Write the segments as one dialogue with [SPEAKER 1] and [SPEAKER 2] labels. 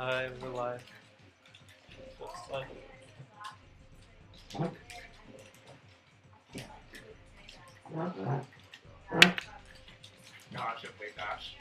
[SPEAKER 1] I rely. That's fine. No, I should play dash.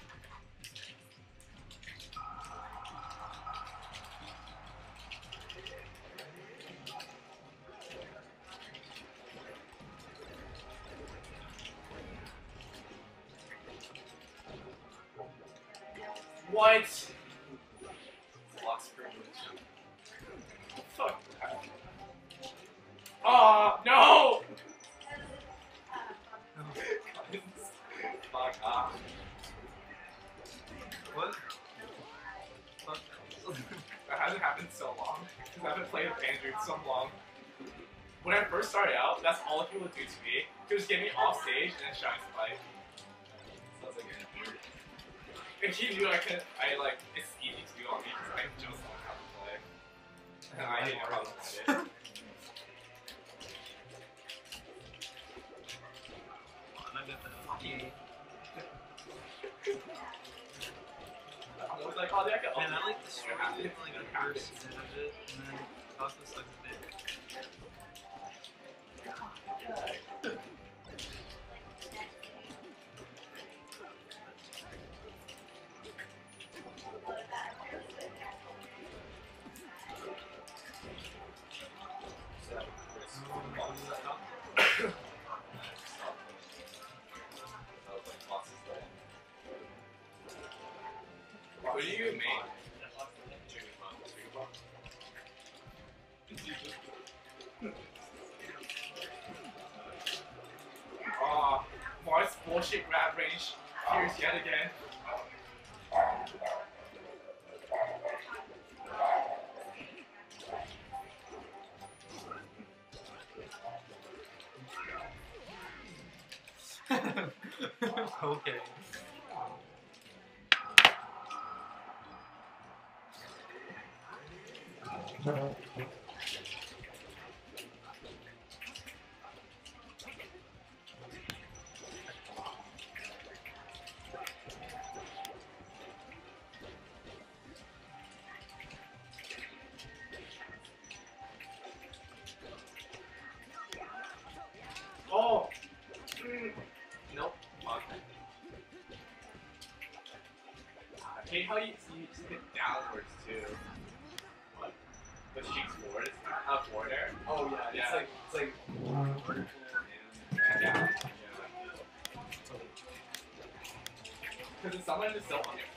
[SPEAKER 1] Oh, no! Fuck off. What? that hasn't happened so long. Because I haven't played with Andrew in so long. When I first started out, that's all he would do to me. He would just get me off stage and then shine spike. Sounds like an weird. And he knew I could I like it's easy to do on me because I just don't know how to play. And I didn't know how to play it. And like, oh, I could Man, I like the strip. I like the first bit of it, and then also like the bit. I hate how you, you took it downwards too. What? but she's forward, it's not up border. Oh yeah, yeah. it's like it's
[SPEAKER 2] like um, and down. Yeah.
[SPEAKER 1] Because if someone is still on your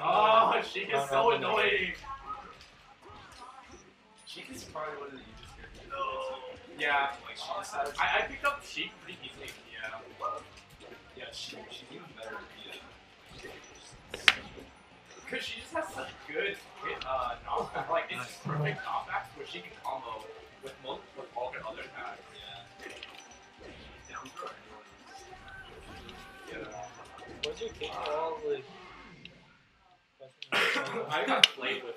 [SPEAKER 1] Oh, she is so annoying. Sheik is probably one of the easiest characters. No. Yeah. Like, sheik I, I picked up Sheik pretty easily. Yeah. Yeah, she, she's even better than Vita. Because she just has such good hit, uh, knockback. Like, it's perfect knockbacks where she can I got played with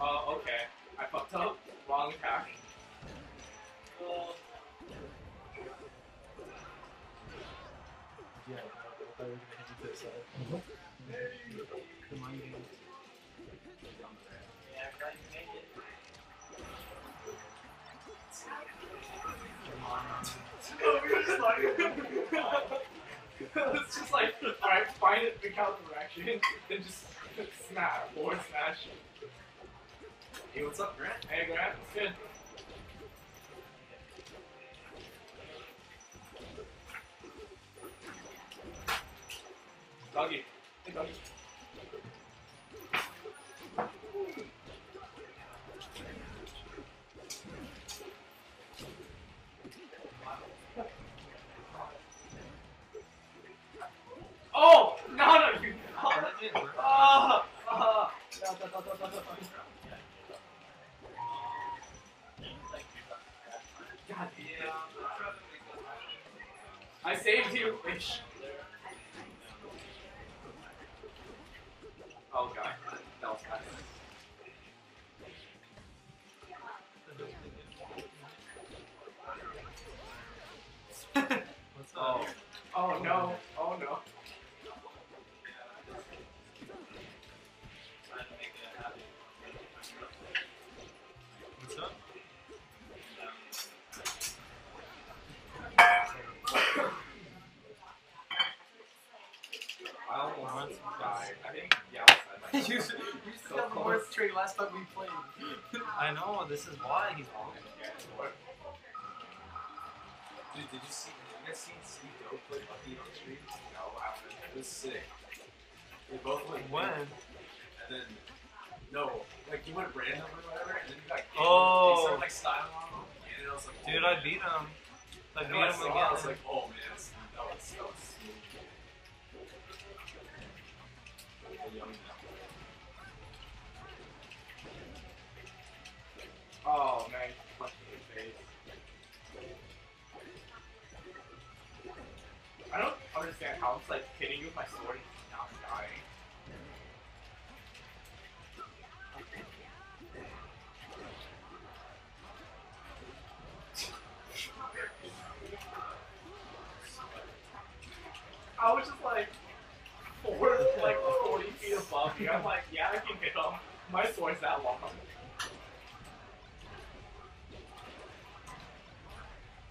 [SPEAKER 1] Oh, okay. I fucked up. Wrong attack.
[SPEAKER 2] Yeah, I
[SPEAKER 3] thought we were gonna hit uh, you side. Come on,
[SPEAKER 2] you make it. just like... it's
[SPEAKER 1] just like, alright, find it, the counteraction, and just... Smash, more Smash. Hey, what's up, Grant? Hey, Grant, what's good? Doggy. choice. Hunt died. I think, yeah. I you used to have the worst trade last time we played. I know, this is why he's on Dude, did you see? Did you guys see Steve Dode play Bucky on the street? No, after it was sick. They both went when, and then no, like you went random or whatever, and then you got oh, started, like styling on him, and I was like, dude, I beat him. I beat him again. I was like, I was like, can you use my sword and not dying. I was just like, four, like 40 feet above me. I'm like, yeah, I can hit him. My sword's that long.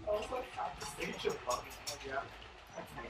[SPEAKER 3] I was like half the
[SPEAKER 1] stage above me. Like, yeah, that's me.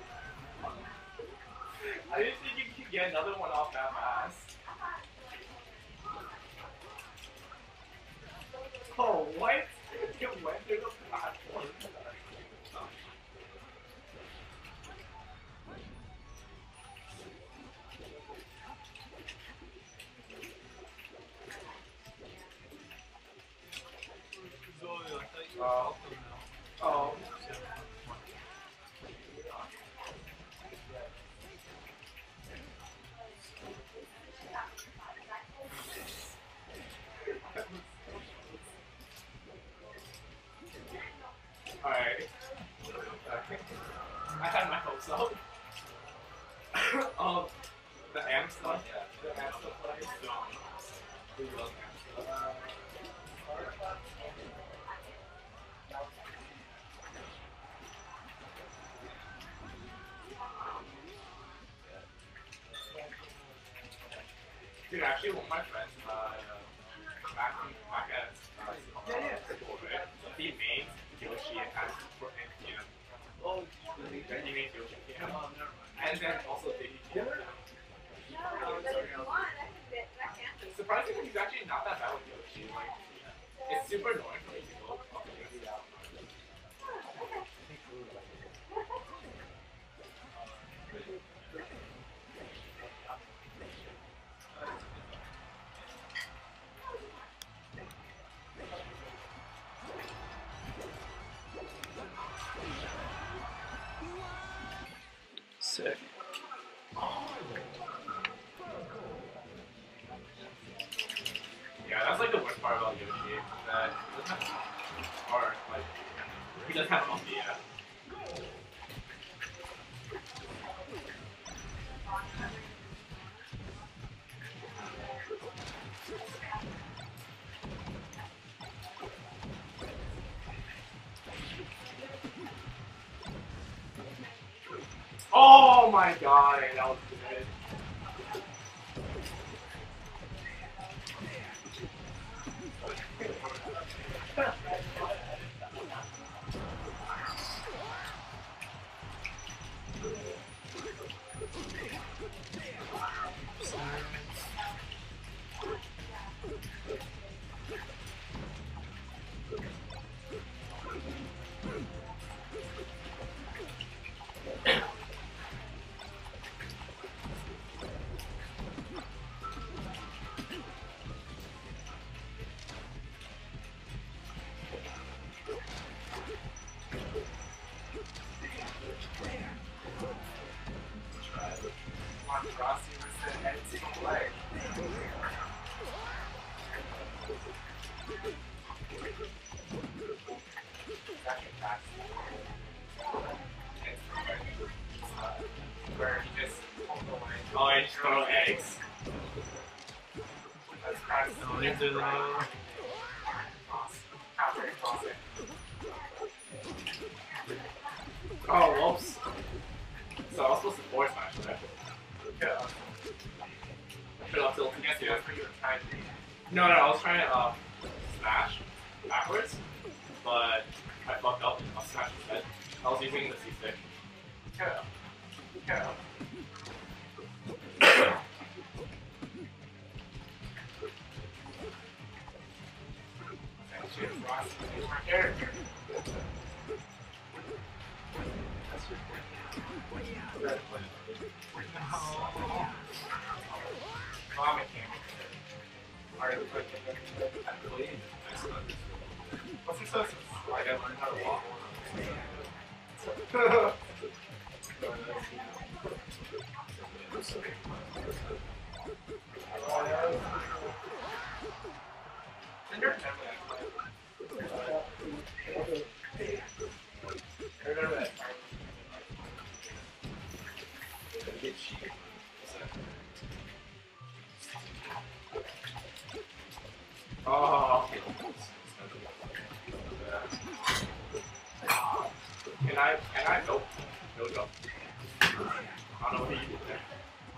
[SPEAKER 1] get another one off that mask. Oh, what?
[SPEAKER 3] It went through the platform. Oh.
[SPEAKER 1] Dude, actually, one of my friends, uh, back, back at uh, yeah, yeah. he made Yoshi and kind of and him. Oh, then he made Yoshi him. Oh, never mind. And then also Baby Kim.
[SPEAKER 2] No,
[SPEAKER 1] Surprisingly, he's actually not that bad with Yoshi. Like, it's super annoying just have them on Oh my god, that was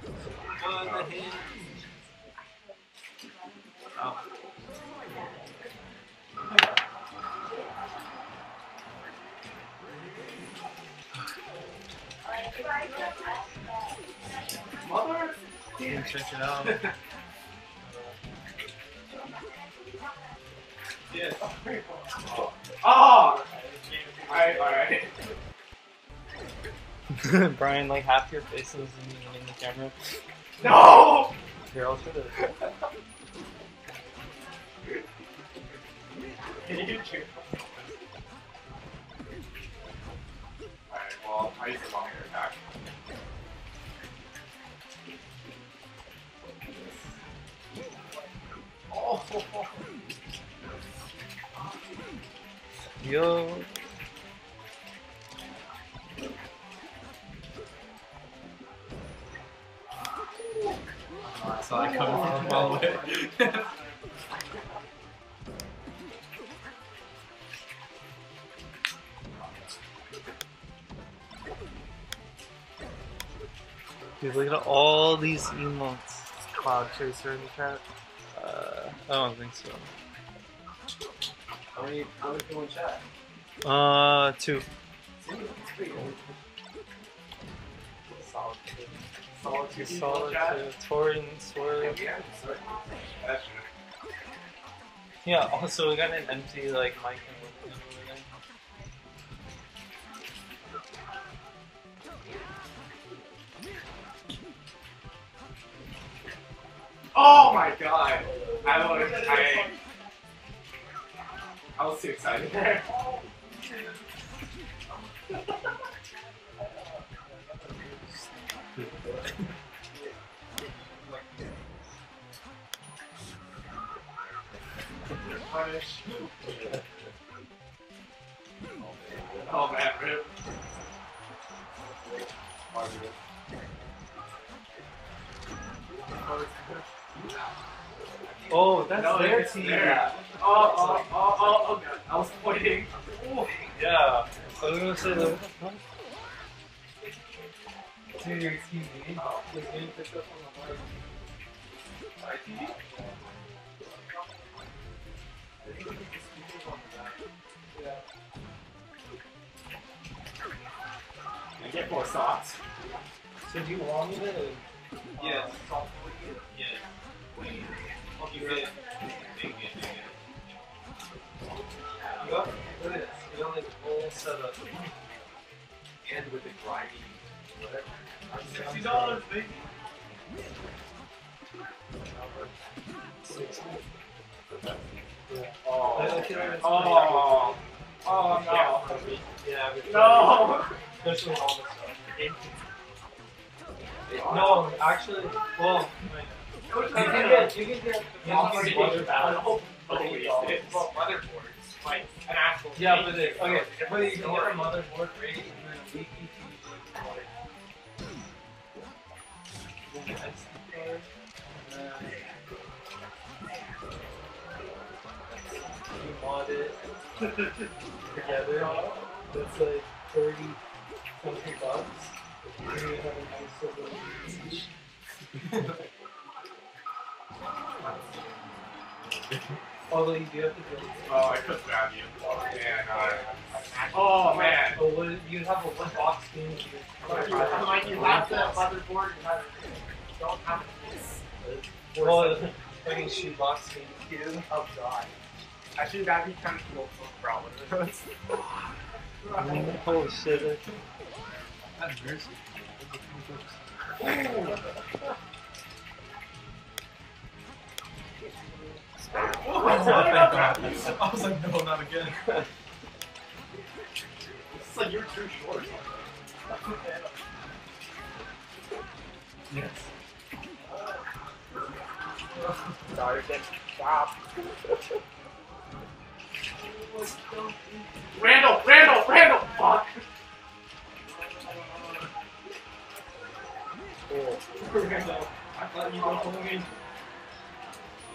[SPEAKER 3] On the hand. Mother? check it out.
[SPEAKER 1] yes. Oh! Alright, alright. Brian, like half your face is camera? No! Here, I'll show this. Can you cheer? Alright, well, I use the longer attack. Oh! Yo! saw it from a Dude, look at all these emotes. Cloud Chaser in the chat. Uh, I don't think so. How many, how many people in chat? Uh, two. Solid. Solitude, Swerve. Yeah, also we got an empty like mic and Oh my god! I was I I was too excited
[SPEAKER 3] punish. oh man, rip.
[SPEAKER 1] Oh, that's no, their team. There. Oh, oh, oh, oh, oh, I was pointing. Yeah. gonna say Dude, your Oh. Like, picked up on the team?
[SPEAKER 3] I get more socks. So do you want me it? Or,
[SPEAKER 2] yes. Uh, yes.
[SPEAKER 1] Hope you fit. you. big, Look at this. You got like a whole setup. And with the grinding, whatever. $60, baby. Oh. Oh. Oh no. Yeah. No. This was all the stuff. No, actually, well,
[SPEAKER 3] you can get, you can get,
[SPEAKER 1] like an actual. Yeah, but it, okay, but you can get a motherboard rate and then a mod it together. That's like 30, 20 bucks. You have a nice little Although you do have to build. Oh, I could grab you. Oh, man. I, oh, man. A wood, you have a wood box thing. you have the motherboard and have, don't have it. Well, like a shoebox too. Oh, God. Actually, that'd be kind of cool for a problem. Mm, holy shit. That's embarrassing. I
[SPEAKER 3] was like, no, not again. it's like you're too short. yes. Sorry, stop. Randall, Randall,
[SPEAKER 2] Randall, fuck.
[SPEAKER 1] Oh. Randall, I thought you were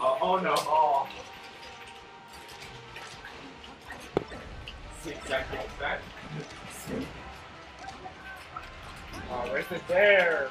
[SPEAKER 1] Uh, oh no, oh. Six seconds back. Oh, right there.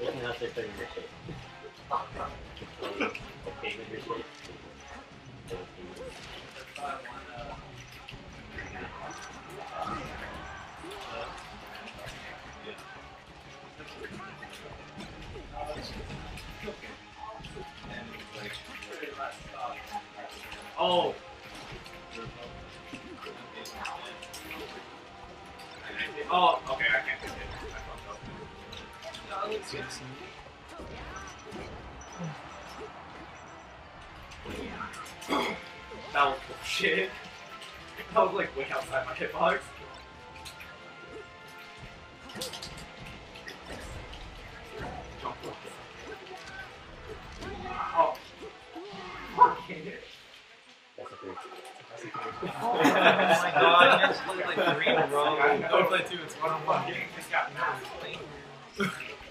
[SPEAKER 2] Making us sit in your shape. Okay with your shape?
[SPEAKER 1] Oh. Jackson. that was bullshit. That was like way outside my hitbox. Oh. Fuck oh my god, I just played like three in a row. I don't play two, it's one on one. Just got massively.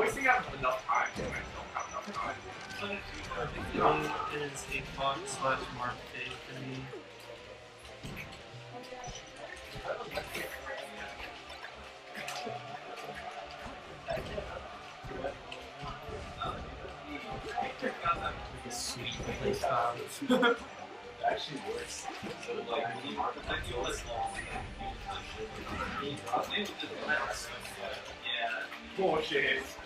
[SPEAKER 1] always think I have enough time, and I don't have enough time. is a fox slash marfade for me. Sweet playstyle. actually works. Yeah. Bullshit.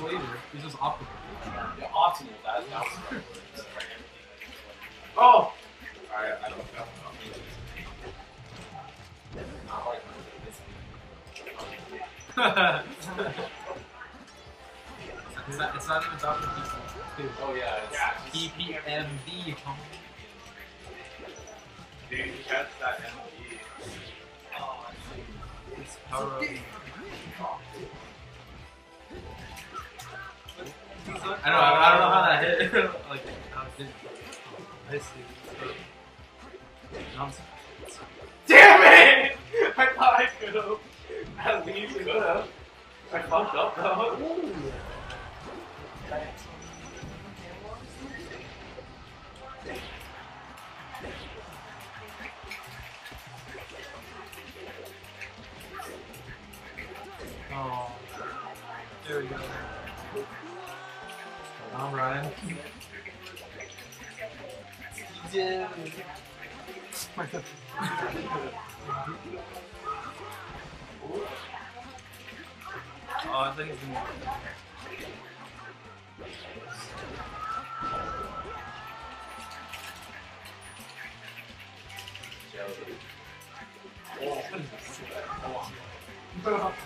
[SPEAKER 1] minutes later, it's just optimal. Yeah, optimal. That is not Oh! I, I don't know. it's, not, it's not even Dr. PC. Oh, yeah. It's yeah, you
[SPEAKER 2] catch that Oh, I see. It's power I don't,
[SPEAKER 1] I don't know how that hit. like, how it did. I see. Damn it!
[SPEAKER 3] I thought I could have. At least could have. I fucked up though. Ooh.
[SPEAKER 1] Oh. There we go. Alright. Yeah. oh, I think it's more. Oh,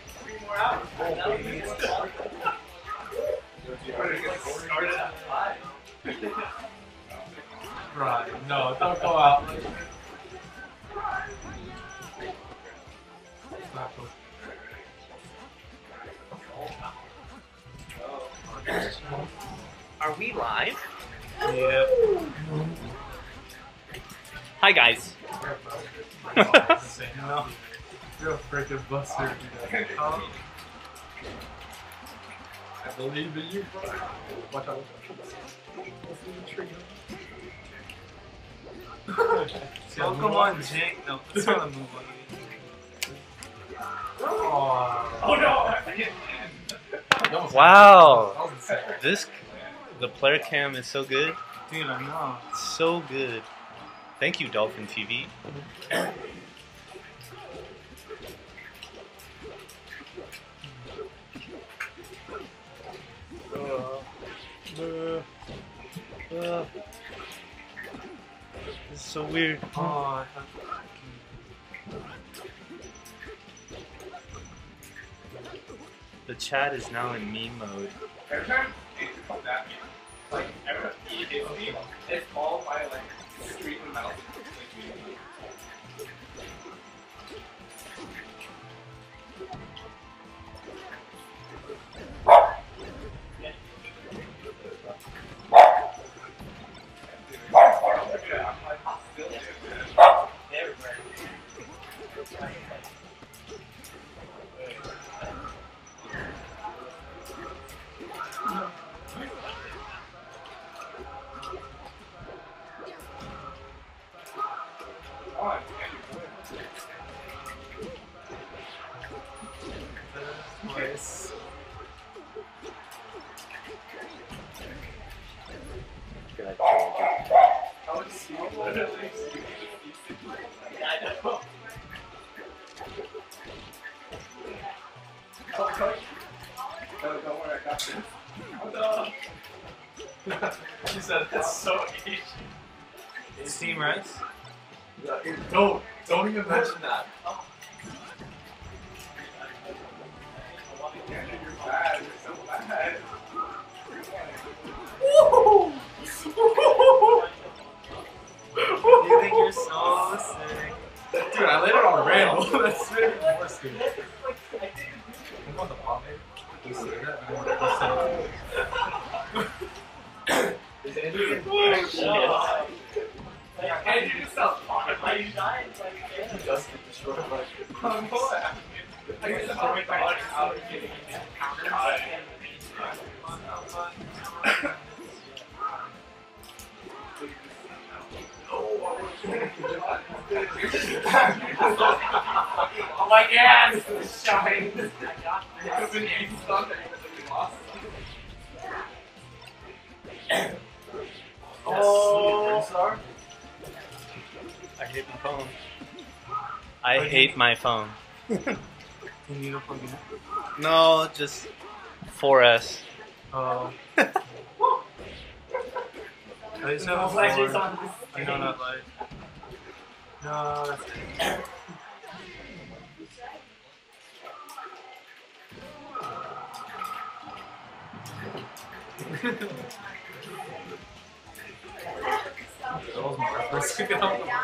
[SPEAKER 1] right, no, don't go out. Are we live? Yep. Hi, guys. You're a freaking buster. Huh? I believe in you, bro. Watch out. oh, come on, Jake. No, it's gonna move
[SPEAKER 2] on.
[SPEAKER 3] Oh, oh no!
[SPEAKER 1] Wow! This, the player cam is so good. Dude, I know. So good. Thank you, Dolphin TV. Uh, uh, this is so weird. Oh, the chat is now in meme mode. Every time it's all by like street and my phone. no, just 4S. Oh. I just have a I know not light. No, that's
[SPEAKER 3] that was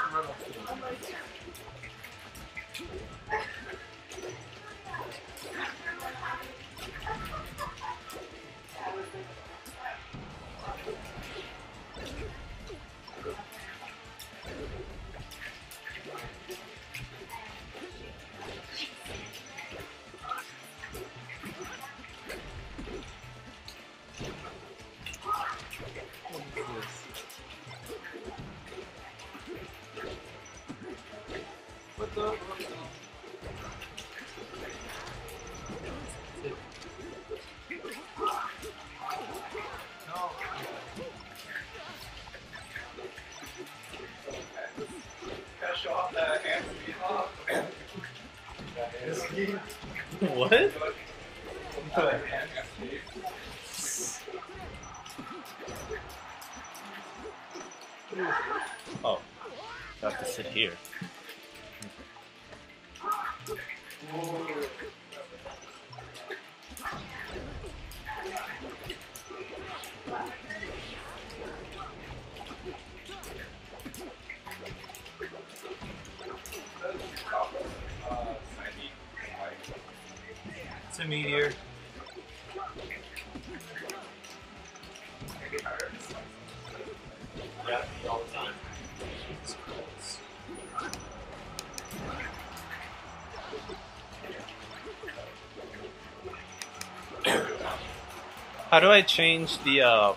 [SPEAKER 1] How do I change the uh,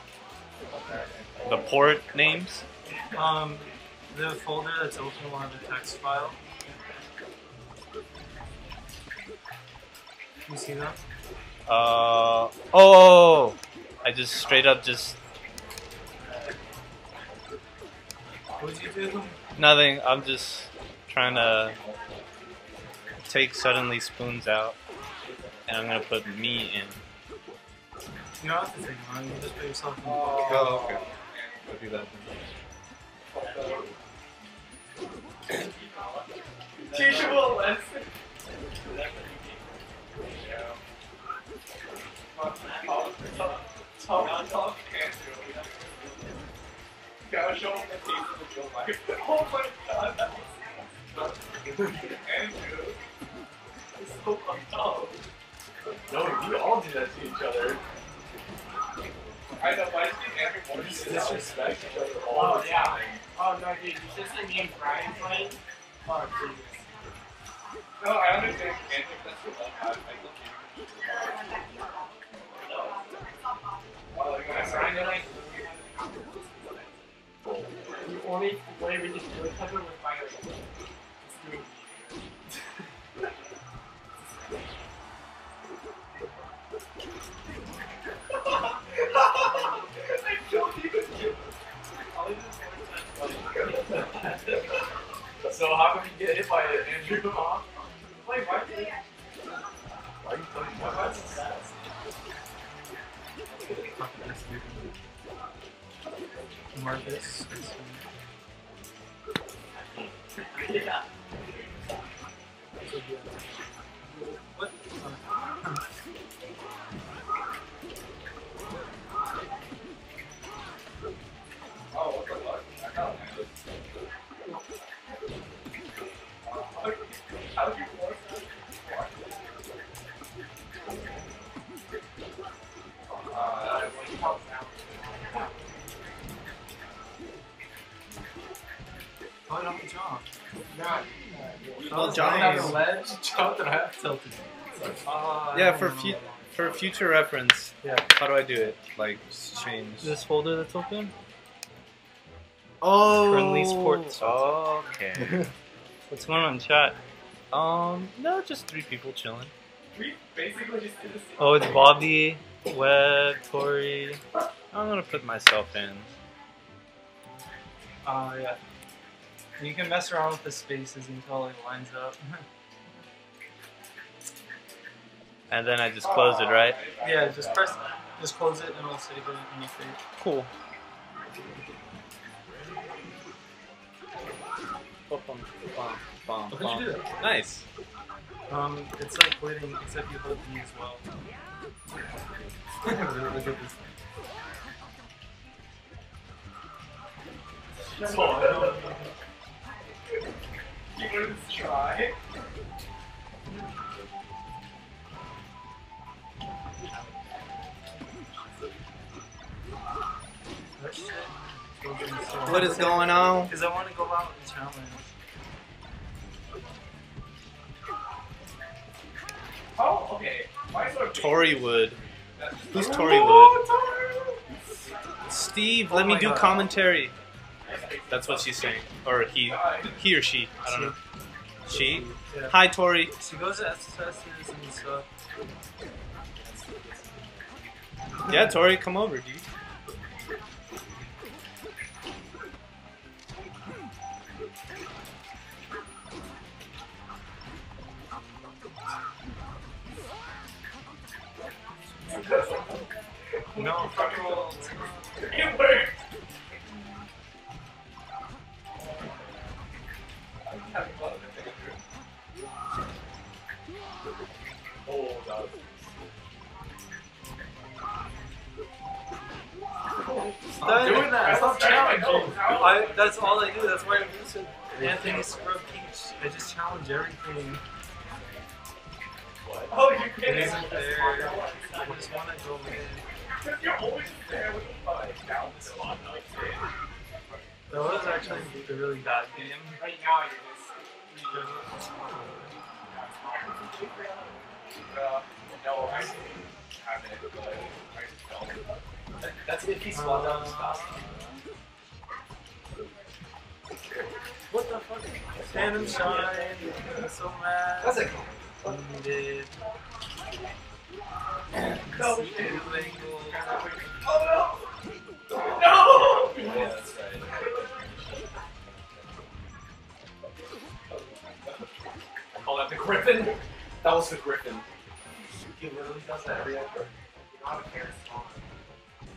[SPEAKER 1] the port names? Um, the folder that's open on the text file. You see that? Uh oh, oh, oh, oh! I just straight up just.
[SPEAKER 3] What'd you do?
[SPEAKER 1] Nothing. I'm just trying to take suddenly spoons out, and I'm gonna put me in. You're off the thing, man. You just put yourself in the box. Oh, okay. I'll do that then. Teachable lesson. Oh Andrew. It's so fucked up. No, you all do that to each other.
[SPEAKER 3] I know, but I think everyone is disrespect each other all oh, the yeah. time. Oh, no, dude, you should see me and Brian playing. Oh, Jesus. No, I understand. that's
[SPEAKER 1] I you. No. Oh, like, when I signed it, like, the only way we can do each other So how come you get hit by it, Andrew? Come Play white. Why
[SPEAKER 3] are you playing white? Marcus.
[SPEAKER 2] yeah.
[SPEAKER 1] Oh, ah, ah. yeah, for fu- for future reference. Yeah. How do I do it? Like change this folder that's open. Oh. Release port. Okay. What's going on, chat? Um, no, just three people chilling. We basically just did this. Oh, it's Bobby, Webb, Tori. I'm gonna put myself in. Oh uh, yeah. You can mess around with the spaces until it lines up. and then I just close it, right? Yeah, just press, just close it, and it'll save it in your face. Cool. you do Nice. Um, it's like quitting, except you hold me as well. Look at this
[SPEAKER 2] thing. Let's try.
[SPEAKER 1] What is going on? Because I want to go out and challenge. Oh, okay. Why is Tory Wood. Who's Tory Wood? Steve, let oh me do God. commentary. That's what she's saying, or he, he or she. I don't know. She. Yeah. Hi, Tori. She goes to SSS and stuff. Uh, yeah, Tori, come over, dude.
[SPEAKER 3] No, fuck all.
[SPEAKER 1] Stop doing that. Stop challenging. I, that's all I do. That's why I'm using Anthony Scrub Peach. I just challenge everything. What? Oh, you're kidding. It isn't there. I just want to go in. You're always there with the five.
[SPEAKER 3] That was actually a really
[SPEAKER 1] bad game. Right now, you're just. No, I haven't. That's if he swat out his fast. What the fuck? Phantom Shine, so mad. That's like, Wounded. No!
[SPEAKER 3] Oh no! No!
[SPEAKER 1] Yeah, that's right. Call that the Griffin?
[SPEAKER 3] That was the Griffin. He literally does that every
[SPEAKER 1] episode. Not a character.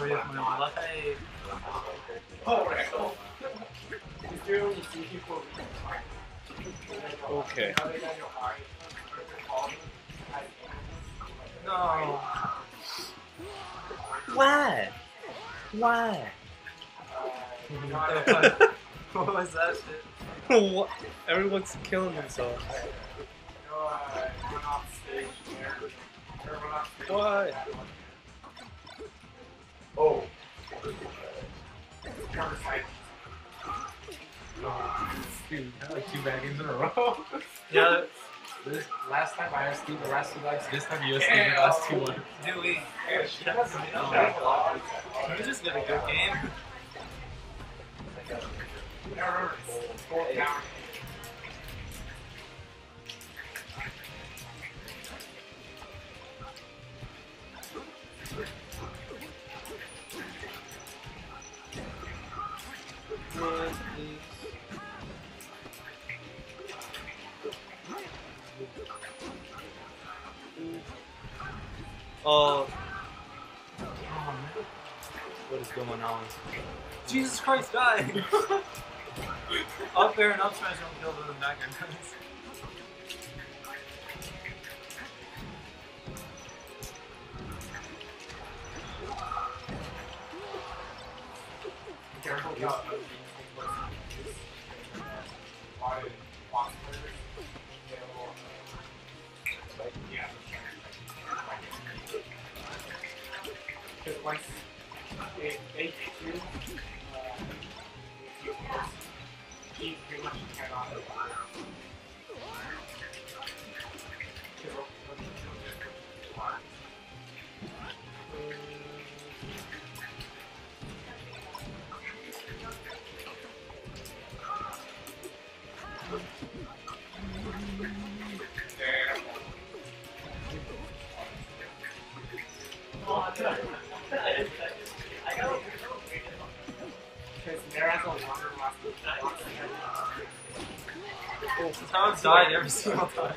[SPEAKER 1] story my life.
[SPEAKER 3] Okay. No.
[SPEAKER 2] Why? Why? what was that shit? what? Everyone's
[SPEAKER 1] killing themselves.
[SPEAKER 3] Why? Oh. Dude, I like two baggins
[SPEAKER 1] in a row. yeah. This, last time I asked you the last two lives, this time you asked me the last two ones. Do we? Yeah, she just did a good game. one, Oh. What is going on? Jesus Christ died! up there and up smash don't kill the back end. Careful, why Tom's died every single time.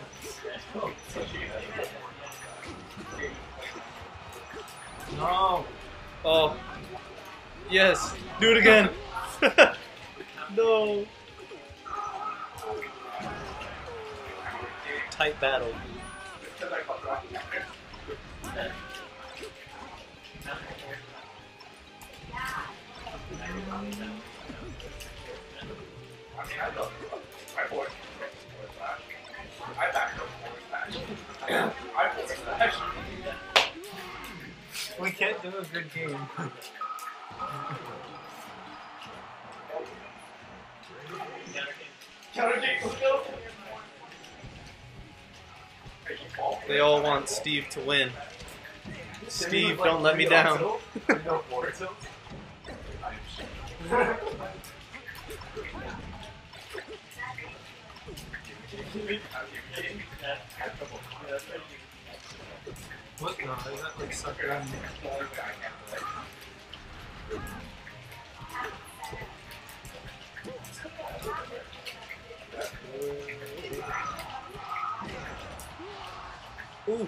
[SPEAKER 1] No. Oh. Yes. Do it again. no. Tight battle. can't do a good game. They all want Steve to win. Steve, don't let me down. What the? Is that like sucker in there? Ooh.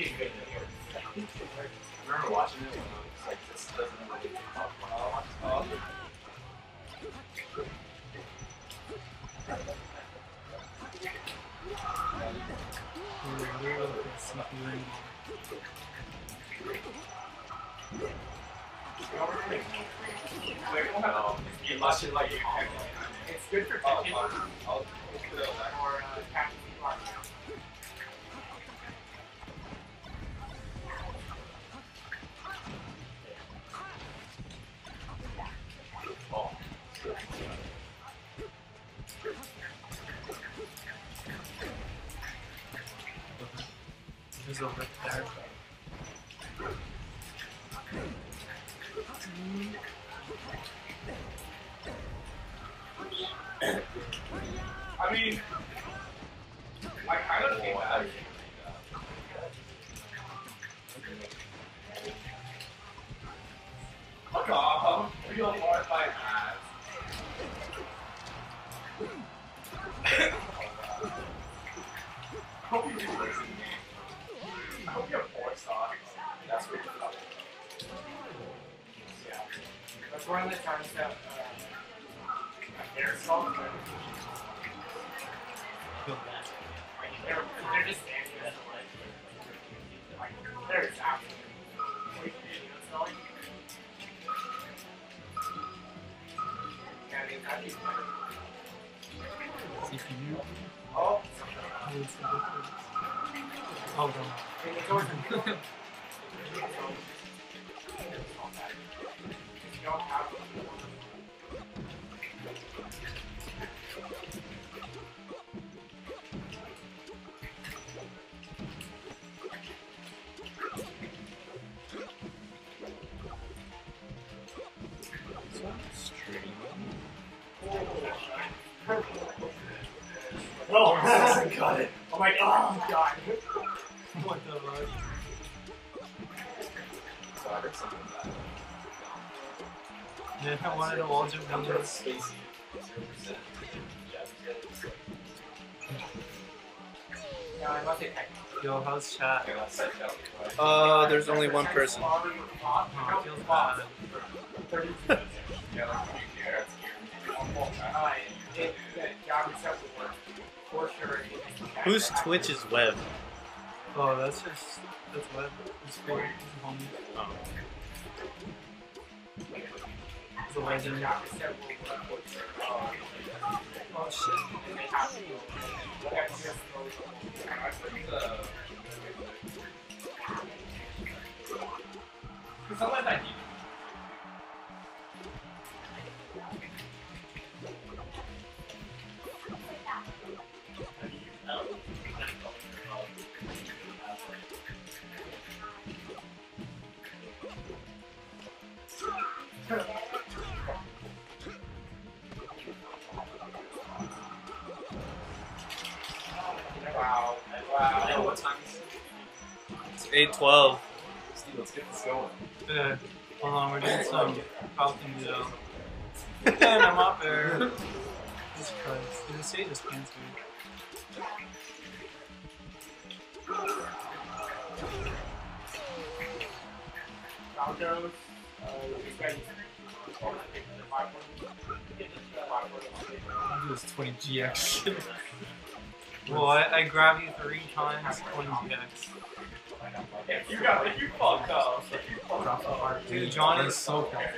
[SPEAKER 1] be a good movie. I remember watching it when I was like, this doesn't really help when I watch oh. It's good for picking. Oh, over.
[SPEAKER 2] Oh, God.
[SPEAKER 1] what the fuck? So I heard something
[SPEAKER 2] Yeah, I wanted to Walter number. Spacey,
[SPEAKER 1] Yo, how's chat? Uh, there's only one person. Oh, Whose Twitch is web? Oh, that's just that's web. It's for homie. Oh. It's a legend.
[SPEAKER 3] Oh, shit.
[SPEAKER 1] Because I like that eight twelve. let's get this going. Uh, hold on, we're doing some Falcon Joe. and I'm up there. Jesus Christ, did it say I'll do this 20 GX. well, I, I grabbed you three times, 20 GX. If you got, if you fucked up, if you fucked up. Dude, Johnny is so bad.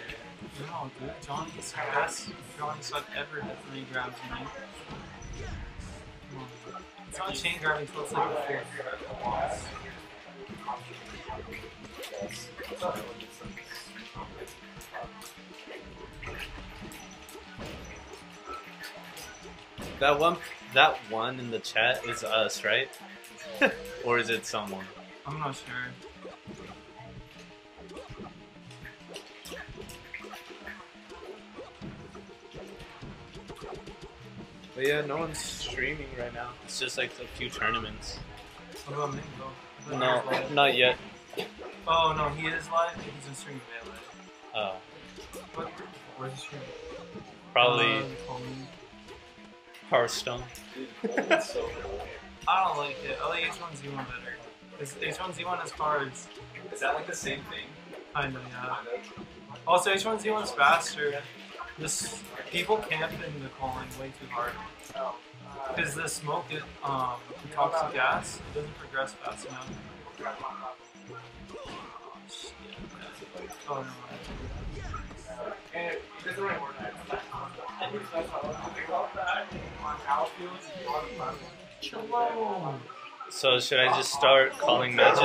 [SPEAKER 1] No, dude, Johnny's ass. Johnny's like ever hit three grabs me. Come on. It's not chain grabbing until it's like the fourth. That one, that one in the chat is us, right? or is it someone? I'm not sure. But yeah, no one's streaming right now. It's just like a few tournaments. What about Mingo? No, not yet. Oh no, he is live. He's in streaming live. Oh. What? Where's he streaming? Probably. Um, Hearthstone. I don't like it. I like H1Z1 better. H1Z1 is cards. Is that like the same thing? Kinda, yeah. Also, H1Z1 is faster. This people camp in the calling way too hard. Because oh. the smoke it um toxic gas, it doesn't progress fast enough. Oh, no. Hello. So should I just start calling matches?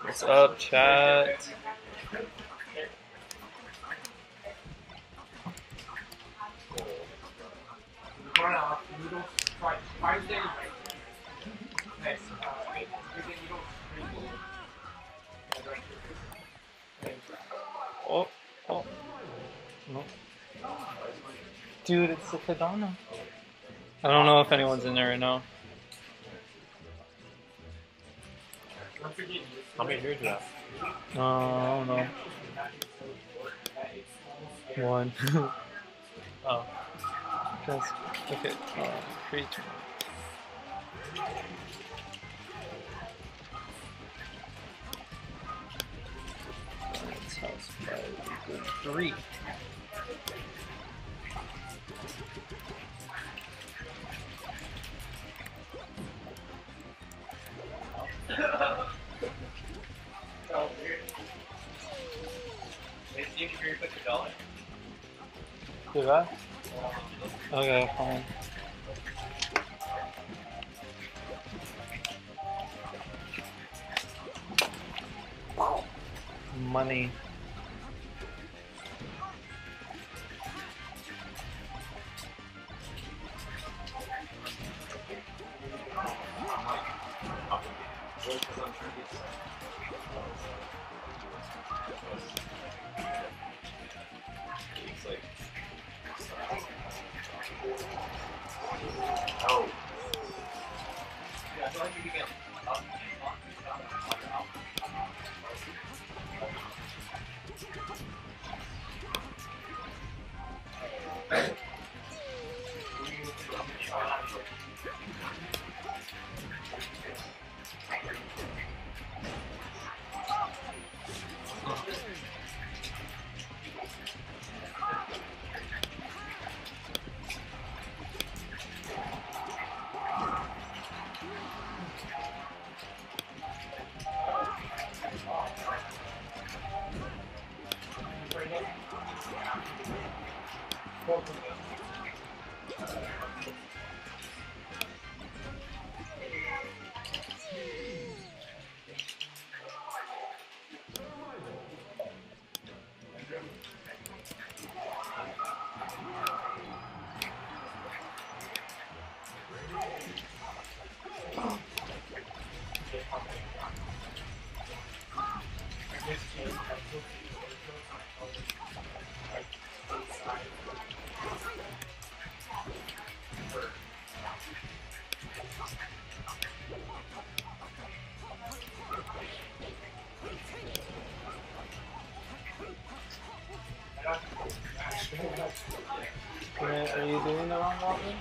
[SPEAKER 1] What's up, chat? Oh, oh. No. Dude, it's the Kadana. I don't know if anyone's in there right now. How many years do that?
[SPEAKER 3] Uh, I don't know. One. oh. Just, okay. Uh, three, two. Three.
[SPEAKER 2] Do Okay, fine. Money.
[SPEAKER 3] dito yun naman mo ako.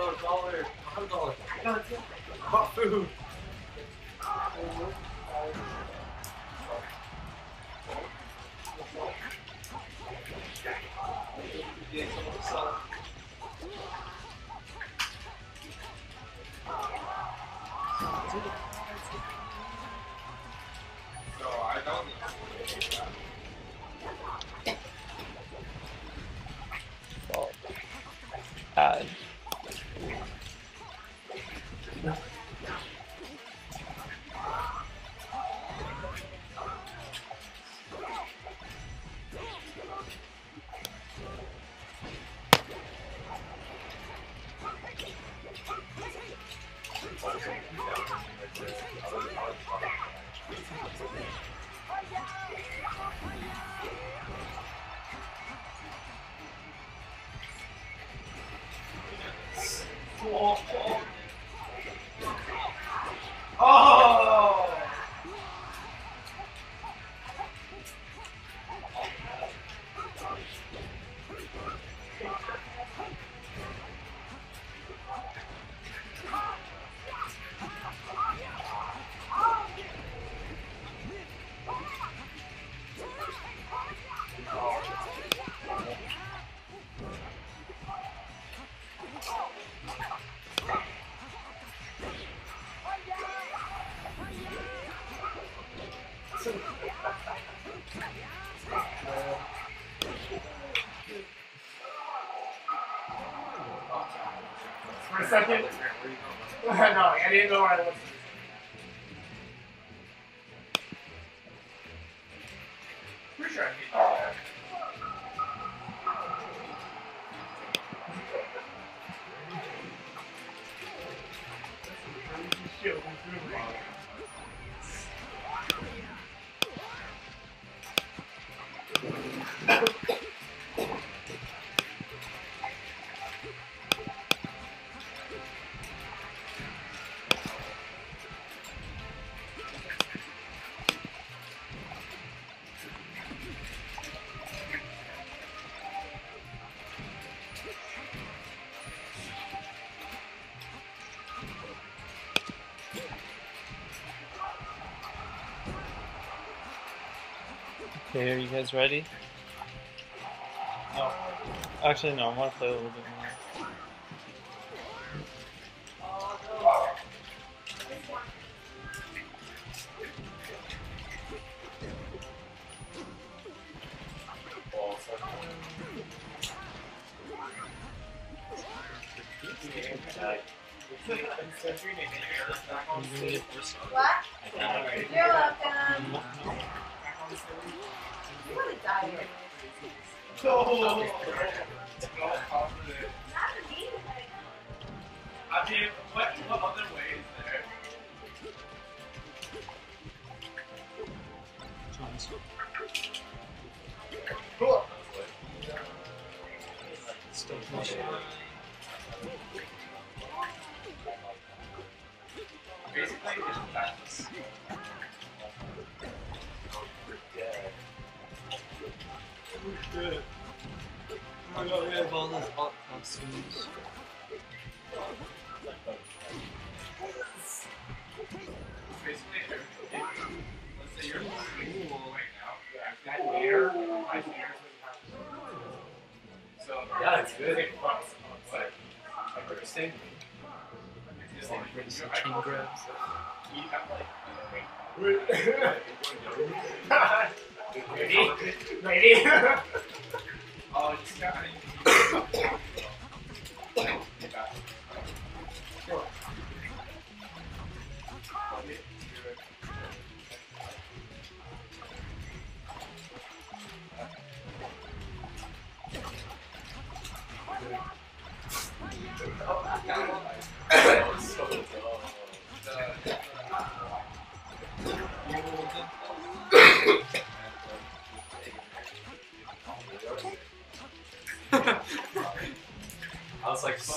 [SPEAKER 1] you dollar, a hundred dollars. I got
[SPEAKER 3] food. for a second.
[SPEAKER 1] no, I didn't know where I was. Okay, are you guys ready? No. Actually, no, I want to play a little bit Ready? Ready?
[SPEAKER 3] Oh, it's got it.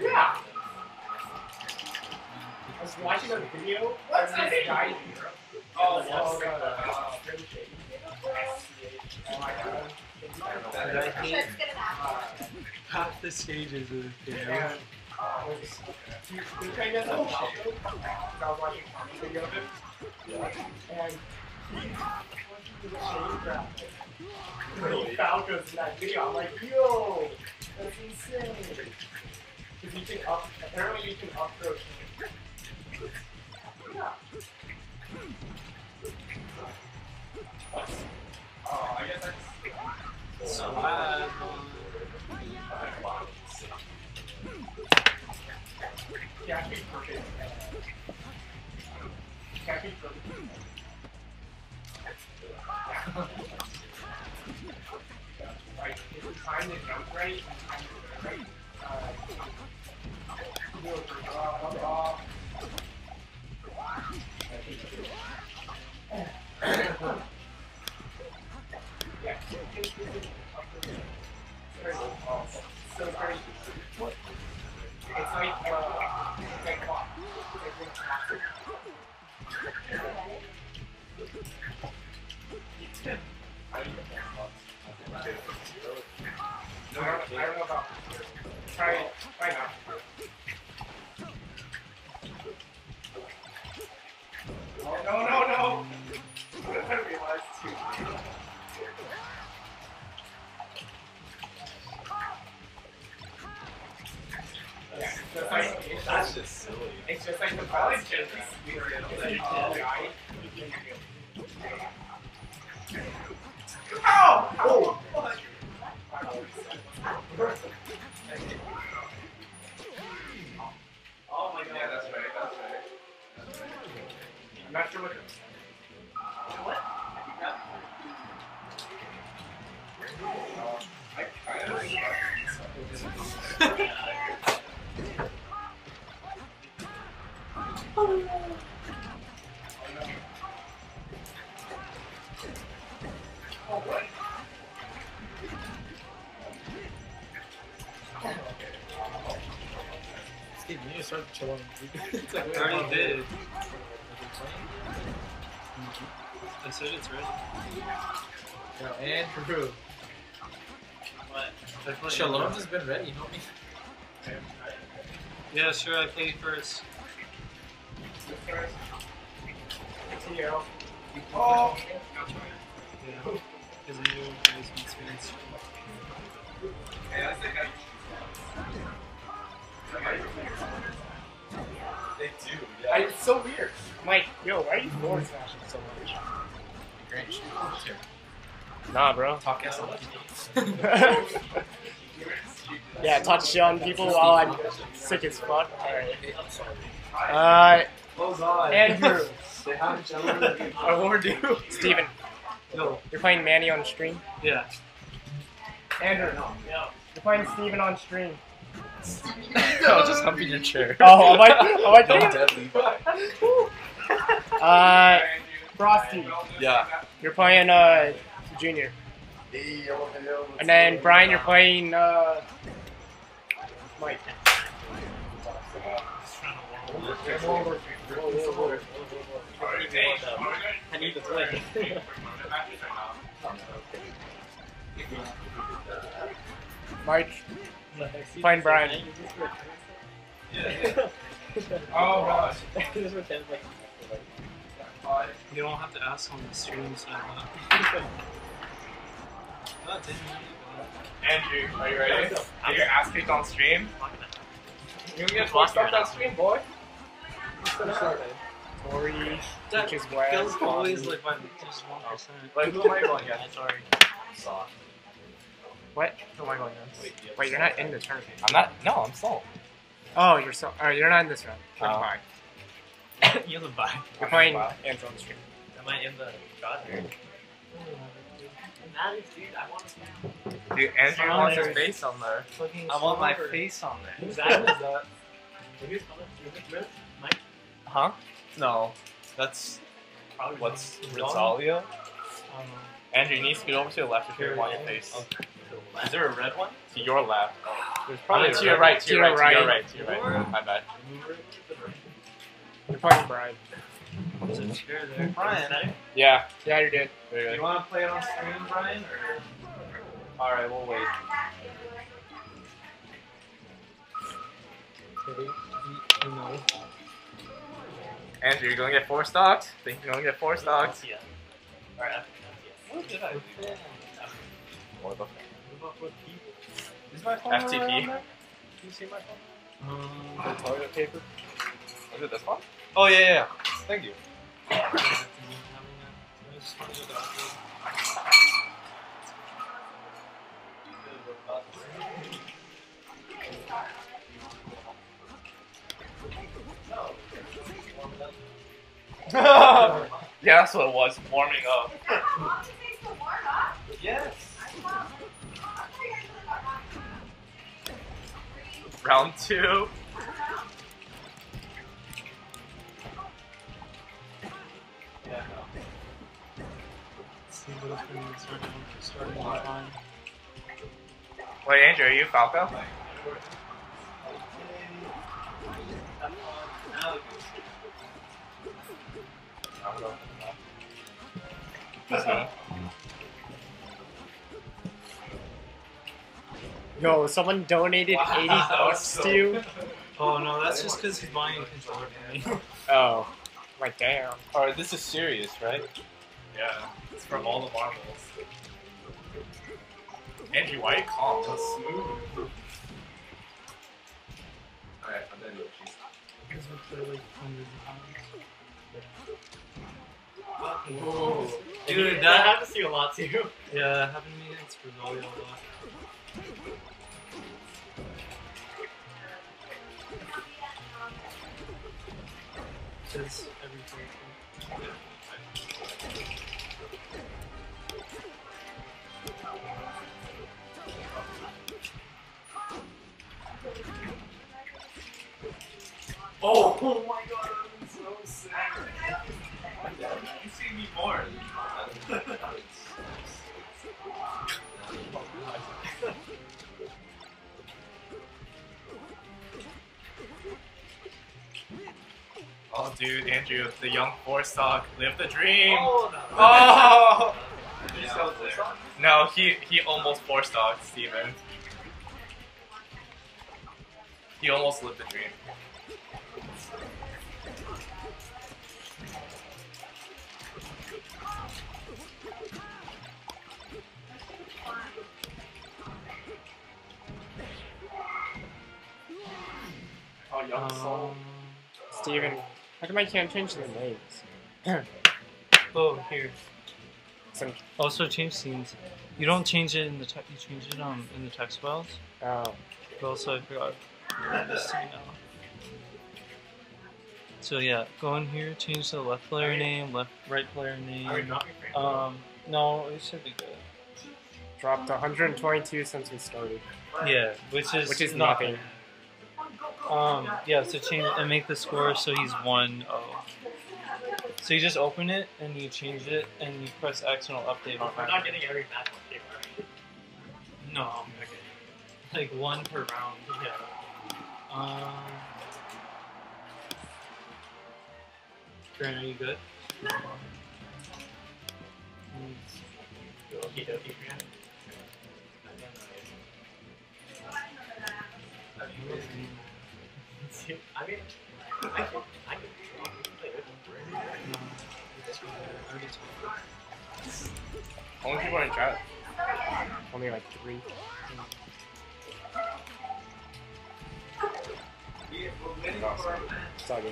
[SPEAKER 1] Yeah. I was watching a video. What's this Guy here. Europe. Oh, yes. Oh, God.
[SPEAKER 3] Uh, oh, my
[SPEAKER 1] God. Half the stages of the game. Uh,
[SPEAKER 2] do you think I know that? I was watching a video of it. And
[SPEAKER 1] he was showing graphic. Little Falcons in that video. I'm like, yo, that's insane. Because you can up, apparently you can up throw oh, yeah. Oh, I guess that's so bad. Yeah, I like That's right. What? Shalom has been ready, homie. Yeah, sure, I played first. First. Oh! Yeah. experience. they do, yeah. I, it's so weird. Mike, yo, why are you forward smashing so much? great Nah, bro. Talk ass on people. yeah, talk shit on people while I'm sick as fuck. Alright. Uh, Andrew. you. Steven. No. You're playing Manny on stream? Yeah. Andrew. No. Yeah. You're playing Steven on stream. no, just hump in your chair. Oh, am I? Am I? Don't deadly. uh. Frosty. Yeah. You're playing uh, junior.
[SPEAKER 3] And then Brian, you're
[SPEAKER 1] playing uh, Mike. Mike, playing Brian. oh, gosh you don't have to ask on the streams. Uh, oh, Andrew, are you ready? Are your ass kicked on stream? You get fucked up that stream, boy. Tori, that his girls always like by just one oh. percent. Like who am I going against? Sorry. Soft. What? Who am I going against? Wait, you're not in the tournament. I'm not. No, I'm sold. Oh, you're so. Alright, oh, you're not in this round. Oh. Uh, Fine. you live by. i are playing Andrew on the stream. Am I in the shot? Dude, Andrew oh, wants his face on there. I want my face on there. Exactly. Mike? Huh? No. That's Probably what's Rosalia? Um, Andrew, you need to get over to your left if you want your face. Is there a red one? To your left. There's probably to, your right, to your right, to your right, to your right, to your right. My bad. You're fucking Brian. Is it? you there. Brian. Yeah. Yeah, you're dead. There you, want to play it on stream, Brian? Or... Alright, we'll wait. Andrew, you're going to get four stocks. think you're going to get four stocks. Yeah. Alright. What did I do? What about, what Is my phone FTP? Can you see my phone? Um, the toilet paper? Was it this one? Oh yeah, yeah. yeah. Thank you. yeah, that's what it was. Warming up. yes. Round two. singles from starting, Wait, Andrew, are you Falco? uh Yo, someone donated wow, 80 bucks so... to you? Oh no, that's just because he's buying a controller for Oh, right damn. Alright, this is serious, right? Yeah, it's from all the marbles. Andrew White, calm, that's smooth. Alright, I'm done with cheese.
[SPEAKER 2] Because we're clearly hundreds
[SPEAKER 3] of pounds.
[SPEAKER 2] Whoa. Dude, that happens to you a lot too. Yeah, happened to me against Griselda a
[SPEAKER 1] lot. Because
[SPEAKER 2] Oh, oh my oh god, I'm so sad. You see me more.
[SPEAKER 1] Oh, dude, Andrew, the young 4 live the dream! Oh! No. oh. Yeah, no, he, he almost four-stocked Steven. He almost lived the dream. my soul. Um, Steven, how come I can't change the names? oh, here. Some... Also change scenes. You don't change it in the text. You change it um in the text files. Oh. But also I forgot scene now. Uh, so yeah, go in here, change the left player name, left right player name. Are you not um, no, it should be good. Dropped 122 since we started. Yeah, which is which is nothing. nothing. Um, yeah, so change and make the score so he's 1 0. So you just open it and you change it and you press X and it'll update. Oh, I'm not getting every I'm
[SPEAKER 2] right? No, Like one per round.
[SPEAKER 1] Yeah. Um, Grant, are you good? Okie dokie, Grant. I mean, I can, I can draw. How many people are in chat? Only like three. awesome. Sorry.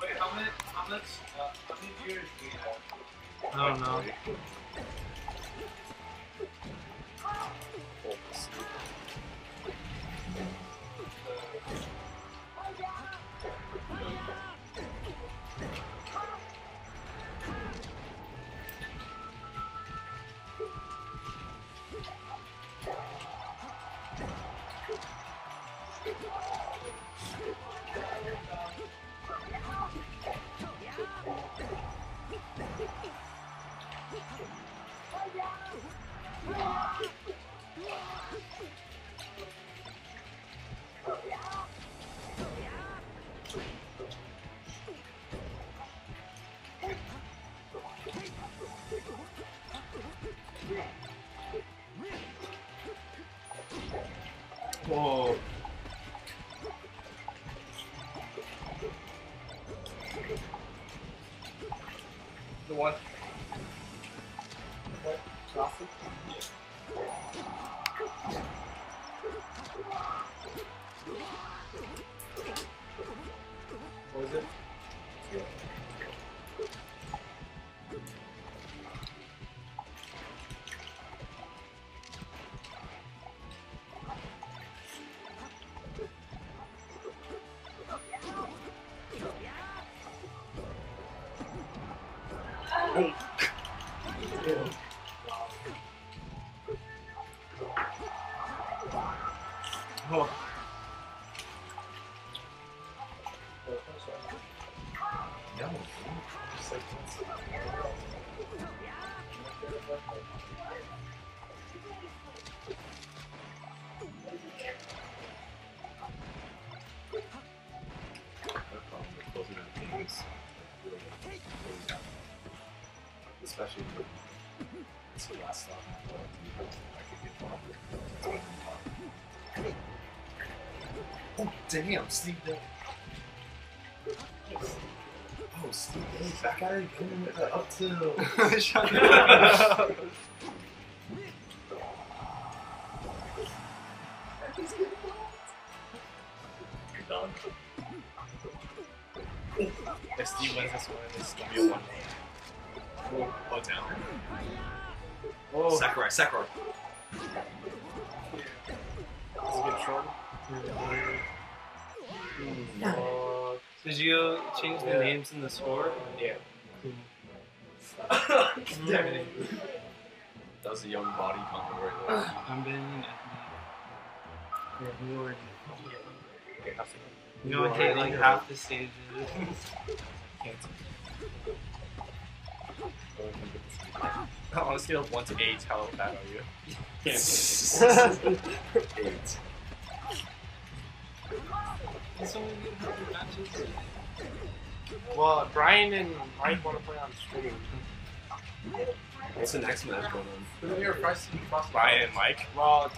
[SPEAKER 1] Wait, how many, how much, uh, how many viewers do you have? I don't know. especially with it's the last song I love. I could get
[SPEAKER 3] Oh damn, Steve Dillon.
[SPEAKER 1] Oh, Steve back at it, again. with the up to. in the score? Yeah. Damn it. That was a young body combo right there. I'm being Okay, You know, I hit like half the stages. Cancel. On a scale of 1 to 8, how bad are you? 8. Can someone get matches? Well, Brian and Mike want to play on stream.
[SPEAKER 3] What's the next match going on? Who's your first Brian and Mike.
[SPEAKER 1] Well,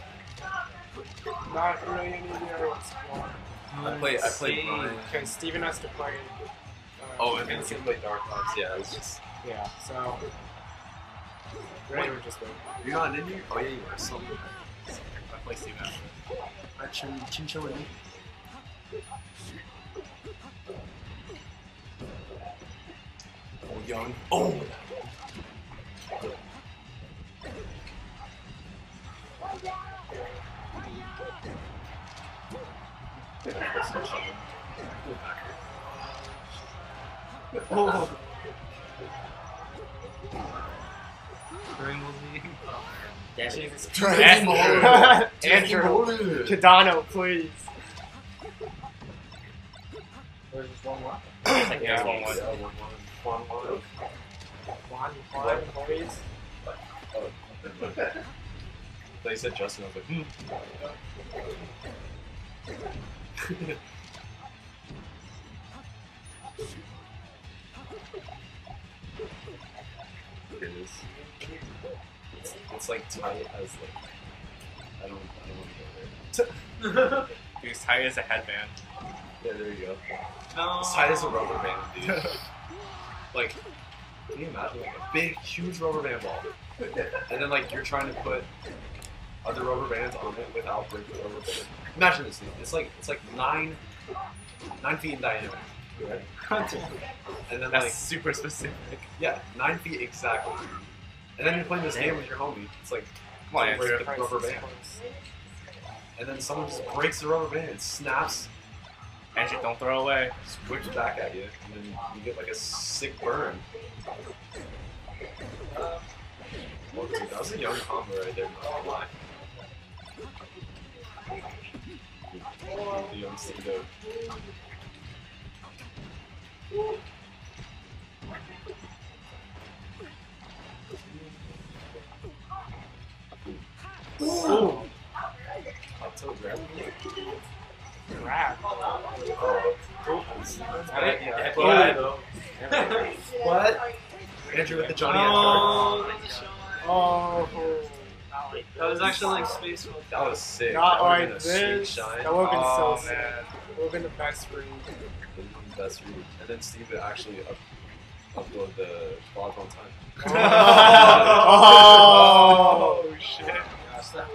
[SPEAKER 1] not really any of what's going on. I play. I play Brian. Because Steven has to play. Uh,
[SPEAKER 2] oh, and then can play Dark Ops. Yeah, it's just. Yeah.
[SPEAKER 1] So. are just You're not in here. Oh yeah, you are. So. I play Steven. I chin chinchilla.
[SPEAKER 3] young. Oh my
[SPEAKER 2] Oh.
[SPEAKER 1] Andrew, Andrew, Cadano, please. There's just one left. I think yeah, there's one left one load. One, they said Justin, I was like, hmm. it is. It's, it's like tight as like I don't I don't want to go there. tight as a headband. Yeah, there you go. No. As tight as a rubber band, dude. Like, can you imagine like a big, huge rubber band ball, and then like you're trying to put other rubber bands on it without breaking the rubber band. Imagine this thing. It's like it's like nine, nine feet in diameter. Right? and then That's like super specific. Yeah, nine feet exactly. And then you're playing this game with your homie. It's like, come the rubber band. And then someone just breaks the rubber band. and snaps. Magic, don't throw away. Switch it back at you, and then you get like a sick burn. Well, dude, that was a young combo right there, not gonna lie. The young Steamboat.
[SPEAKER 3] Ooh! rap. what? Andrew with the Johnny oh, oh.
[SPEAKER 1] That was actually like space. That was sick. Not like this. That would have been oh, so man. sick. That would have been the best read. The best read. And then Steve would actually up upload the vlog on time. Oh, oh, oh shit. Gosh, that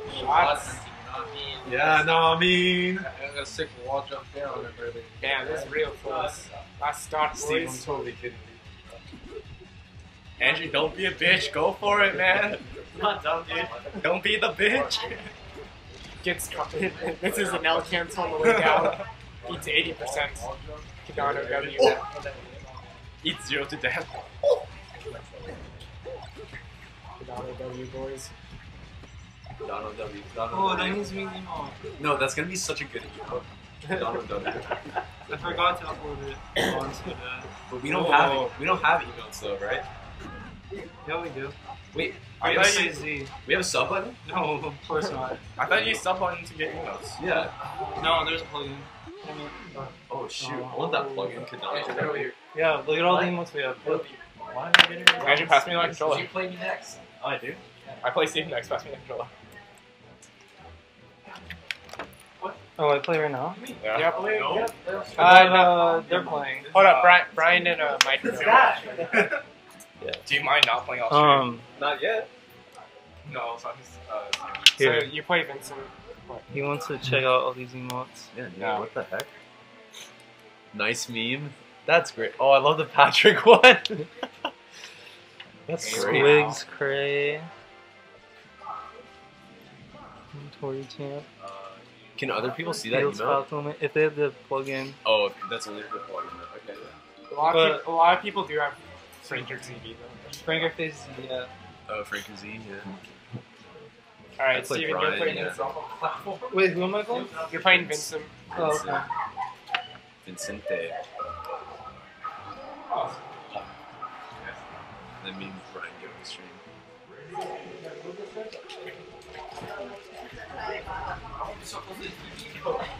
[SPEAKER 1] yeah, no, I mean. I'm gonna sick wall jump down and everything. Damn, this is real close. Last start, Steve, I'm totally kidding you. Andrew, don't be a bitch. Go for it, man. Not dumb, dude. Don't be the bitch. Gets This is an L cancel on the way down. Eats 80%. Kidano W. Oh. Eats zero to death. Kidano W, boys. Donald W. Donald oh, that means me No, that's gonna be such a good email. Donald W. I forgot to upload it onto the. But we don't oh. have we don't have emails though, right? Yeah, we do. Wait, are you, you We have a sub button? No, of course not. I thought you used sub button to get emails. Yeah. No, there's a plugin. Oh shoot! Oh. I want that plugin Kadana. Yeah, look at all the emotes we have. Why am I getting? Guys, you pass me my controller. You play me next. Oh, I do. I play Steve next. Pass me the controller. Oh, I play right now. Yeah, yeah I play. No. Yeah, they're, uh, uh, they're playing. Hold up, Brian, Brian and uh, Mike. Do you mind not playing Australia? Um, not yet. No, so uh, So you play Vincent. He wants to check out all these emotes. Yeah, yeah. What the heck? Nice meme. That's great. Oh, I love the Patrick one. That's Squigs, Cray, Tory Champ. Uh, can other people see that email? If they have the plugin. Oh, that's only for the plugin. Okay. A lot, but, people, a lot, of people do have Franker TV though. Franker TV, yeah. Oh, Franker Z, yeah. All right, so you're, playing yeah. platform. Wait, who am I playing? You're playing Vincent. Oh, okay. Vincente. Oh. Awesome.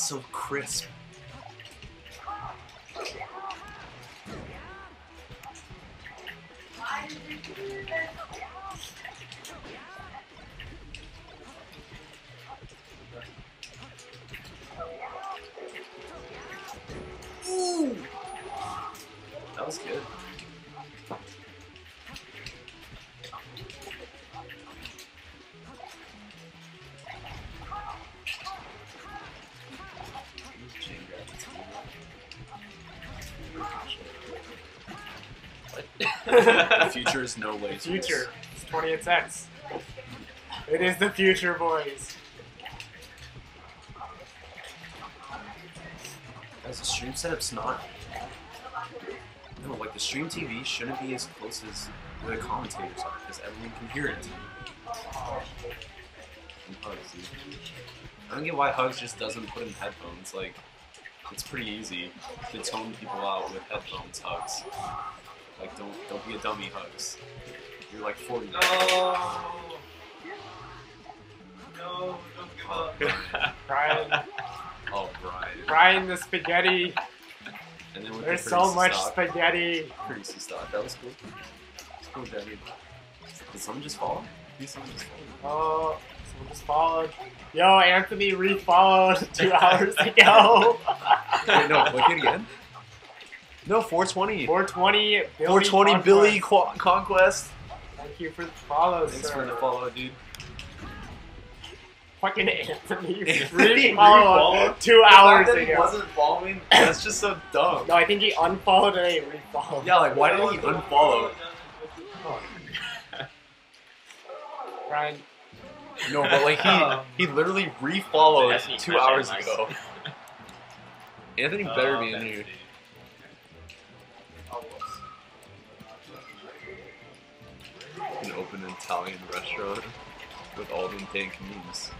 [SPEAKER 1] so crisp. the future is no way. The future. It's 28 cents. It is the future, boys. As the stream setup's not. No, like the stream TV shouldn't be as close as where the commentators are, because everyone can hear it. I don't get why Hugs just doesn't put in headphones. Like, it's pretty easy to tone people out with headphones, Hugs. Like, don't don't be a dummy, Hugs. You're like 40. No. No, don't give up. Brian. Oh, Brian. Brian the spaghetti. And then with There's the so much stock, spaghetti. Pretty stock. That was cool. It's cool, Debbie. Did someone just fall? Did someone just fall? Oh, someone just followed. Yo, Anthony refollowed two hours ago. Wait, no, Click it again. No, 420. 420. Billy 420 Conquest. Billy Qu Conquest. Thank you for the follow, Thanks sir. for the follow, dude. Fucking Anthony. Anthony followed two hours ago. He wasn't following. That's just so dumb. No, I think he unfollowed and he refollowed. Yeah, like why did he unfollow? Ryan. Brian. No, but like he um, he literally refollowed two hours ago. Anthony oh, better oh, be in here. can open an Italian restaurant with Alden Tank memes.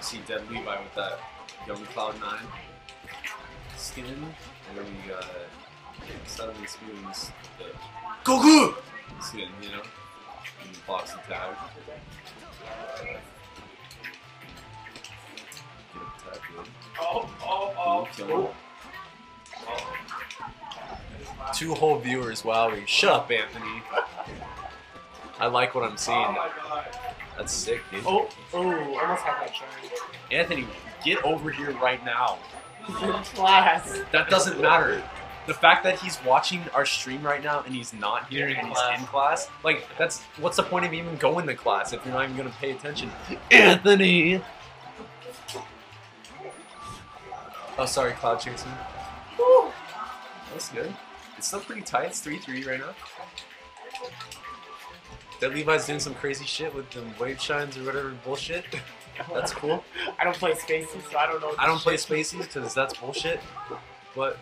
[SPEAKER 1] see Dead Levi with that Young Cloud9 skin, and then we got uh, Seven Spoons, the Goku skin, you know? And the box and tag. Oh, oh, oh. Two whole viewers, wowie. Shut up, Anthony. I like what I'm seeing. That's sick, dude. Oh, oh, almost had that shine. Anthony, get over here right now. class. That doesn't matter. The fact that he's watching our stream right now and he's not here and in he's class. in class, like that's what's the point of even going to class if you're not even gonna pay attention?
[SPEAKER 2] Anthony.
[SPEAKER 1] Oh, sorry, Cloud Chasing. Woo! That's good. It's still pretty tight. It's 3-3 right now. That Levi's doing some crazy shit with them wave shines or whatever bullshit. That's cool. I don't play spaces, so I don't know. I don't shit. play spaces because that's bullshit. But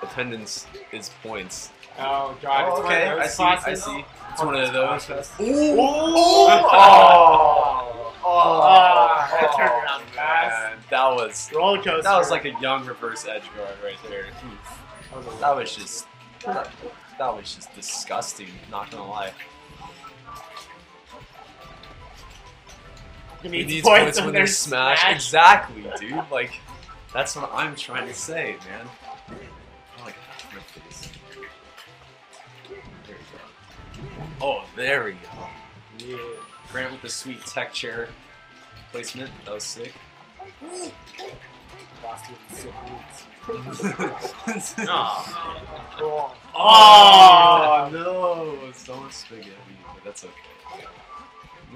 [SPEAKER 1] attendance is points. Oh god! Oh, okay, I see. Classes. I see. It's one of those. Ooh. Ooh. Oh. Oh, oh, oh turned around fast. That was roller coaster. That was like a young reverse edge guard right there. That was just that, was just disgusting. Not gonna lie. He needs, he needs points, points when, they're smashed. smashed. Exactly, dude. Like, that's what I'm trying to say, man. oh, oh there we go. Yeah. Grant with the sweet tech chair placement. That was sick. oh. oh no! So much spaghetti, but that's okay.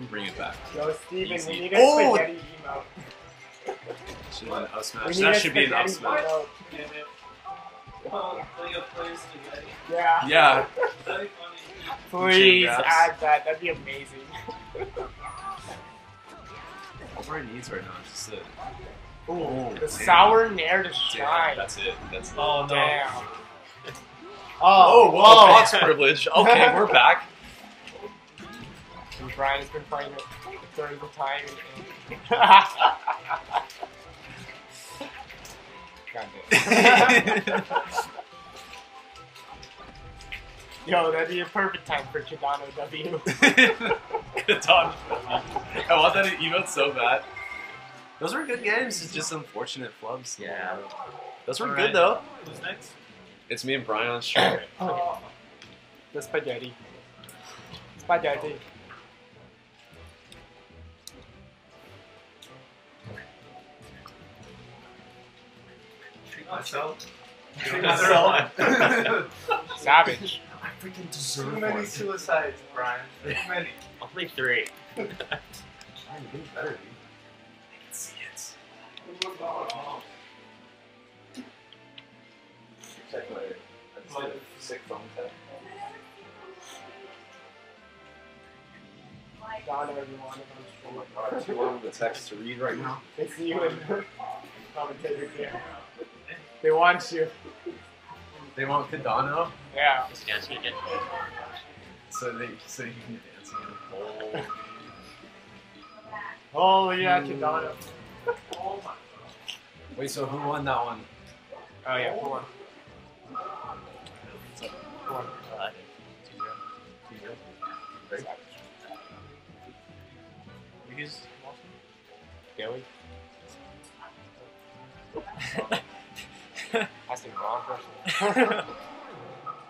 [SPEAKER 1] bring it back. Yo, Steven, Easy. we need a oh! spaghetti emote. should an up smash. That should be an up smash. Oh, yeah. Yeah. Please add that. That'd be amazing. All our needs right now is just a... Ooh, oh, the damn. sour nair to shine. that's it. That's oh, it. Oh, no. Damn. Oh, oh whoa, well, box privilege. Okay, we're back. And Brian has been playing it during the time. And... God damn. Yo, that'd be a perfect time for Chidano W. good I want that emote so bad. Those were good games. It's just unfortunate flubs. Yeah. Those were All good right. though. Who's next? It's me and Brian on stream. oh. The spaghetti. Spaghetti. Treat myself. Treat myself. Savage freaking deserve Too many one. suicides, Brian. Too many. Only three. i I'm are better, dude. I can see it.
[SPEAKER 3] Oh. Check later.
[SPEAKER 1] That's sick phone tap. God, everyone.
[SPEAKER 3] Oh my god, it's too long
[SPEAKER 1] of a text to read right now. It's you and commentator here.
[SPEAKER 3] They want you.
[SPEAKER 1] They want Cardano? Yeah. Just dance again. So they so you can dance again. Oh, oh yeah, Cardano. Oh my. Wait, so who won that one? Oh yeah, who won?
[SPEAKER 2] Who won?
[SPEAKER 1] Uh, two zero. Two zero. Right. Who's Gary? Asking the wrong question.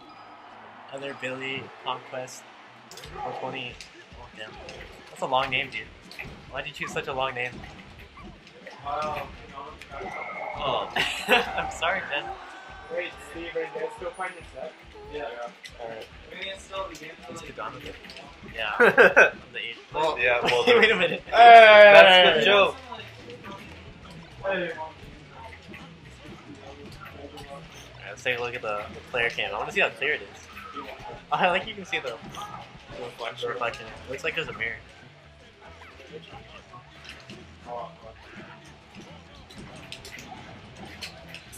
[SPEAKER 1] Other Billy Conquest 420. Oh, damn. That's a long name, dude. Why'd you choose such a long name? Oh, I'm sorry, Ben. Wait, Steve, are you still finding stuff? Yeah. Alright. It's Kadama. Yeah. I'm the eighth. Well, yeah, well, Wait a minute. Hey, That's the joke. Hey. take a look at the, the player cam. I want to see how clear it is. I like you can see the, the reflection. It looks like there's a mirror.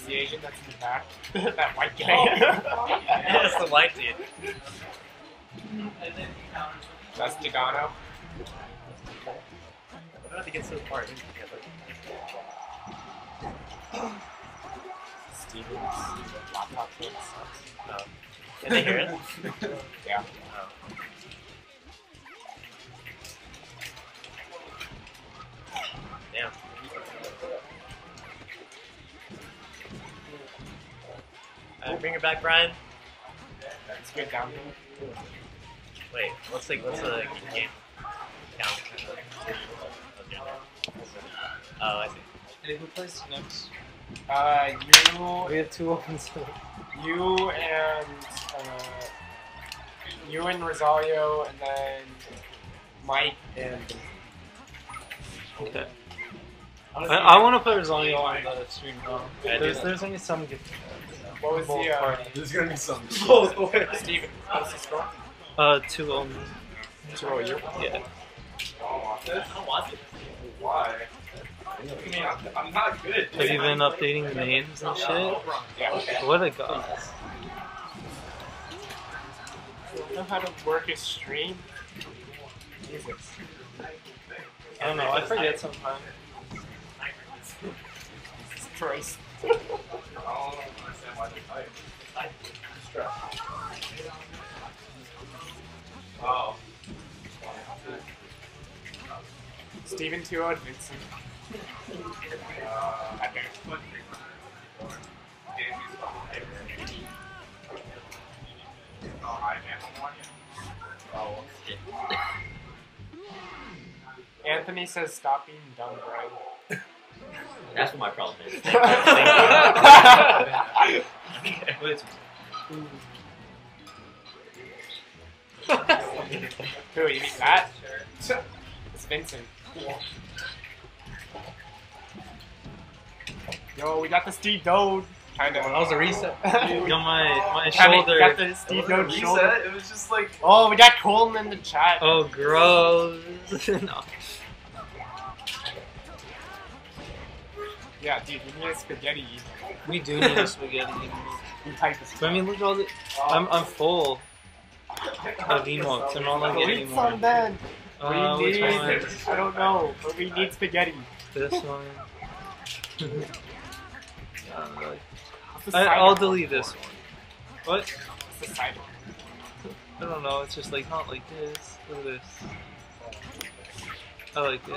[SPEAKER 1] The Asian that's in the back, that white guy. Oh. that's the white dude. That's Degano. I don't have to so far. Stevens, laptop Oh. they hear it? yeah. Oh. Damn. bring it back, Brian. That's good down. Wait,
[SPEAKER 2] what's the what's the game
[SPEAKER 1] count? Oh, I see. Hey, who plays next? Uh, you. We have two opens. you and uh, you and Rosario, and then Mike and. Okay. I, I want to play Rosario on the stream. No. Yeah, there's, there's only some good. What was Both the? Uh, there's gonna be some. Both boys. Steven, what's the score? Uh, two open. Oh. Two oh you. Yeah. I don't want this. I don't want this. Why? Have you been updating the names and shit? What a god. I know how to work a stream. Jesus. I don't know, I forget sometimes. Christ. Wow. Steven 2 Vincent. Anthony says, "Stop being dumb, bro." That's what my problem is. Who you mean that? It's Vincent. Yo, we got the Steve Dode. Kind of. that was a reset. Yo, my, my shoulder. Got the Steve Dode shoulder. It was just like. Oh, we got Colton in the chat. Oh, gross. no. Yeah, dude, we need a spaghetti. We do need a spaghetti. we type this. But I mean, look at all the. Oh. I'm, I'm full of emotes. I'm not like it anymore. Some Uh, we need. I don't know, but we need spaghetti. This one. Um, I, will delete this one. What? I don't know, it's just like, not like this. Look at this. I like it.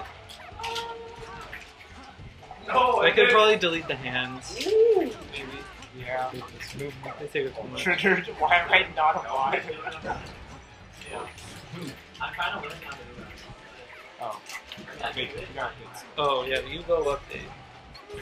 [SPEAKER 1] No, oh, I could probably delete the hands. Maybe. Yeah. They take up too much. Why am I not alive? yeah. I'm kind of learning how to do that. Oh. Oh, yeah, you go update.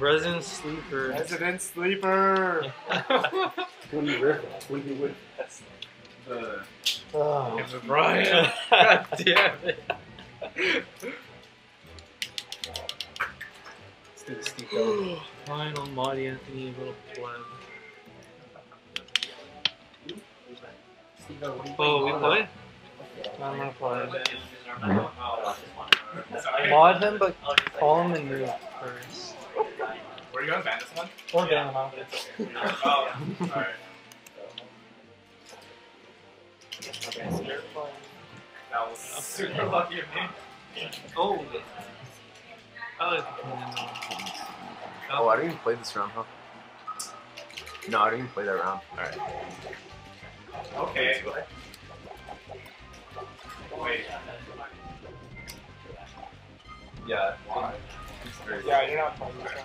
[SPEAKER 1] Resident Sleeper. Resident Sleeper! Tony Riffle, you rip? that's the. Oh. It's Brian! God damn it! Let's do the Fine, almighty little pleb. Oh, we play? I'm gonna play. Mod him, but call him and new first. Are you going to ban this one? Or yeah. ban them out. It's okay. oh, yeah. Alright. That was super lucky of me. Oh. Oh. Oh, I didn't even play this round, huh? No, I didn't even play that round. Alright. Okay. Wait. Yeah. Yeah, you're not playing this round.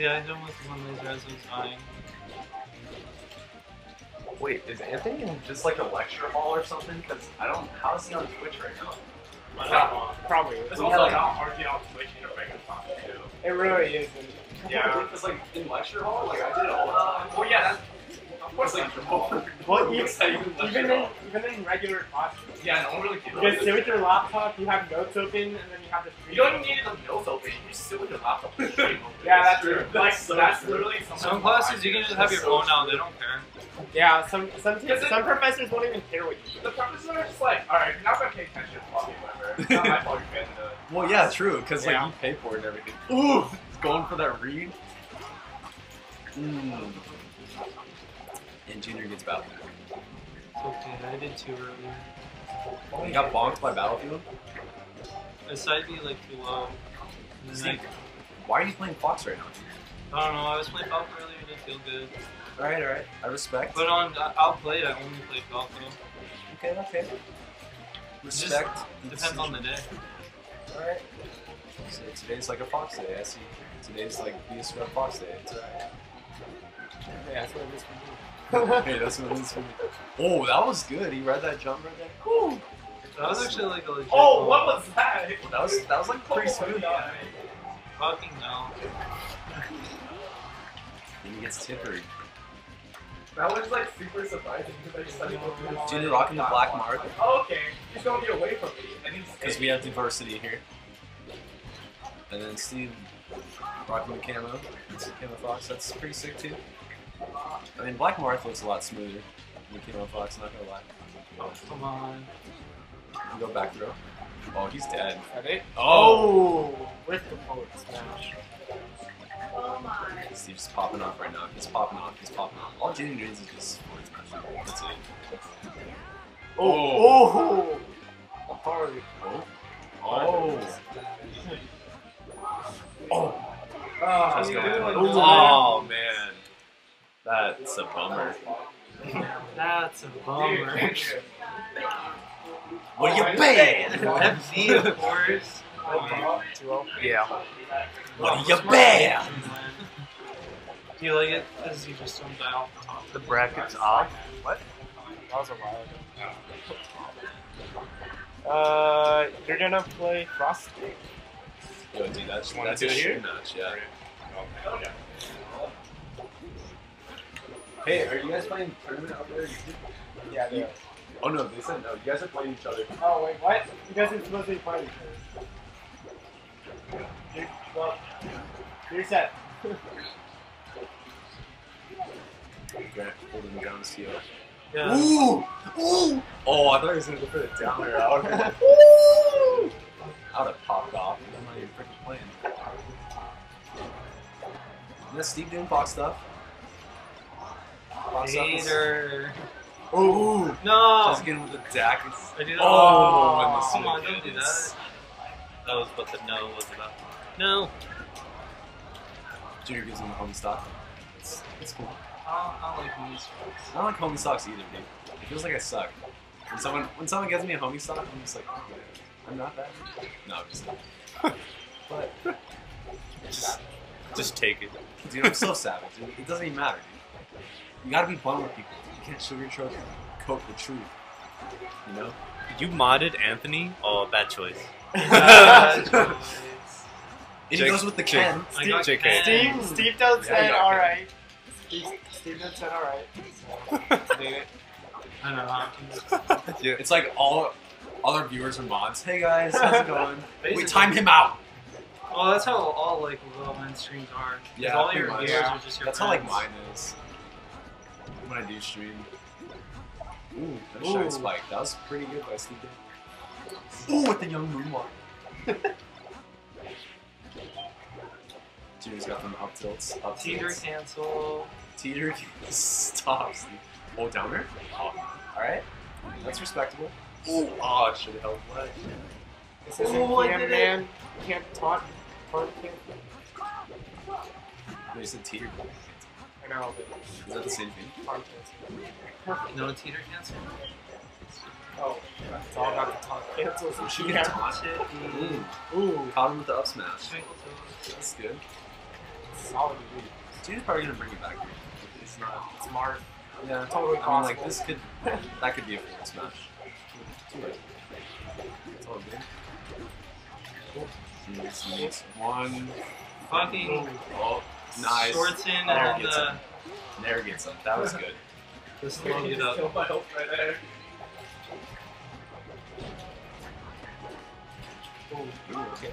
[SPEAKER 1] Yeah, he's almost one laser as I dying. Wait, is Anthony in just like a lecture hall or something? Because I don't. How is he on Twitch right now? probably. It's also like, not hard to on Twitch in a regular time too. It really is. Yeah. It's like in lecture hall. Like I did all the time. Well, yeah course, like you Well, even, even in even in regular classroom. Yeah, no one really cares. You just sit with your laptop. You have notes open, and then you have the. screen. you don't even need the notes open. You just sit with your laptop. yeah, that's, true. That's like so that's true. literally some. Some classes you can just have your phone out. They don't care. Yeah, some some it, some professors won't even care what you do. The professors are just like, all right, you're not gonna pay attention, whatever. It's not my fault you're the. Well, yeah, true, because yeah. like you pay for it and everything. Ooh, going for that read. Mm and Junior gets battle. Okay, I did two earlier.
[SPEAKER 3] you got bonked by Battlefield?
[SPEAKER 1] I side like too long. Like, why are you playing Fox right now, I don't know, I was playing fox earlier and not feel good. Alright, alright. I respect. But on, I'll play it, I only play Falco. Okay, okay. Respect. depends decision. on the day. Alright. So today's like a Fox day, I see. Today's like be a Fox day. It's alright. Yeah, I hey, that's what Oh, that was good. He read that jump right there. Cool. That was actually like a legit. Oh, what was that?
[SPEAKER 3] That was that was like pretty smooth. Oh, yeah.
[SPEAKER 1] Fucking no. and he gets tipperty. That was like super surprising because I just thought Dude, rocking the black mark. Oh, okay. He's gonna be away from me. Because we have diversity here. And then Steve rocking the camo. It's a camo fox. That's pretty sick too. I mean, Black Marth looks a lot smoother than Kimo Fox, not gonna lie. Oh, come on. You go back throw. Oh, he's dead. Oh. oh! With the poet smash. Oh my. He's just popping off right now. He's popping off. He's popping off. All Jaden needs is just forward smash. That's it. Oh! Oh! oh. Hard. Oh. Oh. Oh. Oh. Oh, oh, oh man. That's a bummer. That's a bummer. what are you paying? FC, of course. Yeah. What are you paying? Do you like it? This you just some dial. The bracket's off. What? That was a while ago. Uh, you're gonna play Frosty. Yo, dude, that's, the a here? Nuts, yeah. yeah. Hey, are you guys playing tournament out there? Yeah, yeah. Oh no, they said no. You guys are playing each other. Oh wait, what? You guys are supposed to be playing each other. You're, well, you're set. Grant holding the down Yeah. Ooh! Ooh! Oh, I thought he was gonna go for the downer. I would have I popped off. I'm not even freaking playing. And that's Steve doing box stuff. Later. Oh, no! Just getting with the DAC. I did. Oh, oh come on, don't do that. That was what the no was about. No. Junior gives him the homie stock. It's, it's cool. I don't, I don't like homie stocks. I don't like homie stocks either, dude. It feels like I suck. When someone when someone gives me a homie stock, I'm just like, oh, I'm not bad. No, I'm just. Not. but just, just take it. Dude, I'm so savage. It doesn't even matter. You gotta be blunt with people. You can't sugarcoat coat the truth. You know? You modded Anthony? Oh, bad choice. Uh, it goes with the Jake, Steve, I Steve, Ken. Steve, Steve Dode said, alright. Steve, Steve Dode said, alright. I don't know. yeah, it's like all, all our viewers are mods. Hey guys, how's it going? Basically. we time him out. Well, that's how all like low end streams are. Yeah, all your viewers are just your That's friends. how like mine is when I do stream. Ooh, that Ooh. shine spike. That was pretty good by Steve. Ooh, with the young moonwalk. Junior's got them up tilts. Up Teeter tilts. cancel. Teeter stops. Oh, downer. Oh. Alright. That's respectable. Ooh, oh, should have held what? This is a man. You can't taunt. Taunt Cam. There's a Teeter. Is that the same thing? No, it's teeter cancel. Oh, it's all about the top Cancel, and she can touch it. Ooh. Ooh. Caught him with the up smash. That's good. Solid move. Dude's probably gonna bring it back here. It's not. It's Yeah, totally I possible. mean, like, this could, that could be a full smash. It's all good. Cool. One. Fucking. Oh. Nice. Sorensen Never and gets uh, him. Never gets him. That was good. Just load it up. Kill my ult right there. Oh, ooh,
[SPEAKER 3] okay.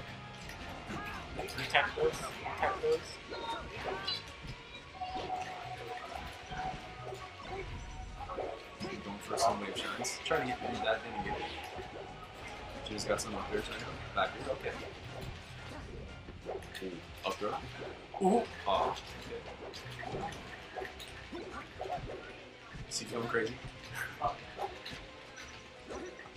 [SPEAKER 3] Tap those. Tap those.
[SPEAKER 1] Going for some wave shines. Trying to get rid that, didn't get it. She's got some up here, trying to back here. Okay. up throw. Ooh. Oh, Is he feeling crazy?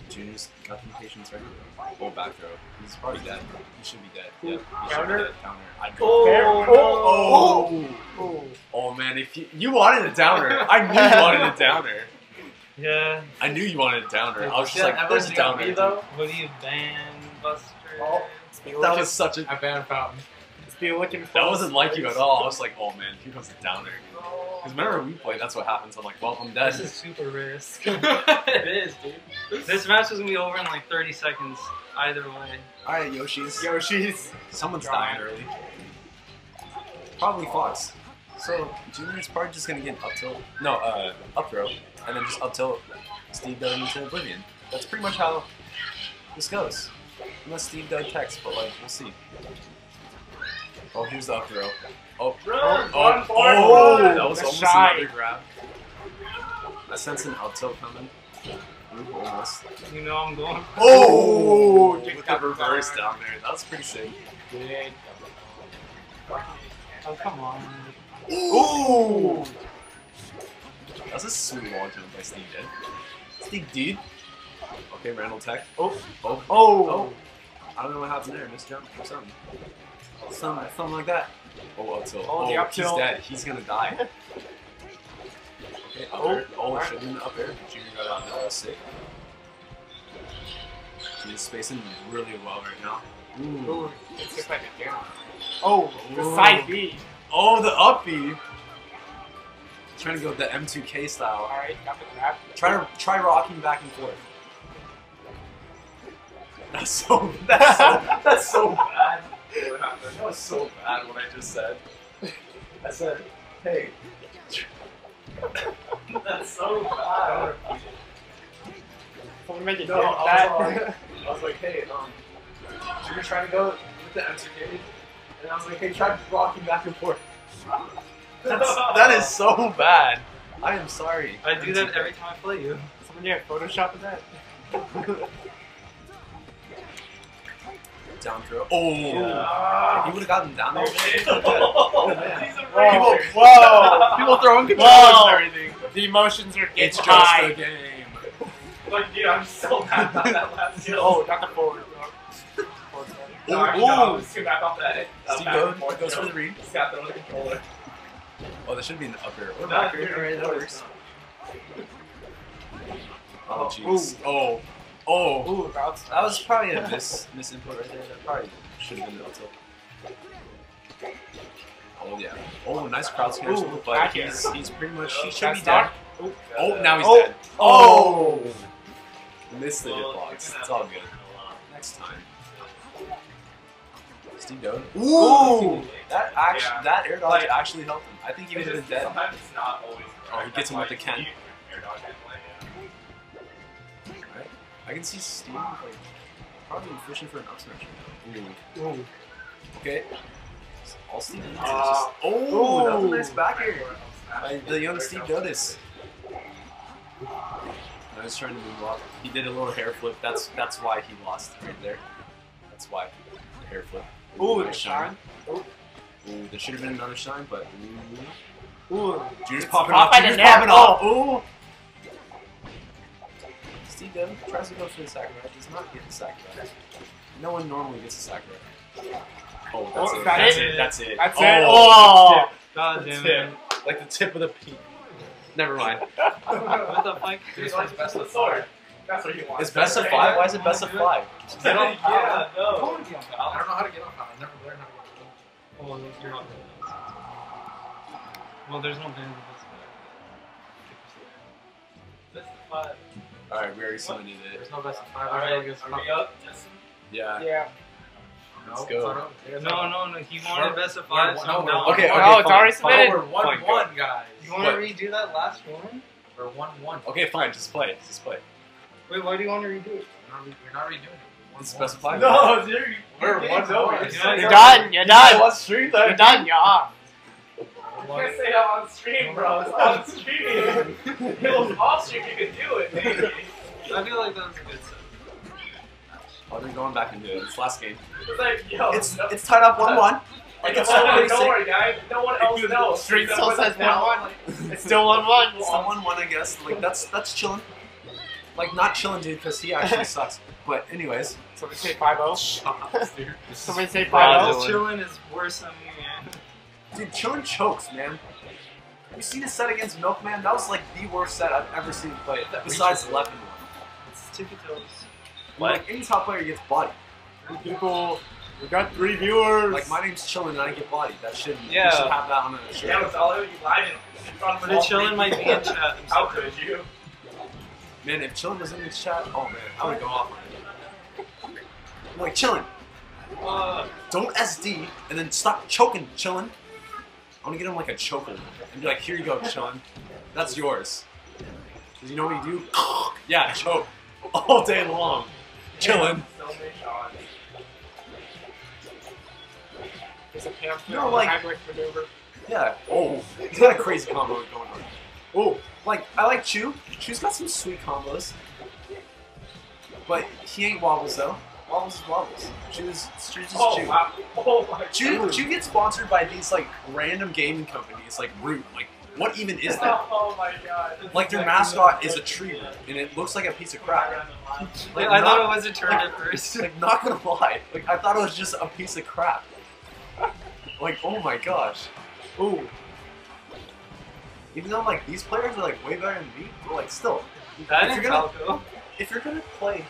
[SPEAKER 1] Junior's got the mutations right. here. oh, back throw. He's probably dead. He should be dead. Yeah. counter? Counter. I'd go. Oh, oh, oh, oh, oh. man, if you, you wanted a downer. I knew you wanted a downer. Yeah. I knew you wanted a downer. I was just yeah, like, there's a downer. what do you ban, Buster? Oh, that was such a. I banned Fountain be looking for. That wasn't like you at all. I was like, oh man, he wasn't down there. Because whenever we play, that's what happens. I'm like, well, I'm dead. This is super risk. it is, dude. This match is gonna be over in like 30 seconds, either way. All right, Yoshi's. Yoshi's. Someone's dying early. Probably Fox. So Junior's probably just gonna get up tilt. No, uh, up throw, and then just up tilt Steve Dode into oblivion. That's pretty much how this goes. Unless Steve Dode text, but like we'll see. Oh, here's the up throw. Oh, Run, oh, oh, oh, that was almost shy. another grab. I sense an out tilt coming. Ooh, almost. You know I'm going. Oh, oh with the reverse down there. That was pretty sick. Good. Oh come on.
[SPEAKER 2] Ooh.
[SPEAKER 1] That's a sweet long jump by Steve did. Steve dude. Okay, Randall Tech. Oh, oh, oh, oh. I don't know what happened there. jump or something. Some, something like that. Oh, Otto. Oh, oh, the oh, up tilt. He's dead. He's gonna die. okay, up oh, air. Oh, oh should have up air. Junior got out. No, that's safe. He's spacing really well right now. Ooh. Ooh it's like a down. Oh, Ooh. the side B. Oh, the up B. Trying to go the M2K style. All right, got the grab. Try to try rocking back and forth.
[SPEAKER 2] That's so that's so,
[SPEAKER 1] that's so bad what happened. That was so bad what I just said. I said,
[SPEAKER 3] hey. That's so bad.
[SPEAKER 1] Someone make it no, I was, like, I was like, hey, um, you were trying to go with the MCK? And I was like, hey, try rocking back and forth.
[SPEAKER 2] That's, that is
[SPEAKER 1] so bad. I am sorry. I do that every time I play you. Someone here Photoshop that. down throw. Oh, yeah. he would have gotten down there. oh, man. Whoa. People, whoa. People throwing controllers and everything. The emotions are getting It's high. just a game. Like, dude, I'm so mad about that last kill. Oh, not the forward throw. No, no, I'm just get that. Steve Bowden goes for the He's got the controller. Oh, that should be in upper or no, backer. Alright, that works. Oh, jeez. Oh. Oh. Ooh, that was, that was probably a mis misinput right there. That probably should have been the tilt. Oh yeah. Oh, nice crowd scare. But he's he's pretty much he should be dead. Oh, oh, now he's oh. dead. Oh. oh. Missed the hitbox. It's all good. Next time. Steve Dode. Ooh. That actually yeah. that air dodge like, actually helped him. I think he would have been dead. Sometimes it's not always. Oh, he gets him with the Ken. I can see Steve like probably fishing for an up smash. Mm. Uh, oh! Ooh. Ooh. Okay. So all Steve needs uh, just, oh, oh, that a nice back air. Uh, the young Steve Dotis. I was trying to move up. He did a little hair flip. That's that's why he lost right there. That's why the hair flip. Ooh, Ooh shine. Ooh. Ooh, there should have been another shine, but. Ooh. Junior's popping off. Junior's popping off. Oh. Ooh he goes, tries to go for the sacrifice, does not get the sacrifice. No one normally gets a sacrifice. Oh, that's, oh, it. that's it. it. That's it. That's oh, it. Oh, God damn it. Like the tip of the peak. Never mind. what the fuck? Dude, like best of sword. That's what you want. It's best of five? Why is it best of five? yeah, no. I don't know how to get on power. I never learned how to get on power. Oh, you're not Well, there's no thing that's better. five. All right, we already submitted it. There's no best of five. All right, are we up? Yeah. Yeah. Let's go. No, no, no. He wanted best of five. One, no, no. Okay, okay. Oh, it's already submitted. We're one, one, guys. You want to redo that last one? We're one, one. Okay, fine. Just play Just play Wait, why do you want to redo it? We're not, re we're not redoing it. One, specify. No, dude. We're one over. You're done. You're done. You're done. You're off can't say that on stream, bro. It's on stream. it was off stream. You could do it, maybe. I feel like that was a good set. Oh, they're going back into it. It's last game. It's like, yo, it's, no, it's tied up 1 1. Like, it's oh, so pretty Don't worry, guys. No one else knows. Street still says 1 1. It's still 1 1. one won, I guess. Like, that's that's chilling. Like, not chilling, dude, because he actually sucks. But, anyways. Somebody say 5 0. Somebody say 5 0. Chilling is worse than Dude, Chun chokes, man. Have you seen his set against Milkman? That was like the worst set I've ever seen play. Besides the Leffen one. It's tippy toes. Like any top player gets bodied. People, we got three viewers. Like my name's Chillin and I get bodied. That shouldn't. Yeah. You should have that on the shirt. Yeah, it's all over you live. But Chillin might be in chat. How could you? Man, if Chillin was in the chat, oh man, I would go off. I'm like Chillin. Uh, Don't SD and then stop choking, Chillin. I want to get him like a chokehold and be like, here you go, Sean. That's yours. Because you know what you do? yeah, choke. All day long. Chilling. It's a no, like,
[SPEAKER 2] maneuver.
[SPEAKER 1] Yeah. Oh, he's got a crazy combo going on. Oh, like, I like Chu. Chu's got some sweet combos. But he ain't wobbles, though. What was Waffles. She was she oh, Jew. Wow. Oh my Jew, God. Jew gets sponsored by these like random gaming companies like Root. Like what even is that? Oh, oh my God! That's like their exactly mascot is a tree root, and it looks like a piece of crap. like, I not, thought it was a turd at first. Like not gonna lie, like I thought it was just a piece of crap. like oh my gosh, ooh. Even though like these players are like way better than me, but like still. That if you're gonna, if you're gonna play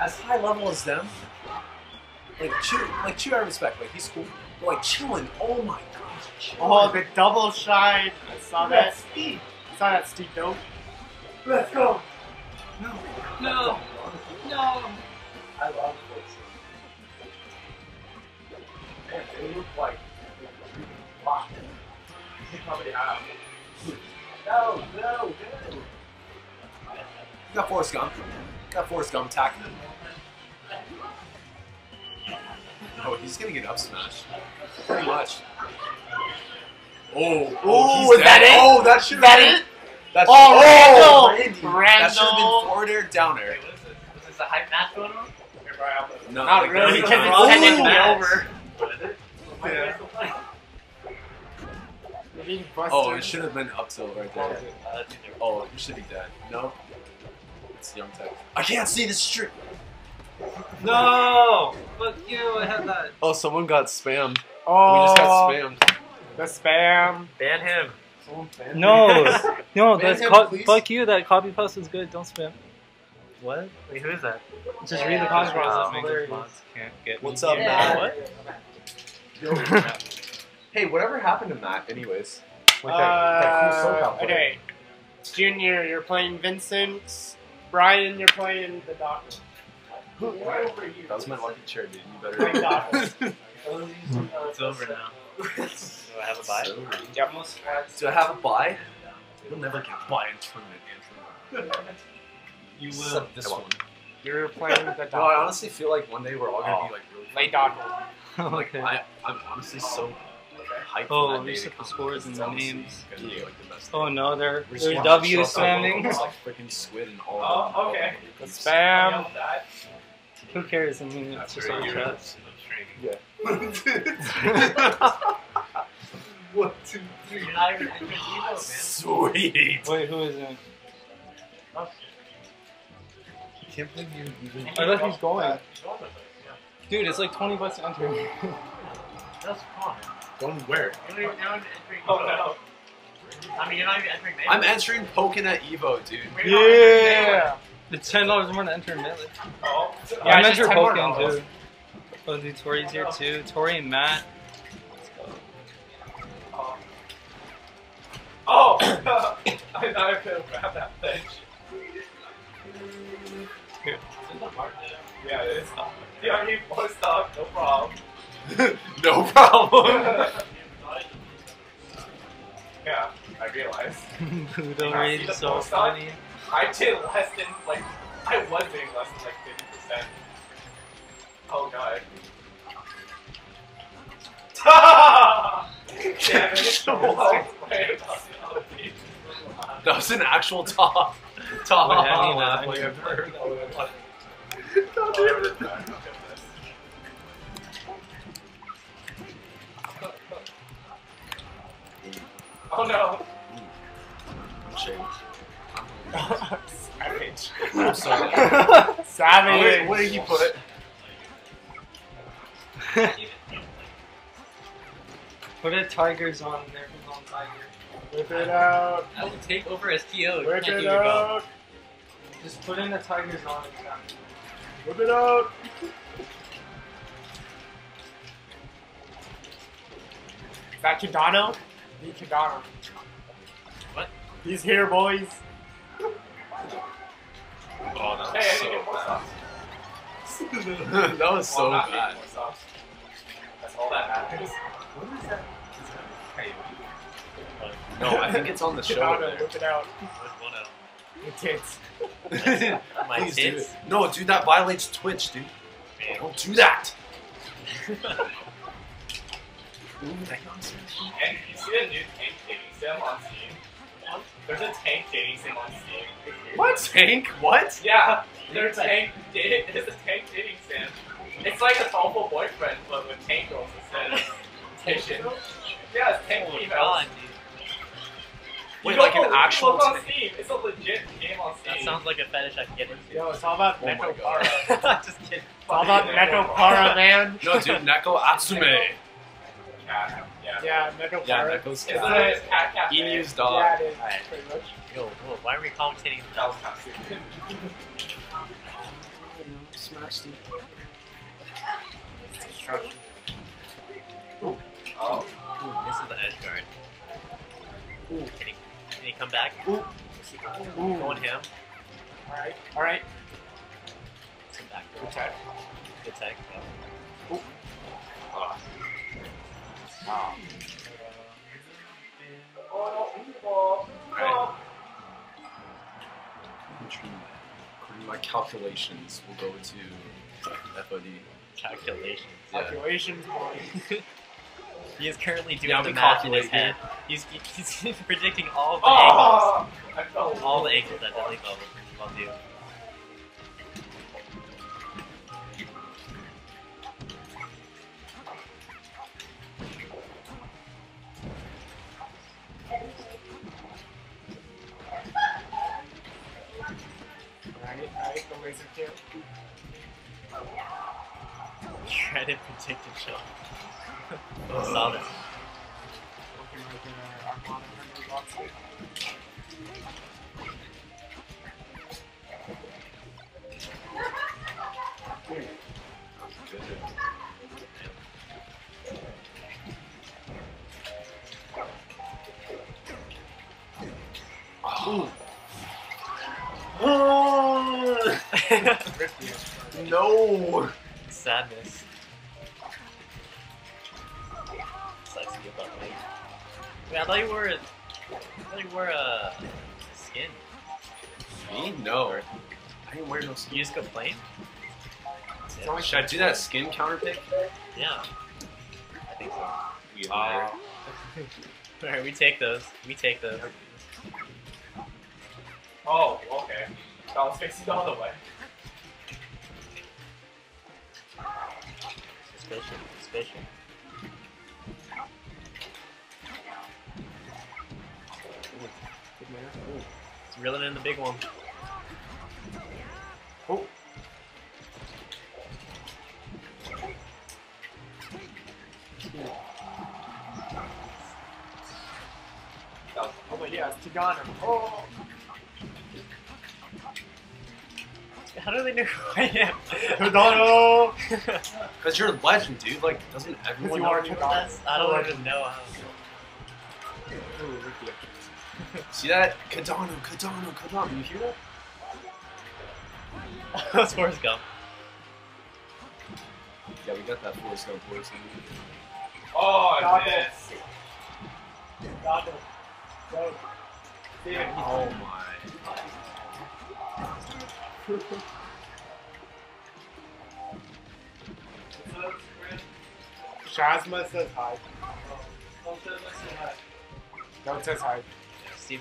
[SPEAKER 1] as high level as them, like chew, like chew. I respect. Like he's cool. But like chilling. Oh my gosh. Chillin'. Oh, the double shine. I saw that. That's steep. I saw that steep though. Let's go. No. No. No. I love Fortune.
[SPEAKER 3] Man, they look like locked. You probably have. No, no, no.
[SPEAKER 1] You got Forrest Gump. Got Forrest Gump tacking him. Oh, he's gonna get up smash. Pretty much. Oh, oh, is he's that it? Oh, that should that been, it? That oh, Randall. Randy. Randall. That should have been forward air, down air. Wait, is, is this a hype match going on? No, not like really, because it's technically over. What is Yeah. Oh, oh, it should have been up tilt right there. Oh, you should be dead. No. It's young tech. I can't see the street. No! Fuck you, I had that. Oh, someone got spammed. Oh. We just got oh. spammed. The spam. Ban him. no, no, that's him, fuck you. That copy post is good. Don't spam. What? Wait, who is that? Just yeah, read the copy post. Wow. Oh, can't get What's up, yeah. Matt? What? hey, whatever happened to Matt, anyways?
[SPEAKER 2] uh, okay,
[SPEAKER 1] Junior, you're playing Vincent. Brian, you're playing the doctor. That's my lucky chair, dude. You better. it's over now. Do I have a buy? Yep. Do I have a buy? You'll never get buy in tournament, Andrew. You will. Except this one. You're playing the doctor. No, I honestly feel like one day we're all gonna oh. be like really. late doctor. okay. I, I'm honestly so Oh, you said the scores and the names. Oh no, they're they're W spamming. freaking squid and all. Oh, okay. Spam. Who cares? I mean, it's just all traps. Yeah. One, two, three. Oh, sweet. Wait, who is it? I can't believe you. I he's going. Dude, it's like 20 bucks to enter. That's fine. From where? oh, no. I mean, you're not even entering melee. I'm entering Pokemon at Evo, dude. Yeah! The ten dollars more to enter melee. Oh. Yeah, I'm entering Pokemon, too. Oh, dude, Tori's here too. Tori and Matt. Oh! oh. I thought I could grab that bitch. Yeah, it is. Yeah, I need four stock, no problem. no problem. yeah, I realize. Budo so funny. I did less than, like, I was doing less than, like, 50%. Oh, God. That was an actual top. Top. I mean, uh,
[SPEAKER 3] Oh no. I'm ashamed.
[SPEAKER 1] Savage. I'm sorry. Savage. where did he put it? put a tiger's on there for it out. I will take over as TO. Whip it out. Just put in the tiger's on exactly. Whip it out. Is that Dono. Nietzsche What? He's here, boys. Oh, that was hey, so bad. that was so well, bad. That's all that matters. What is that?
[SPEAKER 2] No, I think it's on the show. Rip it out. Your tits. My tits? Do
[SPEAKER 1] No, dude, that violates Twitch, dude. Man. Don't do that. And you see the new tank dating sim on Steam? There's a tank dating sim on Steam. What? Tank? What? Yeah, there's a tank dating, it's a tank dating sim. It's like a Hatoful Boyfriend, but with tank girls instead of Asian. Yeah, it's tank oh females. God, Wait, like an actual on tank? Steam. It's a legit game on Steam. That sounds like a fetish I can get into. Yo, it's all about oh Nekopara. Just kidding. It's all about Nekopara, man. No, dude, Neko Atsume cat. Yeah. Yeah, Metal Yeah, Pirate. Metal's It's cat. literally just dog. Yeah, it is, Alright. pretty much. Yo, whoa, why are we commentating? That was Oh. Ooh, this is the edge guard. Ooh. Can he, can he come back? Ooh. Go on him. Alright, alright. Come back. Good tag. Good tag. Oh. Oh. My calculations will go to FOD. Calculations. Yeah. Calculations, boy. he is currently doing yeah, the math in his head. He's, he's predicting all the oh! angles. All the angles that deadly level. Well, dude. I didn't predict it, so. Uh, Solid.
[SPEAKER 3] Oh. Oh. no.
[SPEAKER 1] Sadness. Wait, I thought you were. A, I thought you were a, uh, skin. Me? No. I didn't wear no skin. You just complain? Yeah. Should I do that skin counter pick? Yeah. I think so. We are. Alright, we take those. We take those. Oh, okay. I'll us fix it the other way. Suspicion, suspicion. Reeling in the big one. Oh. Oh, yeah, it's Tagano. Oh! How do they know who I am? Tagano. Because you're a legend, dude. Like, doesn't everyone know you are? I don't even know how. Ooh, Rukia. See that? Kadano, Kadano, Kadano. You hear that? That's Forrest Gump. Yeah, we got that Forrest Gump voice. Oh, man.
[SPEAKER 3] Oh, my.
[SPEAKER 1] Shazma says hi. Oh, don't says hi. Don't says hi. we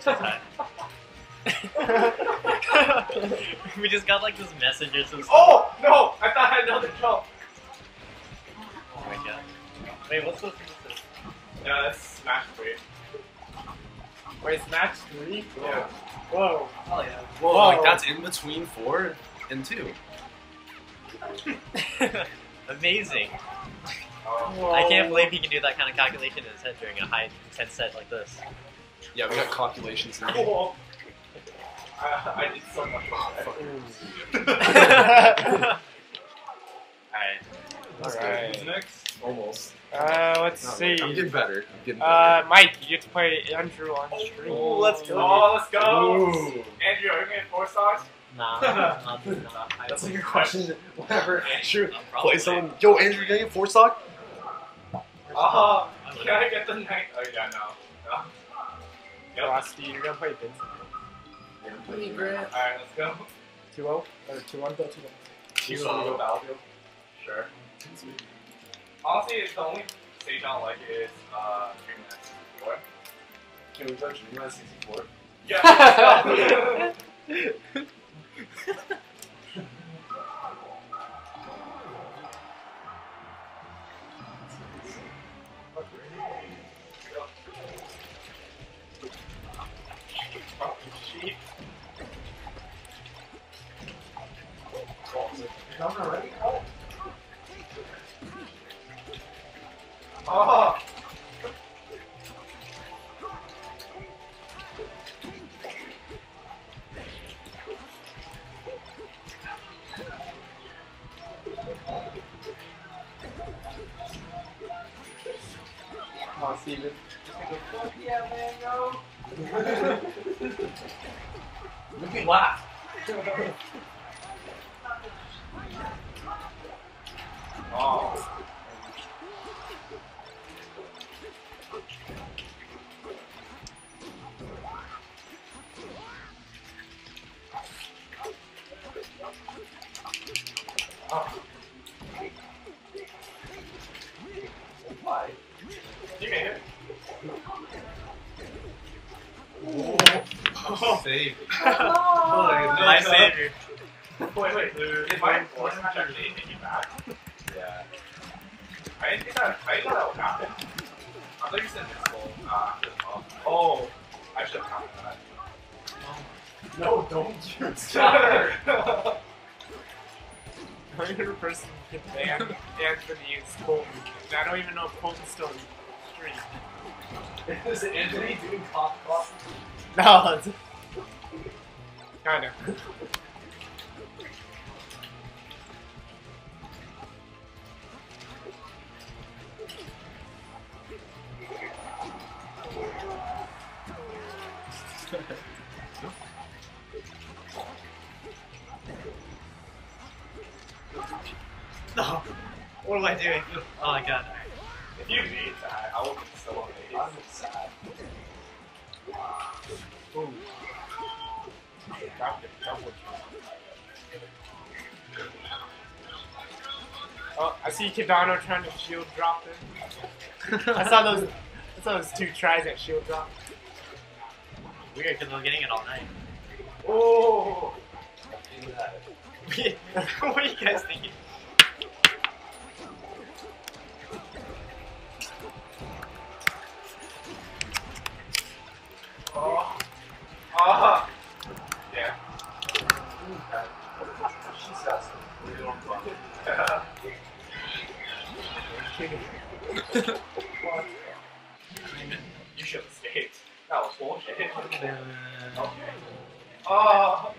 [SPEAKER 1] just got like this messages. some oh, stuff. Oh no! I thought I had another jump. Oh my god. Wait, what's this? Yeah, that's Smash 3. Wait, Smash 3? Yeah. Whoa. Oh yeah. Whoa, Whoa, like that's in between 4 and 2. Amazing. Whoa. Oh. I can't believe he can do that kind of calculation in his head during a high intense set like this. Yeah, we got calculations. In Cool. Uh, I did so much. Alright. Alright. Who's next? Almost. Uh, let's Not see. Really. I'm getting better. I'm getting uh, better. Uh, Mike, you get to play Andrew on stream. Oh, let's go. Oh, let's go. Ooh. Andrew, are you going to four stars? Nah, not, not, That's like a question. Whatever. Andrew play someone, yo, Andrew, can I get four sock?
[SPEAKER 3] Uh, can I get the
[SPEAKER 1] knight? Oh, yeah, no. no. Frosty, you're gonna play Vincent. Alright, let's go. 2 0? Or 2 1? 2 1. 2 0 Battlefield? Sure. Honestly, it's the only stage I don't like is uh, Dreamland 64. Can we go Dreamland 64? Yeah!
[SPEAKER 3] done already? Oh. Oh.
[SPEAKER 1] Fuck yeah, man, yo. Look at what? Oh. Savior. oh. My savior. Wait, wait. If I force actually hit you back? Yeah. I didn't think that, I didn't know that would happen. I thought you said missile uh, Oh. I should have counted that. No, don't you stop! I'm your person Dan, Anthony is Colton. I don't even know if Colton's still in the street. Is Anthony doing cough cough? No, Kinda. Oh, What am I doing? Oh, God. you beat. Oh, I see Kidano trying to shield drop him. I saw those. I saw those two tries at shield drop. Weird, because we're getting it all night. Oh. what are you guys thinking? Oh. Oh. Yeah. you should have stayed. That was bullshit. okay. Oh.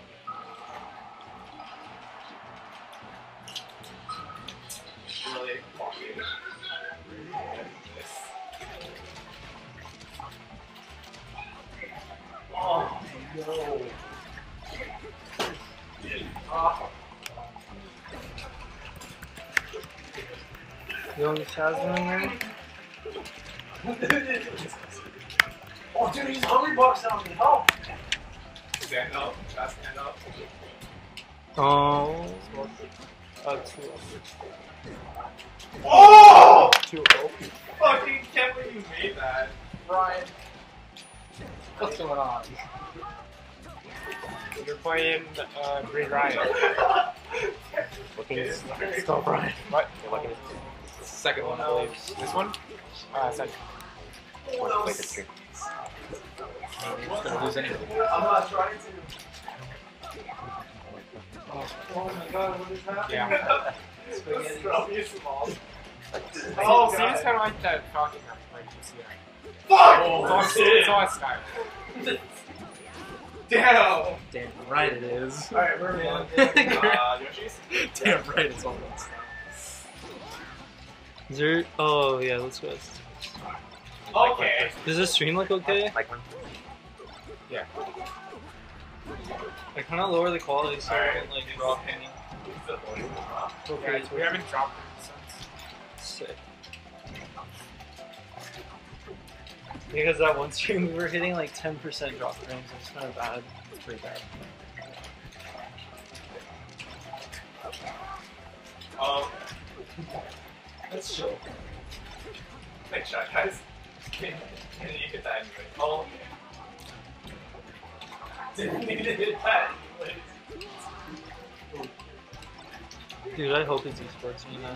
[SPEAKER 1] longest house on there. oh, dude, he's Hungrybox on me. Help! Stand up. stand up.
[SPEAKER 3] Oh.
[SPEAKER 1] Uh, two Oh!
[SPEAKER 3] Two open. Fucking can't believe you made that. Brian.
[SPEAKER 1] What's going on? You're playing uh, Green Riot. Looking at this. Let's go, Brian. What? at second one, I believe. This one? Uh, second. Wait, wait, it's good. It's gonna lose anyway. I'm not trying to. Oh my god, what is that? Yeah.
[SPEAKER 2] oh, see, kind of
[SPEAKER 1] like that talking like you see Fuck! Oh, it's, all, Skyrim. Damn! Damn right it is. Alright, we're in. Uh, Yoshi's? Damn right it's all that is there? Oh yeah, let's go. Okay. Does this stream look okay? Like Yeah. I kind of lower the quality so right. I don't like drop any. Okay, yeah, we haven't dropped it since. Sick. Because that one stream we were hitting like 10% drop frames, it's kind of bad. It's pretty bad. Um. That's true. Nice shot, guys. and you hit that anyway. Oh, okay. Didn't need to hit that Dude, I hope it's esports, you know.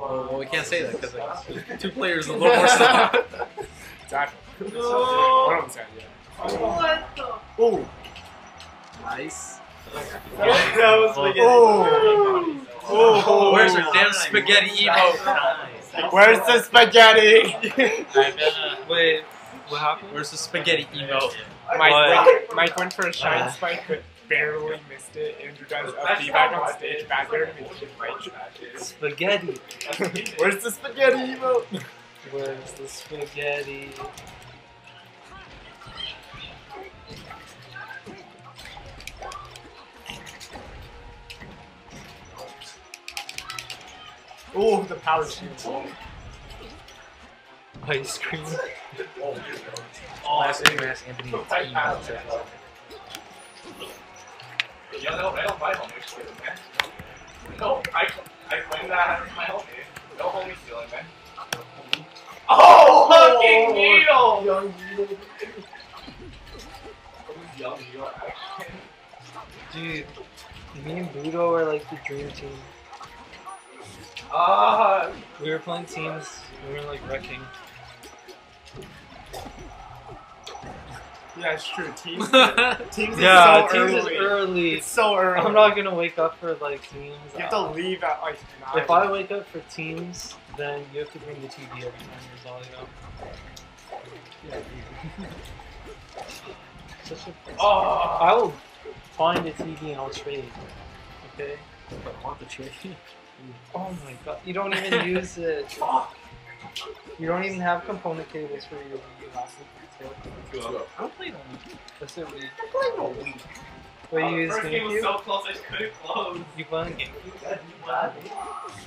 [SPEAKER 1] Well, well we can't say that because like,
[SPEAKER 3] two players a little more stuff. exactly. No. One of them's yeah.
[SPEAKER 2] Oh. oh. Nice. that was
[SPEAKER 1] oh. spaghetti. Oh. Oh. oh. Where's your damn spaghetti emote? Where's the spaghetti? Uh, wait, what happened? Where's the spaghetti emo? Mike, went, Mike for a shine spike, barely missed it. Andrew does a feedback on stage background with his mic. Spaghetti. Where's the spaghetti emote? Where's the spaghetti? Oh, the power shield. Ice cream. oh, Last name is Anthony. Yeah, no, I don't buy homies for man.
[SPEAKER 2] No, I, I claim that I as my homie. No homie stealing, man. Oh, fucking oh, needle!
[SPEAKER 1] Young needle. young needle action. Dude, me and Budo are like the dream team. Ah! Uh, we were playing teams, we were like wrecking. Yeah, it's true. Teams, teams yeah, is so teams early. is early. It's so early. I'm not gonna wake up for like teams. You have to uh, leave at like nine. If I wake up for teams, then you have to bring the TV every time. Is all you know. Such a. Oh. I will find a TV and I'll trade. Okay. I want the trade. oh my god! You don't even use it. You don't even have component cables for your last. Two up. I played on Wii. That's it, Wii. I played on Wii. What oh, you use first game was so close I couldn't close. You play on GameCube? You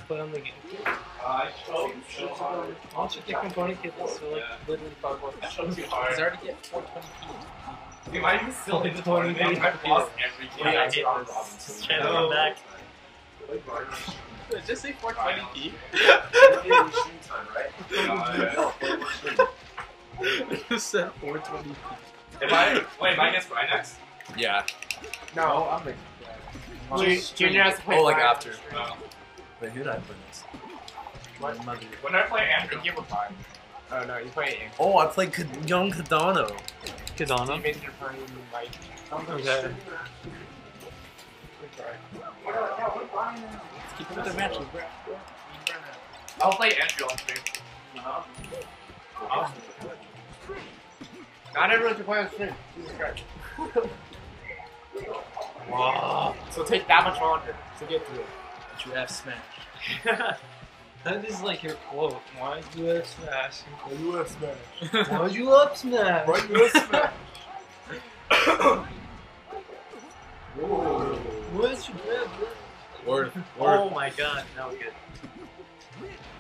[SPEAKER 1] play on the GameCube? Uh, I showed so hard. Why don't you take component kit this like literally five more I showed too hard. It's already at 420p. Dude, I'm still in the tournament. I've lost every game. Yeah, I hate this. Trying to come back. Just say 420p. It's time, right? It's at 420. Am I, wait, am I against Brian next? Yeah. No, I'm against Junior has to play Oh, like after. No. Wait, who did I play next? My Mother. When I play Andrew? give a time. Oh, no, you play Oh, I played K Young Kadano. Kadano? You made your like, Okay. Let's keep it with the matches, bro. I'll play Andrew on stream. Uh-huh. Awesome. Not everyone can play on stream. Jesus Christ. So take that much longer to get through it. But you have Smash. that is like your quote. Why do you have Smash? Why you have Smash? Why do you have Smash? Why you have Smash? Whoa. you have? Oh my god, that was good.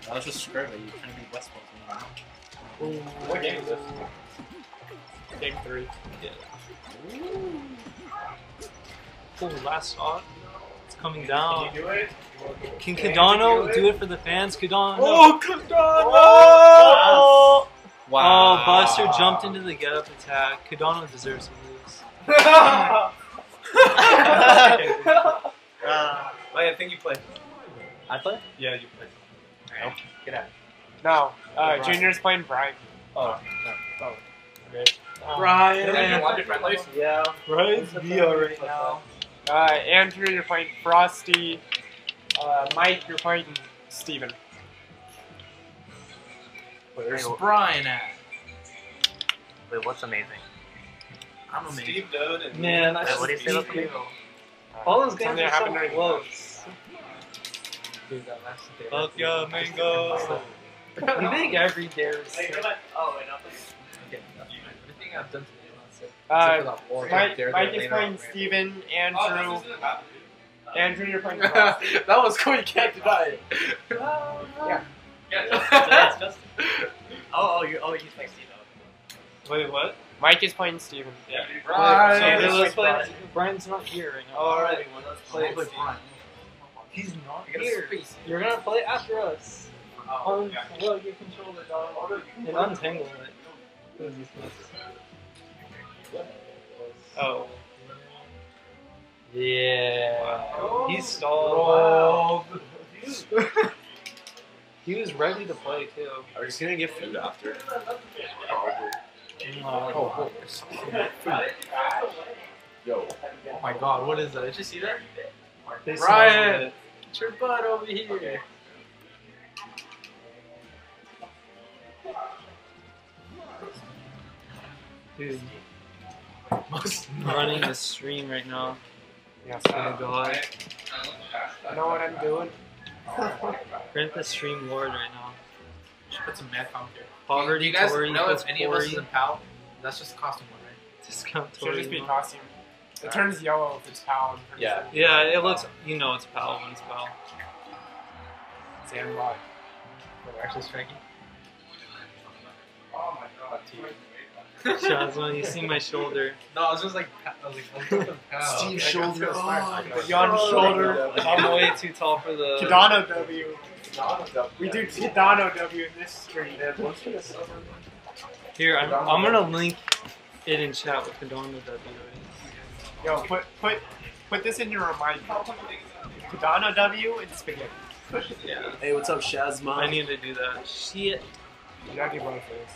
[SPEAKER 1] That was just screw you. You're trying to be West Coast. What game is this? Game three. Yeah. Ooh. Ooh, last shot. It's coming down. Can you do it? Can do, do it for the fans? Cadano. Oh, Cadano! Oh, wow. Oh, Buster jumped into the get-up attack. Cadano deserves some moves. uh, wait, oh, I think you play. I play? Yeah, you play. Okay. Get out. No, uh, Junior's playing Brian. Oh, no. Oh. Okay. Um, Yeah. Ryan's VR right now. Uh, Andrew, you're playing Frosty. Uh, Mike, you're playing Steven. Where's Wait, Brian at? Wait, what's amazing? I'm amazing. Steve Dode and Man, I Wait, what do you say about Steve? All those games are so close. Fuck mango. I think every dare is. oh, wait, think I've done something else. Uh, Mike, Mike is playing Steven, Andrew. Oh, Andrew, you're playing That was cool, you can't deny it. yeah. Yeah, just, Oh, oh, you, oh, he's playing Steven. Wait, what? Mike is playing Steven. Yeah. Brian. So Brian's not here right now. Alright, let's play Steven. He's not here. You're gonna play after us. Oh, yeah. Well, you control the dog. And untangle it. Oh. Yeah. Wow. He stalled. Wow. he was ready to play too. Are you gonna get food after? Probably. Oh, oh. Yo. Oh my god, what is that? Did you see that? They Ryan! Get your butt over here. Okay. Dude running the stream right now. Yes, it's gonna go live. know what I'm doing? Print the stream lord right now. Should put some math on here. Poverty, do you guys Tory, know if any Tory. of us is a pal? That's just a costume one, right? Discount Tory. Should just be a costume. It right. turns yellow if it's pal. Yeah. Yeah, it looks. You know it's pal when it's pal. Sam live. Actually, Spanky. Oh my god, Shots on. You see my shoulder. No, I was just like, I was like, oh, Steve's shoulder. Oh, Jan's shoulder. I'm way too tall for the. Kidano W. Kidano w. We do Kidano W in this stream. Here, I'm, I'm gonna link it in chat with Kidano W. Yo, put put put this in your reminder. Kidano W and spaghetti. Yeah. Hey, what's up, Shazma? I need to do that. Shit. You gotta get one first.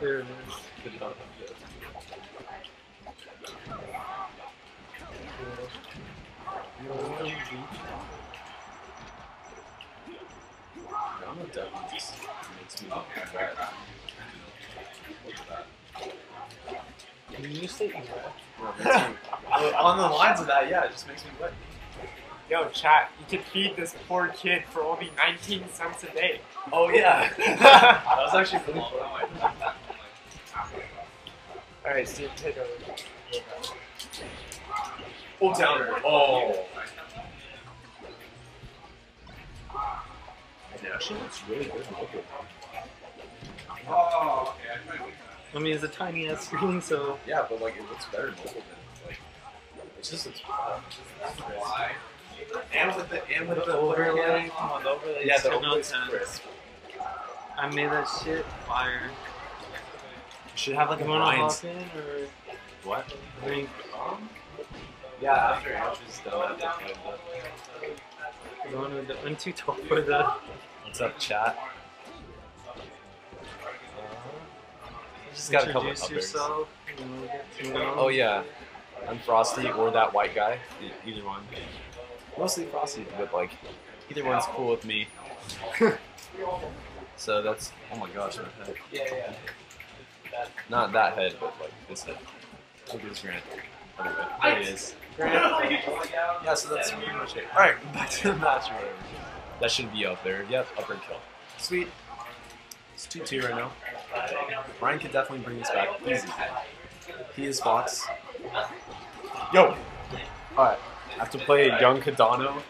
[SPEAKER 1] There it is.
[SPEAKER 3] just makes me look at that. Can you say wet? On the lines
[SPEAKER 1] of that, yeah, it just makes me wet. Yo, chat, you could feed this poor kid for only 19 cents a day. Oh, yeah. that was actually phenomenal. Alright, Steve, take over. Full downer. Oh. And really good Oh, okay. I mean, it's a tiny ass screen, so. Yeah, but like, it looks better mobile than like. It's just it's fun. Why? And with the and with the, the overlay, overlay, yeah, the overlay's crisp. I made that shit fire. Should have like a or What? I mean, yeah, after I Going with the I'm too tall for that. What's up, chat? Uh, Just got a couple of yourself, Oh yeah, I'm Frosty or that white guy. Either one. Mostly Frosty, but like either one's cool with me. so that's oh my gosh. Yeah, yeah. That, not that head, but like this head. Look at this, Grant. Anyway, there it is. Grant. Yeah, so that's pretty much it. Alright, back to the match That should be up there. Yep, upper kill. Sweet. It's 2 2 right now. Ryan could definitely bring this back. Easy. He is Fox. Yo! Alright. I have to play Young Cadano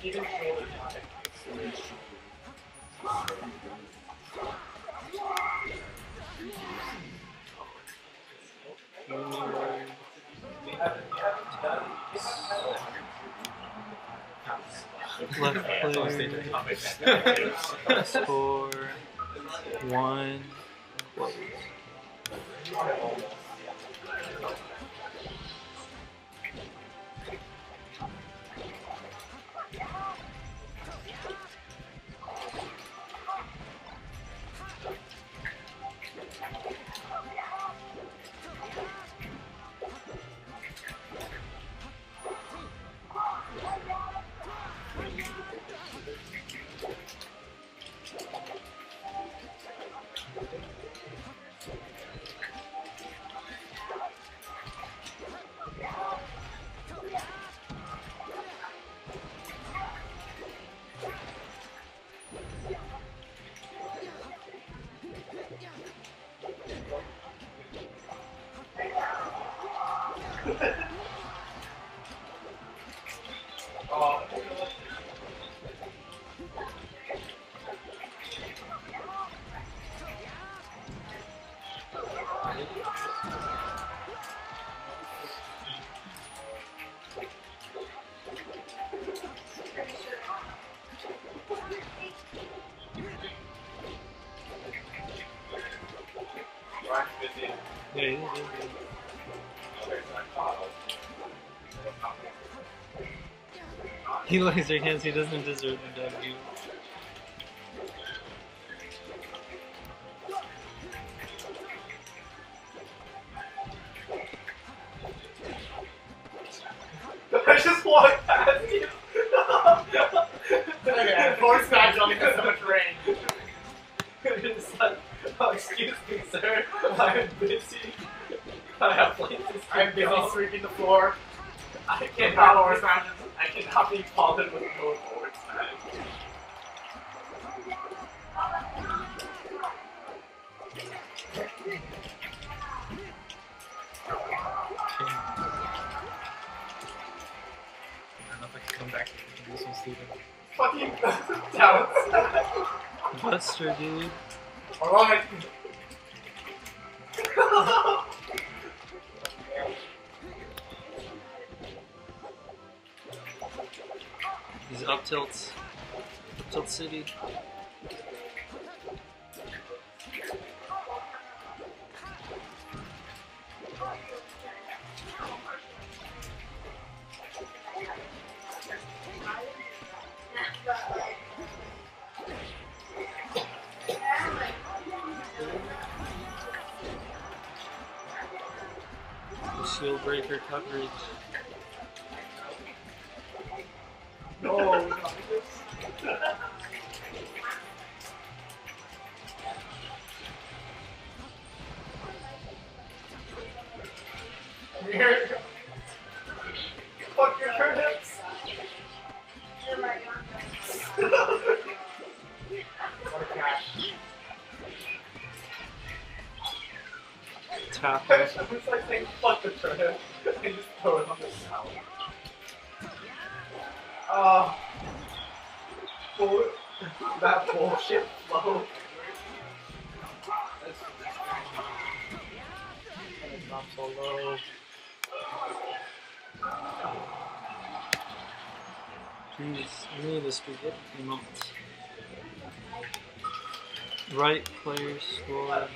[SPEAKER 1] Left click. Score. One. He lays your hands, he doesn't deserve the W. These up tilts. Up tilt city. shield breaker coverage. Oh. right player squad.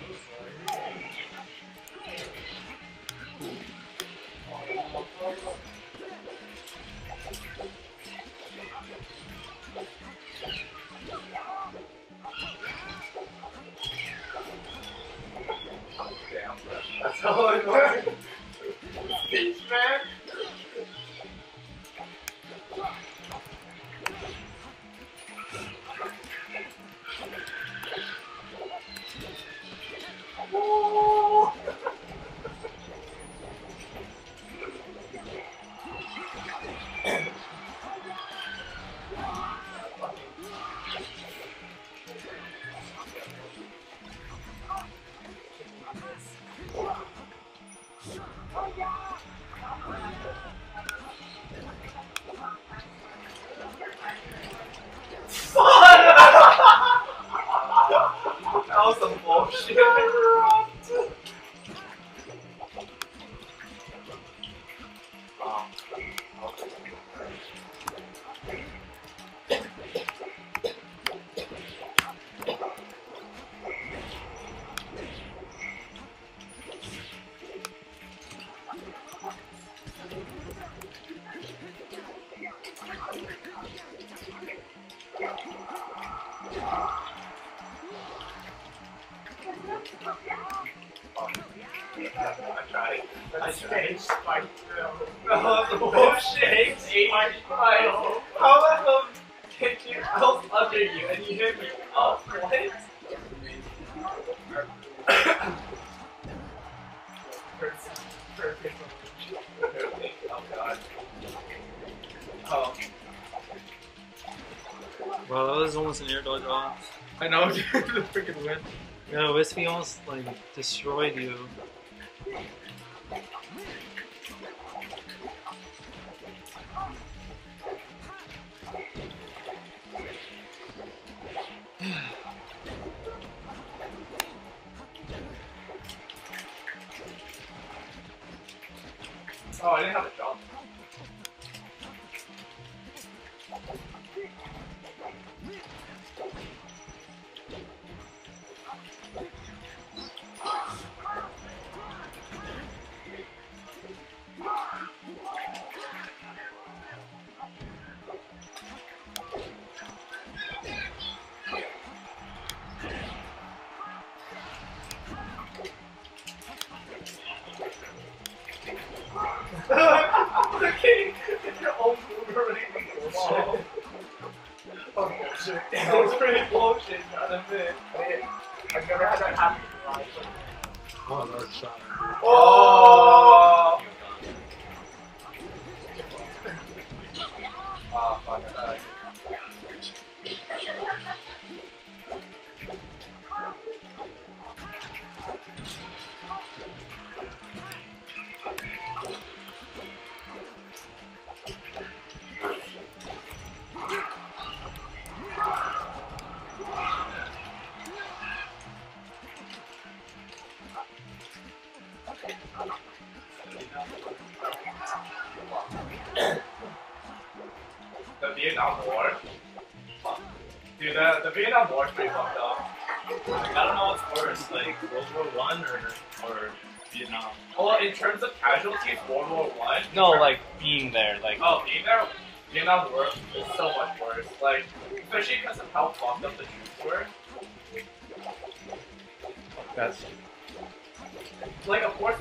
[SPEAKER 1] let be honest, like destroyed you Vietnam War, board's pretty fucked up. I don't know what's worse, like World War One or or Vietnam. Well, in terms of casualties, World War One. No, like being there, like. Oh, being there, Vietnam War is so much worse. Like, especially because of how fucked up the troops were. That's. Like, of course.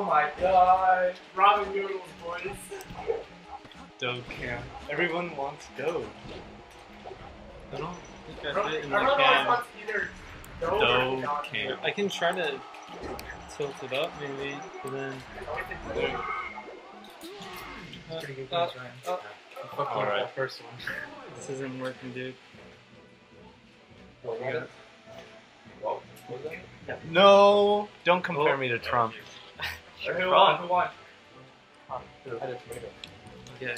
[SPEAKER 1] Oh my god. Ramen noodles, boys. Dove camp. Everyone wants dough. I don't think I fit in the camp.
[SPEAKER 2] Dough camp.
[SPEAKER 1] I can try to tilt it up maybe, but then. There.
[SPEAKER 2] Uh, Pretty uh, Uh,
[SPEAKER 1] All right. first one. this isn't working, dude. What, what, what, no! Don't compare oh. me to Trump. Sure, who won? Who won? Oh, I had a tomato. Okay.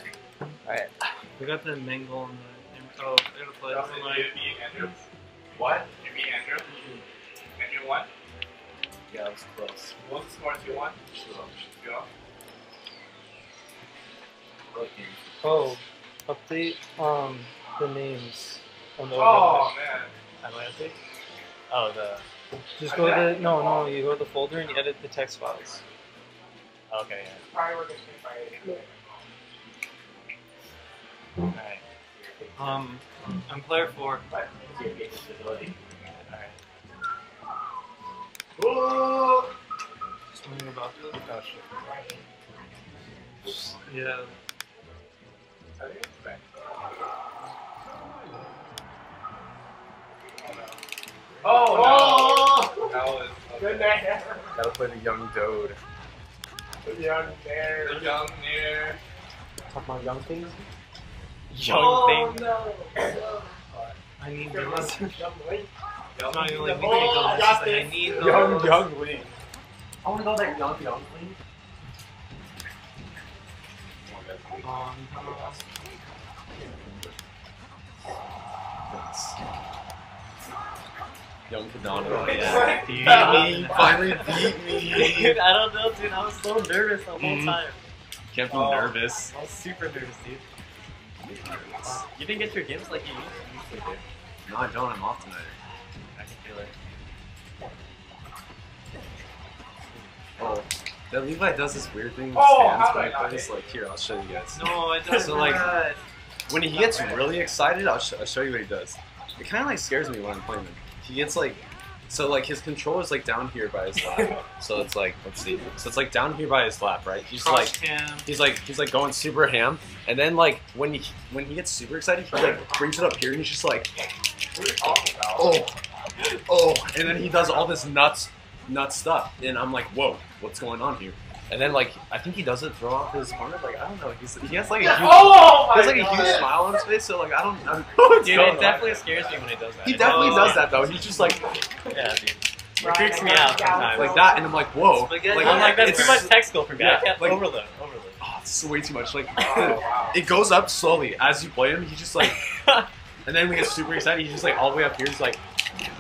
[SPEAKER 1] Alright. We got the mangle and the. Oh, it'll play. Justin, you beat Andrew? What? You beat Andrew? Mm-hmm. Andrew won? Yeah, it was close. What was the score 2 1? 2 0. Looking. Oh, update um the
[SPEAKER 3] names on the Oh,
[SPEAKER 1] man. How I update? Oh, the. Just go to the. No, no, you go to the folder and you edit the text files. Okay, yeah. Probably Alright. Um, I'm player four. Alright.
[SPEAKER 2] Whoa!
[SPEAKER 1] Something about the gotcha. Yeah. Oh, no! Oh! That was. Okay. Good night. Gotta play the young dode young there. young there. Talk about young things? Young oh, things? No, no. I need those. Young Link. Young, not I need those. Young, young Link. I want to go that young, young Link. Um,
[SPEAKER 3] Young Canonical. Yeah. beat me. Finally beat me. Dude, I don't know, dude. I was
[SPEAKER 1] so nervous the whole mm. time. Kept me oh, nervous. I was super nervous, dude. You didn't get your games like you usually do. No, I don't. I'm off tonight. I can feel it. Oh. That Levi does this weird thing with oh, stands back like, here, I'll show you guys. No, it doesn't. so like, when he gets really excited, I'll, sh I'll show you what he does. It kind of like scares me when I'm playing him. He gets like, so like his control is like down here by his lap. so it's like, let's see. So it's like down here by his lap, right? He's Crushed like, him. he's like, he's like going super ham. And then like when he when he gets super excited, he like brings it up here and he's just like, oh, oh, and then he does all this nuts, nuts stuff. And I'm like, whoa, what's going on here? And then like I think he doesn't throw off his armor. Like I don't know. He's, he has like a huge, oh he has like a huge smile on his face. So like I don't. I dude, it definitely scares me when he does that. He definitely oh. does that though. He's just like. yeah, dude. It freaks me out sometimes. Like that, and I'm like, whoa. Like, I'm like, that's too much text for me. Yeah, like, overload, overload. Oh, it's way too much. Like, oh, it goes up slowly as you play him. He just like, and then we get super excited. He's just like all the way up here. He's like,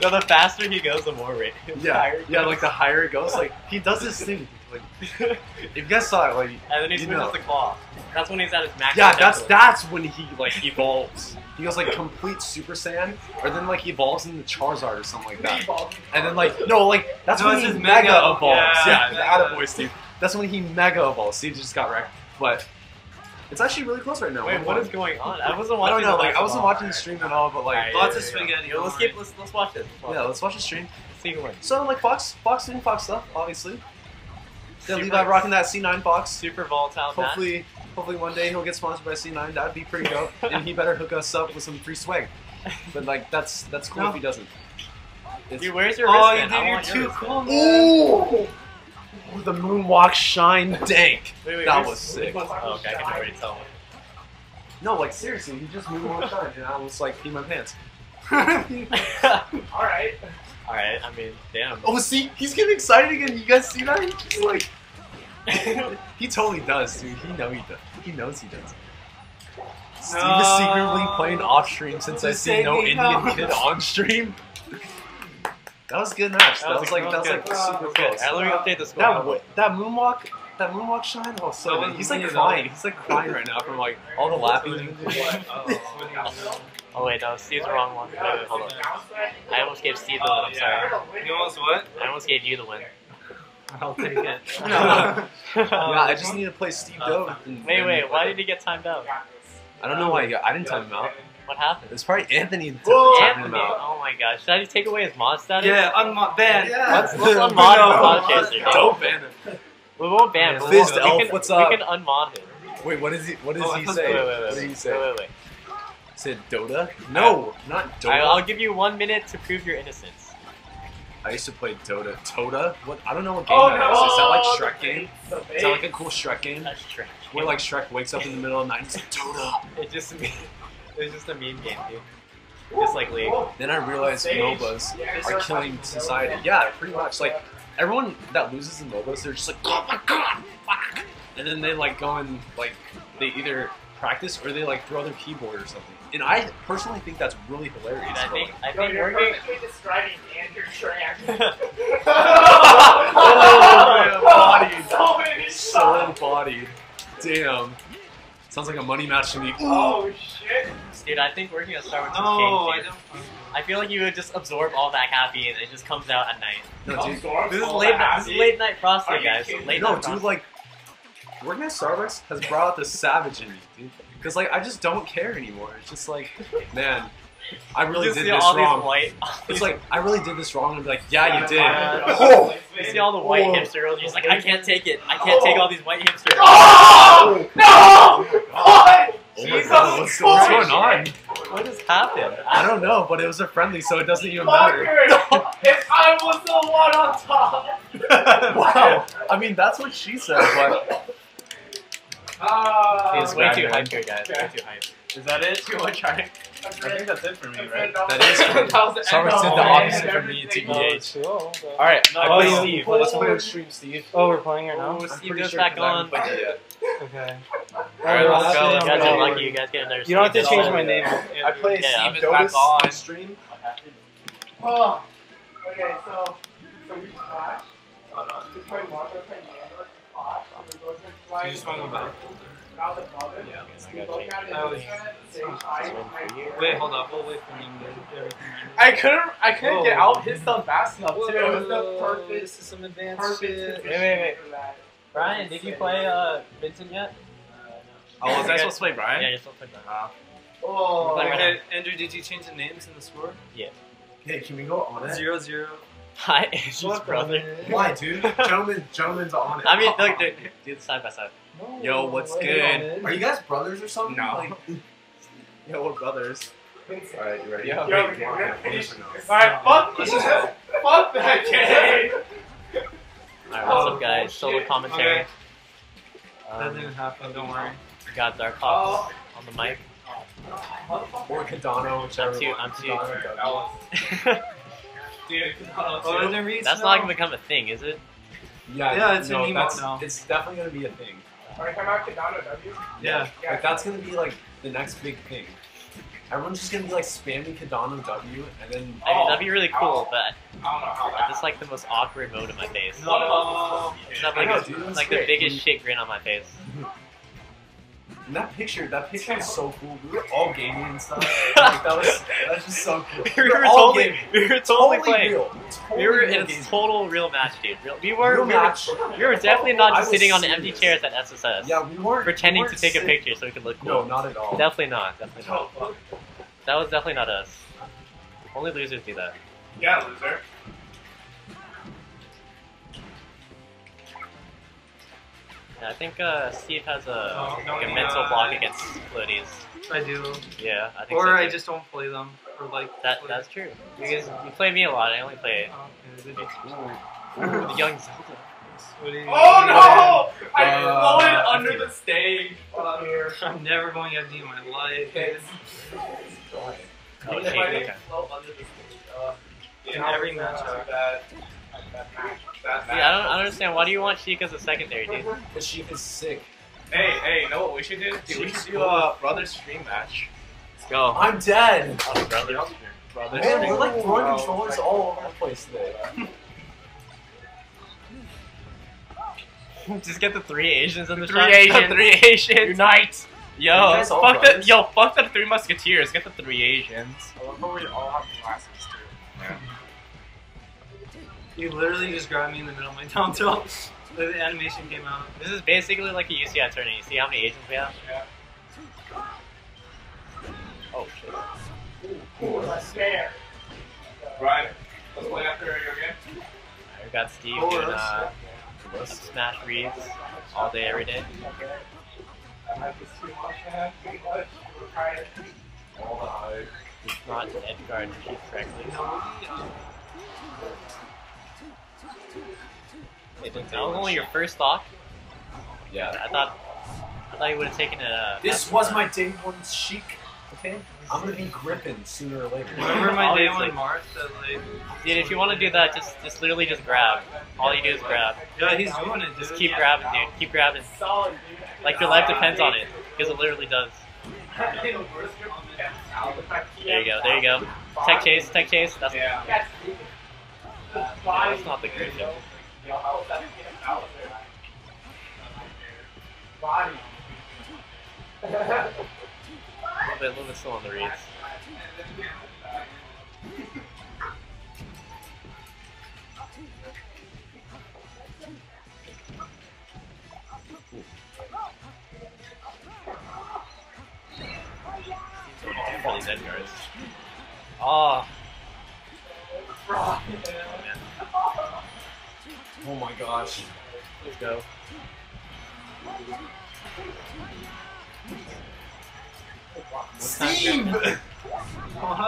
[SPEAKER 1] no, the faster he goes, the more rate. Yeah, yeah. Like the higher it goes, like he does this thing. Like, if you guys saw it, like, and then he swings the claw. That's when he's at his max. Yeah, that's that's when he like evolves. He goes like complete Super Saiyan, or then like evolves into Charizard or something like that. And then like no, like that's no, when he mega, mega evolves. Yeah, yeah that boy Steve. That's when he mega evolves. Steve just got wrecked, but it's actually really close right now. Wait, what is going on? I wasn't watching. I don't know. Like I wasn't watching the stream at all, but like lots of spaghetti. Yeah. Let's keep. Let's let's watch it. Let's watch yeah, let's watch the stream. Let's see who wins. So like Fox, Fox doing Fox stuff, obviously. Super Levi rocking that C9 box. Super volatile. Hopefully, hopefully one day he'll get sponsored by C9. That'd be pretty dope. and he better hook us up with some free swag. But like, that's that's cool no. if he doesn't. It's, Dude, where's your oh, wristband? Oh, you are too cool, man. Ooh. the moonwalk shine dank. Wait, wait, that was sick. Oh, okay, I can already tell. No, like seriously, he just moonwalked, shine, and I was like, pee my pants. All right. All right. I mean, damn. Oh, see, he's getting excited again. You guys see that? He's like. he totally does, dude. He knows he does. He knows he does. Steve is secretly playing off stream since I see no Indian kid on stream. That was good enough. That, that was, was, like that was good. like super good. close. Let me update the score. That, that moonwalk, that moonwalk shine. Oh, so he's like crying. He's like crying right now from like all the laughing. oh, oh wait, was Steve's the wrong one. Wait, hold on. I almost gave Steve the win. I'm sorry. You almost what? I almost gave you the win. I'll take it. no. no, I just need to play Steve Dode. Uh, wait, wait, why did he get timed out?
[SPEAKER 3] I don't know why he got, I didn't time him
[SPEAKER 1] out. What happened? It's probably Anthony that timed him out. Oh my gosh, should I take away his mod status? Yeah, unmod, ban. Let's, let's unmod mod chaser. Don't ban him. We won't ban him. Fizz Elf, what's up? We can unmod him. Wait, what is he, what does oh, he say? Wait, wait, wait, what did he say? Wait, wait, wait. Said Dota? No, not Dota. I'll give you one minute to prove your innocence. I used to play Dota. Tota? What? I don't know what oh, game oh, that no. is. Is that like Shrek game? Is that like a cool Shrek game? That's Shrek. Where like Shrek wakes up in the middle of the night and it's Dota! It just, it's just a meme game, dude. Just like League. Then I realized MOBAs yeah, are killing society. Yeah, pretty much. Like, everyone that loses in MOBAs, they're just like, oh my god, fuck! And then they like go and like, they either practice or they like throw their keyboard or something and I personally think that's really hilarious. Dude, I think, I think you're working... perfectly describing Andrew Trank. oh, man, bodied. So, so bodied. Damn. Sounds like a money match to me. Oh, shit. Dude, I think we're gonna start with oh, king, I, I feel like you would just absorb all that caffeine and it just comes out at night. No, dude. this is late night. This is late night frosting, guys. Late no, night dude, frosting. like working at Starbucks has brought out the savage in me, dude. Because like I just don't care anymore. It's just like, man, I really did this all wrong. These white, all it's like I really did this wrong, and be like, yeah, you did. Uh, oh. You see all the white oh. hipster girls. You're just like, I oh. can't take it. I can't oh. take all these white hipsters. Oh no! What? Oh Jesus God, what's, what's, going on? What has happened? I don't know, but it was a friendly, so it doesn't even matter. if I was the one on top. wow. I mean, that's what she said, but
[SPEAKER 3] Oh, He's way too man. hype here, guys. Okay. Way too hype. Is that it? Too much hype.
[SPEAKER 1] I think
[SPEAKER 3] that's it for me, right? That is for me. Sorry, the opposite for me, TBH. Oh, Alright,
[SPEAKER 1] no, I play no, Steve. Play Let's play with Stream Steve. Oh, we're playing right now? Oh, Steve goes back on. Okay.
[SPEAKER 2] Alright, let's go. You guys are lucky. You guys get another You don't have to change my name. I play yeah, Steve Dotis on
[SPEAKER 1] stream. Oh. Okay, so, so we clash. We're playing you just want to back. I yeah. Wait, hold up. We'll wait for him.
[SPEAKER 3] I couldn't. I couldn't Whoa. get out his stuff fast
[SPEAKER 1] enough. Whoa. Too. was the perfect. This is some advanced Wait, wait, wait. Brian, did you play uh, Vincent yet? Uh, no. Oh, was I supposed to play Brian? Yeah, you're supposed to play Brian. Uh, oh. Right Andrew, did you change the names in the score? Yeah. Hey, can we go on it? Zero zero. Hi, Asian's What's brother. Why, dude? Gentlemen, gentlemen's on it. I mean, look, dude, do side by side. No, Yo, what's wait, good? Are you guys brothers or something? No. Like, Yo, we're brothers. Alright, you ready? Yo, Yo wait, we're gonna finish. Alright, fuck you.
[SPEAKER 2] fuck that game.
[SPEAKER 1] Alright, what's up, oh, guys? Solo commentary. Okay. Um, that didn't happen, don't worry. We got Dark Hawks oh. on the mic. Or Cadano, whichever I'm too, I'm too. That's not gonna become a thing, is it? Yeah, yeah, it's no, an now. It's definitely gonna be a thing. Are I come out to Dono W. Yeah, yeah. Like that's gonna be like the next big thing. Everyone's just gonna be like spamming Kadano W, and then I mean, that'd be really oh. cool, but I don't know how That's like the most awkward mode of my face. No, no, no, no. It's like, know, dude, like the great. biggest shit grin on my face. And that picture, that picture is so cool. We were all gaming and stuff. like, that was that's just so cool. We were, we all totally, We were totally, totally playing. Real. Totally we were in a total real match, dude. Real, we were real match. we were definitely not just sitting serious. on empty chairs at SSS. Yeah, we weren't pretending we weren't to take a picture so we could look cool. No, not at all. Definitely not. Definitely not. That was definitely not us. Only losers do that. Yeah, loser. I think uh, Steve has a, oh, like a mental uh, block against floaties. I do. Yeah, I think Or so I just don't play them. Or like that. Play. That's true. Because guys, you play me a lot. I only play it. Oh, okay, the young Zelda. oh no! Uh, I uh, oh, floated uh, under the stage. Oh, uh, here. I'm never going FD in my life. It's, oh, okay. okay. Uh, yeah, every match. That, match. Yeah, I don't, I don't understand. Why do you want Sheik as a secondary, dude? Because Sheik is sick. Hey, hey, you know what we should do? Dude, we should do a brother stream match. Let's go. I'm dead. Oh, brother Brother Man, stream. we're like throwing oh, controllers all over the place today. Just get the three Asians in the, the three shot. Asians. The three Asians. Unite. Yo, fuck brothers? the, yo, fuck the three Musketeers. Get the three Asians. I love how we all have you literally just grabbed me in the middle of my down tilt. the animation came out. This is basically like a UCI tournament. You see how many agents we have? Yeah. Oh shit. Ooh, ooh, that's Right. Let's play after you again. We got Steve oh, doing uh, yeah. Smash Reads all day, every day. It's not Edgar and Chief correctly. Uh, Wait, that was only your first lock. Yeah. I thought I thought you would have taken it. Uh, this was my day one Sheik. Okay. I'm gonna be gripping sooner or later. Remember my day one Marth? That, like, dude, if you want to do that, just just literally just grab. All you do is grab. Yeah, he's doing it. Dude. Just keep grabbing, dude. Keep grabbing. Solid, dude. Like your life depends on it, because it literally does. There you go. There you go. Tech chase. Tech chase. That's. Yeah that's not the greatest. Body. a little bit, a little bit slow on the reads. Oh, dead guards. Ah. Oh. Oh my gosh. Let's go.
[SPEAKER 3] Steam.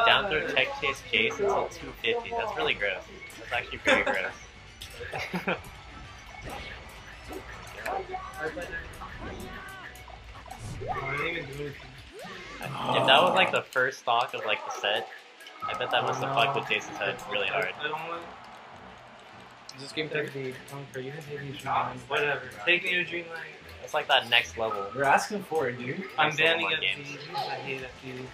[SPEAKER 3] Down through tech chase chase until 250.
[SPEAKER 1] That's really gross.
[SPEAKER 2] That's actually pretty gross. if that was like
[SPEAKER 1] the first stock of like the set, I bet that must have fucked with Jason's head really hard. Is this game 30? Whatever. Take me to Dreamland. It's like that next level. We're asking for it, dude. I'm next banning FD. I hate FD.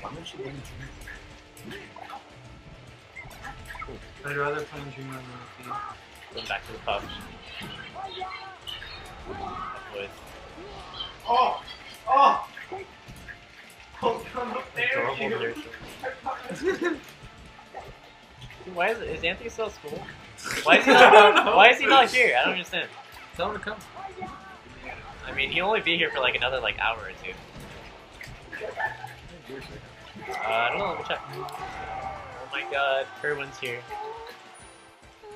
[SPEAKER 1] Why don't you ban I'd rather play Dreamland than FD. Going back to the pub. Oh! Oh! come up there, Dude, why is, is Anthony still at school? Why is he not, why is he not here? I don't understand. Tell him to come. I mean, he'll only be here for like another like hour or two. Uh, I don't know. Let me check. Oh my God, Irwin's here.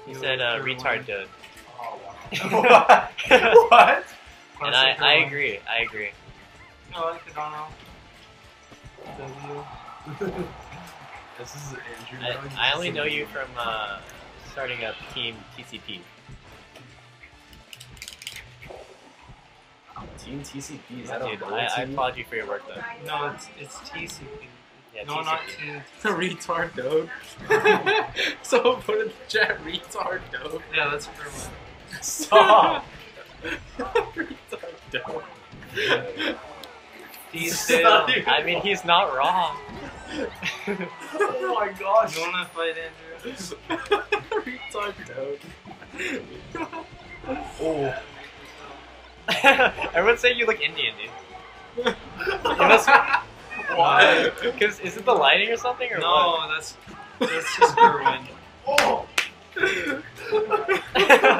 [SPEAKER 1] He you said uh, retard dude. Oh, what? what? And I, I agree. I agree. No, I don't know this is Andrew. I, I only know you from uh, starting up Team TCP. Team TCP is that Dude, a I, I applaud you for your work though. No, it's, it's TCP. Yeah, no, TCP. not Team. The retard dope. so put in the chat retard dope. Yeah, that's a Stop. retard dope. He's still. I mean, he's not wrong. oh my gosh. You wanna fight Andrew? Retard. oh. Everyone's say you look Indian, dude. Must... Why? Because uh, is it the lighting or something? Or no, what? that's that's just Gerwin. oh.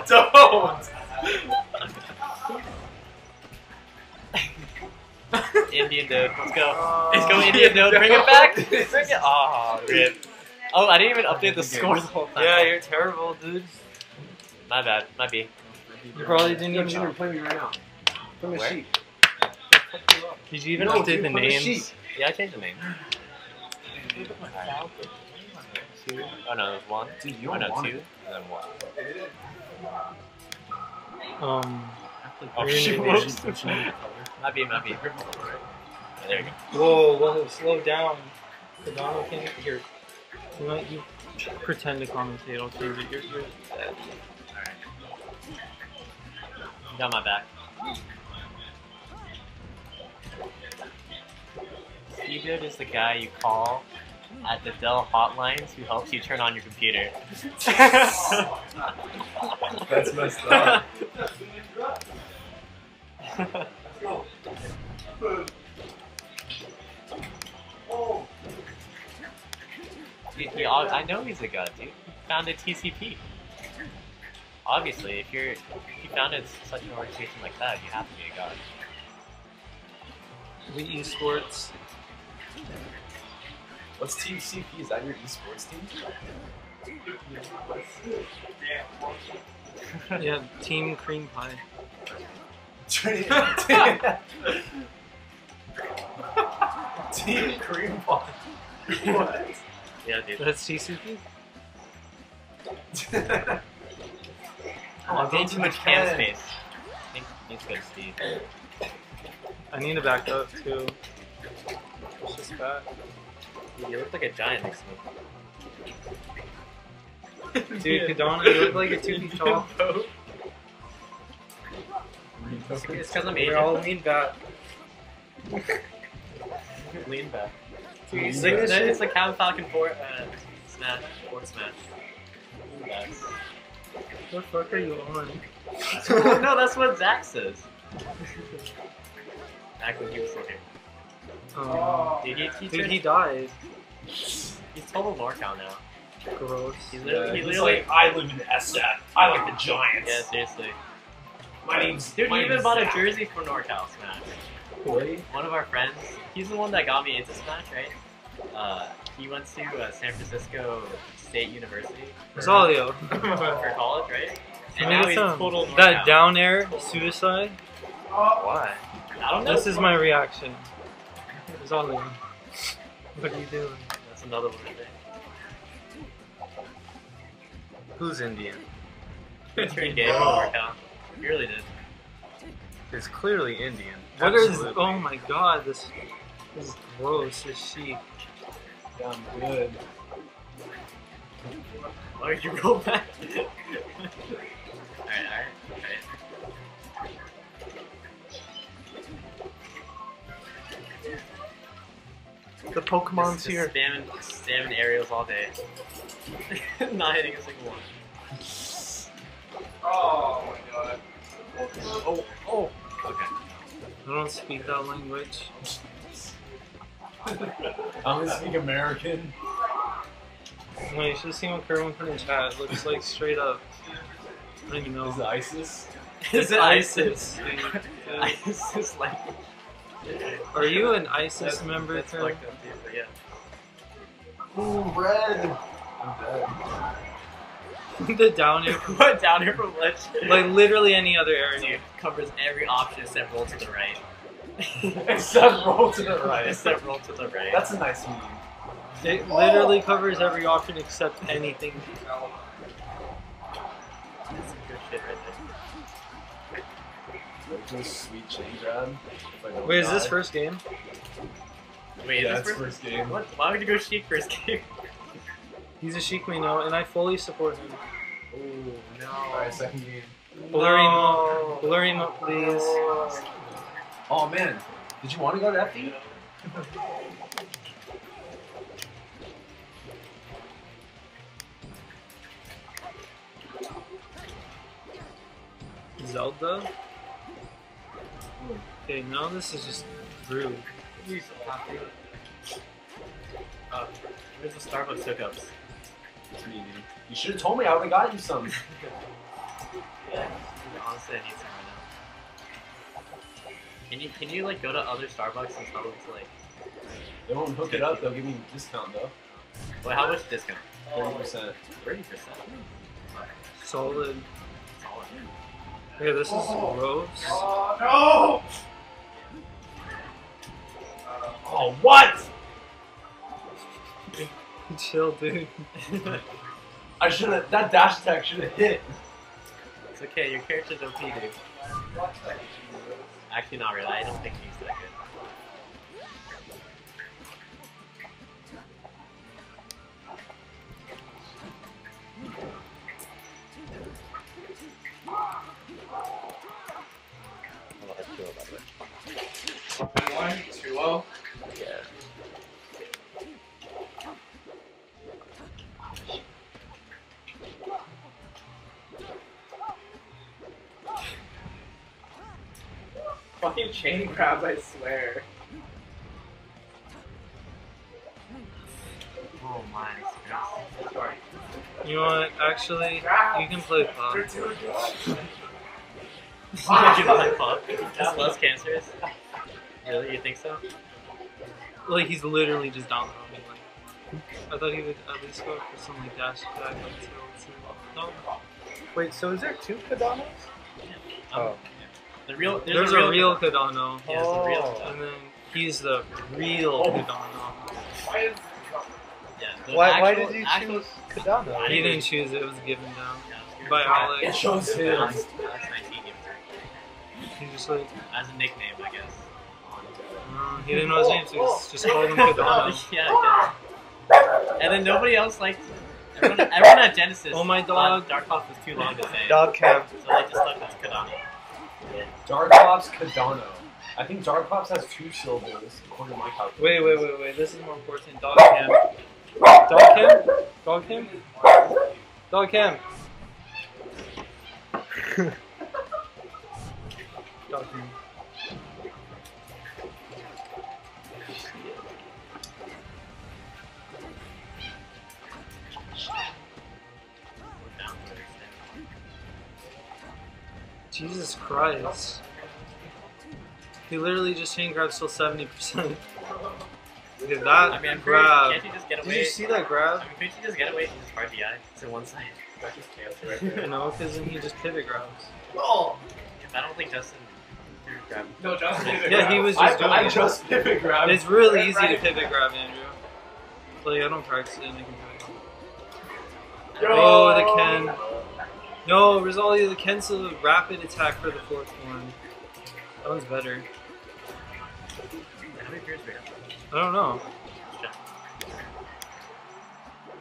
[SPEAKER 1] Don't. Indian dude. Let's go. Oh, Let's go, Indian dude. No. Bring it back. Bring it. Oh, rip. Oh, I didn't even update the score the whole time. Yeah, you're terrible, dude. My bad. My B. You probably didn't even, even play me right now. me a sheet. Did you even no, update dude, the names? Yeah, I changed the name. Two. Oh no, there's one. Dude, you oh no, two. And then one. Um. Oh, my beam, my beam. Yeah, there you go. Whoa, whoa, slow down. The Donald can't hear. You know, you pretend to commentate. I'll see that you're, you're dead. Alright. Got my back. Steve is the guy you call at the Dell hotlines who helps you turn on your computer. That's messed up.
[SPEAKER 2] t
[SPEAKER 1] I know he's a god, dude. He a TCP. Obviously, if you're if you it such an organization like that, you have to be a god. We esports. What's TCP? Is that your esports team? yeah, Team Cream Pie. Team Cream pot. What? Yeah, dude. That's TCP. oh, I'm getting too much can space. I think needs to Steve. I need to back up too. It's just bad. Dude, you look like a giant next to me. Dude, Kadona, you look like a two feet tall.
[SPEAKER 2] It's because I'm Asian. We're all lean
[SPEAKER 1] back. Lean back. Dude, it's, like, it's like Falcon 4 uh, Smash 4 Smash. Lean back.
[SPEAKER 2] What the fuck are you on? Oh,
[SPEAKER 1] no, that's what Zach says. Back when he was still here.
[SPEAKER 3] Dude, he, he, he
[SPEAKER 1] died. He's total Markow now. Gross. He's literally, yeah, literally like, I live in the I like the Giants. Yeah, seriously. My name's Dude, my he even bought Zach. a jersey for NorCal Smash. Really? One of our friends, he's the one that got me into Smash, right? Uh, he went to uh, San Francisco State University. For, Rosalio. for college, right? And now he's total That out. down air suicide. Why? I don't know. This is my reaction. Rosalio. What are you doing? That's another one today. Who's Indian? It's game oh. work really did. It's clearly Indian. What is? Oh my god, this, this is gross. This sheep. Damn good. Why Oh, you go back. alright,
[SPEAKER 3] alright,
[SPEAKER 1] The Pokemon's just, just here. Spamming, spamming aerials all day. Not hitting a single one.
[SPEAKER 3] Oh my god. Oh, oh,
[SPEAKER 1] okay. I don't speak that language. i only speak American. Wait, you should have seen what Kerwin put in chat. Looks like straight up. I don't even know. Is it ISIS? Is it ISIS? ISIS like.
[SPEAKER 2] Are you an ISIS member, Kerwin? Like yeah.
[SPEAKER 1] Ooh, red. I'm dead. the down here, from what down here from left like literally any other area Dude, covers every option except roll to the right except roll to the right except roll to the right that's a nice move it literally covers every option except anything that's some good shit right there this sweet change on wait die. is this first game wait yeah, this first, first game what, why would you go cheat first game He's a know, and I fully support him. Oh, no. Alright, second game. Blurimo, no. please. Oh, man. Did you want to go to FD? Zelda? Okay, now this is just rude. Uh, Here's the Starbucks hookups. It's me, You should have told me. I would have got you some. Honestly, I need some right now. Can you can you like go to other Starbucks and tell them to like? They won't hook it up. They'll give me a discount though. Wait, how much discount? Thirty percent. Thirty percent. Solid. Solid. Okay, this is oh. Rose.
[SPEAKER 2] Oh no!
[SPEAKER 1] Oh what? Chill, dude. I should have. That dash attack should have hit. It's okay. Your character's OP, dude. Actually, not really. I don't think he's that good.
[SPEAKER 3] One, two, oh.
[SPEAKER 1] fucking chain grabs, I swear. Oh my. You want actually? You can play pop. you can play pop. It's less cancerous. Really? You think so? Like he's literally just down me. I thought he would at least go for some like dash attack like tail. No. Wait, so is there two Kadamas? Yeah. Um, oh. The real, there's, there's a real Codano. oh. the real oh. And then he's the real oh. Yeah, why, actual, why did he actual, choose He didn't choose it. It was given to him by Alex. It shows him. That's, that's nice. He just like as a nickname, I guess. No, he didn't know his name, so he's just called him Codano. yeah, I guess. And then nobody else liked. Everyone, everyone at Genesis. Oh my dog! Dark House was too long to say. Dog cam. So they just stuck with Codano.
[SPEAKER 2] Dark Pops
[SPEAKER 1] Kadano. I think Dark Pops has two syllables, according to my calculation. Wait, wait, wait, wait. This is more important. Dog Cam. Dog Cam? Dog Cam? Dog Cam. Dog Cam. Jesus Christ. He literally just hand grabs still 70%. Look at that I mean, grab. can't you just get away? Did you see that grab? I mean, can't you just get away from his hard behind in one side? That's just right there. no, because then he just pivot grabs. Oh! I don't think Justin pivot grab. No, Justin Yeah, he was just I, doing I it. just pivot grab. It's really easy to pivot grab, Andrew. Like, I don't practice it and I
[SPEAKER 2] Oh, the Ken.
[SPEAKER 1] No, Rosalia. the Kensu rapid attack for the fourth one. That one's better. How many pairs do we have? I don't know.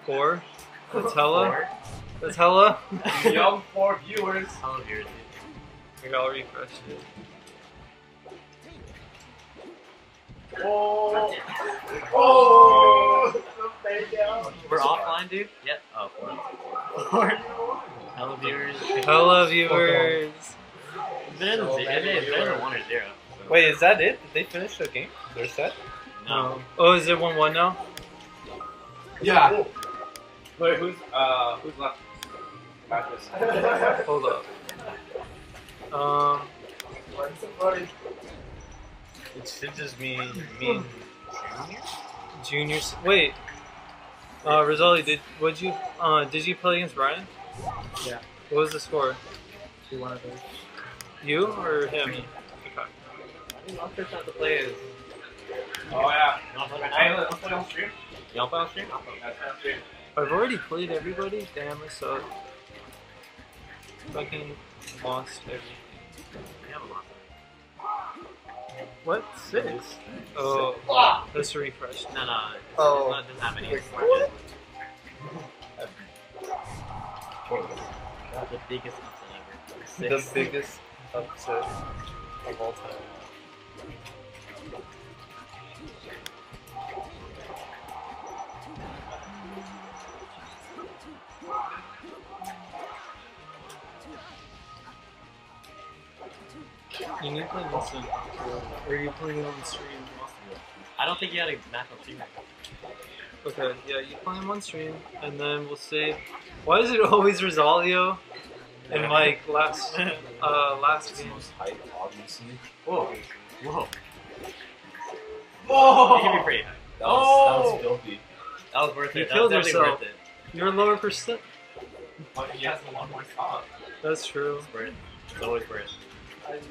[SPEAKER 1] Four. Nutella. Nutella. Young four viewers. Hello viewers. Here, I'll refresh it.
[SPEAKER 2] Oh! Oh!
[SPEAKER 1] oh. We're offline, dude? Yep. Yeah. Oh, four. Four. Hello viewers. Hello viewers. Then so it ended one or zero. So. Wait, is that it? Did they finish the game? They're set? No. Oh, oh is it one one now? Yeah. Wait, who's uh who's left? Hold up. Um. It's it just me, me, juniors. Hmm. Juniors. Wait. Uh, Rosalie, did what you uh did you play against Brian? Yeah. What was the score to one You or him? Okay. I'll search out the players. Oh yeah. I'll play on stream. Y'all play on stream? I've already played everybody. Damn, I suck. Fucking lost everything.
[SPEAKER 2] What? Six? Oh, ah. let's refresh. No, no. Oh. Not, not many. What?
[SPEAKER 1] the biggest upset ever. The biggest upset of all time. You need to play Winston. Or are you playing on the stream? I don't think you had a matchup team. Okay, yeah, you climb one stream, and then we'll save. Why is it always Rosalio and Mike last uh, last game? Most hype, obviously. Whoa, whoa, whoa! You can be pretty high. That was, oh! that was filthy. That was worth it. You that killed yourself. Worth it. You're lower percent. But he has the one more top. That's true. It's worth it. It's always worth it.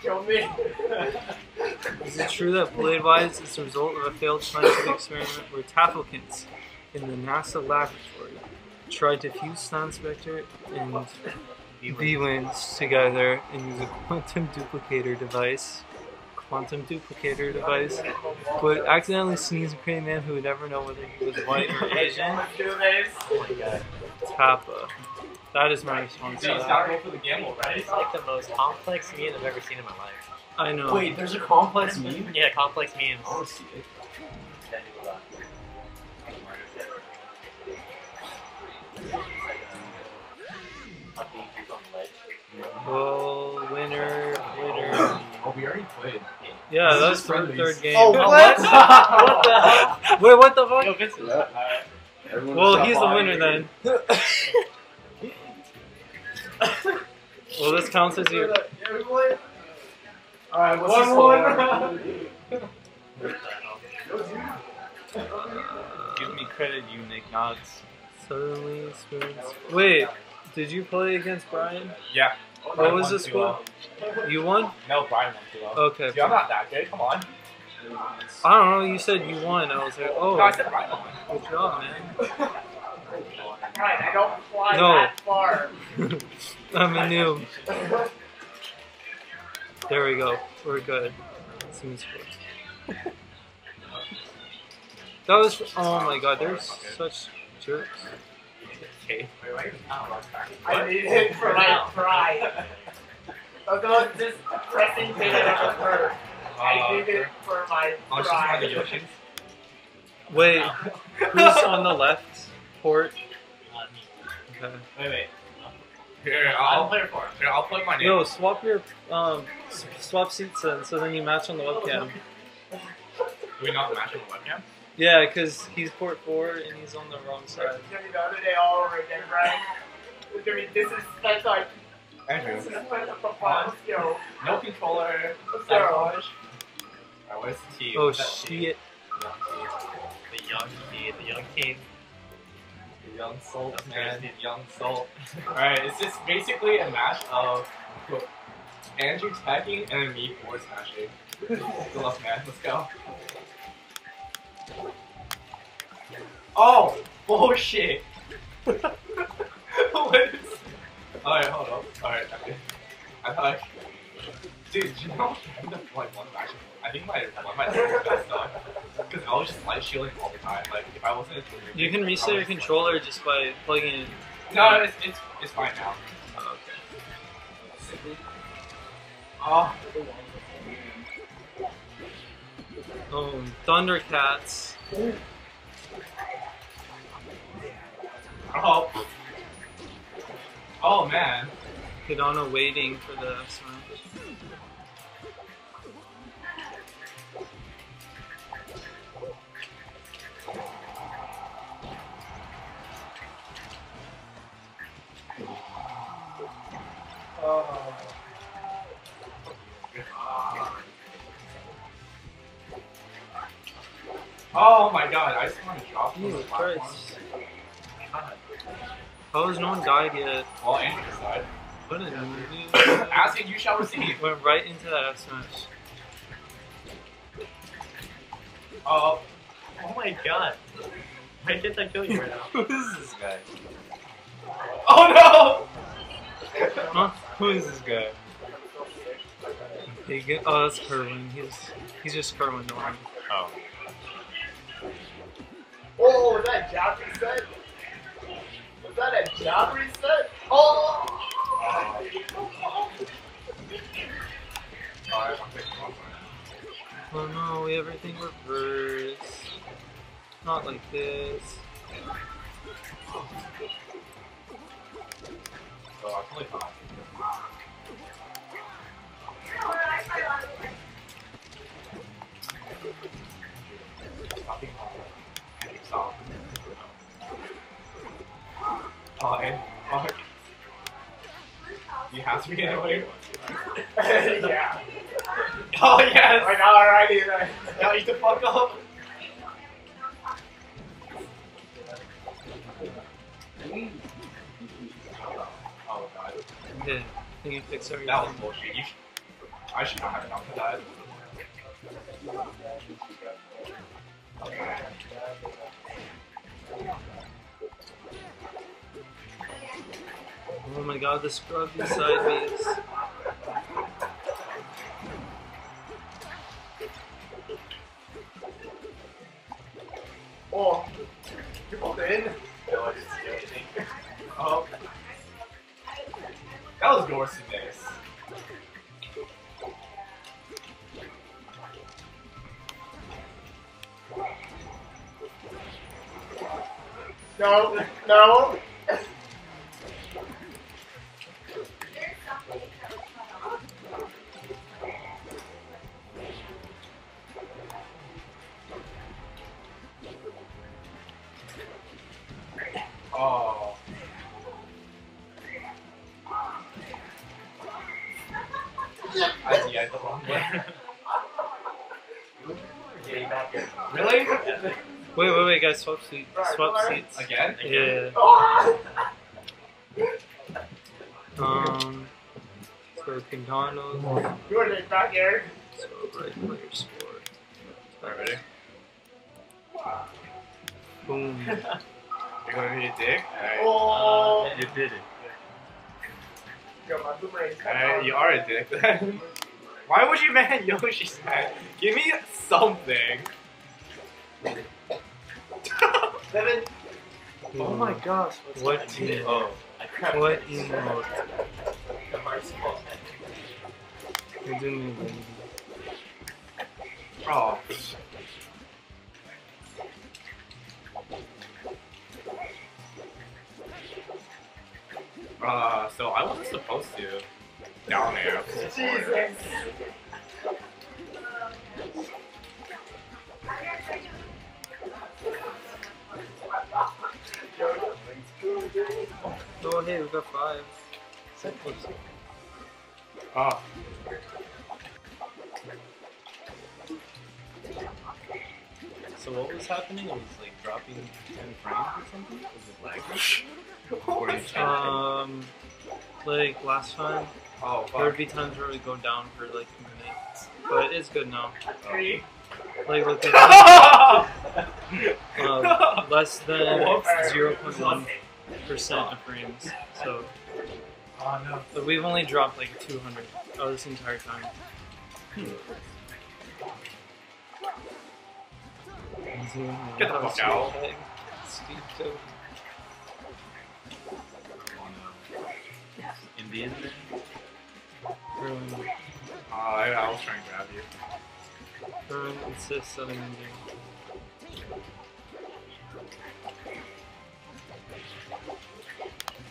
[SPEAKER 2] kill me. Is it true that
[SPEAKER 1] Bladewise is the result of a failed scientific experiment where Tafokints in the NASA laboratory tried to fuse Sound Spectre and wins together and use a quantum duplicator device quantum duplicator device, but accidentally sneezed a pretty man who would never know whether he was white or Asian. Tapa. That is my response. Dude, it's not for the gamble, right? It's like the most complex meme I've ever seen in my life. I know. Wait, there's a complex meme? Yeah, complex memes. Oh, see it. Oh, winner, winner. oh, we already played. Yeah, that was the third game. Oh, what? what? the hell? Wait, what the fuck? Yo, Vincent. Yeah. Well, he's the winner here. then well, this counts as you.
[SPEAKER 3] Alright, one one.
[SPEAKER 1] Give me credit, you Nick Nods. Southerly Spoons. Wait, did you play against Brian? Yeah. What was the score? You won? No, Brian won Okay. Dude, I'm not that good. Come on. I don't know. You said you won. I was like, oh. No, I oh. said Brian won. Good job, man. I don't fly no. that far. I'm a noob. There we go. We're good. Seems good. That was. Oh my god, they're such jerks. Okay. I need it for my pride.
[SPEAKER 2] Although Just pressing thing that her. I uh, need it for my oh, pride.
[SPEAKER 1] Wait, who's on the left port? Wait, wait. Here, I'll, play for him. Here, I'll play my name. No, swap your um, swap seats then. so then you match on the webcam. Do we not match on the webcam? Yeah, because he's port four and he's on the wrong side. the other day all over again, right? this is that's like. Andrew. No controller. Zero. Alright, where's T? Oh shit. The young kid, the young kid. Young Salt, man. Young Salt. Alright, it's just basically a match of Andrew tagging and me forward smashing. Good luck, man. Let's go. Oh! Bullshit! what is... Alright, hold on. Alright, I'm good. I thought... Dude, you know, I'm like one match. I think my, my, my, my, my, my, because I was just light shielding all the time. Like, if I wasn't a You can reset your controller just by plugging it. No, it's, it's, it's fine now. Oh, okay. Oh. Oh, Thundercats. Oh. Oh, man. Hidano waiting for the smash. Oh. oh my
[SPEAKER 2] god, I just want to drop Jesus Christ.
[SPEAKER 1] How has no one died yet? Well, Andrew died. What a noob. Asking you shall receive. Went right into that F smash. Oh. Oh my god. Why did that kill you right now? Who is this guy? Oh no! Huh? Who is this guy? Big, oh, that's Kerwin. He's he's just Kerwin Norman. Oh.
[SPEAKER 3] Oh, is oh, that job reset? Was that a job reset? Oh!
[SPEAKER 1] Oh no, everything reversed. Not like this. Oh, Oh, fuck. You have to be in way.
[SPEAKER 3] yeah.
[SPEAKER 1] Oh, yes! Like, alrighty then. Now eat the fuck up. Yeah, everything. That was bullshit. You should, I should not have enough of that. Oh my god, the scrub beside me is... Oh, you pulled in? No, I didn't see anything. Oh. That was Dorsey base.
[SPEAKER 2] No, no. oh. I yeah, the wrong one.
[SPEAKER 1] Really? Wait, wait, wait, guys, swap seats. Swap seats. Again? Yeah. um, so King You were just back here. So, right player sport. Alright, ready?
[SPEAKER 2] Boom. You're gonna hit a dick? Alright. Oh. Uh, you did
[SPEAKER 1] it. Uh, you are a dick Why would you ban Yoshi's man? Give me something. Seven.
[SPEAKER 3] Oh, oh my gosh. What team? Oh. What emote? I didn't even. Oh.
[SPEAKER 1] Uh, so I wasn't supposed to. Down there. Jesus. Oh, hey, we got five. Ah. So what was happening? It was like dropping 10 frames or something? Was it lagging? Oh Um, like last time, oh, fuck. there would be times where we go down for like a minute, but it's good now. Three. Like um, less than zero point one percent of frames. So, but we've only dropped like two hundred oh, this entire time. Get the fuck out. Uh, I, I'll try grab you. insists on ending.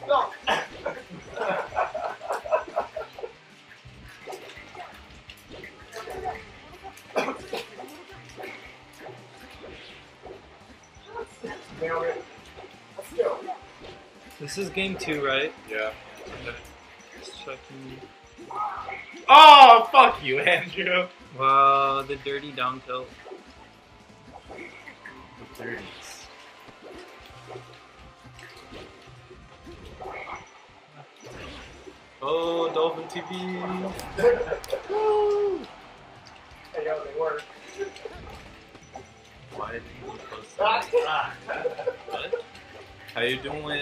[SPEAKER 1] No. this is game two, right? Yeah second. Oh, fuck you, Andrew. Wow, the dirty down tilt. The 30s. Oh, Dolphin TV. Woo! Hey, yo, they work. Why did you post that? what? How you doing?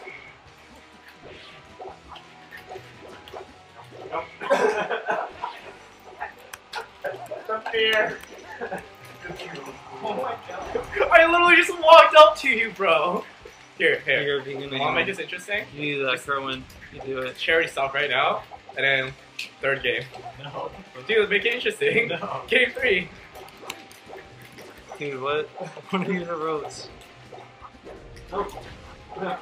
[SPEAKER 1] Come here. Oh my god. I literally just walked up to you, bro. Here, here. You're being Mom, am I just interesting? You do that, just Kerwin. You do it. Charity stop right now, and then third game. No. Dude, make it interesting. No. Game three. Dude, what? What are your roads? No. No.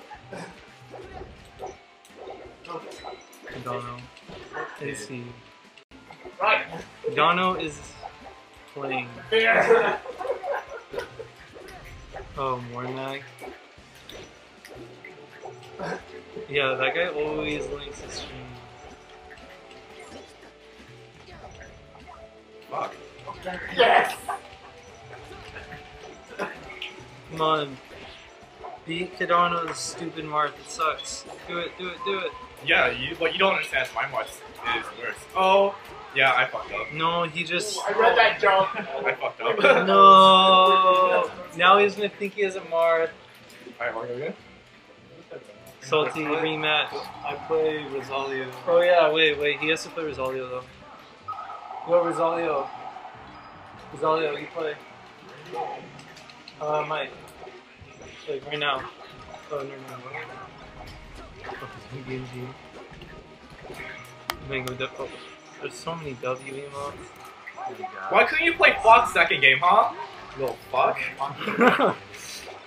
[SPEAKER 1] I don't know. Is he? Right. Dono is playing. Oh, Mornag. Yeah, that guy always links his stream.
[SPEAKER 3] Fuck.
[SPEAKER 2] Yes!
[SPEAKER 1] Come on. Beat Kadano's stupid Marth, it sucks. Do it, do it, do it. Yeah, you, what you don't understand is mine was is worse. Oh, yeah, I fucked up. No, he just. I read that joke. I fucked up. no. now he's gonna think he has a Marth. Alright, want again? Salty rematch. I play Rosalio. Oh yeah, wait, wait. He has to play Rosalio though. Yo, Rosalio. Rosalio, you play. Uh, Mike. Like right now. Oh, never mind. Who gives you? i oh, There's so many W emotes. Why couldn't you play Fox second game, huh? Little fuck.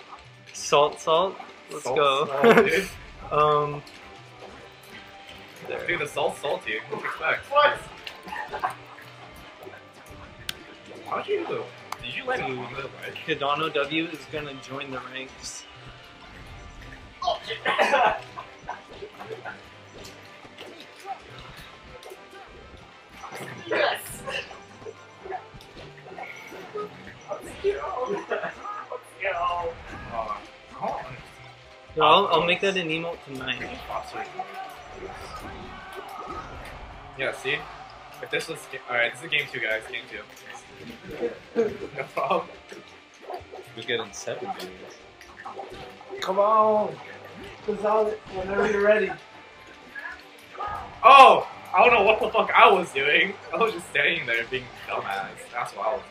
[SPEAKER 1] salt, salt. Let's salt, go. Salt, dude. um. There. Dude, the salt, salty. What do you expect? What? How'd you do? Did you land move the W is gonna join the ranks.
[SPEAKER 3] Oh,
[SPEAKER 1] No, I'll, I'll make that an emote tonight. Yeah, see? If this was. Alright, this is game two, guys. Game two. No problem. We're getting seven games. Come on! Gonzalez, whenever you're ready. Oh, I don't know what the fuck I was doing. I was just standing there being dumbass. That's what I was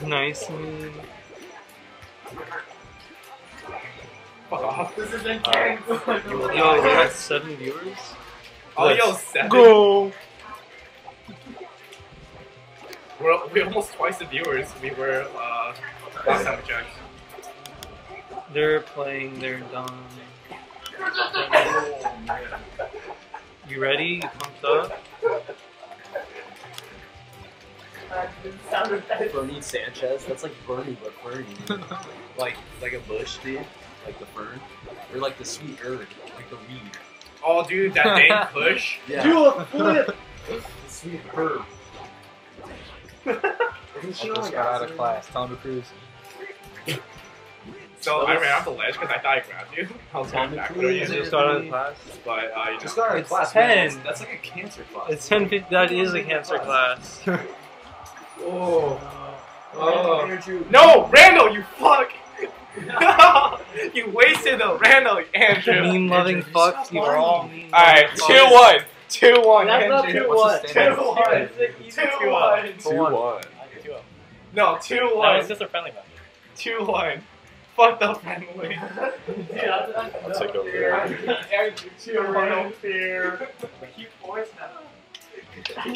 [SPEAKER 1] doing. Nice. Fuck off. This isn't Uh, yo, we got seven viewers? Oh, Let's yo, seven? Go! We're, we're almost twice the viewers we were, uh... Last time we checked. They're playing their dumb. You ready? You pumped up? Bernie Sanchez. That's like Bernie, but Bernie. like like a bush, dude. Like the fern, or like the sweet herb, like the weed. Oh, dude, that dang push. Yeah. Do a flip. the sweet herb. she I just got out of class. Tom Cruise. So I ran off the ledge because I thought I grabbed you. I was going back through you. Just start on class. But uh, you just started it's class. Ten. Man. That's like a cancer
[SPEAKER 3] class. It's ten. That is a cancer class.
[SPEAKER 1] oh. Oh. No, Randall, you fuck! you wasted the Randall, Andrew. Mean loving fuck. You are all mean. All right, two one. Two one. That's not two one. Two one. Two one. Two one. No, two one. That was just a friendly match. Two one. Fucked up family. I'll take over there. Two one, oh fear. I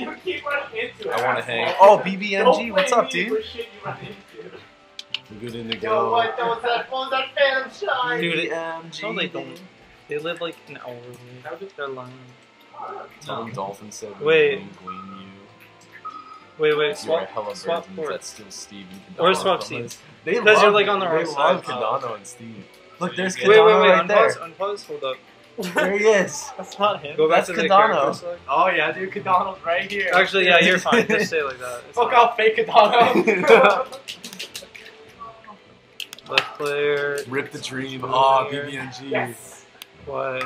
[SPEAKER 1] want to hang. Oh, BBMG, what's up, dude? i good in the go. Yo, what, was that, was that phantom shine? Dude, BBMG. No, they don't. They live like an hour away. Tell them dolphins said. Wait. Wait, wait, swap, hella swap forward. That's still Steve and Cardano. Or swap scenes. because you're like on the wrong side. They love Cardano and Steve. Look, there's Cardano Wait, wait, wait. Right unpause, unpause. Hold up. There he is. That's not him. Go back That's to Oh yeah, dude, Cardano's right here. Actually, yeah, you're fine. Just stay like that. Fuck off, fake Cardano. Left player. Rip the dream. Aw, oh, BBNG. Yes. What?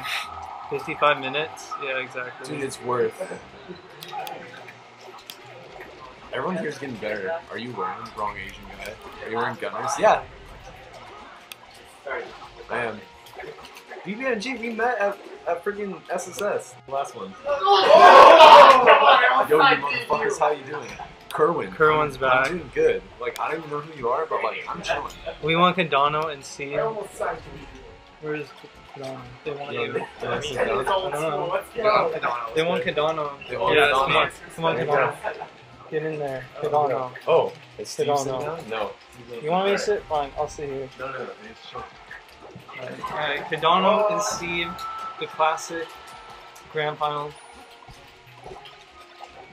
[SPEAKER 1] 55 minutes? Yeah, exactly. Dude, it's worth. Everyone here's getting better. Are you wearing wrong Asian guy? Are you wearing gunners? Yeah. I am. BBNG, we met at, at freaking SSS. Last one.
[SPEAKER 2] Oh!
[SPEAKER 1] Yo, you motherfuckers, how you doing? Kerwin. Kerwin's I'm, back. I'm doing good. Like, I don't even know who you are, but like, I'm chilling. We want Condano and see. Where's Condano? They want yeah, you. Yeah, they, they, they, want Condano. They want Condano. Yeah, come on, come Get in there. They don't Oh, it's They Steve sitting know. down? No. You want me to sit? Fine, I'll sit here. No, no, no. It's sure. Alright, Cardano and Steve, the classic grand final.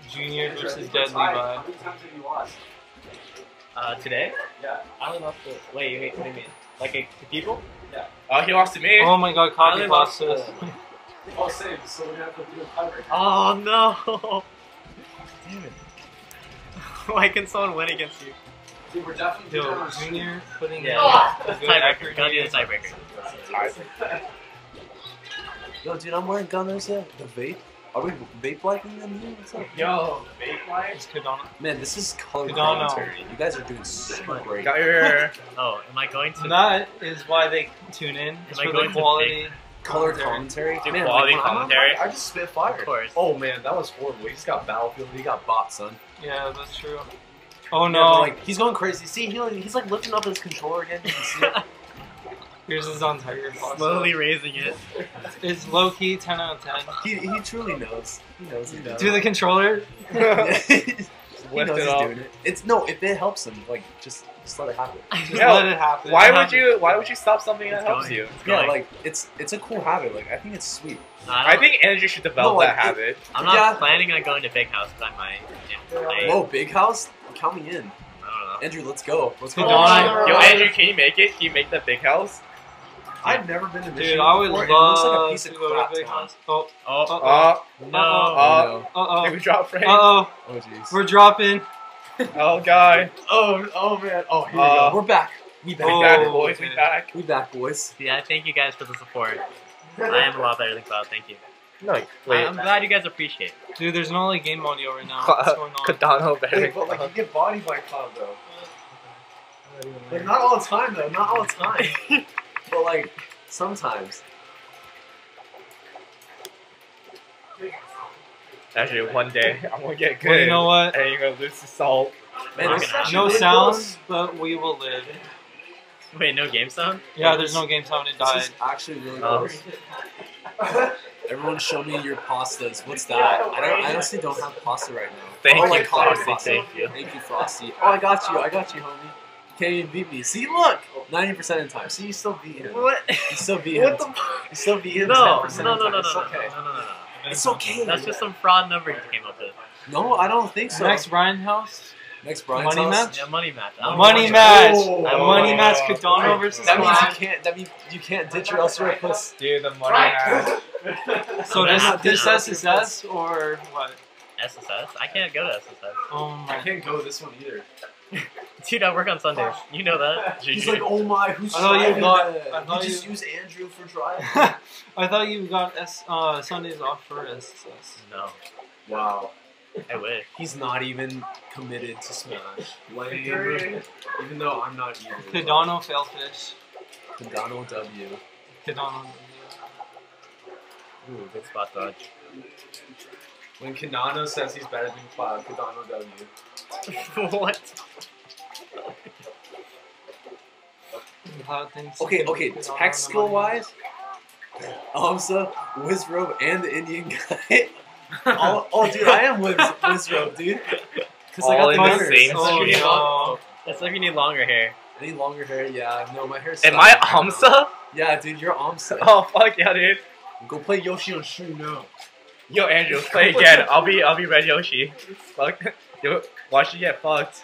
[SPEAKER 1] Junior versus Deadly vibe. Uh, today? Yeah. I lost to. Wait, wait, what do you mean? Like a, to people? Oh, he lost to me. Oh my god, Cotton lost to us. All saved, so we have to do a tiebreaker. Oh no! Damn it. Why can someone win against you? Dude, we're definitely Yo, Junior putting yeah. Oh. a tiebreaker. Gotta do the tiebreaker. Right. Yo, dude, I'm wearing gunners here. The vape. Are we vape liking them here? What's up? Yo, vape lights? Kadona. Man, this is color commentary. You guys are doing so great. oh, am I going to? That is why they tune in. It's am for the quality. Color commentary? Dude, man, quality like, commentary? I just spit fire. Of course. Oh, man, that was horrible. We just got Battlefield. We got bot, son. Yeah, that's true.
[SPEAKER 3] Oh no! Yeah, like he's
[SPEAKER 1] going crazy. See, he, he's like lifting up his controller again. Here's his on Tiger. Slowly raising it. It's low key ten out of ten. He, he truly knows. He knows. He knows. Do the controller. he knows he's up. doing it. It's no, if it helps him, like just just let it happen. Just yeah, let it happen. Why it would happens. you? Why would you stop something it's that helps you? It's yeah, like it's it's a cool habit. Like I think it's sweet. I, I think Andrew should develop no, like, that it, habit. I'm not yeah. planning on going to big house, but I might. Yeah, Whoa, big house! Count me in. Andrew, let's go. Let's go. Oh. Yo, Andrew, can you make it? Can you make that big house? I've never been to Michigan. Dude, I would before. love it looks like a piece of crap to town. Oh, oh, uh, oh, uh, uh, oh, oh, no, oh, no. Uh-oh. Did we drop frames? Uh-oh. Oh, jeez. We're dropping. oh, guy. Oh, oh, man. Oh, here uh, we go. We're back. We back. Oh, back, boys. We back. We back, boys. Yeah, thank you guys for the support. I am a lot better than Cloud. Thank you. No, wait. I'm glad you guys appreciate it. Dude, there's an only game audio right now. What's going on? Cardano better. Wait, but like you get body by Cloud though. Like not all the time though, not all the time. But like, sometimes. Actually, one day I'm gonna get good. Well, you know what? And you're gonna lose the salt. Man, no sounds, but we will live. Wait, no game sound? Yeah, there's no game sound. It died. actually really gross. Oh. Everyone, show me your pastas. What's that? I, don't, I honestly don't have pasta right now. Thank oh, you, Frosty. Thank you. Thank you, Frosty. Oh, I got you. I got you, homie. Can't even beat me. See, look, ninety percent of the time. See, you still beat him. What? You still beat him. what the? You still beat him. No, no, no, no, it's no, okay. no, no, no, no. It's okay. That's just some fraud number you came up with. No, I don't think so. Next Brian House. Next Brian's money house? match. Yeah, money match. Money, oh. money match. Oh, money oh, match. Cardano versus. That means you can't. That means you can't ditch your elsewhere puss. Dude, the money right. match. so this this SSS or what? SSS. I can't go to SSS. Oh my. I can't go this one either. Dude, I work on Sundays. You know that. He's like, oh my, who's I thought you got- I thought you just you- use Andrew for driving. I thought you got S, uh, Sundays off for SSS. no, wow. I wish. He's not even committed to Smash. Even though I'm not either. Cardano failfish. Cardano W. Cardano. Ooh, good spot dodge. When Kanano says he's better than Cloud, Cardano W. what? okay, okay, tech skill wise, Amsa, Wizzrobe, and the Indian guy. all, oh, dude, I am Wizzrobe, dude. Because I got in the, same oh, stream. No. That's like you need longer hair. I need longer hair, yeah. No, my hair's. Am I Amsa? Yeah, dude, you're Amsa. Oh, fuck yeah, dude. Go play Yoshi on Shu now. Yo, Andrew, play again. I'll be I'll be Red Yoshi. Fuck. Dude, why should you get fucked?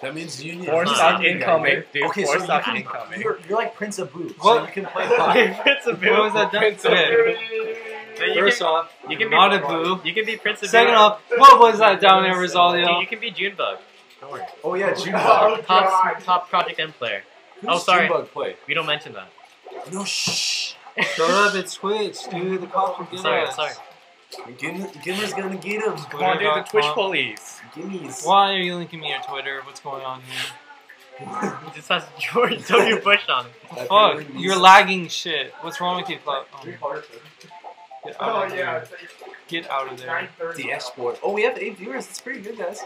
[SPEAKER 1] That means union. Four stock incoming, dude. Okay, four so stock you incoming. You're, you're like Prince of Boo. So you can play Prince of Boo. What was that Prince to you
[SPEAKER 2] First can, off, you can be a boo. You can be Prince of Second
[SPEAKER 1] Boo. off, what was that down there, Rosalia? You can be Junebug. Oh yeah, oh, Junebug. Oh, top, top Project M player. Who's oh sorry, Junebug play? we don't mention that. No shh. Shut up, it's Twitch, dude. The cops are getting us. Sorry, sorry. Gimmer's gonna get him. Come on, dude. The Twitch police. Why are you linking me your Twitter? What's going on
[SPEAKER 2] here?
[SPEAKER 1] he just has George W. Bush on him. What the fuck? You're lagging shit. What's wrong with you, Cloud? Oh. Get oh, out of there. Get out of there. The export. Oh, we have 8 viewers. That's pretty good, guys.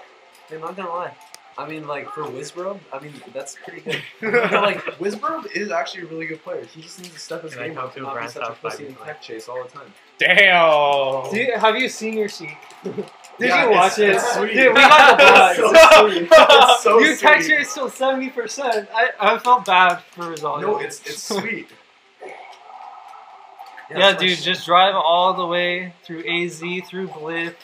[SPEAKER 1] I'm not gonna lie. I mean, like, for Wizbro, I mean, that's pretty good. but, like, Wizbro is actually a really good player. He just needs to step his game up and not be such a pussy and tech chase all the time. Damn! You, have you seen your seat? Did yeah, you watch it? It's sweet. Dude, we got the bugs. so, so Your sweet. texture is still seventy percent. I, I felt bad for resolving. No, it's it's sweet. Yeah, yeah dude, just drive all the way through AZ through Blip.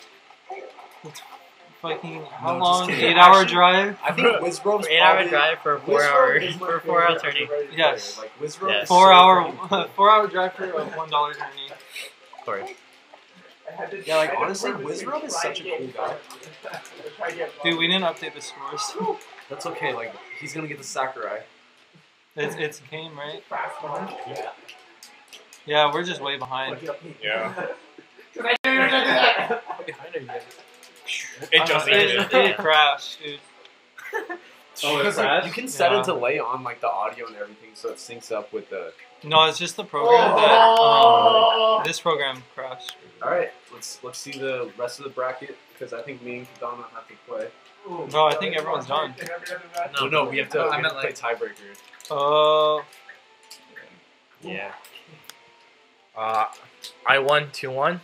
[SPEAKER 1] fucking how no, long? Eight hour drive. I think Wizro's eight hour drive for four Wizzrobe hour for four hour journey. Yes. Like yes. Four so hour four hour drive for one dollar journey. Of course. Yeah, like honestly, Wizzrobe is such a cool guy. Dude, we didn't update the scores. That's okay. Like he's gonna get the Sakurai. It's it's game right? Yeah. Yeah, we're just way behind. Yeah. behind are It just uh, it, it crashed, dude. Oh, it crashed. you can set yeah. it to lay on like the audio and everything, so it syncs up with the no, it's just the program oh. that um, this program crashed. All right, let's let's see the rest of the bracket because I think me and Kadama have to play. no, I think everyone's done. No, no, we have to. I meant like tiebreaker. Oh. Uh, yeah. Uh, I won two one.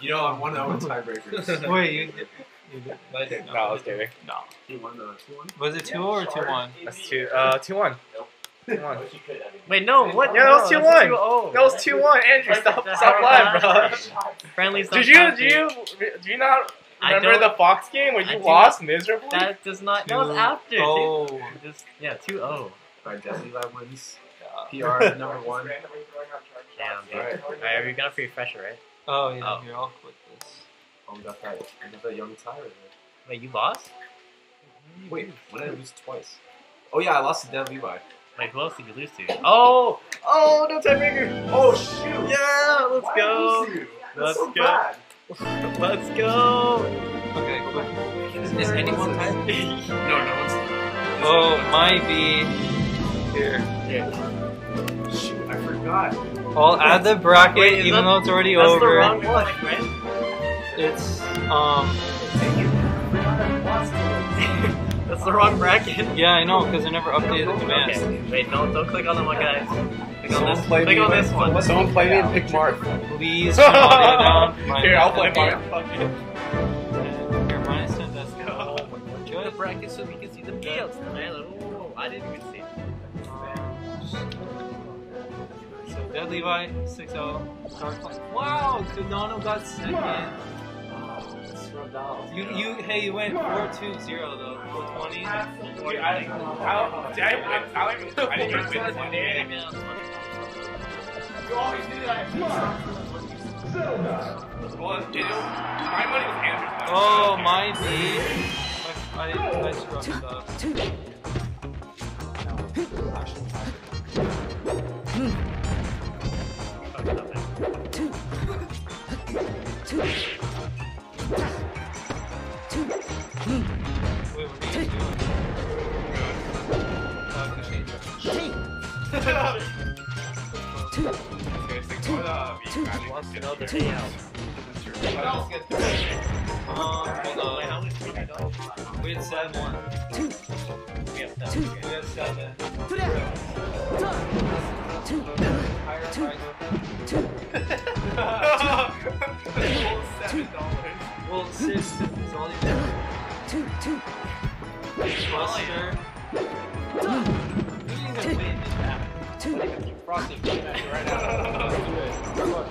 [SPEAKER 1] You know, I won that one oh tiebreakers. Wait, you did. You did. No, no, I was kidding. No. He won the 2 1? Was it 2 yeah, or 2 1? That's 2 uh, 2 1. Come on. Wait, no, what? Yeah, that was 2 1. Oh, that was 2 1. Andrew, stop, stop lying, bro. Friendly did you, do you, do you not remember the Fox game where you lost miserably? That does not. That was after. Oh. Just, yeah, 2 0. Alright, Destiny Lab wins. PR number one. Damn, dude. Alright, right, we got a free fresher, right? Oh, yeah. Oh. Here, I'll click this. Oh, we got that. Another young tyrant. Wait, you lost? Wait, when did I lose twice? Oh, yeah, I lost to Dev Levi who else did you lose to? Oh!
[SPEAKER 3] Oh, no tiebreaker! Oh,
[SPEAKER 1] shoot! Yeah, let's Why go! Let's so go! let's go! Okay, go Is, is anyone tied? no, no, it's. it's oh, might be. Here. Yeah. Shoot, I forgot. I'll add the bracket Wait, even that, though it's already that's over. That's the wrong one, It's, um. That's the wrong bracket. Yeah, I know, because I never updated the mask. Okay. Wait, don't, don't click on them, guys. Click on this, play click on this one. Someone play me and pick Mark. Please, come on, down. Um, Here, I'll play Mark. Fuck you. Here, minus 10 does go. Good. the bracket so we can see the fields. Oh, I didn't even see it. Um, so, Dead Levi, 6-0. Wow, Donano got second from You, you, hey, you went four two zero though. 420. Dude, I, I, did I win? I did I didn't even win one
[SPEAKER 3] You always do that.
[SPEAKER 1] Well, it, my money was Andrew's money. Oh, mine, dude. I, I, I scruffed it up.
[SPEAKER 3] Actually, Two. Two. Hmm wants to know the deal.
[SPEAKER 1] Um, hold on. Wait, how many we got? We had seven. One. Two. We have seven. Two. We have seven.
[SPEAKER 3] Two. Two. Higher Two. Two.
[SPEAKER 1] Two. Two. Two. Well, Sif is all you do. Two, two. Buster. Who's gonna win this battle? Two. Frosty, get back right now. Let's do it. Look.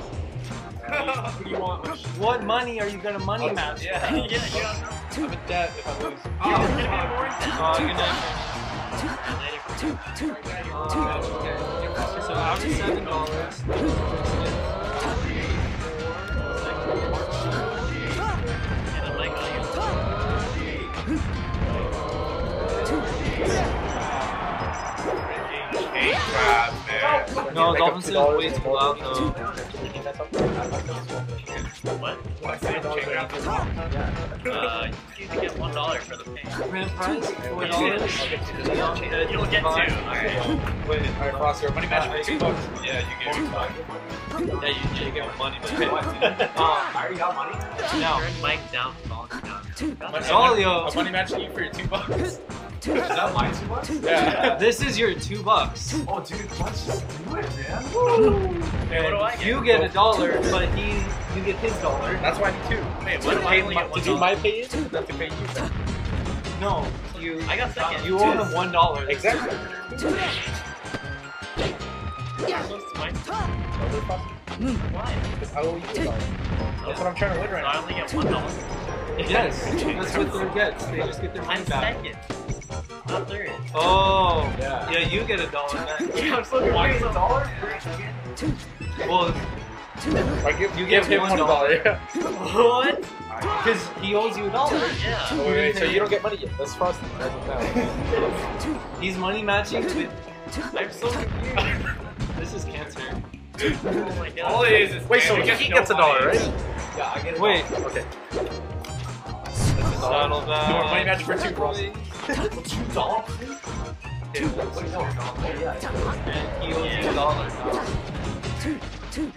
[SPEAKER 1] What do you want? What money are you gonna money match? Yeah, yeah, yeah. I'm in debt if I lose. Oh, I'm
[SPEAKER 3] gonna get more in debt. Oh, good night. Oh, two, two, two, two. Oh, okay. So out of seven dollars.
[SPEAKER 1] No, Dolphins is way too loud though. What? What? Uh, you get one dollar for the paint. Grand prize? Four dollars? You'll get two. Alright. Wait, alright, Your money match for two bucks. Yeah, you get me five. Yeah, you, get money, but you oh, I already got money? No. Mike down, down. Mazolio. I'm money matching you for your two bucks. Is that my two bucks? Yeah. this is your two bucks. Oh, dude, let's just do it, man. Woo. You get a oh. dollar, but he, you get his dollar. That's why I two. Hey, what? Did, I only get one did my pay you? That's to pay you. No, you. I got second. You owe him one dollar. Exactly. Yeah. Why? How you That's what I'm trying to win right now. I only get one dollar. Yes, that's what they get. They just get their money I'm second. Not third. Oh, yeah. Yeah, you get a dollar. yeah, I'm so Why is a dollar? Well, I give, you give him one dollar. what? Because he owes you a dollar. Yeah. Oh, wait, so you don't get money yet. That's frosty. He's money matching with. I'm so confused. this is cancer. All it is is Wait, so he nobody. gets a dollar, right? Yeah, I get it. Wait. Dollar. Okay. Settle down. You want money match for two, bro? two dollars? Two. dollars? that? Oh, yeah. And he owes yeah. a dollar.
[SPEAKER 3] Two. Two.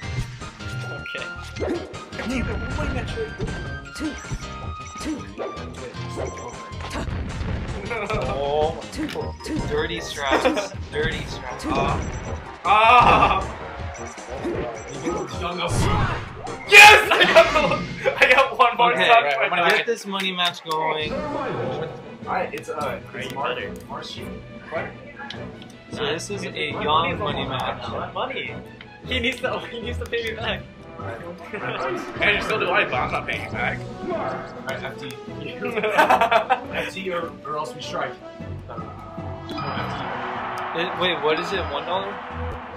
[SPEAKER 3] Okay. Damn it, what match Two. Two.
[SPEAKER 1] Oh. Dirty strats. Dirty strats. Ah. Ah! Yes! I got, the, I got one more okay, right, I'm gonna get this money match going. Alright, it's, a uh, great Martin. Martian. So this is a young money match. Money! He needs to, he needs to pay me back. hey, so do I, but I'm not paying you back. Alright, FT. FT or, or else we strike. It, wait, what is it? One dollar?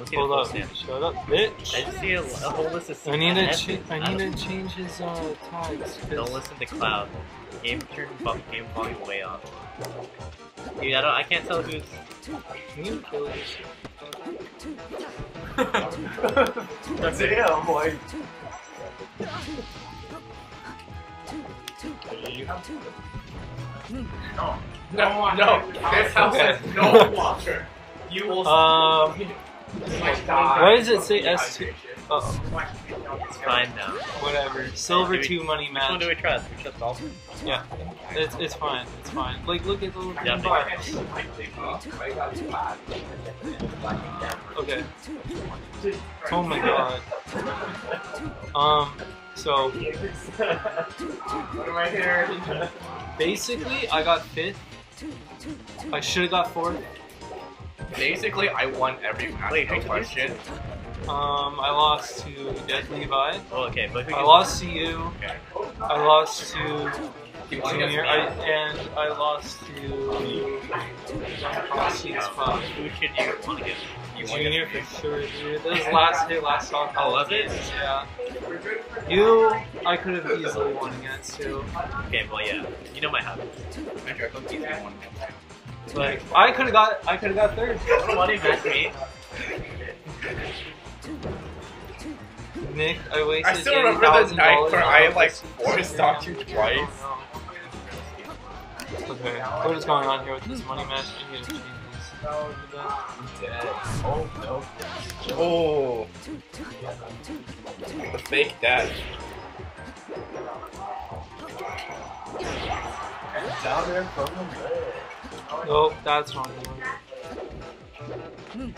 [SPEAKER 1] Let's Hold up. Shut up, bitch. I see a, whole list of I need to, cha- I need to change his uh, tags. Don't listen to Cloud. Game turn game volume way off. Dude, I don't. I can't tell who's.
[SPEAKER 3] That's it. I'm like.
[SPEAKER 2] No. No. No. This house has no water.
[SPEAKER 1] You will. Um. Why does it say S2? Oh. It's fine now. Whatever. Silver we, 2 money match. Which one do we trust? We trust Dalton? Yeah. It's, it's fine. It's fine. Like, look at the little yeah, box. Okay. Oh my god. Um, so. What am I
[SPEAKER 3] Basically, I got
[SPEAKER 1] fifth. I should have got fourth. Basically, I won every match, Wait, no question. Um, I lost to Dead Levi. Oh, okay, but I lost to you. Okay. I lost to Junior, I, and I lost to Fox. Who should you want to get? you Junior for sure, dude. This last day, last song. I oh, love it? Yeah. You, I could have easily won against too. Okay, well, yeah. You know my habits. I My to easily won against like I could have got I could have got third. what match me? Nick, I wasted. I still remember the night where I like four stopped you twice. Okay, what is going on here with this money match?
[SPEAKER 3] I Oh no. Oh.
[SPEAKER 1] The fake dash. down there from the Nope, oh, that's wrong good. You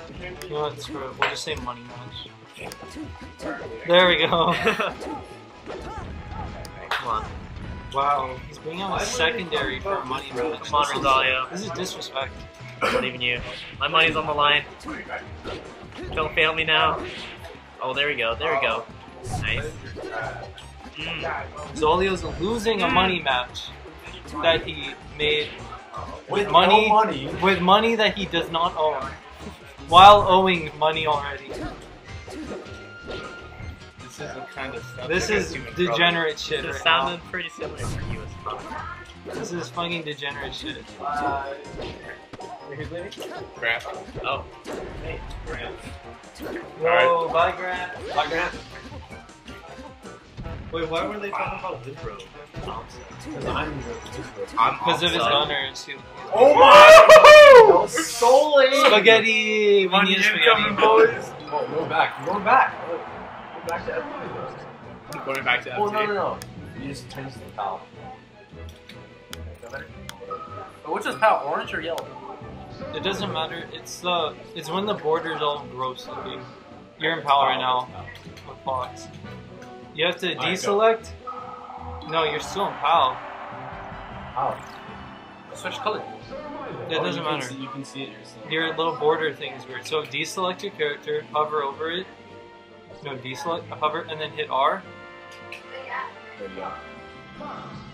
[SPEAKER 1] know what, screw it. We'll just say money match. There we go. Come on. Wow, he's bringing out a secondary for a money match. Come on, Rosalia. This is disrespect. I even you. My money's on the line. Don't fail me now. Oh, there we go. There we go. Nice. Mm. Zolio's losing a money match that he made with no money, with money that he does not own,
[SPEAKER 3] while owing
[SPEAKER 1] money already. This is the kind of stuff. This is degenerate shit. This right sounded now. pretty similar for you as fuck. This is fucking degenerate shit. Uh, who's Oh. Hey, Grant.
[SPEAKER 2] Whoa, right. bye Grant. Bye Grant.
[SPEAKER 1] Wait, why were they talking about Windrow? Because of his owners. Who... Oh my! Solely! Spaghetti! We need spaghetti. boys! Oh, we're back. We're back. We're back to F2. Going back to f Oh, no, no, no. You just changed the towel. But which is how? Orange or yellow? It doesn't matter. It's the uh, it's when the border's all gross looking. You're in power right now with Fox. You have to deselect? No, you're still in PAL. How? Switch color. Oh, yeah, it doesn't matter. you can see it yourself. Your little border thing is weird. So deselect your character, hover over it. No, deselect, hover, and then hit R. There you go.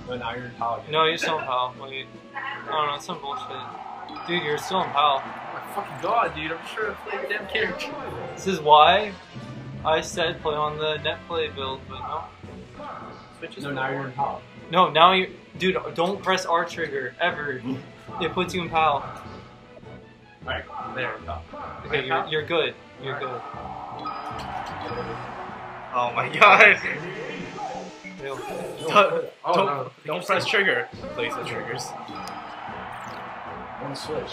[SPEAKER 1] No, now you're in PAL again. No, you're still in PAL. Wait. I don't know, it's some bullshit. Dude, you're still in PAL. Oh my fucking god, dude. I'm sure I played the damn character. This is why I said play on the net play build, but no. Switch is no, now you're in PAL. No, now you Dude, don't press R trigger ever. It puts you in PAL. Alright, there we go. Okay, you're, you're good. You're right. good. Oh my god!
[SPEAKER 2] don't, oh, don't, no.
[SPEAKER 1] don't press trigger. Place the triggers. One switch.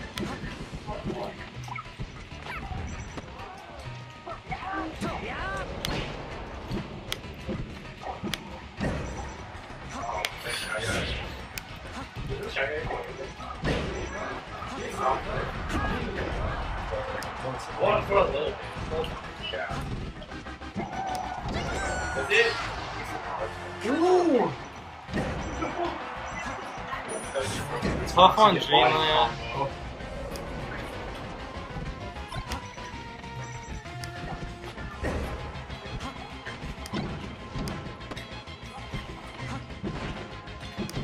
[SPEAKER 1] One
[SPEAKER 3] Tough on Dreamland.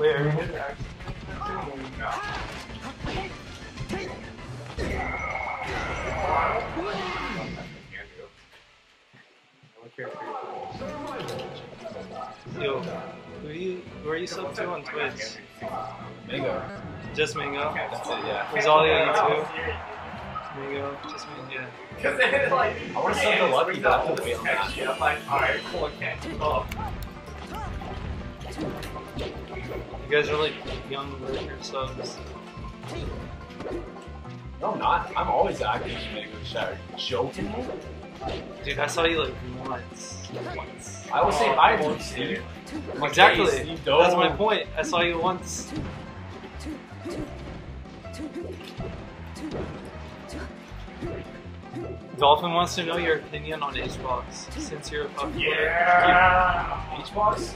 [SPEAKER 3] Wait, are we
[SPEAKER 1] Yo, who you who are you sub to on Twitch? Mango. Just Mango? That's it, yeah. Is all you YouTube? Mango, just Mango, yeah. Cause it's like, I wanna sub to Lucky, but I to wait on that. I'm like, alright, oh, cool, okay. Oh. You guys are like young worker subs. No, I'm not. I'm always active in the English shower. joking me? Dude, I saw you like once. Once. I will say oh, I once, dude. Exactly. That's my point. I saw you once. Dolphin wants to know your opinion on H box since you're a fucking. Yeah! H box?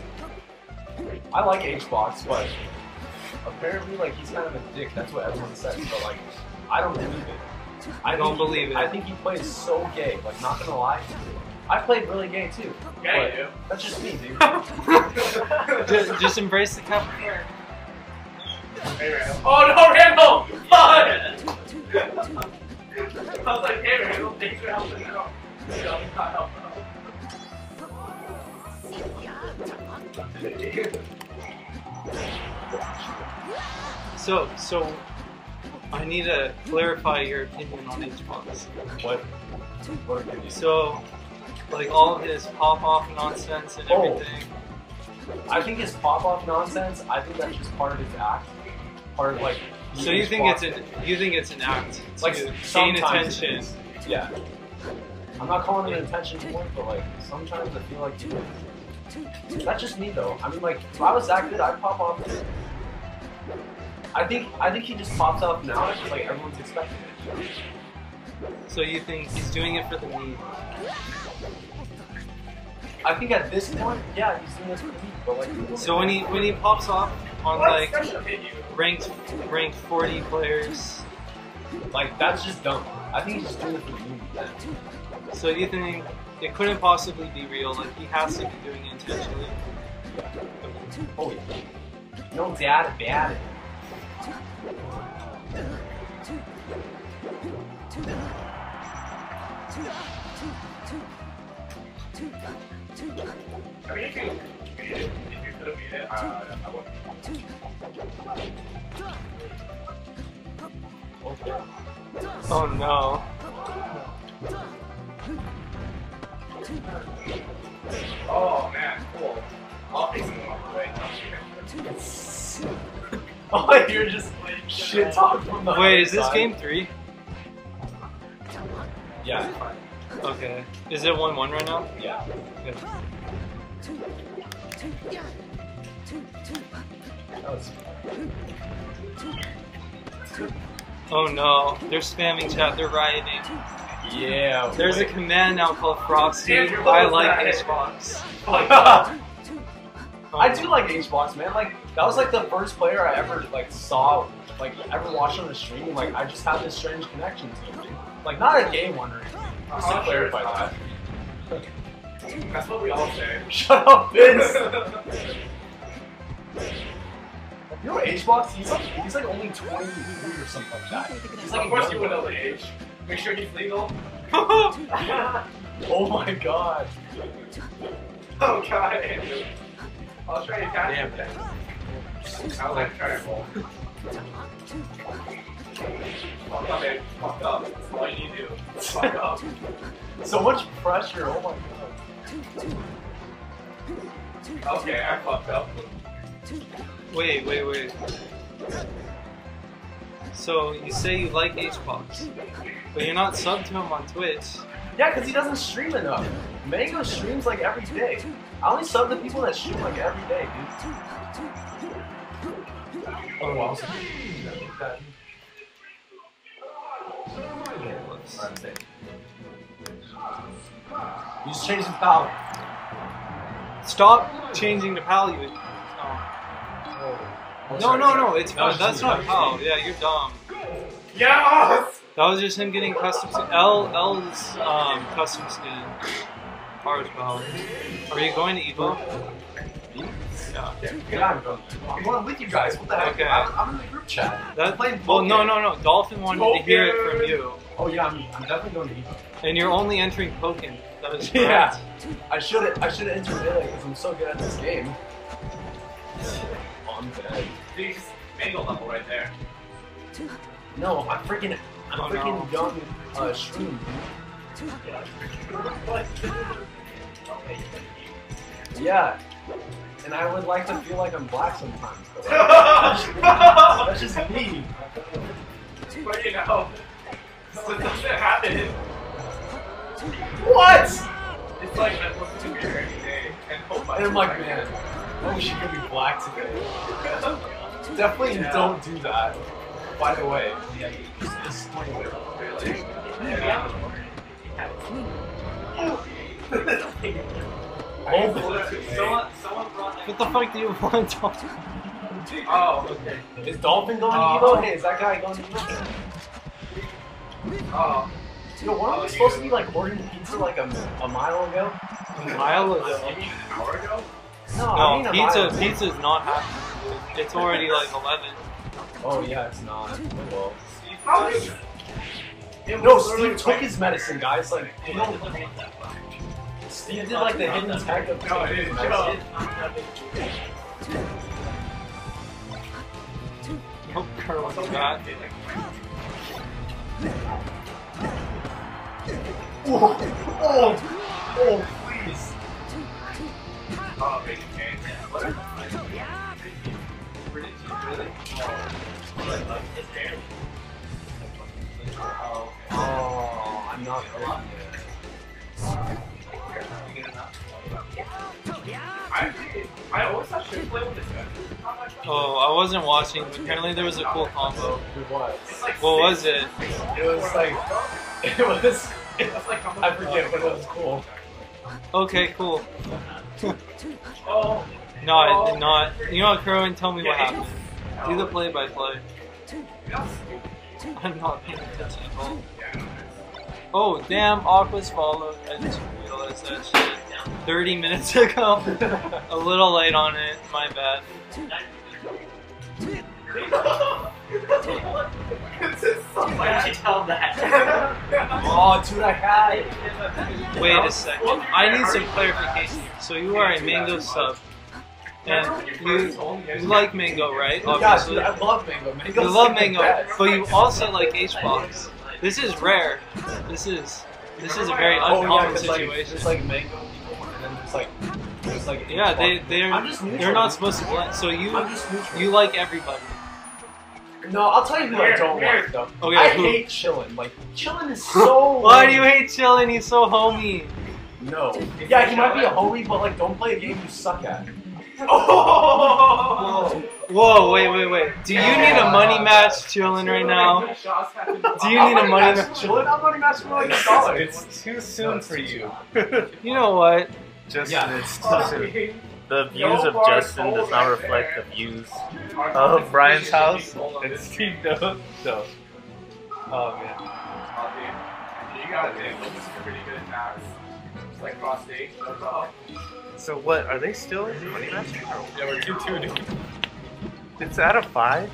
[SPEAKER 1] I like HBox, but apparently, like, he's kind of a dick. That's what everyone says. But, like, I don't believe it. I don't believe it. I think he plays so gay. Like, not gonna lie. I played really gay too. Yeah, you That's just me, dude. just, just embrace the cup.
[SPEAKER 2] Hey, Randall. Oh no, Randall!
[SPEAKER 3] Fuck! Yeah. I was like, hey, Randall, thanks for helping out. Yeah,
[SPEAKER 1] So, so, I need to clarify your opinion on H box. What? So, like all his pop-off nonsense and oh. everything. I think his pop-off nonsense. I think that's just part of his act, part of like. So you think it's an you think it's an act like gain attention? Yeah. I'm not calling it an attention point, but like sometimes I feel like. Dude, that's just me though. I mean, like, if I was that good, I'd pop off. I think I think he just pops off now. It's just like everyone's expecting it. So you think he's doing it for the meme? I think at this point, yeah, he's doing this for the
[SPEAKER 3] meme. But like, so when he when
[SPEAKER 1] he pops off on what? like ranked ranked 40 players, like that's just dumb. I think he's just doing it for the meme. So you think it couldn't possibly be real. Like he has to be doing it intentionally. Oh yeah. No Dad, about Oh no. Oh man, cool. I'll take some off the way. oh, you're just like shit talking from the Wait, is this side. game three? Yeah. Okay. Is it one one right now? Yeah. Good. Oh no, they're spamming chat, they're rioting. Yeah. There's a command now called Frosty. I like HBox. Oh I do like HBox, man. Like that was like the first player I ever like saw, like ever watched on a stream. like I just have this strange connection to him. Like not a gay one or anything. Uh-huh. Just to clarify that. That's what we all say. Shut up, Vince. you know HBox? He's like he's like only 23 or something like that. He's like, of course you would know the age. Make sure he's legal. oh my god. Oh god, I'll try to catch him I'll let try to roll. Fuck up, man. Fuck up. That's all you need to do. Fuck up. so much pressure. Oh
[SPEAKER 3] my
[SPEAKER 1] god. Okay, I fucked up. Wait, wait, wait. So you say you like HBox, but you're not subbed to him on Twitch. Yeah, because he doesn't stream enough. Mango streams like every day. I only sub to people that stream like every day, dude. Oh, wow. You just changed the power. Stop changing the power. Oh. oh.
[SPEAKER 3] Oh, no, sorry, no, sorry. no, it's fine. That's not how. Oh,
[SPEAKER 1] yeah, you're dumb. Yes! That was just him getting custom skin. L, L's um, custom skin. Ours Bow. Are you going to Evo? Yeah. yeah get out of I'm going with you guys. What the heck? Okay. I'm, I'm in the group chat. That, playing well, no, no, no. Dolphin wanted Pokken. to hear it from you. Oh, yeah, I'm, I'm definitely going to Evo. And you're only entering Pokken. That is correct. Yeah. I should I should have entered Melee because I'm so good at this game. I'm gonna big level right there. No, I'm freaking I'm oh, freaking no. young uh shroom. yeah. And I would like to feel like I'm black sometimes. That's just me. Where you go? What does that happen? What? It's like I look to me every day and hope oh I. And I'm like, man. Oh, she could be black today. Definitely yeah. don't do that. By the way, yeah, really. someone, someone what the fuck do you want to talk to? Oh, okay. Is Dolphin going uh, to eat Hey, is that guy going to his? Oh. Yo, know, weren't we oh, supposed to be like ordering pizza like a, a mile ago? A mile ago? An hour ago? No, oh, no pizza. is pizza's not happening. It's already like eleven. Oh yeah, it's not. Well, No, Steve took his medicine, guys. Like, you know, Steve did like the hidden tag of no, Oh, Carl, that. oh, oh. Oh, I'm not alive. with this guy. Oh, I wasn't watching, but apparently there was a cool combo. What? What was it? It was like it was. It was like I forget, but it was cool. Okay, cool
[SPEAKER 3] oh. No, I did not. You know what, Kerwin, tell
[SPEAKER 1] me what happened. Do the play by play. I'm not paying attention at all. Oh, damn, Aqua's followed. I just realized that shit 30 minutes ago. A little late on it, my bad.
[SPEAKER 2] Why did you tell that? oh, dude, I
[SPEAKER 1] had it. Wait a second. I need some clarification So you are a mango sub. And you, you like mango, right? Obviously. I love mango. Mango's you love mango, but you also like h This is rare. This is this is a very oh, uncommon situation. It's like mango people, and then it's like it's like yeah, they they're they're not supposed to blend. So you you like everybody. No, I'll tell you who I don't like though. Okay, I who? hate Chillin. Like Chillin is so. Why do you hate Chillin? He's so homie. No. Yeah, he might be a homie, but like, don't play a game you suck at. Oh! Whoa. Whoa! Wait! Wait! Wait! Do you need a money match, chilling right now? Do you need a money match, Chilling, I'm money match for like a dollar. It's too soon for you. you know what? Just yeah. it's too soon. The views of Justin does not reflect the views of Brian's house and Steve does. So, oh man. You got this pretty good Like So what are they still in money master? Yeah, we're two two. It's out of five.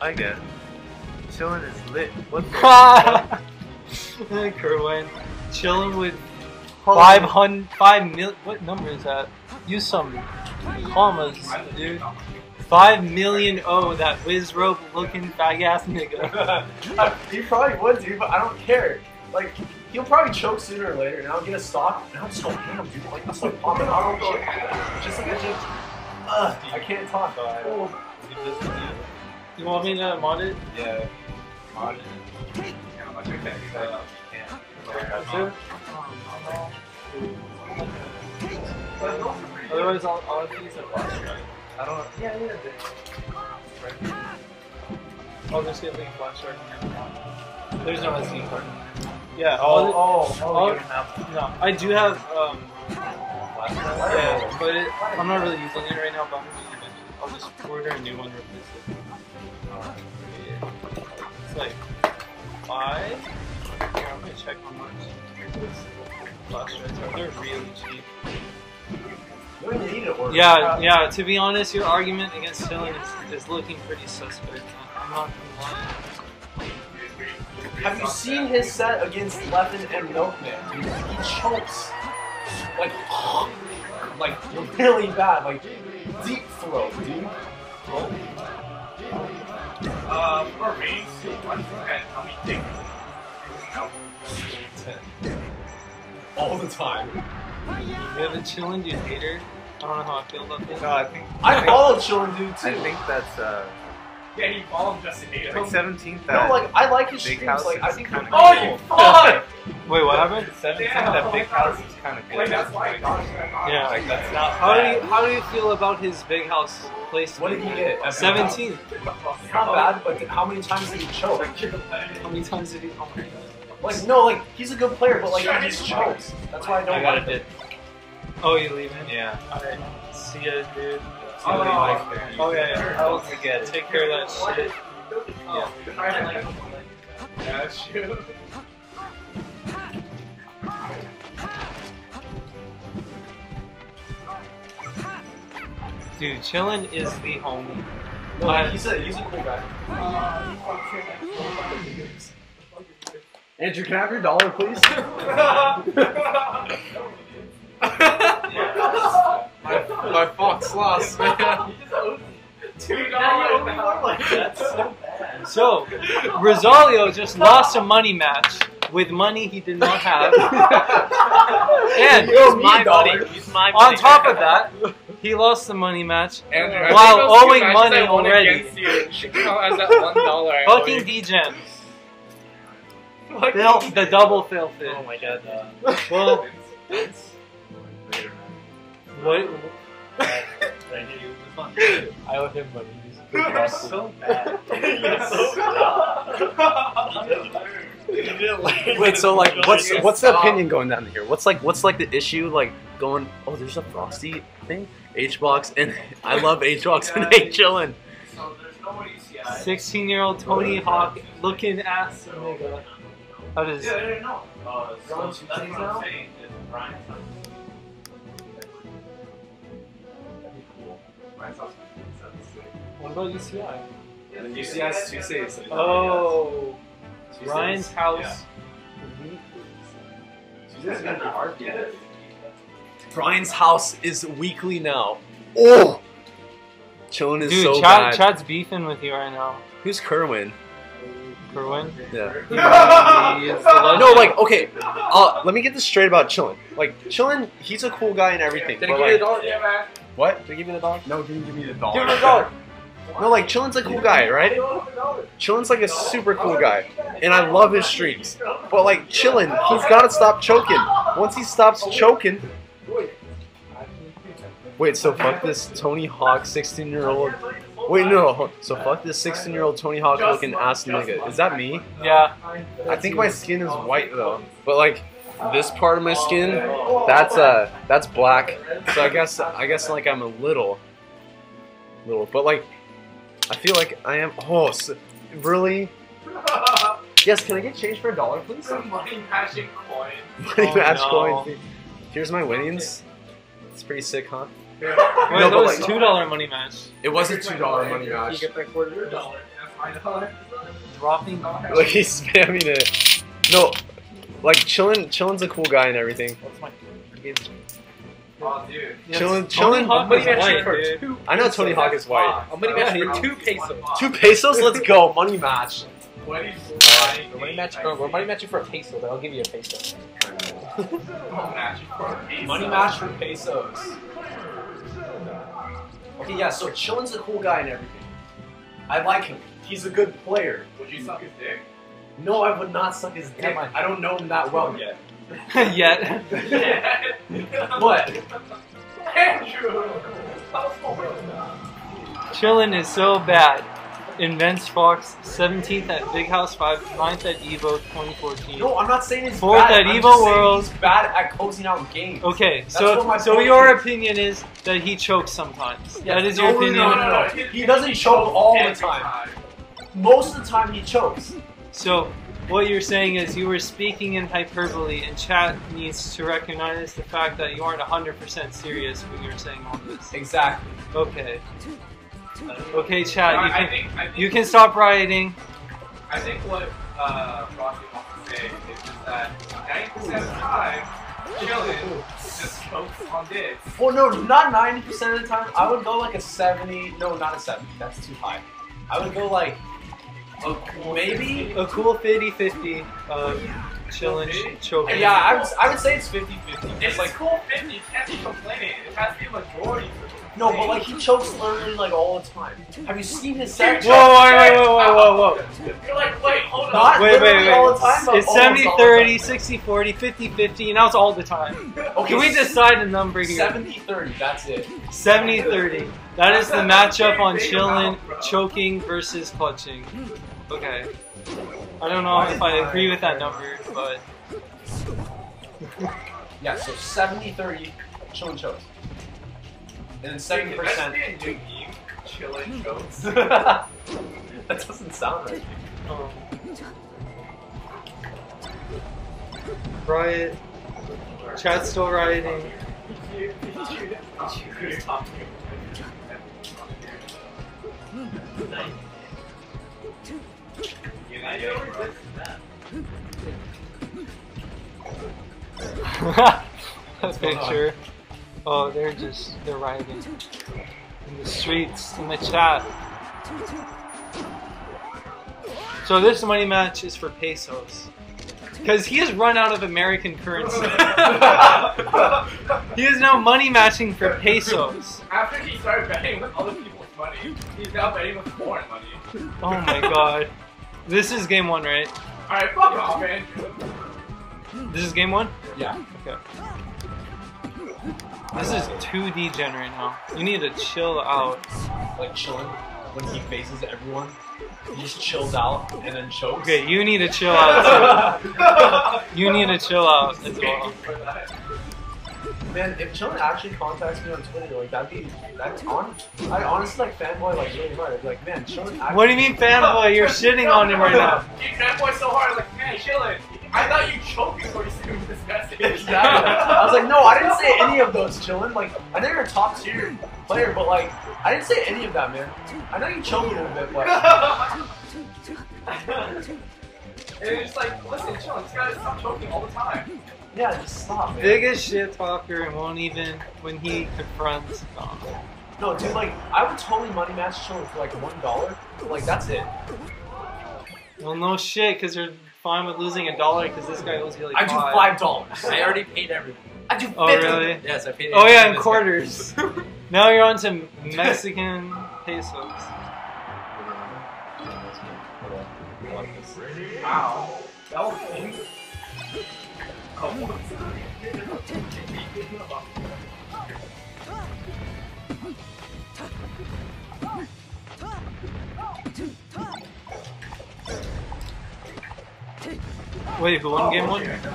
[SPEAKER 1] I get. Chilling is lit. What the? Kerwin, chilling with 500, mil. What number is that? use some commas, dude. Five million O that Wizzrobe looking fag ass nigga. he probably would, dude, but I don't care. Like, he'll probably choke sooner or later, and I'll get a stock, and I'll just go ham, dude. Like, I'll start popping. I'll go, just like, just, uh, I can't talk. Oh. You want me to mod it? Yeah. Mod it. Yeah, like, okay. Uh, yeah. That's Otherwise, I'll, I'll have to use a boss, right? I don't know. Yeah, yeah, dude. Right. I'll just get the flash card here. There's no SD card. Yeah. Oh, oh, you have No, I do have, um, yeah, but it, I'm not really using it right now, but I'm I'll just order a new one and replace it. It's like, five? Here, I'm gonna check how much these flash are. They're really cheap. Yeah, yeah. To be honest, your argument against Dylan is, is looking pretty suspect. I'm not gonna lie. Have you seen his set against Leffen and Milkman? He chokes like, like really bad, like deep throat, dude. Uh, for me, how many things? All the time. You have a chillin' dude hater. I don't know how I feel about this. No, I think I, I follow chillin' dude too. I think that's uh. Yeah, you follow Justin. just Like 17th. No, like I like his streams. Like I think. Kind of oh, you fuck! Wait, what happened? Seventeen. that big house is kind of cool. that's why I got Yeah, like that's not. How do you how do you feel about his big house place? What did he get? Seventeen. Not bad, but how many times did he choke? How many times did he? Oh my god. Like no, like he's a good player, but like he just chokes. That's why I don't. I got like it. Oh, you leaving? Yeah. Alright. See ya, dude. See oh, like there. oh yeah, yeah. I will forget. Take care of that shit. Yeah. Alright. Yeah, shoot. Dude, Chillin is the homie. No, he's a he's a cool guy. Uh, Andrew, can I have your dollar, please? my, my fox lost, man. So, Rosalio just lost a money match with money he did not have. and he's my He's my money. On top of that, he lost the money match Andrew, while owing money already. Fucking D-Gems. Phil, the double Phil fit. Oh my god. Uh, well, what? I you I owe him money. so bad. so bad.
[SPEAKER 2] Wait, so like, what's what's the opinion
[SPEAKER 1] going down here? What's like, what's like the issue? Like going, oh, there's a frosty thing, H box, and I love H box and H chillin. Sixteen-year-old Tony Hawk looking ass nigga. How does? Yeah, I Uh, so oh, that's what I'm saying. Is Brian. What about UCI? Yeah, UCI is oh, Ryan's house. Brian's house is weekly now. Oh, chilling is Dude, so Chad, bad. Chad's beefing with you right now. Who's Kerwin? Kerwin? Yeah. No, like okay. Uh, let me get this straight about Chillin. Like Chillin, he's a cool guy and everything. Did he give like, you the dollar? Yeah, man. What? Did he give me the dollar? No, he didn't give me the dollar. Give the dollar. No, like Chillin's a cool guy, right? Chillin's like a super cool guy, and I love his streams. But like Chillin, he's gotta stop choking. Once he stops choking, wait. So fuck this Tony Hawk, sixteen-year-old Wait, no. So fuck this 16 year old Tony Hawk looking ass nigga. Is that me? Yeah. I think my skin is white though. But like this part of my skin, that's uh that's black. So I guess I guess like I'm a little little but like I feel like I am oh so, really Yes, can I get change for a dollar please? Money matching coins. Money oh, match coins. Here's my winnings. It's pretty sick, huh? Yeah. Wait, no, that was two dollar money match. It was a two dollar money match. You get that quarter dollar. Dropping. Like he's spamming it. No, like Chillin. Chillin's a cool guy and everything. What's my Oh, dude. Chillin, chillin. Hawk was white, for two I know Tony Hawk is white. A money match for two pesos. Two pesos? Let's go. Money match. Uh, money match for, we're money matching for a peso, but I'll give you a peso. money match for pesos. Okay, yeah, so Chillin's a cool guy and everything. I like him. He's a good player. Would you suck his dick? No, I would not suck his dick. I? I don't know him that well yet. yet. what? Andrew! Chillin' is so bad. Invents Fox, 17th at Big House 5, 9th at EVO 2014. No, I'm not saying he's Fourth bad. at EVO World. He's bad at closing out games. Okay, That's so so your is. opinion is that he chokes sometimes. Yes. That is no, your opinion. No, no, no. He, he doesn't he choke all the time. time. Most of the time he chokes. So what you're saying is you were speaking in hyperbole, and chat needs to recognize the fact that you aren't 100% serious when you're saying all this. Exactly. Okay. Okay, Chad, you, can, I think, I think you can stop rioting. I think what uh, wants to say is that 90% of the time, chilling just focus on this. Well, no, not 90% of the time. I would go like a 70. No, not a 70. That's too high. I would go like a cool maybe 50. a cool 50 50 um, chilling, choking. Yeah, I would, I would say it's 50 50. It's like cool 50. You can't be complaining. It has to be a majority. No, but like he chokes Lerman like all the time. Have you seen his set? Whoa, whoa, whoa, whoa, whoa, whoa, You're like, wait, hold Not on. Wait, wait, wait. All the time, it's 70 30, 60 40, 50 50. Now it's all the time. okay, Can we decide a number here? 70 30, that's it. 70 30. That is the matchup on chillin', choking versus clutching. Okay. I don't know if I agree with that number, but. yeah, so 70 30, chillin' chokes. And then seven percent. chilling that doesn't sound right. Um, riot. Chat's still rioting.
[SPEAKER 3] You, you, you,
[SPEAKER 2] picture.
[SPEAKER 1] Oh, they're just, they're rioting. In the streets, in the chat. So this money match is for pesos. Because he has run out of American currency. he is now money matching for pesos. After he started betting with other people's money, he's now betting with foreign money. Oh my god. This is game one, right? Alright, fuck off, man. This is game one? Yeah. Okay. This is too degenerate now. You need to chill out. Like chilling when he faces everyone. He just chills out and then chokes. Okay, you need to chill out too. you need to chill out as well. Man, if Chillin actually contacts me on Twitter, like that'd be that's on. I honestly like fanboy like really hard. I'd be like, man, Chillin. What do you mean fanboy? You're shitting on him right now. Keep fanboy so hard, like man, Chillin. I thought you choked before you said it was disgusting. Exactly. I was like, no, I didn't say any of those, chillin'. Like, I know you're a top tier player, but like, I didn't say any of that, man. I know you choked a little bit, but. and it's like, listen, chillin', this guy stop choking all the time. Yeah, just stop. Man. Biggest shit talker and won't even when he confronts No, dude, like I would totally money match Chillin' for like one dollar. Like that's it. Well, no shit, cause you're fine with losing a dollar because this guy owes you like I do five. dollars. I already paid everything. I do. Oh 50. really? Yes, I paid. Oh yeah, in quarters. now you're on to Mexican pesos. Wow. That was Wait, who won oh, game one? I did.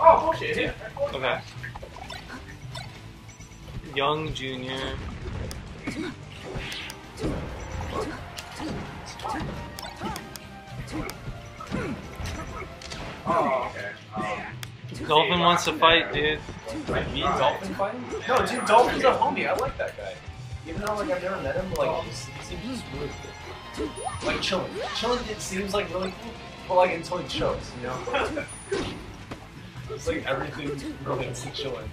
[SPEAKER 1] Oh, bullshit, yeah. Okay. Young Junior. Oh, okay. Um, Dolphin wants to fight, dude. Like me, Dolphin fighting? No, dude, Dolphin's a homie. I like that guy. Even though like I've never met him, like he seems really cool. Like chilling. Chilling seems like really cool. But like until he chokes, you know? it's like everything relates to chilling.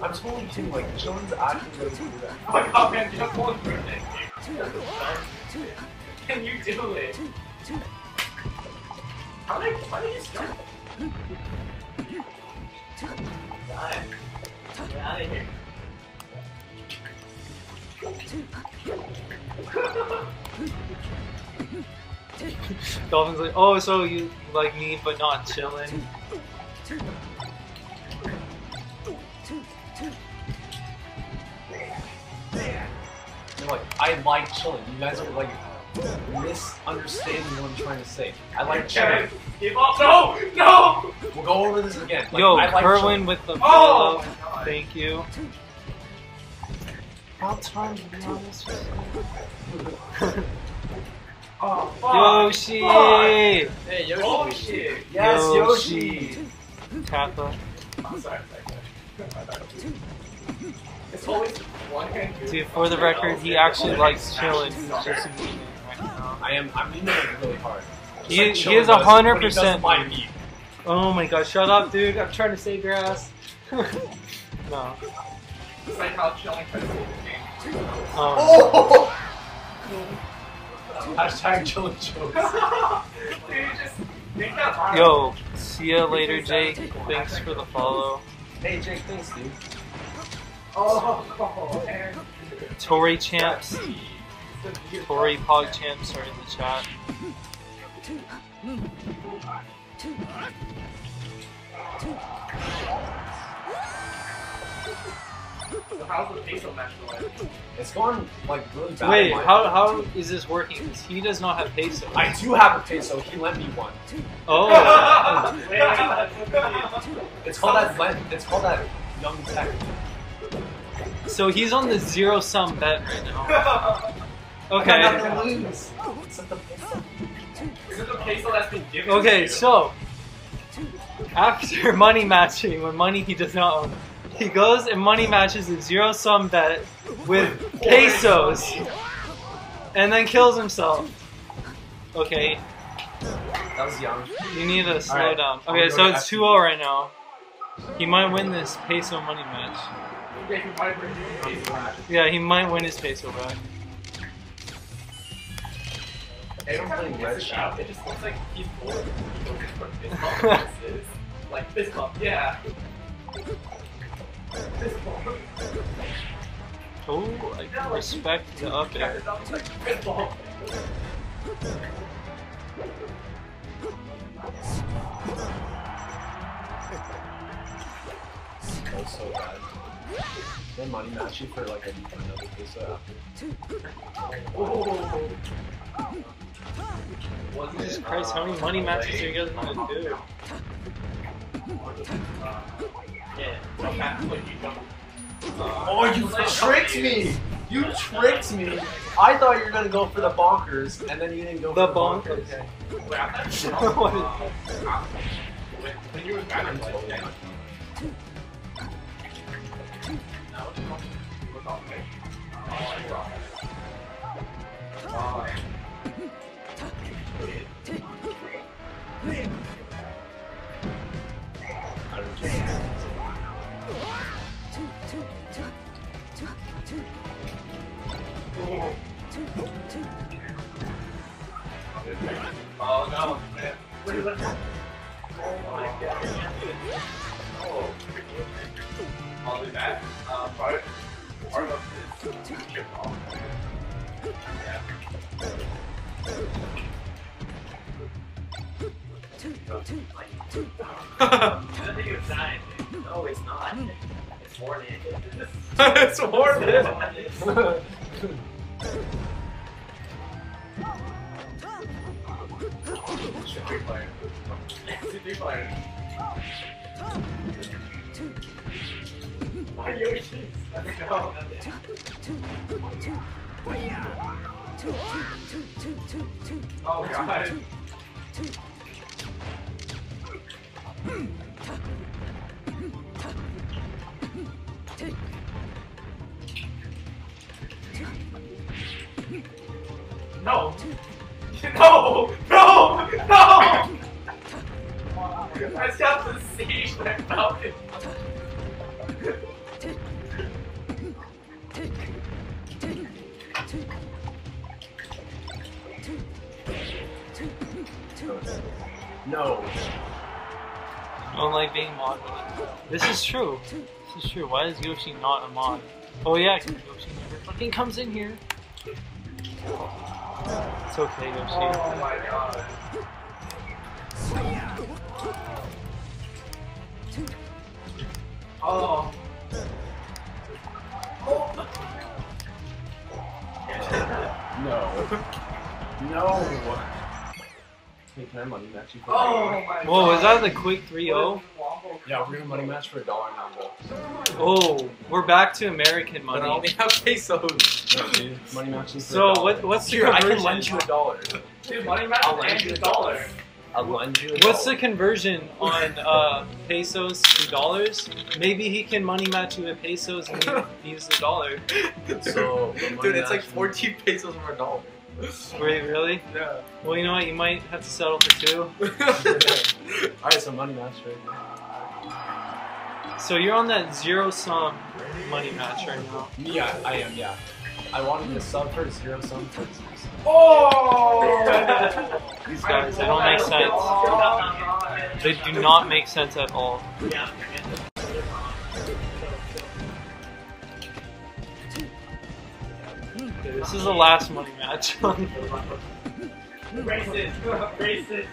[SPEAKER 1] I'm totally too like chilling's actually gonna do that. Oh my god man, you have
[SPEAKER 3] one birthday. Can you do it? How did, how did you start? Die. Get out of here.
[SPEAKER 1] Dolphin's like, oh, so you like me, but not chilling. Like, I like chilling. You guys are like misunderstanding what I'm trying to say. I like chilling. Give up! No! No! We'll go over this again. Like, Yo, I like Kerwin with the oh, pillow. Thank
[SPEAKER 3] you. How time to be honest Oh, fuck. Yoshi! Fuck. Hey, Yoshi. Yes, Yoshi. Kappa. I'm sorry.
[SPEAKER 1] It's always one hand. Dude, for the record, he actually likes chilling. Just I am. I'm leaning really hard. He, like he is a hundred percent. Oh my god! Shut up, dude. I'm trying to save your ass. no. It's like how chilling tries to save the game. Um, oh. Hashtag Joe jokes. Yo, see ya later, Jake. Thanks for the follow. Hey, Jake, thanks, dude.
[SPEAKER 3] Oh, man.
[SPEAKER 1] Tory champs. Tory Pog champs are in the chat. how's the it's gone like really bad. Wait, how, how is this working? he does not have peso. I do have a peso. He lent me one. Oh. it's called that. Lent, it's called that young tech. So he's on the zero sum bet right now. Okay. Okay, so after money matching, when money he does not own, he goes and money matches a zero sum bet with pesos and then kills himself. Okay. That was young. You need to slow right. down. Okay, so it's 2 0 right now. He might win this peso money match. Yeah, he might win his peso back. They don't play red shot. It just looks like he's bored. like fist bump, yeah. Fist bump. Oh, I respect the up air. That's so bad. Then money match you for like a, another pizza after. Jesus Christ, how many money matches do you guys want to do? Yeah, Oh, you tricked me! You tricked me! I thought you were gonna go for the bonkers, and then you didn't go the for the bonkers.
[SPEAKER 3] Okay. Oh, no, man. Wait, wait, wait. Oh, my God. Oh, I'll do that. Uh, part, part of this
[SPEAKER 1] chip off. Yeah. no, it's not. It's more hornet. it's hornet.
[SPEAKER 3] Oh, God.
[SPEAKER 1] why is Yoshi not a mod? Oh yeah, because Yoshi never fucking comes in here. It's okay, Yoshi. Oh my god.
[SPEAKER 3] Oh. No.
[SPEAKER 1] No take my money match. oh my Whoa, God. is that the quick 3 0? Yeah, we're gonna money match for a dollar now, bro. Oh, we're back to American money. But I only have pesos. No, dude, money matches. So what? What's your Dude, I can lend you a dollar. Dude, money match I'll lend you a dollar. I'll lend you. What's the conversion on uh, pesos to dollars? Maybe he can money match you with pesos and use the dollar. So, dude, it's like 14 pesos for a dollar. Wait, really? Yeah. Well, you know what? You might have to settle for two. All right, so money match right now. So you're on that zero sum money match right now. Yeah, I am. Yeah. I wanted to sub for zero sum for
[SPEAKER 3] Oh!
[SPEAKER 1] These guys, they don't make sense. They do not make sense at all. Yeah. This is the last money match. Racist! Racist!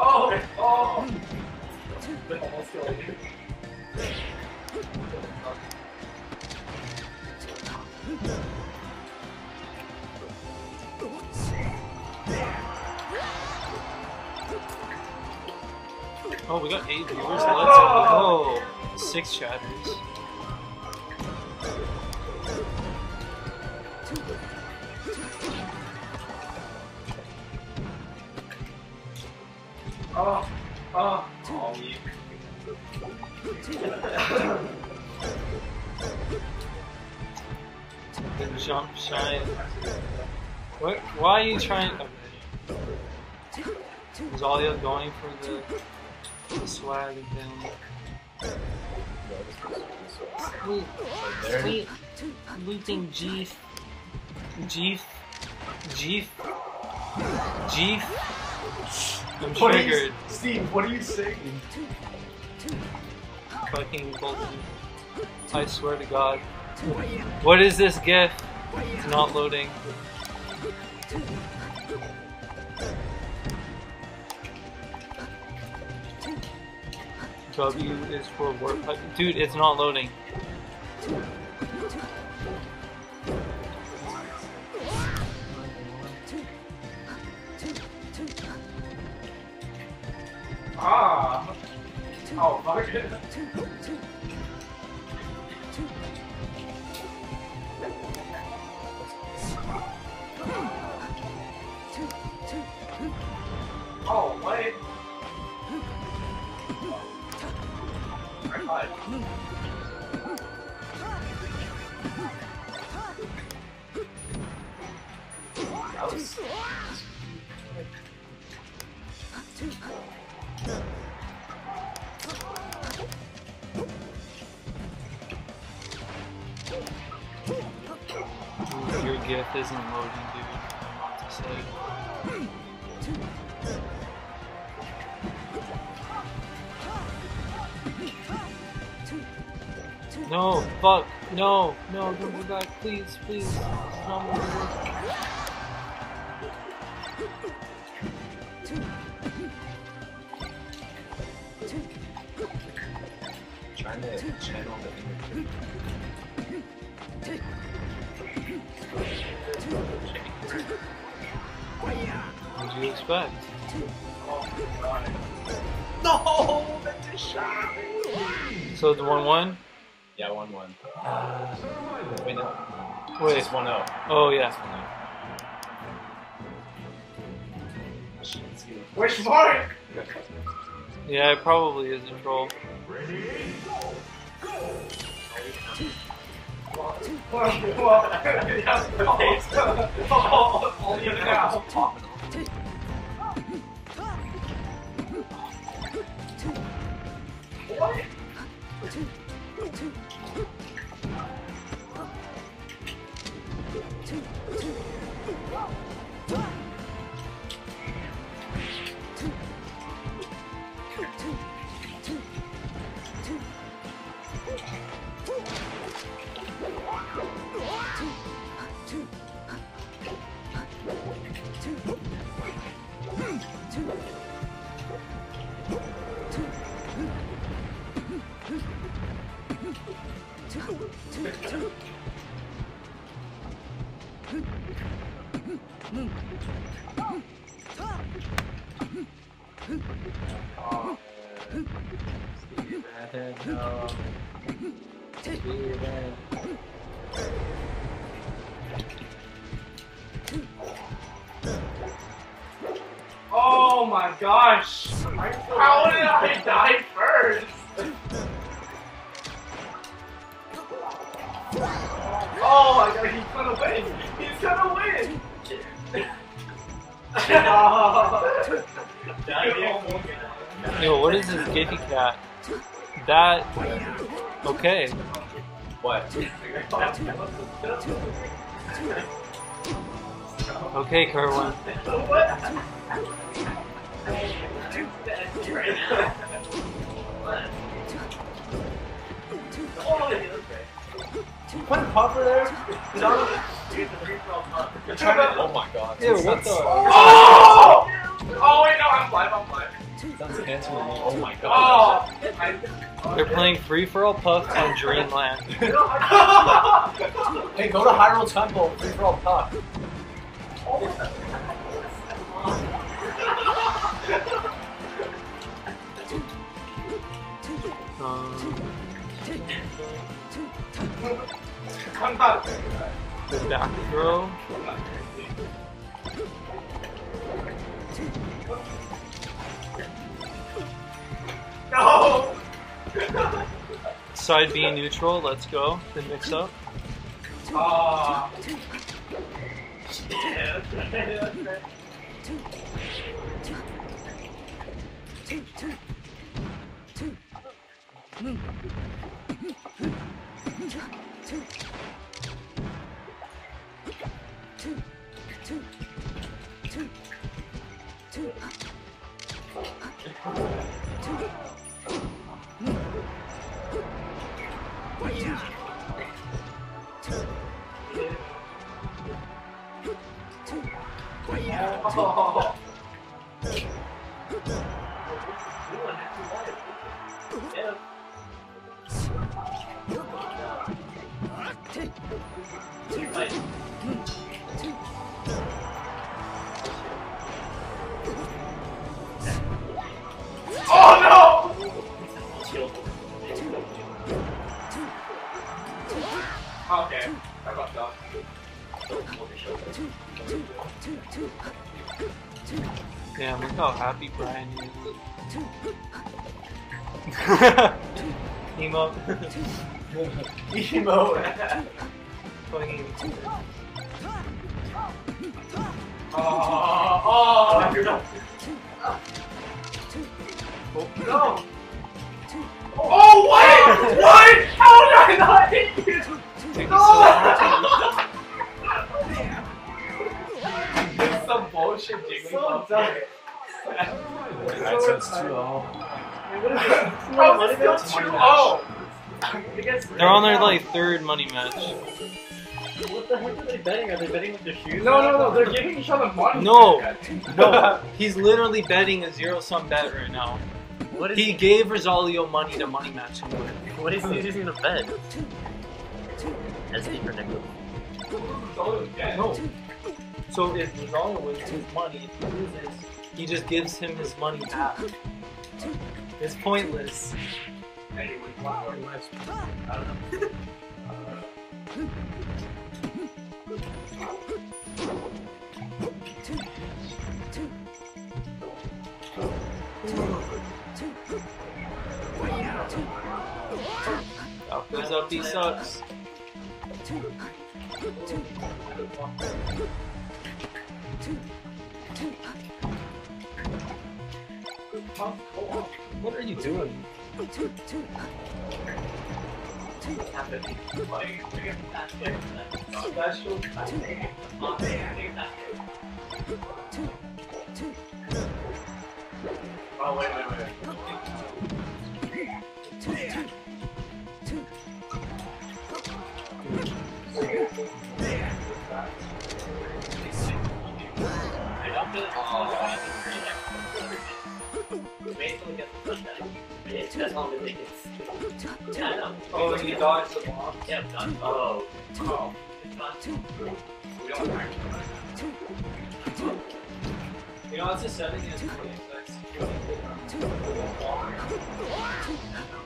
[SPEAKER 3] oh! Oh!
[SPEAKER 1] Oh, we got eight viewers. Let's go six shatters.
[SPEAKER 3] Oh, oh, oh, you.
[SPEAKER 1] jump, shine. What? Why are you trying?
[SPEAKER 3] Is all you going for the, the swag of
[SPEAKER 1] looting Jeef, Jeef, Jeef, Jeef. I'm triggered. Steve, what are you saying? Fucking Bolton. I swear to God. What is this gift? It's not loading. W is for work. pipe. Dude, it's not loading.
[SPEAKER 3] Ah! Oh, fuck it. Oh, wait. Your GIF isn't loading,
[SPEAKER 1] dude. I am want to say. No, fuck, no, no, don't go back, please, please. No. not more work.
[SPEAKER 3] Trying to channel the energy.
[SPEAKER 1] What did you expect? No, that just shot me. So it's 1 1? Yeah, 1 1. Uh, wait, no. Wait. It's 1 0. Oh, yeah. It's 1 Where's Mark? Yeah, it probably is in troll. Ready, go, go. what? okay. What? okay, Kerwin.
[SPEAKER 3] Put a popper there? No. You're trying to,
[SPEAKER 1] oh my god. Ew, what the? Oh! Oh, wait, no, I'm live, I'm live handsome to me. Oh my god. They're playing Free For All Puff on Dreamland. hey, go to Hyrule Temple, Free For All Puff. Um,
[SPEAKER 3] the back throw. No!
[SPEAKER 1] Side B neutral, let's go. Then mix up.
[SPEAKER 3] Oh. Yeah, okay, okay. Oh. no!
[SPEAKER 1] Damn, look how happy Brian is.
[SPEAKER 3] Emo. Emo. Oh! oh, oh, you Oh, no. Oh, what? what? How did I not hit
[SPEAKER 1] you? No! no! Some bullshit Jigglypuff. So Alright, so it's 2 0. They're on their like third money match. What the heck are they betting? Are they betting with their shoes? No, no, no, they're giving each other money. No, no, he's literally betting a zero sum bet right now. What is he, he gave Rosalio money to money match him with. What is he using to bet? SD predictable. No. So if Rosalio wins his money, if he loses, he just gives him his money back. It's pointless. Anyway, wow. I don't
[SPEAKER 2] know.
[SPEAKER 3] goes up, he sucks. What are you doing?
[SPEAKER 2] Oh, wait, wait, wait.
[SPEAKER 1] I do
[SPEAKER 3] wait till it gets pushed back. It's because all the tickets. Yeah, I know.
[SPEAKER 1] Oh, you dodged the
[SPEAKER 3] bomb? Yeah, dodged the bomb. Oh. Oh. We don't actually
[SPEAKER 1] You know, it's a 7 against 20, so that's...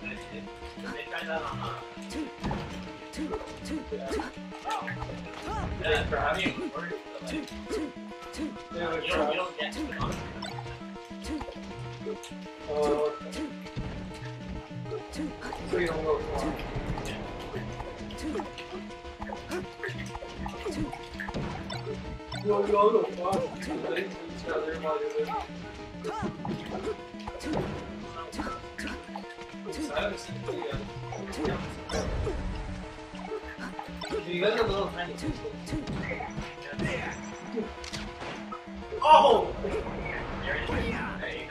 [SPEAKER 3] They
[SPEAKER 1] tried that on
[SPEAKER 3] uh, yeah, for having a quarter, like, you, don't, you don't get to it on. 어, 소리 너무 없구나. 여기 어느 없구나. 나이 진짜 제일 많이 이거는 어!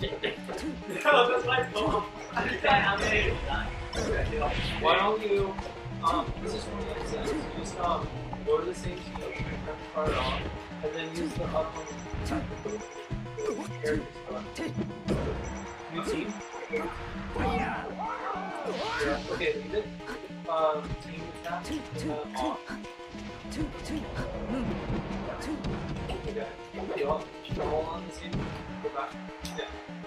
[SPEAKER 1] no, that's my I'm Why don't you, um, this is from the sense, just um, go to the same screen,
[SPEAKER 3] turn the card off, and then use the up New team? Yeah. Okay, leave it. Um, team attack, off.
[SPEAKER 1] Okay, hold on the same, go back.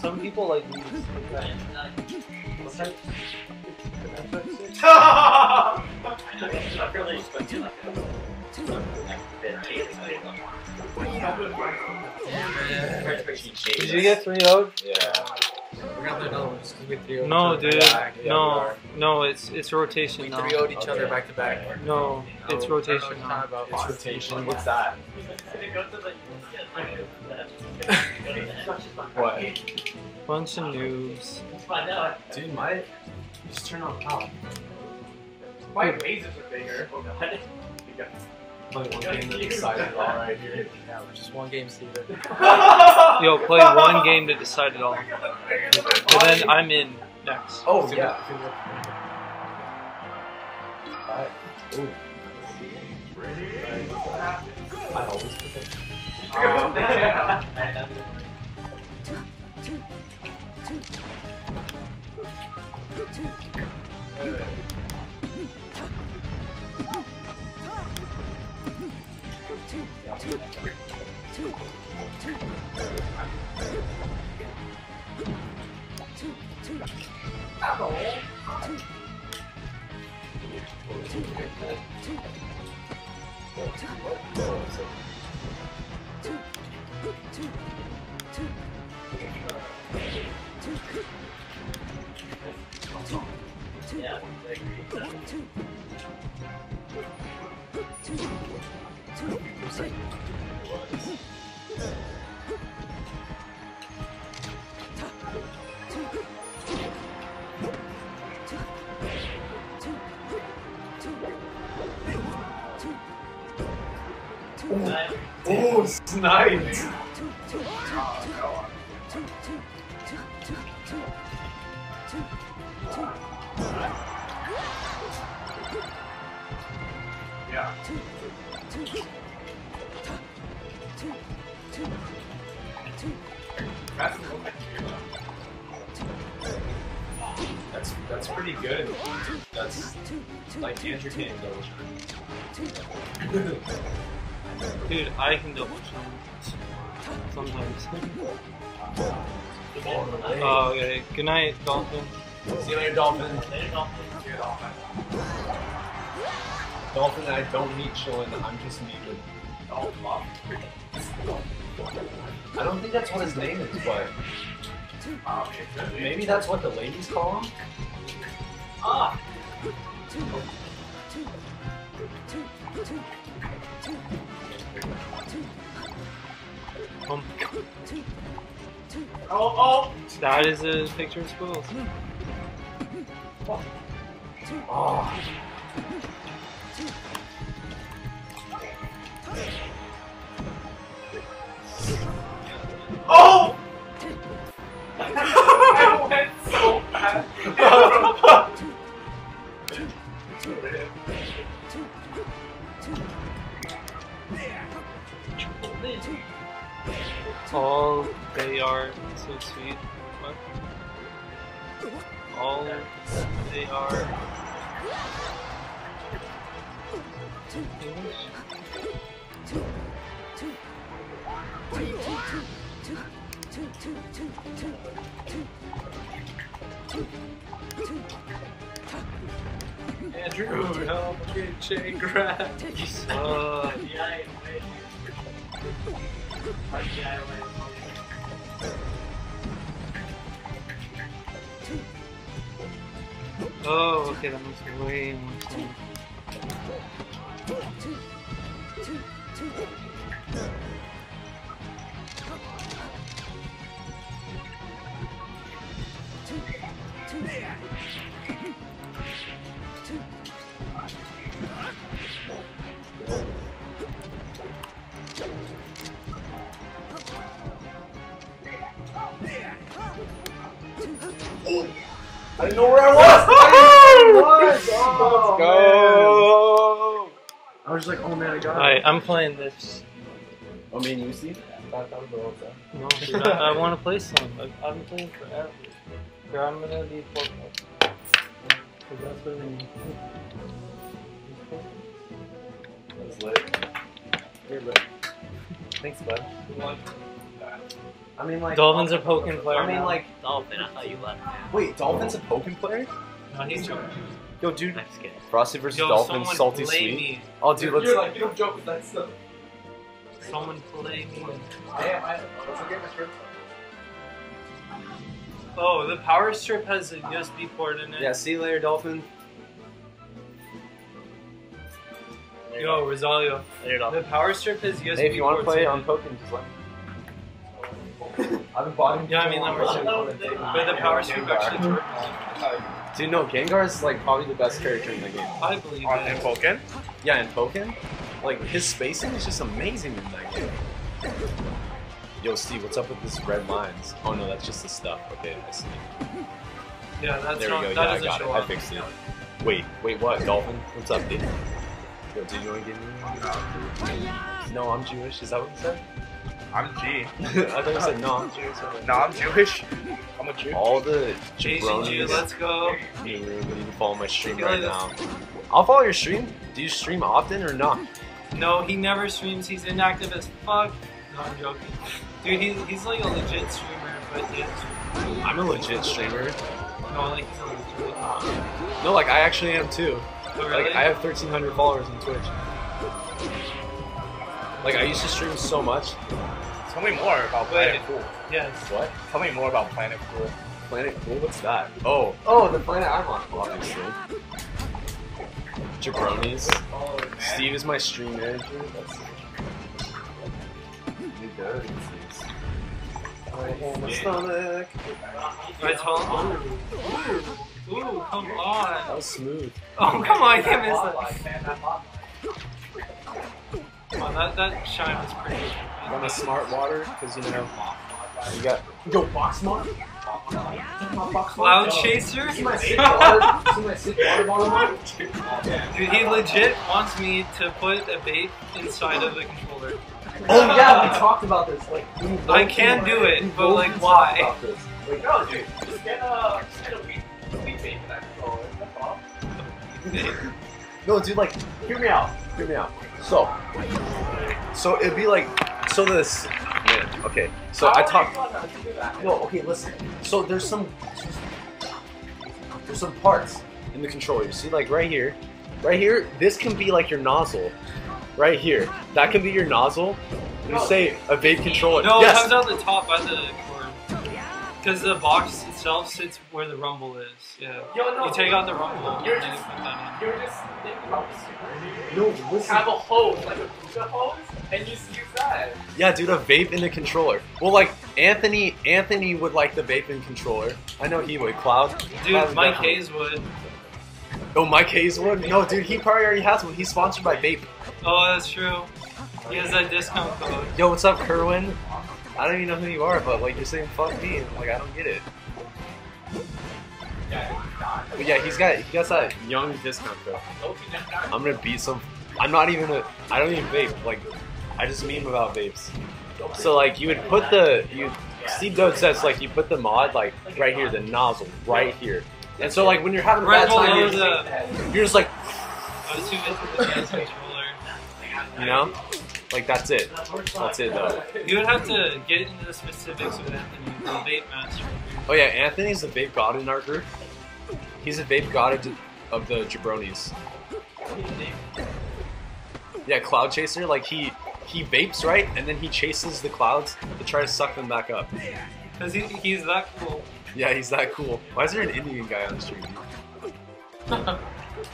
[SPEAKER 1] Some people like these. Did you get three load? Yeah. No, dude. No, no, it's it's rotation. We 3 0 each other back to back. No, it's rotation. It's rotation. What's that? what? Bunch of noobs. Dude, my. Just turn off. top. My lasers are bigger. Play oh, one game that's excited all right here. Yeah, just one game, Steven. you know, play one game to decide it all. And then I'm in next. Oh, yeah. I always forget.
[SPEAKER 3] Two. sniped. yeah. That's, that's that's pretty good. That's
[SPEAKER 1] like entertaining though. Dude, I can do sometimes.
[SPEAKER 2] oh, okay. Good
[SPEAKER 1] night, Dolphin. See you later, Dolphin. Dolphin. See you, Dolphin. Dolphin, I don't need chillin', I'm just muted. I don't think that's what his name is, but... maybe that's what the ladies call him? Ah! him.
[SPEAKER 3] Oh, oh!
[SPEAKER 1] That is a picture of squirrels. Oh.
[SPEAKER 3] Oh! I went so fast.
[SPEAKER 1] all they are so sweet. What? All they are. Andrew, help me, Jay Oh, uh, yeah, Oh, okay, that makes me way more sense. I didn't know where I was. I was. Oh, Let's go. Man. I was like, oh man, I got All right, I'm playing this. Oh, me and you see? no, I, I want to play some. I've been playing forever. Girl, I'm gonna be focused. Cause that's what need. That's lit. Here, bud. Thanks, bud. I mean, like Dolphins are poking player. I mean, like Dolphin. I thought you left. Wait, Dolphin's are poking player? No, he's joking. Yo, dude. I'm just kidding. Frosty versus Yo, Dolphin, salty play sweet. Me. Oh, dude, let's. You're like, you don't joke with that stuff. Someone play me. I, what's the game of Oh, the power strip has a USB port in it. Yeah, see you later, Dolphin. Yo, Rosalio. The power strip has USB. Hey, if you want to play on Pokemon, just let me. I've bought Yeah, I mean, I'm really But the power sweep actually turned. Dude, no, Gengar is like probably the best character in the game. I believe On, in Pokken? Yeah, in Pokken. Like, his spacing is just amazing in that game. Yo, Steve, what's up with this red lines? Oh no, that's just the stuff. Okay, I see. Yeah, that's there we go. That yeah, I got it. Up. I fixed it. Wait, wait, what? Dolphin? What's up, dude? Yo, did you want to get me? No, I'm Jewish. Is that what you said? I'm G. I thought you said no, I'm Jewish. No, I'm Jewish. I'm a Jew. All the Jason let's go. You need to follow my stream right now. I'll follow your stream. Do you stream often or not? No, he never streams. He's inactive as fuck. No, I'm joking. Dude, he's he's like a legit streamer, but I'm a legit streamer. No, like he's a legit. No, like I actually am too. Oh, really? Like I have 1,300 followers on Twitch.
[SPEAKER 3] Like I used to stream so
[SPEAKER 1] much. Tell me more about Planet Cool. Yes. What? Tell me more about Planet Cool. Planet Cool? What's that? Oh. Oh, the planet I'm on, obviously. Jabronis. Steve is my stream manager. That's
[SPEAKER 3] I my stomach. My tongue.
[SPEAKER 1] Ooh, come on. That was
[SPEAKER 3] smooth. Oh, come on, you can't miss
[SPEAKER 1] that. Wow, that, that shine was pretty good. Want a smart water? Because, you know, you got... Yo, box mod? Cloud Chaser? See my sit water, bottle on? Dude, he legit wants me to put a bait inside of the controller. Oh yeah, we talked about this. Like, I can do it, it but like, why? Like, no, dude, just get a, just get a bait for that controller. No, dude, like, hear me out. Hear me out. So, so it'd be like, so this, man, okay. So I, I talk. No, okay, listen. So there's some, there's some parts in the controller. You see, like right here, right here. This can be like your nozzle, right here. That can be your nozzle. You say a vape controller. No, yes. it comes out the top by the because the box itself sits where the rumble is. Yeah. Yo, no, you take out the rumble. You're just, you're just about No, listen. Have a hose, like a Buddha hose, and you use that. Yeah, dude, a vape in the controller. Well, like Anthony, Anthony would like the vape in controller. I know he would. Cloud. Dude, Mike definitely. Haze would. Oh, Mike Haze would? No, dude, he probably already has one. He's sponsored by Vape. Oh, that's true. He has that discount code. Yo, what's up, Kerwin? I don't even know who you are, but like you're saying fuck me, and like I don't get it. But yeah, he's got he got that young discount code. I'm gonna beat some. I'm not even a. I don't even vape. Like, I just meme about vapes. So like you would put the you Steve Dode says like you put the mod like right here, the nozzle right here. And so like when you're having a bad time, you're just like. You know. Like that's it. That's it though. You would have to get into the specifics with Anthony, the vape master. Oh yeah, Anthony's the vape god in our group. He's a vape god of the jabronis. Yeah, Cloud Chaser. Like he he vapes right, and then he chases the clouds to try to suck them back up. Cause he, he's that cool. Yeah, he's that cool. Why is there an Indian guy on the stream?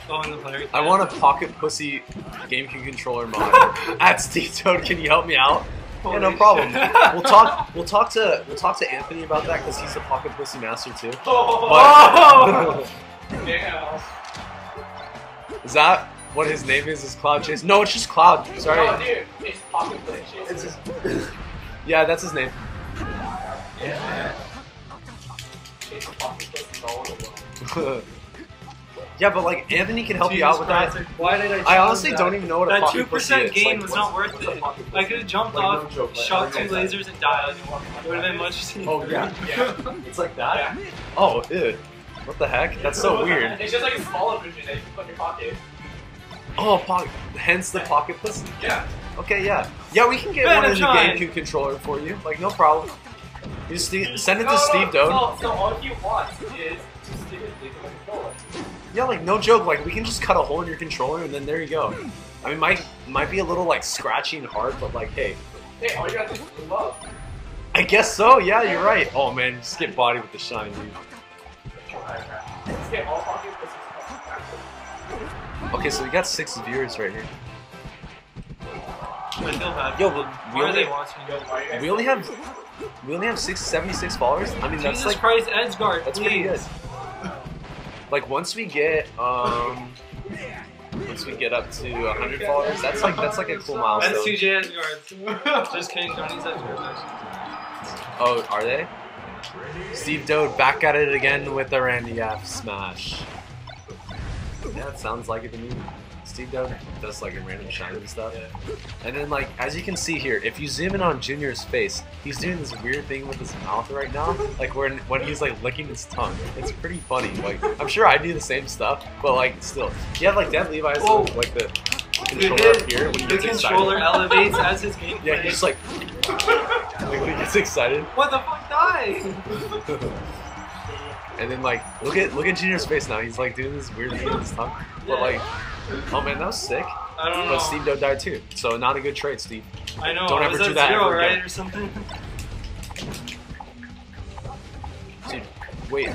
[SPEAKER 1] I want a pocket pussy GameCube controller mod. At Steve Dode, can you help me out? yeah, no problem. we'll talk. We'll talk to. We'll talk to Anthony about that because he's a pocket pussy master too. Oh, but, Is that what his name is? Is Cloud Chase? No, it's just Cloud. Sorry. No, dude, it's pocket pussy Chase. Just, yeah, that's his name. Yeah. Yeah, but like Anthony can help Jesus you out with Christ, that. Why did I? I honestly that? don't even know what that a two percent gain like, was not worth it. I could have jumped like, off, no joke, shot two lasers, and died. It oh, would have been much. Oh, easier. Oh yeah, yeah. it's like that. Yeah. Oh dude, what the heck? That's so weird. It's just like a small vision that you can put in your pocket. Oh, pocket. Hence the pocket pussy. Yeah. Okay, yeah. Yeah, we can get ben one of the GameCube controller for you. Like, no problem. You send it to no, Steve, no, So, so all he wants is to stick yeah, like no joke. Like we can just cut a hole in your controller, and then there you go. I mean, might might be a little like scratchy and hard, but like, hey. Hey, all you got to do is love. I guess so. Yeah, you're right. Oh man, just get body with the shine, dude. Okay, so we got six viewers right here. Yo, we only, we only have we only have six seventy six followers. I mean, Jesus that's like Christ, Edgeguard. That's please. pretty good like once we get um once we get up to 100 followers, that's like that's like a cool milestone. That's two jazz guards. Just kidding, don't use that Oh, are they? Steve Dode back at it again with the Randy F smash. Yeah, it sounds like it to me dude does like a random shot and stuff. Yeah. And then like as you can see here, if you zoom in on Junior's face, he's doing this weird thing with his mouth right now, like when when he's like licking his tongue. It's pretty funny. Like I'm sure I do the same stuff, but like still, you have like Dead Levi's Whoa. like the controller up here when he gets the controller excited. elevates as his game. Yeah, he's just like, like when he gets excited. What the fuck, die! And then like look at look at Junior's face now. He's like doing this weird thing with his tongue. But like Oh man, that was sick. I don't but know. But Steve Dode died too, so not a good trade, Steve. I know. Don't I ever do that zero, ever right, or something. Dude, wait.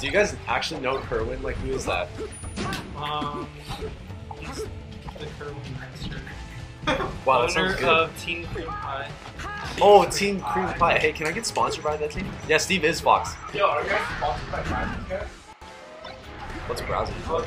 [SPEAKER 1] Do you guys actually know Kerwin? Like, who is that? Um, he's the Kerwin master. wow, that Owner of Team Cream Pie. Team oh, Team Cream Pie. Pie. Hey, can I get sponsored by that team? Yeah, Steve is Fox. Yo, are you guys sponsored by Fox? What's browsing? Oh,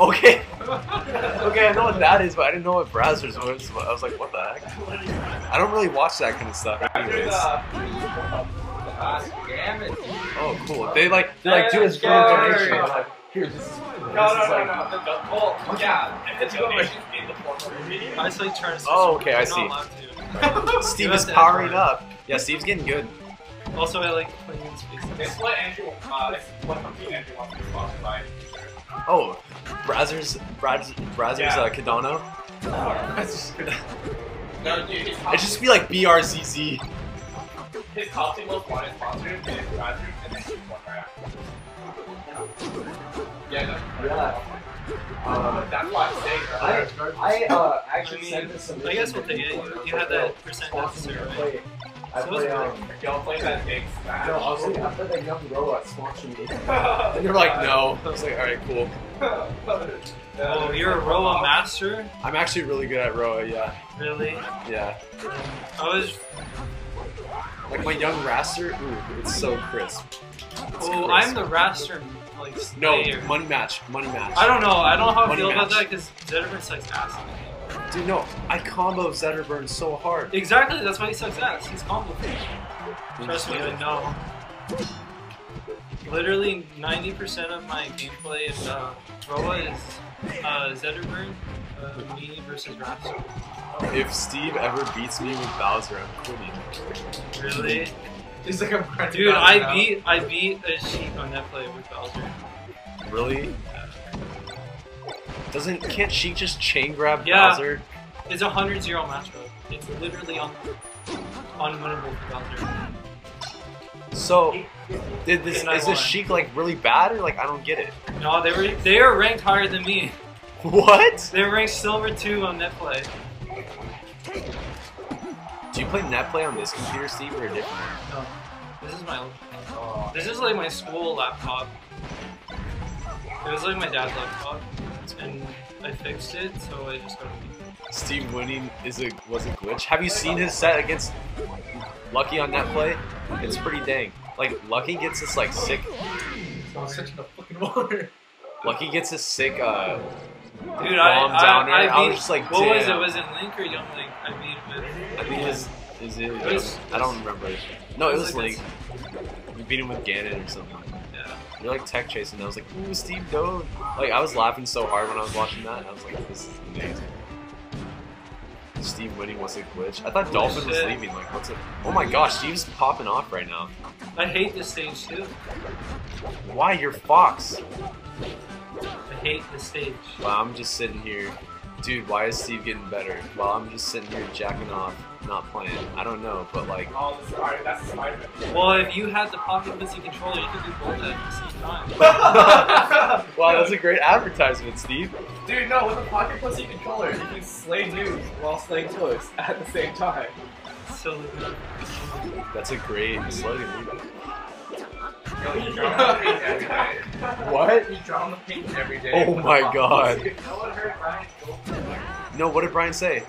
[SPEAKER 1] Okay. okay, I know what that is, but I didn't know what Brazzers was. I was like, what the heck? I don't really watch that kind of stuff. Anyways. Oh, cool. They like they like do this for donation. Like, here, this is. No, no, no, no. The, the, well, yeah, the donation's in the form I saw you Oh, okay, I see. Steve is powering up. Yeah, Steve's getting good. Also, I like playing in space. It's what Andrew. Uh, it's what Andrew wants to talk Oh, Brazzers, Braz, Brazzers, uh, yeah. uh, no, dude, it just be like BRZZ. His top team was one is Brazzers, and then he's one Yeah, no. Yeah. Uh, that's why I say I, I uh, actually I mean, sent this submission. I guess what they did, you, you had that percent necessary, right? I play um, Y'all play that big smash. No, I was like, I played that young robot smashing me. and you're like, no. I was like, alright, cool. oh, you're a Roa master? I'm actually really good at Roa, yeah.
[SPEAKER 3] Really? Yeah. I was
[SPEAKER 1] like my young Wrastor, ooh, it's so crisp. It's oh, crisp. I'm the Wrastor like slayer. No, money match, money match. I don't know, I don't know how money I feel match. about that because Zetterburn sucks ass. Dude, no, I combo Zetterburn so hard. Exactly, that's why he sucks ass. He's combo Trust me, I know. Literally 90% of my gameplay in uh, Roa is uh, Zetterburn, uh, me versus Raptor. If Steve ever beats me with Bowser, I'm quitting. Really? He's like, I'm Dude, I now. beat I beat a Sheik on NetPlay with Bowser. Really? Yeah. Doesn't can't she just chain grab yeah. Bowser? It's a 100 0 matchup. It's literally un unwinnable for Bowser. So, did this, is this Sheik like really bad or like I don't get it? No, they were they are ranked higher than me. What? They are ranked silver two on NetPlay. Do you play NetPlay on this computer, Steve, or a different one? No, this is my. This is like my school laptop. It was like my dad's laptop, and I fixed it, so I just got it. Steve winning is a was a glitch. Have you seen his set against Lucky on NetPlay? It's pretty dang. Like Lucky gets this like sick. fucking water. Lucky gets this sick uh. Dude, bomb I, downer. I, I, I, was just like, what damn. was it? Was it Link or Young Link? I mean, with. I mean, it was. Is it? it was, I don't remember. No, it was, it was Link. You beat him with Ganon or something. You're like tech chasing. I was like, ooh, Steve Dode. Like, I was laughing so hard when I was watching that. I was like, this is amazing. Steve winning was a glitch. I thought Dolphin was leaving. Like, what's it? Oh my gosh, Steve's popping off right now. I hate this stage too. Why? You're Fox. I hate this stage. Wow, I'm just sitting here. Dude, why is Steve getting better? Well, I'm just sitting here jacking off not playing. I don't know, but like. Oh, alright, that's Well, if you had the pocket pussy controller, you could do both at the same time. wow, that's a great advertisement, Steve. Dude, no, with a pocket pussy controller, you can slay dudes while slaying toys at the same time. So. Uh, that's a great slogan, dude. What? You drawn the paint every day. Oh my god. No, what did Brian say?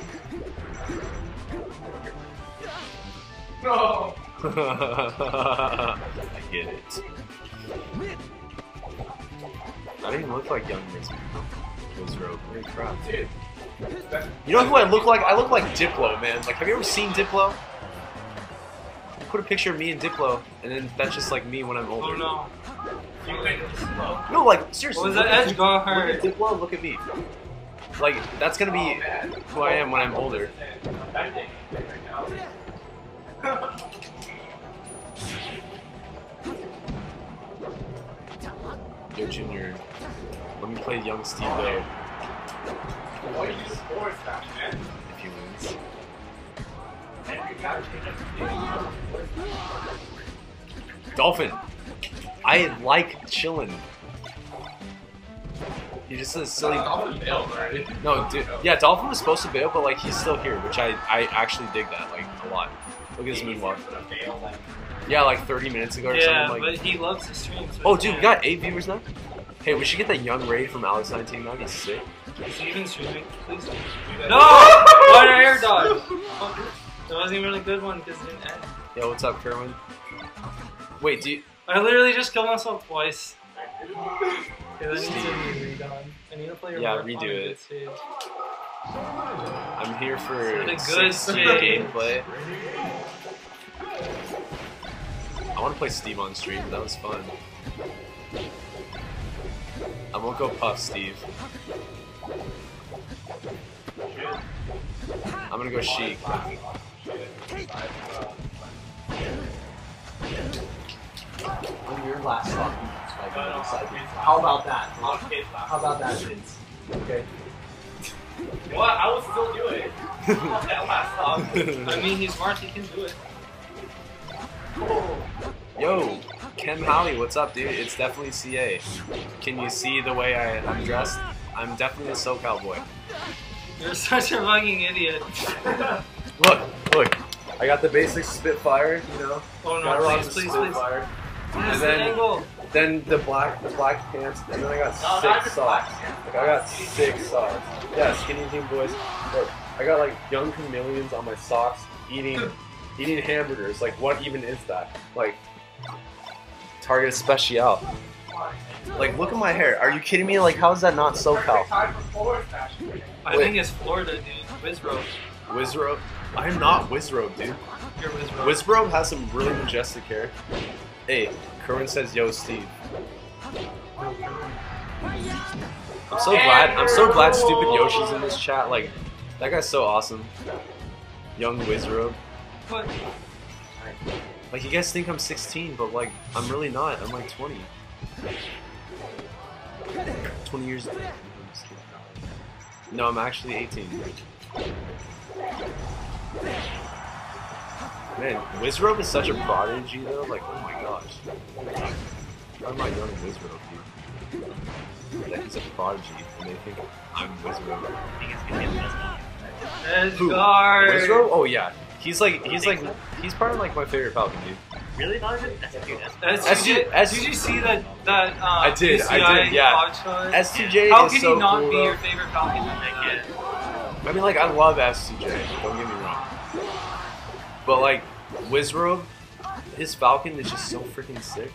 [SPEAKER 1] No! I get it. I don't even look like young Miss Holy crap. Dude. You know who I look like? I look like Diplo, man. Like, have you ever seen Diplo? Put a picture of me and Diplo, and then that's just like me when I'm older. Oh
[SPEAKER 3] no. You think Diplo? No, like, seriously. What was that edge going hurt? Look
[SPEAKER 1] at Diplo, look at me. Like, that's gonna be oh, who I am when I'm older. Yo, Junior. Let me play young Steve Lowe. If he wins. Dolphin! I like chillin'. He just says silly. Dolphin bailed, right? No, dude. Yeah, Dolphin was supposed to bail, but like he's still here, which I I actually dig that like a lot. Look at his moonwalk. Yeah, like 30 minutes ago or yeah, something. Yeah, but he loves the stream. So oh, dude, man. we got eight viewers now. Hey, we should get that young raid from Alex 19. That'd be sick. Is he even streaming? Please don't. Do no! Why did I air dodge? That wasn't even a good one because it didn't end. Yo, what's up, Kerwin? Wait, do you... I literally just killed myself twice. okay, that needs to be redone. I need to play Yeah, redo it. I'm here for really good gameplay. I want to play Steve on stream. That was fun. I won't go puff Steve. I'm gonna go Sheik. On your last How about that? How about that, Vince? Okay. What? I will still do it. that last song. I mean, he's smart. he can do it. Yo, Kim Holly, what's up, dude? It's definitely CA. Can you see the way I, am dressed? I'm definitely a SoCal boy. You're such a fucking idiot. look, look. I got the basic Spitfire, you know. Oh no, please, please, please. And then, then the black, the black pants, and then I got six socks. Like I got six socks. Yeah, skinny jean boys. Look, I got like young chameleons on my socks, eating Eating hamburgers, like what even is that? Like, Target Special. Like, look at my hair. Are you kidding me? Like, how is that not SoCal? I think it's Florida, dude. Wizzrobe. Wizzrobe? I'm not Wizzrobe, dude. You're Wizzrobe. Wizro has some really majestic hair. Hey, Kerwin says, yo, Steve. I'm so glad. I'm so glad stupid Yoshi's in this chat. Like, that guy's so awesome. Young Wizzrobe.
[SPEAKER 2] Like,
[SPEAKER 1] you guys think I'm 16, but, like, I'm really not. I'm, like, 20. 20 years old. No, I'm actually 18. Man, Wizzrobe is such a prodigy, though. Like, oh my gosh. i am I young Wizzrobe, dude? That he's a prodigy, and they think I'm Wizzrobe. Who? Wizzrobe? Oh, yeah. He's like, he's like, he's part of like my favorite Falcon, dude. Really, Donovan? That's a dude. That's, that's you see that? That uh, I did. I did. Yeah. STJ. How could so he not be your favorite Falcon? I I mean, like I love STJ. Don't get me wrong. But like, Wizzrobe, his Falcon is just so freaking sick.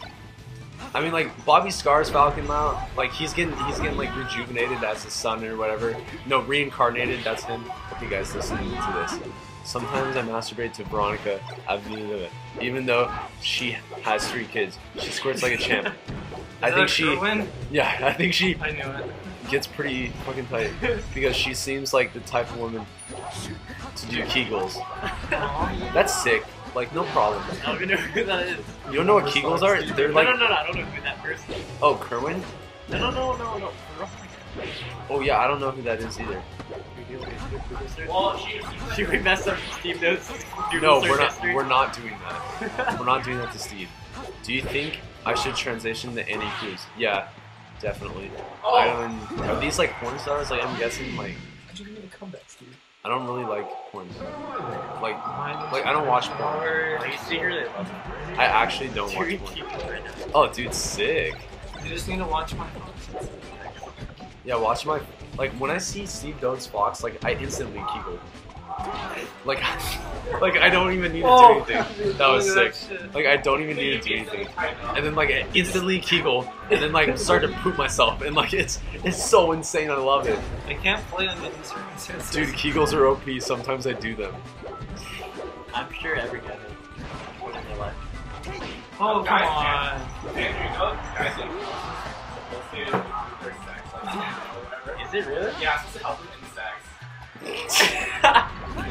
[SPEAKER 1] I mean, like Bobby Scar's Falcon mount, like he's getting he's getting like rejuvenated as his son or whatever. No, reincarnated. That's him. Hope you guys listening to this. Sometimes I masturbate to Veronica Avdulova, even though she has three kids. She squirts like a champ. I think she. Gerwin? Yeah, I think she. I knew it. Gets pretty fucking tight because she seems like the type of woman to do Kegels. That's sick. Like no problem. I don't even know who that is. You don't know what Kegels are? They're like. No, no, no, no. I don't know who that person. Oh, Kerwin. No, no, no, no, no. Oh yeah, I don't know who that is either. Well, should, we mess up Steve Notes? No, we're not. History? We're not doing that. we're not doing that to Steve. Do you think I should transition to any Cruz? Yeah, definitely. Oh. Um, are these like porn stars? Like I'm guessing like. how you even come back, Steve? I don't really like porn. Like, like I don't watch porn. I actually don't watch porn. Oh, dude, sick. You just need to watch my. Yeah, watch my like when I see Steve Dode's box, like I instantly kegel. Like, like I don't even need to do oh. anything. That was sick. Like I don't even need to do anything, and then like I instantly kegel, and then like start to poop myself, and like it's it's so insane. I love it. I can't play on the circumstances. Dude, kegels are OP. Sometimes I do them. I'm sure every guy does in their life. Oh, oh come on. on. Is it really? Yeah, it's supposed to help with insects.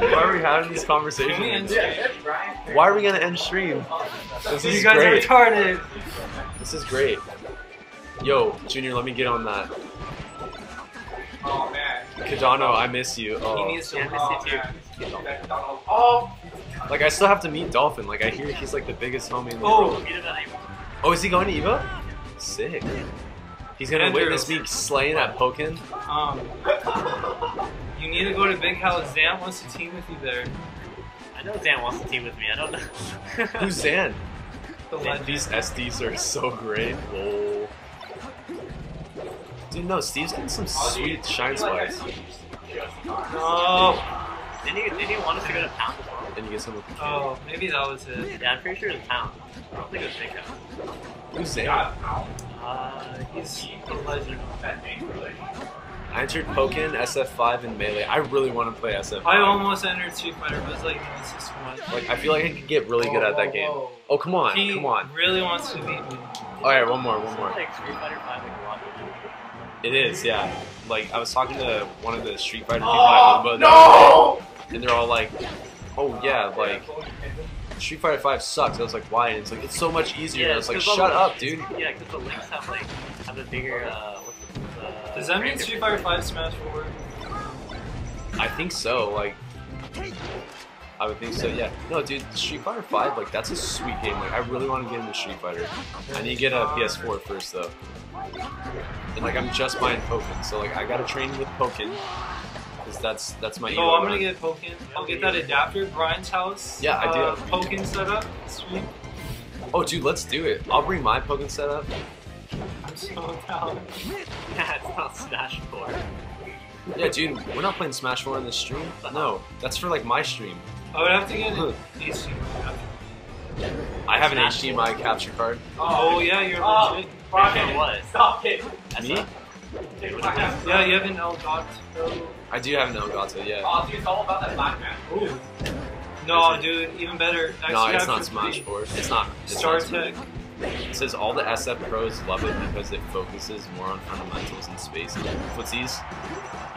[SPEAKER 1] Why are we having these conversations? Why are we gonna end stream? This is you guys great. are retarded. This is great. Yo, Junior, let me get on that.
[SPEAKER 3] Oh man. Kadano, I miss
[SPEAKER 1] you. Oh. He needs to yeah, miss you too. Oh. Like I still have to meet Dolphin. Like I hear he's like the biggest homie in the oh. world. Oh, is he going to Eva? Sick. He's gonna Andrew. win this week, slaying at Pokken. Um, you need to go to Big Hell. Zan wants to team with you there. I know Zan wants to team with me. I don't know. Who's Zan? The legend. These SDs are so great. Whoa. Dude, no, Steve's getting some sweet shine spots. No. Oh. Didn't he, didn't he want us to go to pound Then you get some of the Oh, maybe that was it. Yeah, I'm pretty sure it was pound. I don't think it was big pound. Who's Zan? Uh, he's a legend. I entered Pokken, SF5, and Melee. I really want to play SF5. I almost entered Street Fighter, but it's like, this is one. Like, I feel like I can get really good at that game. Oh, come on, he come on. really wants to beat me. Alright, one more, one more. It is, yeah. Like, I was talking to one of the Street Fighter people oh, at Umba. No! And they're all like, oh yeah, like... Street Fighter Five sucks. I was like, why? And it's like it's so much easier. Yeah, I was like, shut the, up, dude. Yeah, because the links have like have a bigger. Uh, uh, Does that mean Street Fighter Five Smash Four? I think so. Like, I would think so. Yeah. No, dude, Street Fighter Five, like that's a sweet game. Like, I really want to get into Street Fighter. I need to get a PS4 first though. And like, I'm just buying Pokken, so like, I gotta train with Pokken because that's that's my. So I'm gonna run. get Pokken. I'll get that adapter. Brian's house. Yeah, I do. Pokken uh, setup. Sweet. Oh, dude, let's do it. I'll bring my Pokken setup. I'm so down. yeah, it's not Smash 4. Yeah, dude, we're not playing Smash 4 in this stream. No, that's for like my stream. I would have to get an HDMI I have an HDMI capture card. Oh, oh, yeah, you're oh, legit. Rocket, what? Stop it. Me? Yeah, you have an Elgato. I do have an Elgato, yeah. Oh, dude, it's all about that black man. Ooh. No, dude, even better. Actually, no, it's not Smash 4. It's not. It's Star Tech. It says all the SF pros love it because it focuses more on fundamentals and space. Footsies,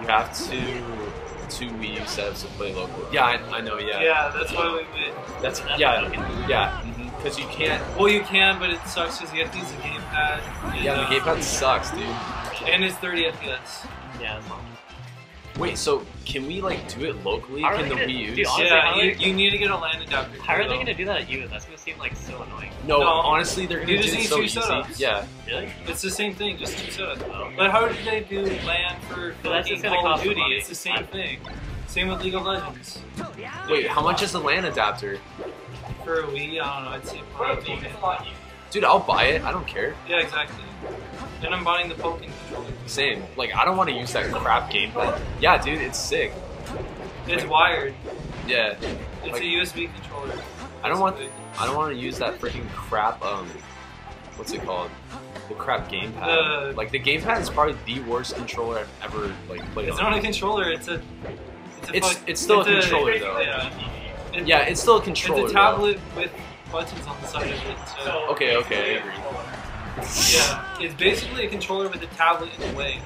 [SPEAKER 1] you have to two Wii U setups to play local. Yeah, I, I know. Yeah. Yeah, that's why we. Win. That's yeah, yeah. Because mm-hmm. you can't. Well, you can, but it sucks because you have to use the gamepad. Yeah, know. the uh, gamepad sucks, dude. And it's 30 FPS. Yeah. Wait, so can we like do it locally? How can the gonna, Wii U? Dude, honestly, yeah, you, you, need to get a LAN adapter. How are they gonna do that at you? That's gonna seem like so annoying. No, no honestly, they're gonna do it so two easy. Setups. Yeah. Really? It's the same thing, just two setups. Oh. But how did they do LAN for Call of Duty? It's the same thing. Same with League of Legends. Wait, how much is the LAN adapter? For a Wii, I don't know. I'd say probably. Dude, I'll buy it. I don't care. Yeah, exactly. Then I'm buying the Pokemon controller. Same. Like, I don't want to use that crap gamepad. Yeah, dude, it's sick. It's like, wired. Yeah. It's like, a USB controller. I don't want. I don't want to use that freaking crap. Um, what's it called? The crap gamepad. The, like the gamepad is probably the worst controller I've ever like played. It's on. not a controller. It's a. It's a it's, still it's a controller a, though. Yeah. It's, yeah, it's still a controller. It's a tablet though. with buttons on the side of it. So okay. Okay. I agree. Yeah, it's basically a controller with a tablet in the way.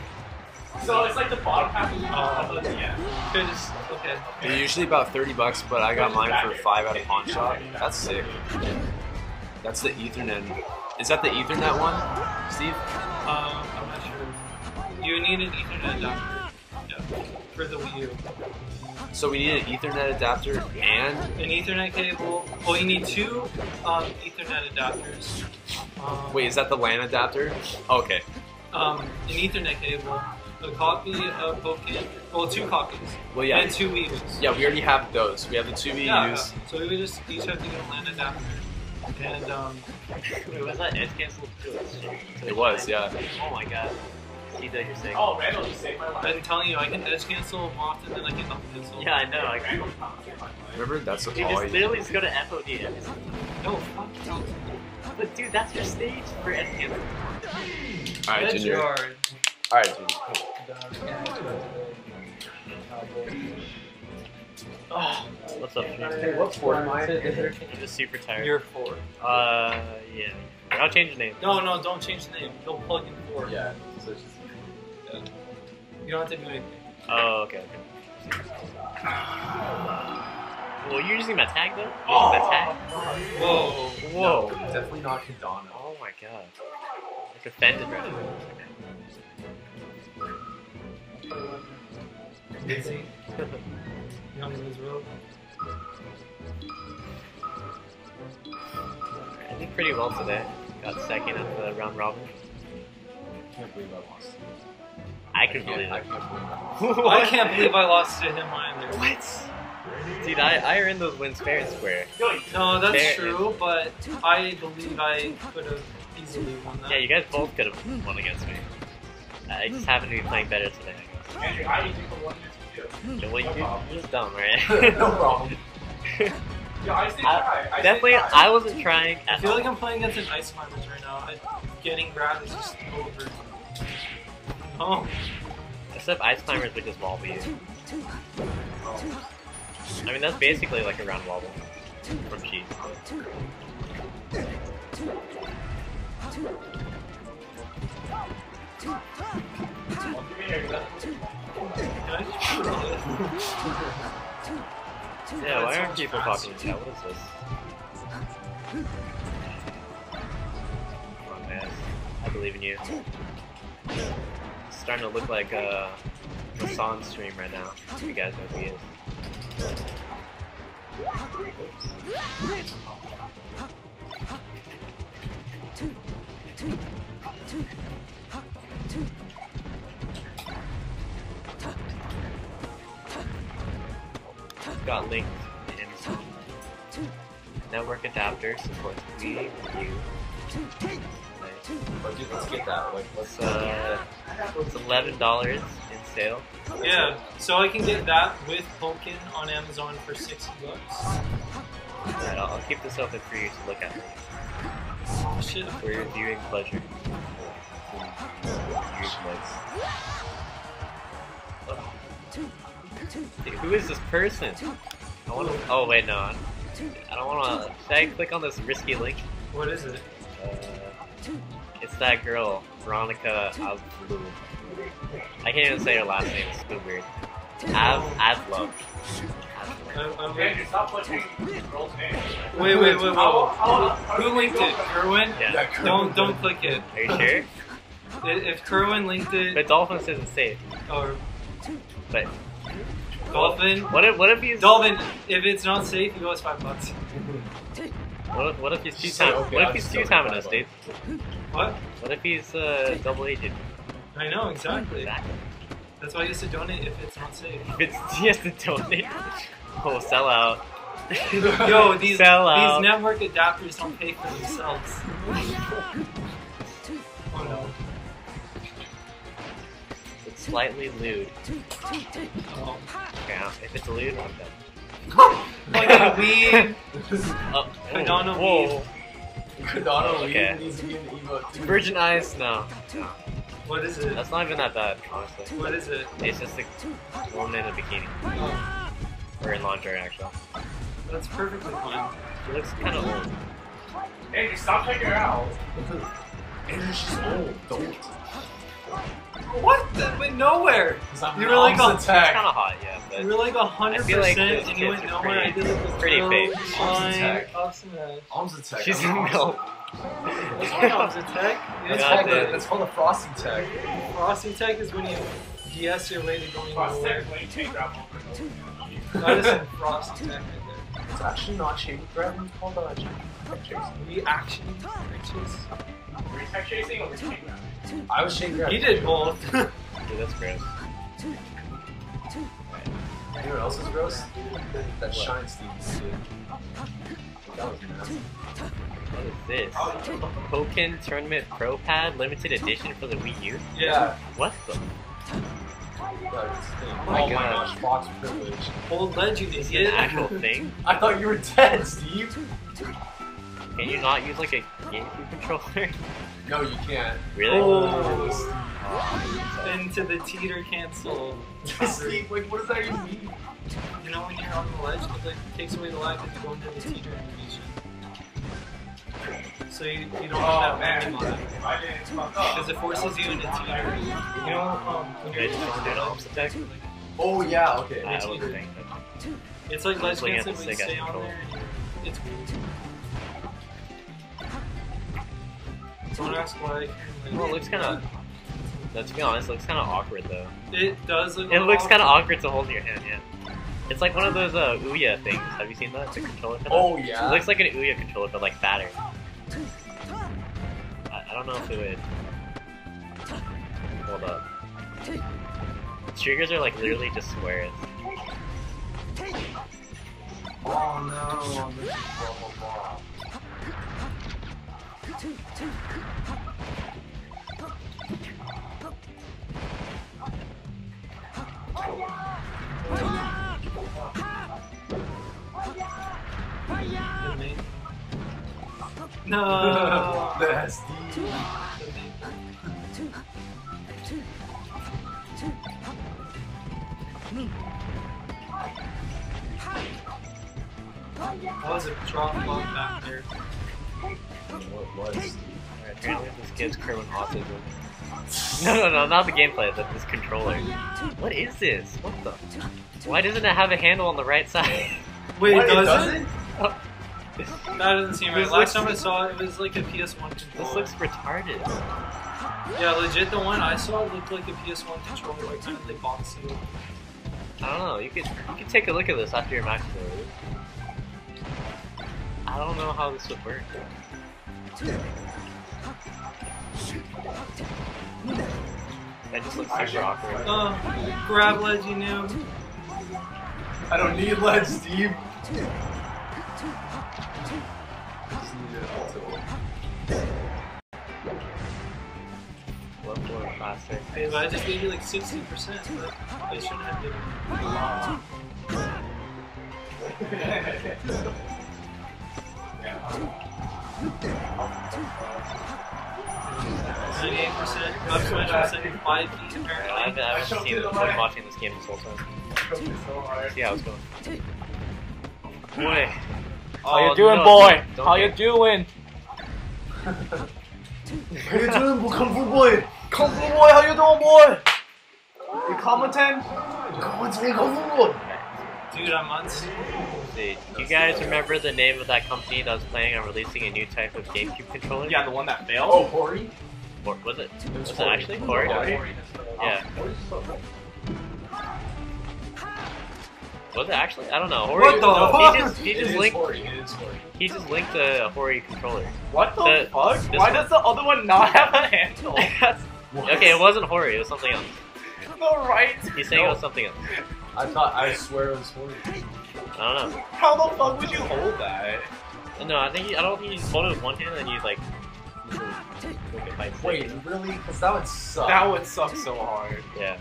[SPEAKER 1] So it's like the bottom half of the oh, tablet. yeah. Cause, okay. okay. usually about 30 bucks, but I got mine for 5 out of pawn shop. That's sick. That's the Ethernet. Is that the Ethernet one, Steve? Um, I'm not sure. You need an Ethernet uh, adapter. For the Wii U. So we need an Ethernet adapter and an Ethernet cable. Well, you need two um, Ethernet adapters. Um, Wait, is that the LAN adapter? okay. Um, an Ethernet cable, a copy of Pokken, well, two copies. Well, yeah. And two Weavers. Yeah, we already have those. We have the two Weavers. Yeah, yeah, so we just each have to get a LAN adapter. And, um, wait, was that edge canceled too? It was, yeah. Oh my god. She does your signal. Oh, Randall, you saved my life. I'm telling you, I can edge cancel often than I can up cancel. Yeah, I know. I Remember, that's what He just literally just go to FOD. No, fuck no. But dude, that's your stage for edge cancel. All right, Ginger. All right, Ginger. Oh, what's up, James? Hey, what four am I? I'm just super tired. You're four. Uh, yeah. I'll change the name. No, no, don't change the name. Go plug in four. Yeah. So you don't have to do anything. Oh, okay. okay. Well, you're using my tag though. Oh. My tag. Whoa! Whoa! No, definitely not Hidana. Oh my god! Like offended right now.
[SPEAKER 3] I did pretty well today. Got second at the round
[SPEAKER 1] robin. I can't believe I lost. I can believe it. I can't believe, I I lost to him either. What? Dude, I, I earned those wins fair and square. No, that's fair true, but I believe I could have easily won that. Yeah, you guys both could have won against me. I just happen to be playing better today, I guess. I you just dumb, right? no problem. Yeah, I, I, definitely, I wasn't trying. I feel all. like I'm playing against an ice climber right now. I, getting grabbed is just over home. Oh. Except Ice Climbers would just wobble Oh. I mean, that's basically like a round wobble from cheese. yeah, why aren't people talking? in chat? What is this? Come on, man. I believe in you starting to look like a Hassan stream right now. If you guys know who he is. Got linked to him. Network adapter supports me, you, Let's, let's get that. Like, what's uh, what's eleven dollars in sale? Yeah, so I can get that with Pumpkin on Amazon for six bucks. Alright, I'll, keep this open for you to look at. shit. For your viewing pleasure. Dude, who is this person? I want to. Oh wait, no. I don't want to. Should I click on this risky link? What is it? Uh, it's that girl, Veronica Aslu. I can't even say her last name, it's so weird. As Aslo. Wait, wait, wait, wait. Who linked it? Kerwin? Yeah. Don't don't click it. Are you sure? If Kerwin linked it. But Dolphin says it's safe. Or. But. Dolphin. What if what if he's Dolphin? If it's not safe, he goes five bucks. what if, he's two what if he's two timing us, dude? What? What if he's uh, double agent? I know, exactly. exactly. That's why he has to donate if it's not safe. If it's, he has to donate. oh, sell out. Yo, these, these network adapters don't pay for themselves. oh no. It's slightly lewd. Oh. Yeah, if it's lewd, I'm done. like a weed. oh, oh. Whoa. weed. Cardano okay. needs to be in the too. Virgin Ice? No. What is it? That's not even that bad, honestly. What is it? It's just like woman in a bikini. Oh. Or in lingerie, actually. That's perfectly fine. She looks kind of old. Hey, stop taking her out. And she's old. Don't. What? That went nowhere. You were like a, attack. you were like hundred percent, and you went nowhere. Pretty, I did like this pretty fake. Arms attack. Arms attack. She's in Arms attack. That's called, the, that's called a frosty tech. Frosty tech is when you DS your way to going nowhere. That is a tech. Right it's actually not shape grab. We call that reaction. Reaction. Were you tech chasing or were you I was shake grabbing. He did both. Dude, that's gross. else is gross? That shine What is this? Pokken Tournament Pro Pad Limited Edition for the Wii U? Yeah. What the? Oh my, oh my gosh, Fox privilege. Old legend is an actual thing. I thought you were dead, Steve. Can you not use like a GameCube controller? No, you can't. Really? Oh. Into the teeter cancel. like, what does that even mean? You know, when you're on the ledge, it like, takes away the life if you go into the teeter animation. So you, you don't oh, have that oh, magic Because it forces you into teeter. You know, um, when you're in the attack? Oh, yeah, okay. I, It's like ledge cancel, when you stay on there, it's weird. why Well, it looks kind of. No, to be honest, it looks kind of awkward though. It does look. It looks kind of awkward to hold in your hand. Yeah. It's like one of those uh, Ouya things. Have you seen that? controller. Oh yeah. It looks like an Ouya controller, but like fatter. I, I don't know if it would. Hold up. Triggers are like literally just squares. Oh
[SPEAKER 3] no!
[SPEAKER 2] No, that's deep.
[SPEAKER 1] That was a drop back there what was. this kid's curbing autism. No, no, no, not the gameplay, but this controller. What is this? What the? Why doesn't it have a handle on the right side? Wait, it doesn't? It? Oh. That doesn't seem right. Last time I saw it, it was like a PS1 controller. This looks retarded. Yeah, legit, the one I saw looked like a PS1 controller, like kind of like boxy. I don't know, you could, you could take a look at this after your match, though. I don't know how this would work. That just looks super awkward. Oh, grab ledge, you knew. I don't need ledge, Steve. Hey, but I just gave you like 60%, but I shouldn't have given you. yeah. Seventy-eight percent, I, haven't, was just seeing, like, watching this game this whole time. See how it's going. Oh, boy. How you doing, boy? how you doing? how you doing, Kung Fu boy? Kung Fu boy, how you doing, boy? You commenting? Commenting, Kung Fu boy. Dude, I'm do you guys remember the name of that company that was planning on releasing a new type of GameCube controller? Yeah, the one that failed. Oh, Hori. What was it? It was, it actually Hori? Hori. Yeah. Was it actually? I don't know. Hori, what the no, fuck? He just, he just linked. Hori. He just linked the Hori controller. What the, the fuck? Why one. does the other one not have a handle? okay, it wasn't Hori. It was something else. No right. He's saying no. it was something else. I thought, I swear it was 40. I don't know. How the fuck would you hold that? No, I think he, I don't think he's folded with one hand and then he's like. Wait, really? Cause that would suck. That would suck so hard. Yeah.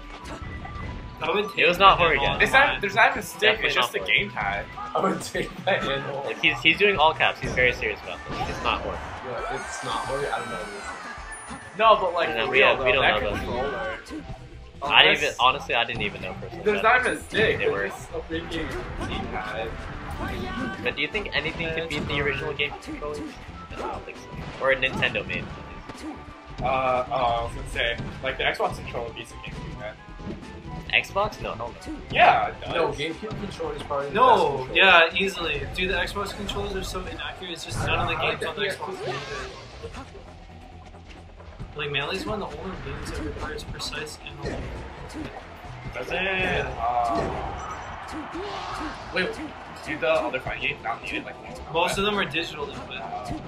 [SPEAKER 1] I would take it was not hard again. It's not, there's not even a stick, it's just a gamepad. I would take that handle. Like he's, he's doing all caps, he's very serious about this. It's not hard. Yeah, it's not hard, I don't know. No, but like, we, real, we don't that know Unless, oh, I didn't even honestly I didn't even know for a There's not even a stick. They were But do you think anything could beat the original game controller? I don't think so. Or a Nintendo made. Uh, oh, I was gonna say, like the Xbox controller beats the GameCube, man. Xbox? No, no. Yeah, no. GameCube controller is probably no. yeah, easily. Dude, the Xbox controllers are so inaccurate. It's just none of the ah, games on the Xbox. Like melee's one of the only moves that requires precise and alone. Does it? Uh, wait, do the other fighting game not Like most of them are digital now,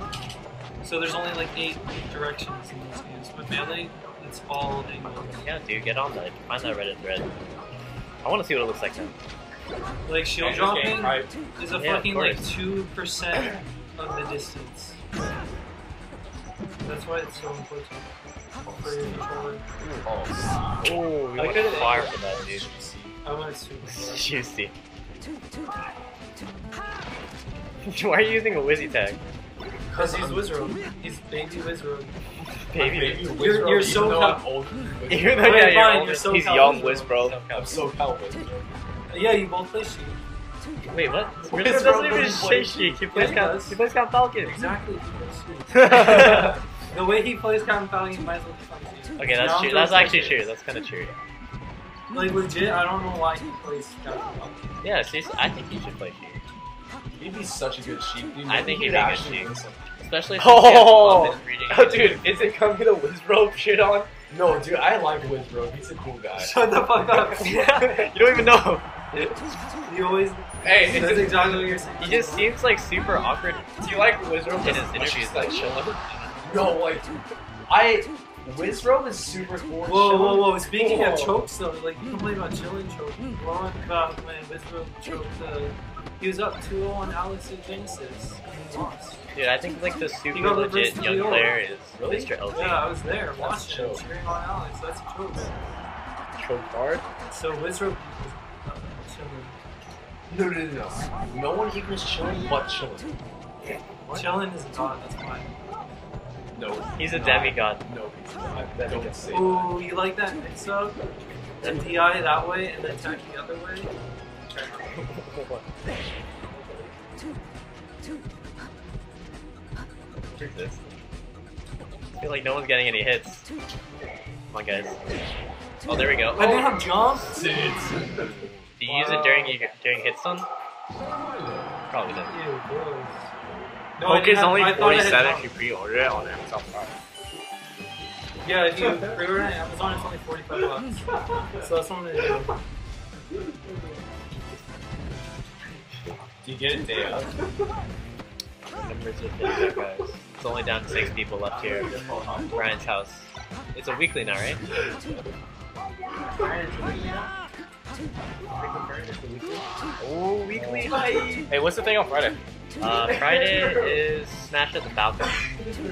[SPEAKER 1] so there's only like eight directions in these games. But melee, it's all angles. Yeah, dude, get on that. Find that Reddit thread. I want to see what it looks like now. Like shield dropping is a yeah, fucking like two percent of the distance. That's why it's so important. Oh. oh, oh we I went fire for that, dude. I went super. Juicy. why are you using a Wizzy tag? Because he's Wizzrobe. He's baby Wizzrobe. Baby, baby You're, you're so though old. even though yeah, you're old, you're so he's young Wiz, bro. I'm so cow Wiz, Yeah, you both play Sheik. Wait, what? Wizzrobe doesn't even play Sheik. He plays yeah, Captain Falcon. Exactly, he plays The way he plays Captain Falcon, he might as well be funny too. Okay, that's true. That's actually true. That's kind of true. Like, legit, I don't know why he plays Captain Falcon. Yeah, seriously, I think he should play Sheik. He'd be such a good Sheik, dude. I think he'd be good Sheik. Especially oh! oh, oh dude, is it coming to Wizzrobe shit on? No, dude, I like Wizzrobe. He's a cool guy. Shut the fuck up. you don't even know He always. Hey, he just, exactly what you're saying. He just seems like super awkward. Do you like Wizzrobe in his interviews? Like, chill no way, dude. I Wiz is super cool. Whoa, whoa, whoa! Speaking whoa. of chokes, though, like you complain about chilling choke. Hmm. Ron about when man! Rome choked. Uh, he was up 2-0 on Alex and Genesis. And he lost. Dude, I think like the super you legit young player is really? Mr. Yeah, I was there watching, him, cheering on Alex. That's a choke. Choke So Wiz Rome. Uh, no, no, no, no. No one even is chilling but chilling. Chilling is not. That's fine. No. He's a demigod. No, he's not. That don't say Ooh, you like that mix up? di that way and then attack the other way? Here's this. I feel like no one's getting any hits. Come on, guys. Oh, there we go. I didn't have jumps. Do you use it during your, during on? Probably did. No, Oak is only 47 if you pre-order it on Amazon Prime. Yeah, if you pre-order it on Amazon, it's only 45 bucks. so that's something to do. Do you get a day off? numbers are pretty guys. It's only down to six people left here at Brian's house. It's a weekly now, right?
[SPEAKER 3] Oh, weekly Hey,
[SPEAKER 1] what's the thing on Friday? Uh, Friday is Smash at the balcony.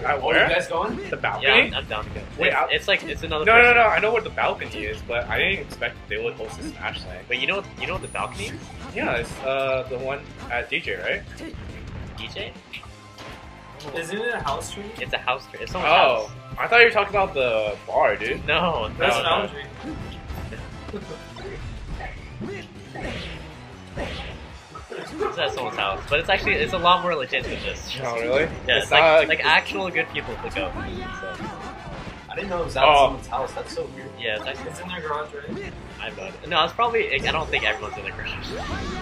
[SPEAKER 1] Right, oh, where? Are you guys going? The balcony? Yeah, I'm down to go. Wait, it's, it's, like it's another. No, person. no, no. I know where the balcony is, but I didn't expect they would host a Smash thing. But you know, you know the balcony? Yeah, it's uh the one at DJ, right? DJ. Isn't it a house tree? It's a house tree. It's someone's oh, house. I thought you were talking about the bar, dude. No, no that's no. an house tree. It's at someone's house, but it's actually it's a lot more legit than this. Oh really? Yeah, it's, like, like actual good people to go. So. I didn't know it was out oh. someone's house. That's so weird. Yeah, it's, actually, it's in their garage, right? I know. No, it's probably. I don't think everyone's in the garage.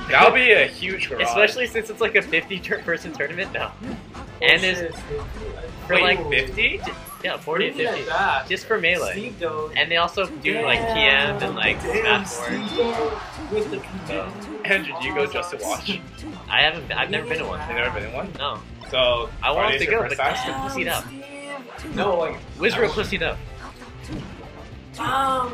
[SPEAKER 1] that will be a huge garage. Especially since it's like a 50 person tournament now. Oh, and there's. For like 50? Yeah, 40 and 50. Just for melee. And they also do like TM and like Smash So, Andrew, do you go just to watch? I haven't, I've never been to one. You've never been to one? No. So, I want to go, but it's pussied up.
[SPEAKER 3] No, like. Where's real pussied up? Um,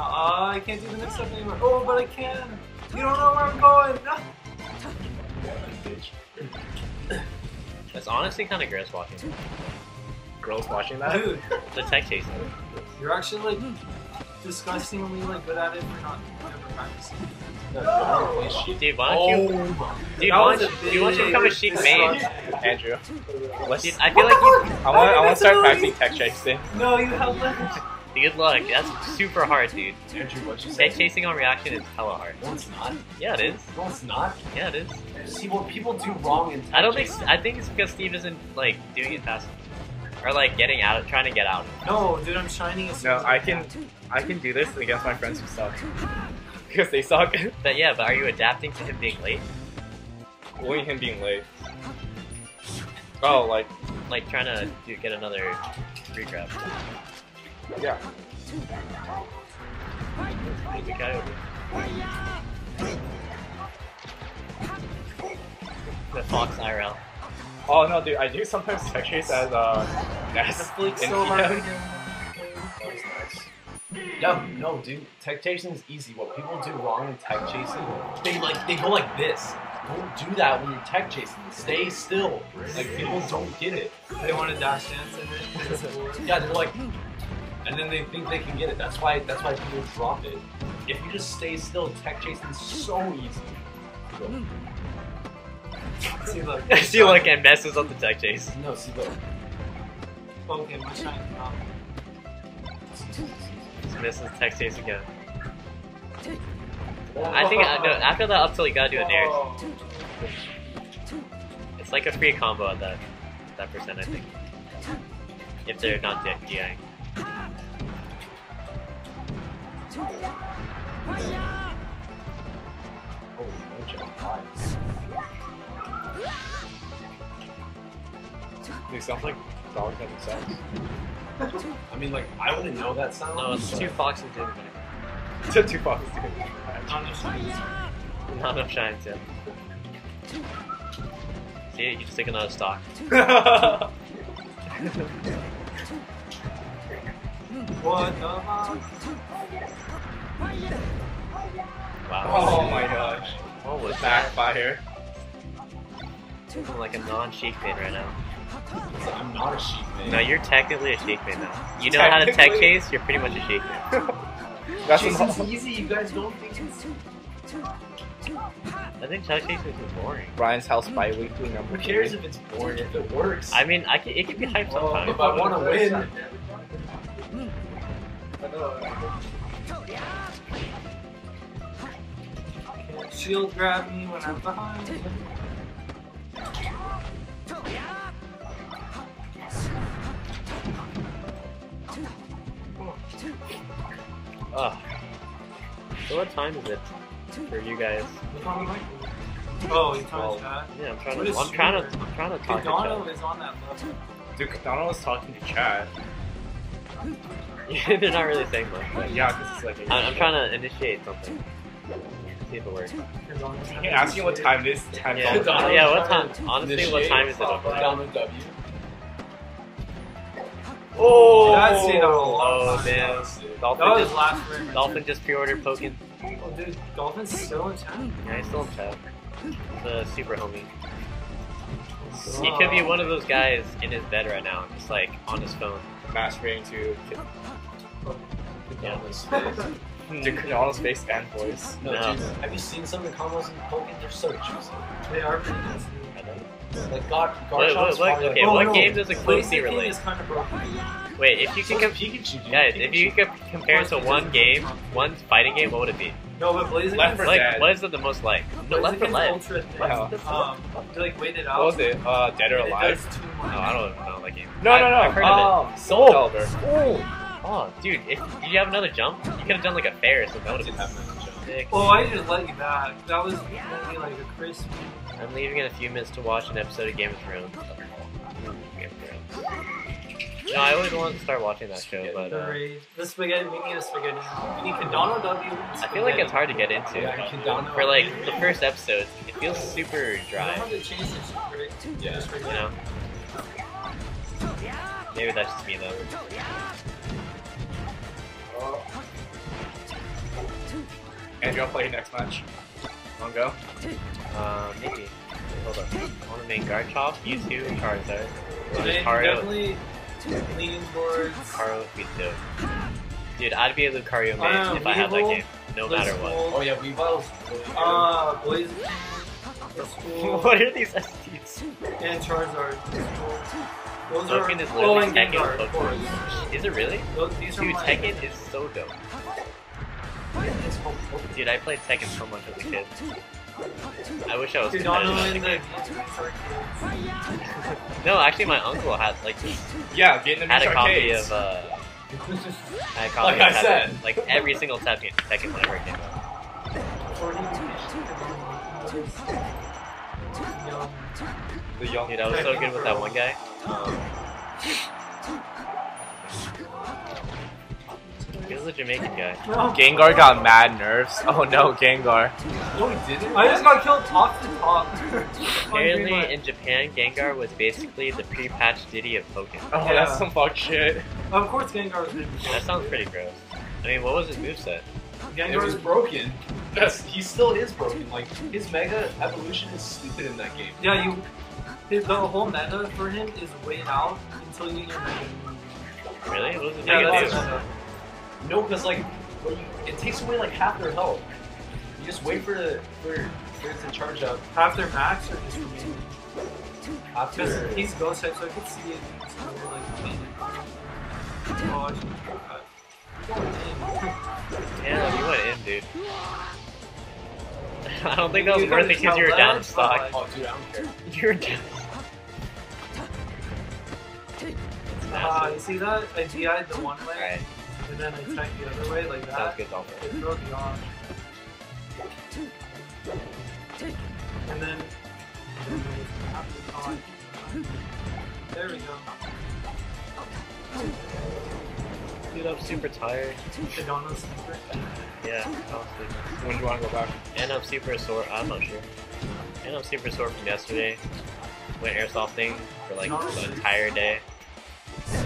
[SPEAKER 1] Oh, uh, I can't do the next step anymore. Oh, but I can. You don't know where I'm going. No. Yeah, bitch. It's honestly kind of gross watching. Girls watching that? Dude. the tech chasing. You're actually like disgustingly like good at it for not ever practicing. Dude, why don't you? Oh. Dude, why don't you, you want to become a Sheik main, Andrew? dude, I feel like you. I want. I want to start practicing tech chasing. No, you have left. Good luck. That's super hard, dude. Andrew, what you say? Chasing on reaction is hella hard. No, it's not. Yeah, it is. No, it's not. Yeah, it is. See what people do wrong in I don't think. I think it's because Steve isn't like doing it fast, or like getting out, trying to get out. No, dude, I'm shining. As no, I can, I can do this against my friends who suck because they suck. but yeah, but are you adapting to him being late? Only him being late. Oh, like, like trying to do, get another regrab. Yeah. The Fox IRL. Oh no, dude, I do sometimes tech chase as a Ness. The so hard. That was nice. No, no, dude. Tech chasing is easy. What people do wrong in tech chasing, they like they go like this. Don't do that when you're tech chasing. Stay still. Like people don't get it. They want to dash dance in it. yeah, they're like, and then they think they can get it. That's why that's why people drop it. If you just stay still, tech chasing is so easy. See look. See look and messes up the tech chase. No, see look. Okay, my time now. Just misses tech chase again. I think no, after that up till you gotta do a nair. Oh. It's like a free combo at that that percent I think. If they're not DIing. Do you sound like dogs having sex. I mean, like, I wouldn't know that sound. No, it's so. two foxes doing that. two foxes doing it. Not enough shine, Tim. Not enough shine, Tim. See, you just take another stock. What the fuck? Wow. Oh my gosh. What was Backfire. I'm like a non-sheik right now. I'm not a sheik No, you're technically a sheik now. You know how to tech chase, you're pretty much a sheik
[SPEAKER 3] That's easy, you guys don't think it's...
[SPEAKER 1] I think tech Chase is boring. Brian's House by weekly number. Who cares three. if it's boring? If it works. I mean, I can, it can be hyped well, sometimes. If I want to win.
[SPEAKER 3] She'll grab me when I'm behind.
[SPEAKER 1] Ugh. Ah. So what time is it for you guys? Oh, you trying well, to Yeah, I'm trying to. I'm trying to. I'm trying to talk to Chad. is on that level. Dude, Donald is talking to Chad. They're not really saying much. But yeah, because it's like. I'm, I'm trying to initiate something. See if it works. Can you ask you what time it is? Time yeah. Donald, oh, yeah, what time? Honestly, what time is it? Up Donald W.
[SPEAKER 3] Oh, that's it. Oh, man! Dolphin that was just, last word. Dolphin
[SPEAKER 1] just pre-ordered Pokemon. Oh, dude, Dolphin's still in town. Yeah, he's still in town. The super homie. he could be one of those guys in his bed right now, just like on his phone, masturbating to Kodama's face. Dude, Kodama's face and voice. No, no. Dude, have you seen some of the combos in Pokemon? They're so juicy. They are pretty good. Like God, Garchomp's look, look, look, okay, oh, what no. game does a closely relate? kind of Wait, if you could com- guys, Pikachu. if you could compare to one game, one fighting game, what would it be? No, but Blazing Left for like, dead. what is it the most like? No, Left for Dead. Wow. Um, they like waited out. What was it? Uh, dead or Alive? It does too much. No, I don't know that game. No, I, no, no. I've heard oh, of it. Oh, Soul Calibur. Soul. Oh, dude, if, did you have another jump? You could have done like a Ferris if that would have been happening. Well, I just let you back. That was only like a crispy. I'm leaving in a few minutes to watch an episode of Game of Thrones. Game of Thrones. No, I always wanted to start watching that spaghetti show, but uh, the spaghetti, we need a spaghetti. We need Condano W. Spaghetti. I feel like it's hard to get into. Yeah, For like the first episode, it feels super dry. You don't have to change this, right? Yeah. You know. Maybe that's just me though. Oh. Andrew, I'll play you next match. Wanna go? Uh, maybe. Hold on. I wanna make Garchomp, Mewtwo, and Charizard. So just Lucario. Definitely towards... Lucario would be dope. Dude, I'd be a Lucario um, main uh, if I had that game. No matter what. Oh yeah, we both. Ah, uh, what are these STs? And Charizard. Those Look are at this little Tekken Pokemon. Is it really? Those, these Dude, Tekken is so dope. Dude, I played Tekken so much as a kid. I wish I was Dude, not in the No, actually my uncle had like just Yeah, Vietnamese had a copy arcades. of uh had a copy like of I Tekken, said. like every single Tekken Tekken whenever it came out. The young Dude, I was so good with that one guy. He's a Jamaican guy. Oh. Gengar got mad nerves. Oh no, Gengar. No, he didn't. I just got killed top to top. Apparently, in Japan, Gengar was basically the pre-patch Diddy of Pokemon. Oh, yeah. that's some fuck shit. Of course, Gengar was. That sounds pretty gross. I mean, what was his moveset? Gengar it was broken. he still is broken. Like his Mega Evolution is stupid in that game. Yeah, you his, the whole meta for him is wait out until you get your mega. Really? What does yeah, that's meta. No, because like you, it takes away like half their health. You just wait for the for, for it to charge up. Half their max or just because he's ghost type, so I could see it. Oh, yeah, you went in, dude. I don't think that was worth it because you were down stock. Oh, dude, I don't care. You're down. Ah, uh, you see that? I GI'd the one way, right. and then I tanked the other way like that. That was good double. It
[SPEAKER 3] throw the arm. And then...
[SPEAKER 1] There we go. Dude, I'm super tired. Yeah, I'm sleeping. When do you want to go back? And I'm super sore. I'm not sure. And I'm super sore from yesterday. Went airsofting for like the entire day.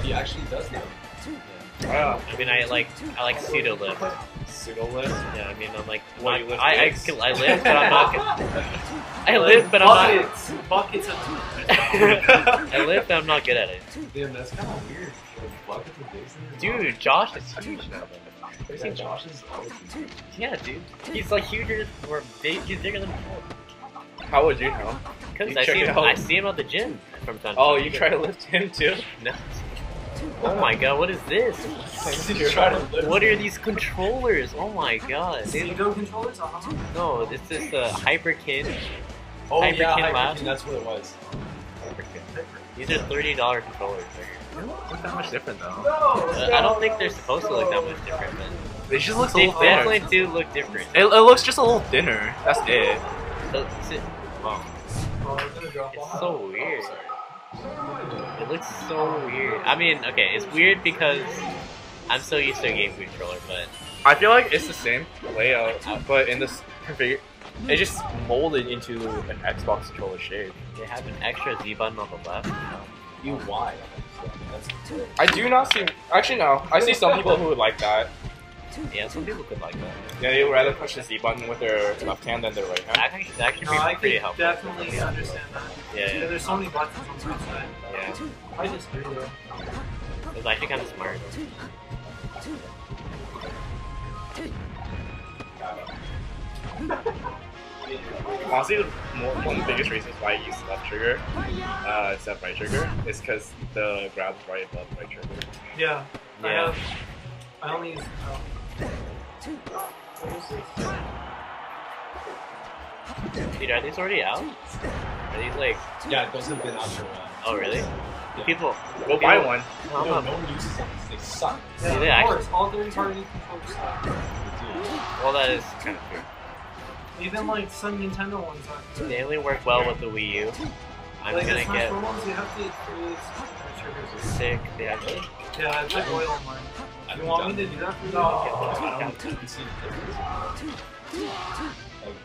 [SPEAKER 1] He actually does know. Yeah. I mean, I like I like pseudo lift. Pseudo lift. Yeah. I mean, I'm like well, not, I, I, I live, but I'm not. Good. I live, but I'm buckets, not. Buckets of I live, but I'm not good at it. Damn, that's kind of weird. Dude, Josh is huge now. Have you seen Josh? yeah, dude. He's like huger or big. He's bigger than before. How would you know? Because I I see him at the gym from time. Oh, you try to lift him too? No. Oh my god, what is this? what are these controllers? Oh my god. Sega controllers? Uh -huh. No, this is the Hyperkin. Oh Hyperkin yeah, Hyperkin, that's what it was. These are $30 controllers. They don't look that much different though. No, uh, I don't think they're supposed to look that much different, but... They just look they so definitely do look different. It, it, looks just a little thinner, that's it. Oh, so, it Oh, it's so weird. Oh, looks so weird. I mean, okay, it's weird because I'm so used to a game controller, but I feel like it's the same layout, uh, but in this configure, it just molded into an Xbox controller shape. They have an extra Z button on the left. You know? I do not see. Actually, no. I see some people who would like that. Yeah, some people could like that. Yeah, they would rather push the Z button with their left hand than their right hand. I think that can no, be I pretty helpful. definitely understand that. Yeah, yeah. There's so many buttons on the side. Yeah. I just do it. It's actually kind of smart. Honestly, more, one of the biggest reasons why I use left trigger uh, except right trigger is because the grab's right above right trigger. Yeah. Yeah. I, have, I only use. Um, Dude, are these already out? Are these like... Yeah, those have been out for a while. Oh, really? Yeah. People, go buy one. No, no, one uses them. They suck. Yeah, they of course, all their targeted controllers suck. Well, that is kind of true. Even like some Nintendo ones aren't. Good. They only work well with the Wii U. I'm like, gonna get. Ones, you have to use triggers. Sick, yeah. Yeah, it's like oil mine. Oh, you want me to do that for you? No. Okay,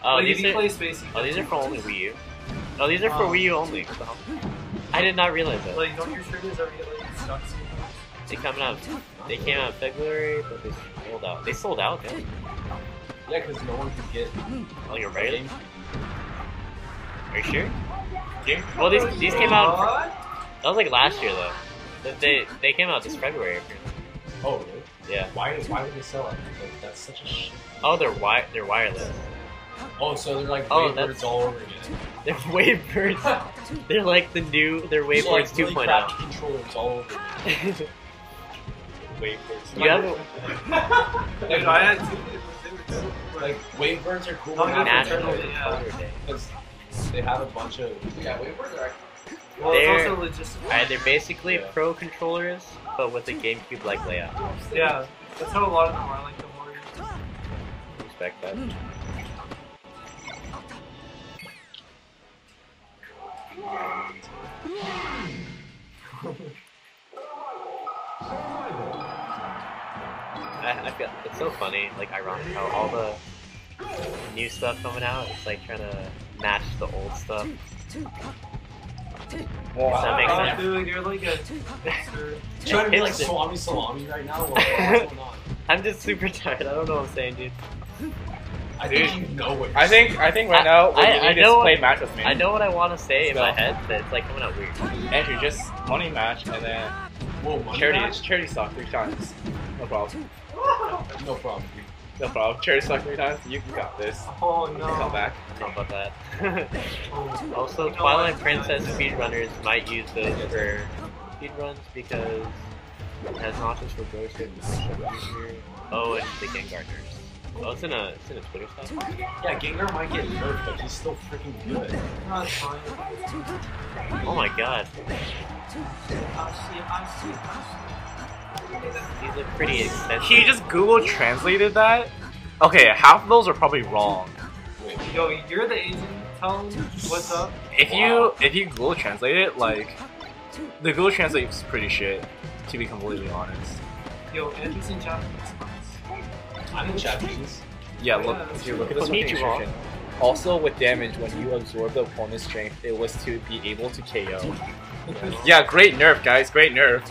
[SPEAKER 1] oh, these are, space, oh, these are for only Wii U. Oh, these are for um, Wii U only. I did not realize that. Like, don't your like stuck? They coming out. They came out February, but they sold out. They sold out. Yeah. Yeah, because no one could get. Oh, you're right. Are you sure? Yeah. Well, these these came out. That was like last year though. They they came out this February. Apparently. Oh. Really? Yeah. Why? Why would they sell it? Like, that's such a shit. Oh, they're wi- they're wireless. Oh, so they're like oh, WaveBirds all over again. They're WaveBirds. they're like the new. They're WaveBirds yeah, 2.0. Really controllers all over. Again. WaveBirds. You have. Like WaveBirds are cool. National yeah. they have a bunch of. Yeah, WaveBirds are. Well, they're, it's also logistical. Alright, they're basically yeah. pro controllers but with a GameCube like layout. Yeah, that's how a lot of them are, like the Warriors. Respect that. I, I feel it's so funny, like ironic how all the new stuff coming out is like trying to match the old stuff.
[SPEAKER 3] Wow. that make wow, sense? Dude, you're like a trying to be like salami salami right now. What's going on?
[SPEAKER 1] I'm just super tired. I don't know what I'm saying, dude. I dude, think you know what. I think I think right I, now we I, you I need I is play match with me. I know what I want to say so. in my head, but it's like coming out weird. Andrew, just money match and then Whoa, charity match? charity stock three times. No problem. no problem. No problem. Cherry select three times. You got this. Oh no. Come back. not about that. also, Twilight Princess speedrunners might use those for speedruns because it has options for joystick. Oh, and the Gengartners. Oh, it's in a it's in a Twitter stuff. Yeah, Gengar might get nerfed, but he's still freaking good. Oh my god. These are pretty expensive. He just Google translated that? Okay, half of those are probably wrong. Yo, you're the Asian tone. What's up? If wow. you if you Google translate it, like the Google Translate is pretty shit. To be completely honest. Yo, Andrew's in Japanese. I'm in Japanese. Yeah, look here. Look at this one. Also, with damage, when you absorb the opponent's strength, it was to be able to KO. yeah, great nerf, guys. Great nerf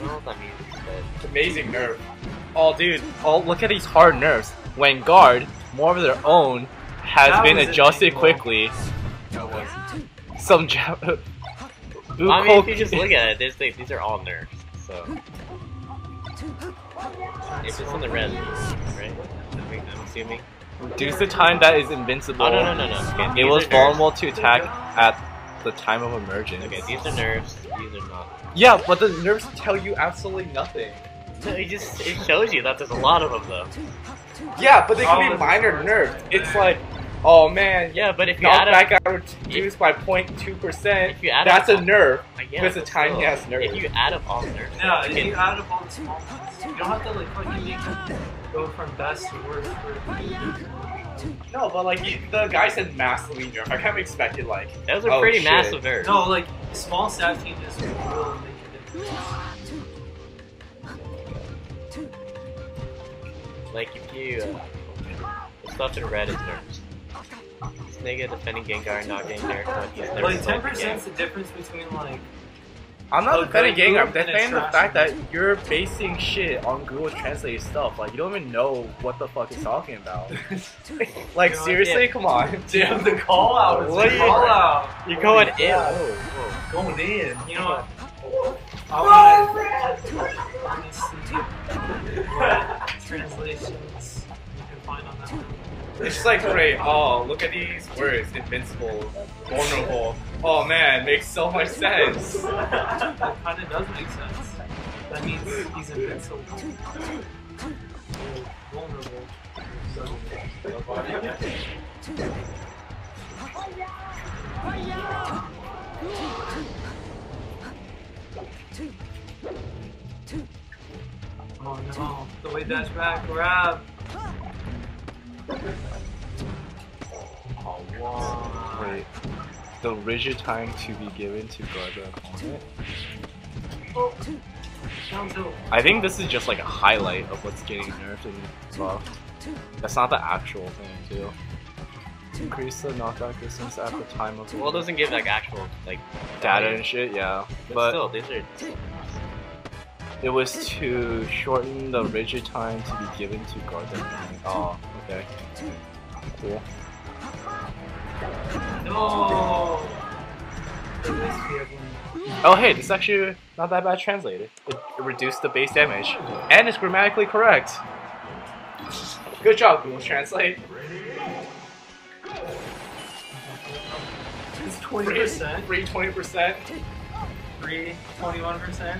[SPEAKER 1] amazing nerf. Oh, dude. Oh, look at these hard nerfs. When guard, more of their own, has How been adjusted quickly. No way. Some jab. I mean, if you just look at it, like, these are all nerfs. So. If it's on the red, right? I'm assuming. Reduce the time that is invincible. Oh, no, no, no, no. Okay, it was vulnerable to attack at the time of emergence. Okay, these are nerfs. These are not. Yeah, but the nerfs tell you absolutely nothing. No, it just it shows you that there's a lot of them though. Yeah, but they can oh, be minor nerfs. It's like, oh man. Yeah, but if you add back up, out reduced by 0.2 percent, that's a nerf. Yeah, it's a tiny ass nerf. If you add up all nerfs, yeah, if you add up all the small ones, you don't have to like fucking make go from best to worst. No, but like you, the guy said massively nerf. I kind of expected like those was oh, pretty shit. massive nerf. No, like small stat changes will make a difference. Like if you, uh, the in red is nerfed. This nigga defending Gengar not getting Like ten percent is the difference between like.
[SPEAKER 3] I'm not oh, defending Gengar, I'm defending the fact that
[SPEAKER 1] you're basing shit on Google Translate stuff. Like, you don't even know what the fuck he's talking about. like, seriously? Yeah. Come on. Damn, the call out. What the call you, out. You're going
[SPEAKER 3] in. Whoa, whoa. Going in.
[SPEAKER 1] You know what? translations It's like great. Oh, look at these words: invincible, vulnerable. Oh man, makes so much sense. it kind of does make sense. That means he's invincible,
[SPEAKER 3] vulnerable. Two, two.
[SPEAKER 1] Oh no, the way that's back, grab! Oh wow. Wait, the rigid time to be given to guard the opponent? Oh. I think this is just like a highlight of what's getting nerfed and buffed. That's not the actual thing too increase the knockout distance at the time of Well, it doesn't give like actual like data and shit, yeah. But, but still, these are. It was to shorten the rigid time to be given to guard Oh, okay. Cool.
[SPEAKER 3] No.
[SPEAKER 1] Mm. Oh hey, this actually not that bad translated. it reduced the base damage. And it's grammatically correct. Good job, Google Translate. It's 20%. 3 20%. Free 21%.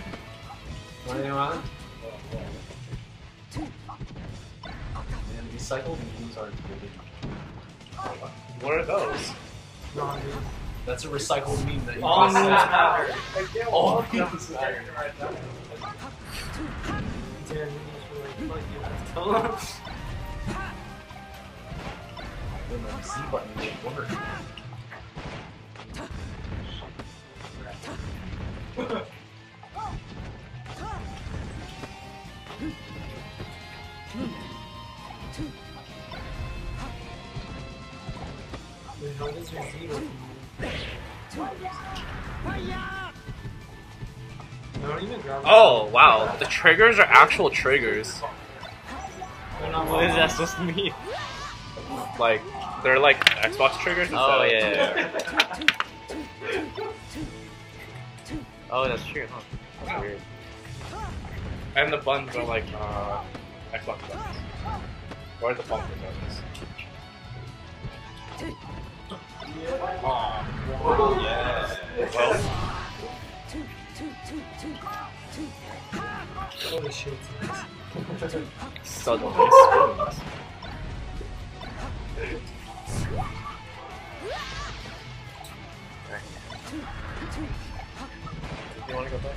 [SPEAKER 1] 21. to And recycled memes are included. What are those? That's a recycled meme that you All memes matter. All memes matter then the Z button won't work. Oh, wow. The triggers are actual triggers. What is that supposed to mean? like they're like Xbox triggers. Oh of, yeah. yeah, oh, that's true. Huh? That's weird. And the buns are like uh, Xbox buttons. Or the bumper buttons.
[SPEAKER 3] Yeah. Oh, Well. Holy shit. Suddenly you
[SPEAKER 1] wanna go back?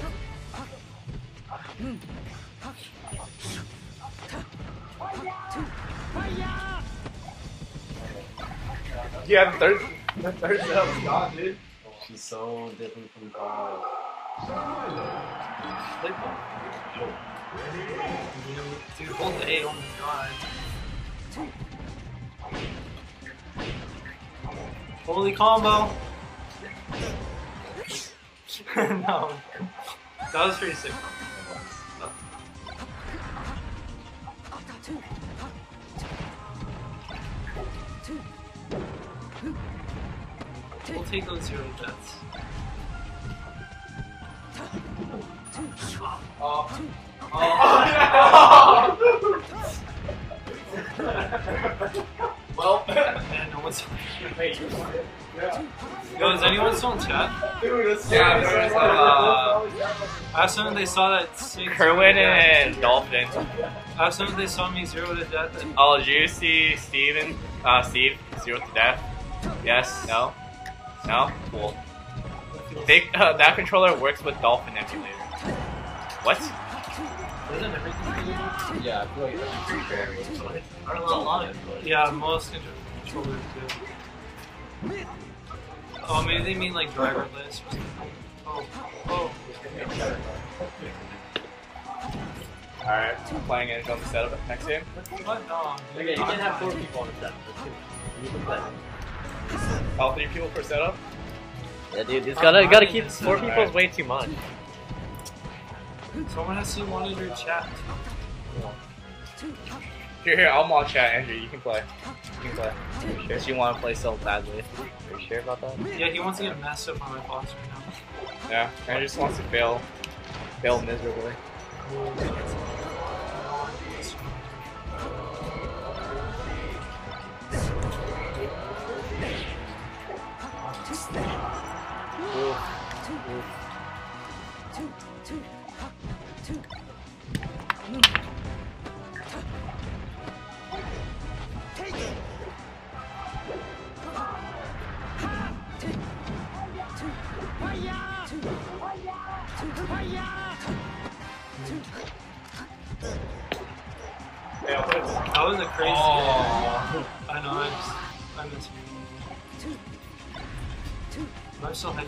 [SPEAKER 1] Yeah, the third, the third cell God, dude. She's so different from God. Sleep on. Dude, hold the eight on the God. Holy combo! no. That was pretty sick. We'll take those zero deaths. Oh. Oh.
[SPEAKER 3] oh.
[SPEAKER 1] Well, and what's Yeah. Yo, is anyone still in chat? Dude, it's yeah, there's uh, I uh, assume they saw that. Kerwin and yeah. Dolphin. I assume they saw me zero to death. And... Oh, did you see Steven? Uh, Steve zero to death. Yes. No. No. Cool. They, uh, that controller works with Dolphin emulator. What? Yeah, I feel like that's pretty fair a lot of Yeah, most controllers do. Oh, maybe they mean like driverless. Oh, oh. Alright, so playing it on the setup next game? What? No. Okay, you can have four people on the setup. You can play. All three people per setup? Yeah, dude, he has gotta, gotta keep four people right. way too much. Someone has to monitor chat. Here, here, I'll mod chat, Andrew. You can play. You can play. Because you want to play so badly. Are you sure about that? Yeah, he wants to get messed up on my boss right now. Yeah, Andrew just wants to fail. Fail miserably.
[SPEAKER 3] crazy. Oh. I know, I'm, I'm into you. on that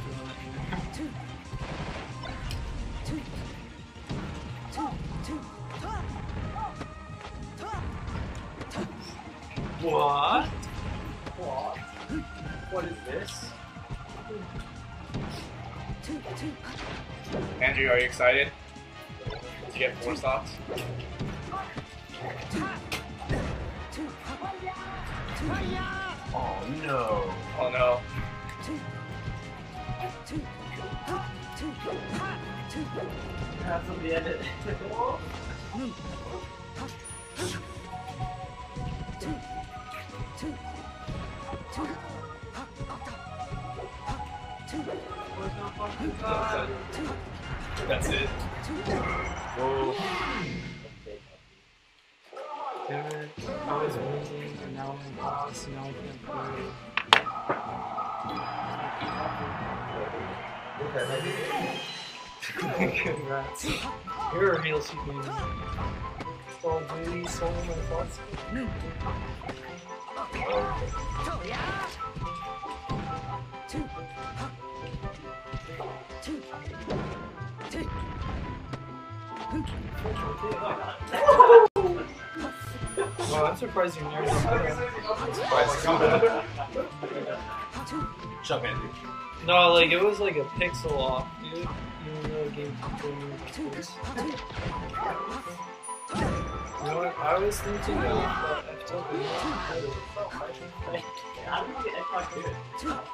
[SPEAKER 1] What? What? What is this? Andrew, are you excited? Did you get four stops? Oh no. Oh no.
[SPEAKER 3] That's the end of
[SPEAKER 1] That's it. Oh. Damn it. I was winning can Sinal Congrats. Here are meals you can Soul Beauty, Soul and Thoughts.
[SPEAKER 3] Two. Two.
[SPEAKER 1] Two. Well, I'm surprised you're near surprised. What's up, No, like, it was like a pixel off, dude. You know, game you know what? I was thinking of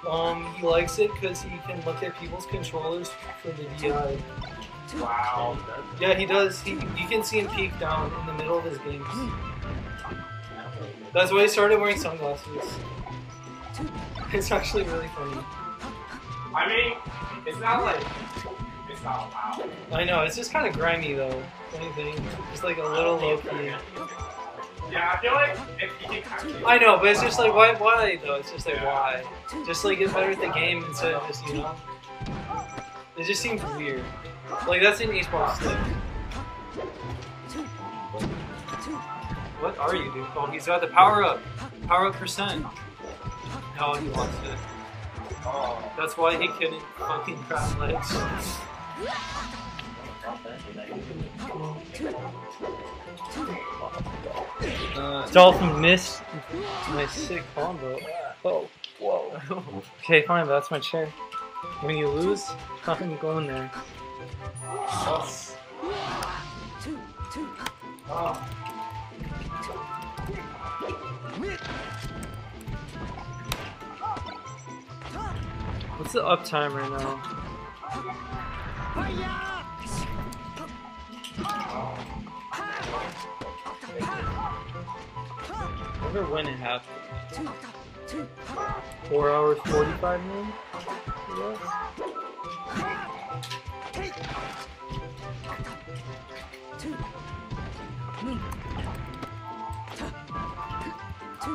[SPEAKER 1] uh, Um, he likes it because he can look at people's controllers for the DI. Wow. Yeah, he does. He, you can see him peek down in the middle of his games. That's why I started wearing sunglasses. It's actually really funny. I mean, it's not like it's not loud. I know, it's just kind of grimy though. Anything, just like a little low key. Yeah, I feel like if can actually. I know, but it's just like why? Why though? It's just like why? Just like it's better at the game instead of just you know. It just seems weird. Like that's an Xbox thing. What are you, doing? Oh, he's got the power up. Power up percent. Oh, he wants it. Oh. That's why he can. fucking crap legs. Uh, Dolphin missed my sick combo. Oh. Whoa. okay, fine, but that's my chair. When you lose, I'm going there. Oh. Oh. What's the uptime right now? I wonder when it happened. Four hours, forty-five minutes.
[SPEAKER 3] I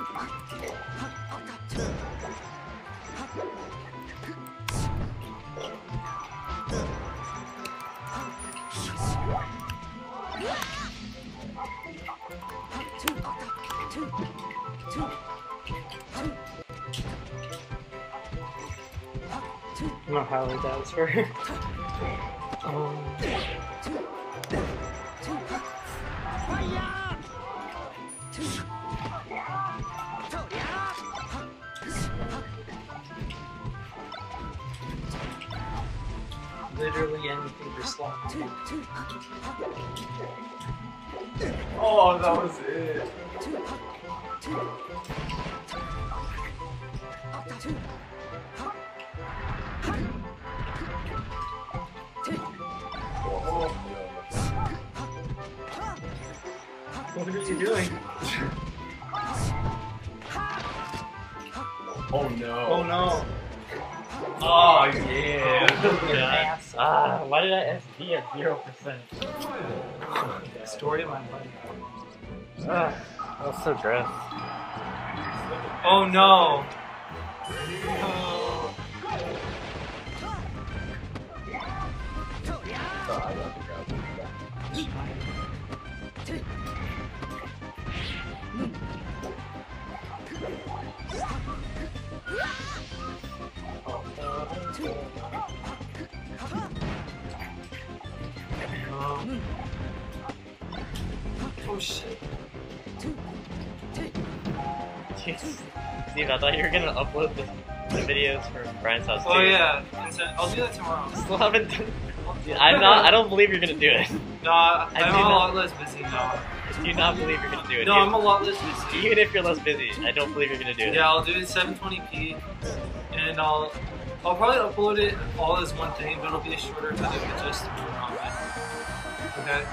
[SPEAKER 3] don't know how that was for um.
[SPEAKER 1] literally anything for slot. Oh, that was
[SPEAKER 3] it. What are you doing? Oh no. Oh no. Oh, oh yeah. ah, why did I
[SPEAKER 1] SD at zero percent? Story of my life. Ah, was so dressed. Oh no. Oh. Oh shit. Steve, I thought you were gonna upload the, the videos for Brian's house. Oh too. yeah,
[SPEAKER 2] I'll do that tomorrow. Still haven't done. I'm not. I
[SPEAKER 1] don't believe you're gonna do it. No, I, I'm I am a lot less busy now. Do do not believe you're gonna do it. No, I'm a lot less busy. Even if you're less busy, I don't believe you're gonna do it. Yeah, I'll do it 720p, and I'll I'll probably upload it all as one thing, but it'll be a shorter video just. Okay.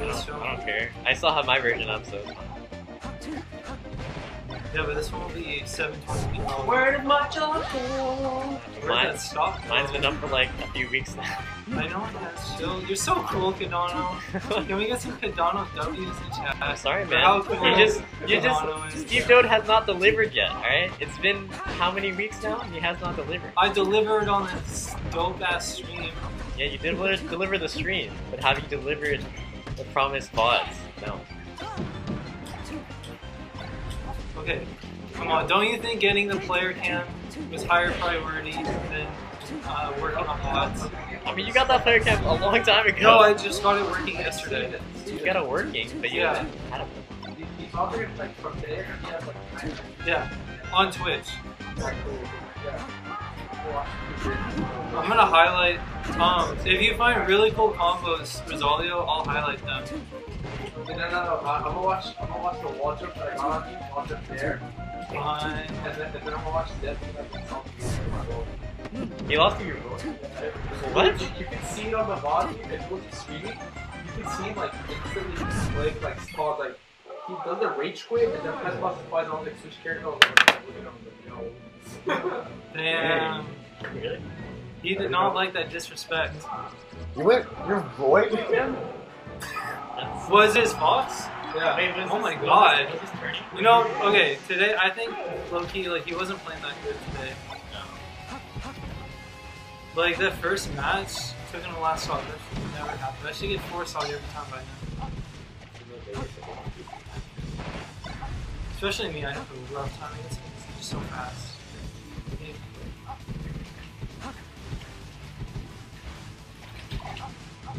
[SPEAKER 1] I don't, care. I still have my version up, so it's fine. Yeah, but this one will be 720 Where did my job go? Mine, stop Mine's been up for like a few weeks now. I know it has still. You're so cool, Kadano. Can we get some Kadano W's in chat? I'm sorry, man. Cool you just, you just, Steve Dode has not delivered yet, alright? It's been how many weeks now and he has not delivered? I delivered on this dope ass stream. Yeah, you did deliver the stream, but have you delivered the is bots. No. Okay. Come on, don't you think getting the player cam was higher priority than uh, working on bots? I mean, you got that player cam a long time ago. No, I just got it working yesterday. You got it working, but you yeah. had it. Yeah, on Twitch. I'm gonna highlight Tom. If you find really cool combos, Rosalio, I'll highlight them. No, no, no. I'm gonna watch. I'm gonna watch the Walter play there. Fine. And then, and then I'm gonna watch Death. He lost your voice. What? You can see it on the body. If you're streaming, you can see him like instantly display like called like he does a rage quit and then press button to find all the switch characters. Oh, Damn. Really? He did not like that disrespect. You went, you're was his boss? Yeah. oh my god. Was you know, okay, today I think low key, like, he wasn't playing that good today. No. Like, that first match took him a last shot. That should never happen. I should get four sog every time by now. Especially me, I have a rough time against him. He's just so fast.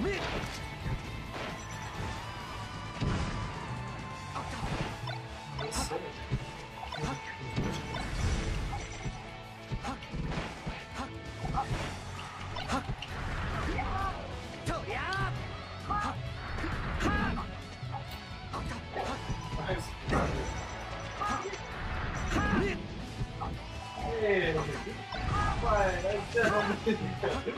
[SPEAKER 1] Why? That's terrible.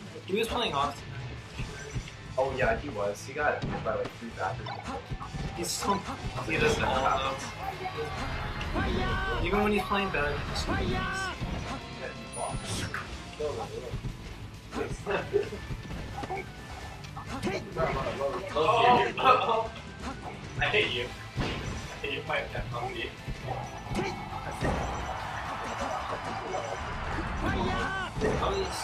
[SPEAKER 1] He was playing Austin. Oh yeah, he was. He got hit by like three backers. He's so he doesn't know. Even when he's playing bad, he's oh,
[SPEAKER 3] oh, I hate you. I hate you playing that monkey.
[SPEAKER 1] How is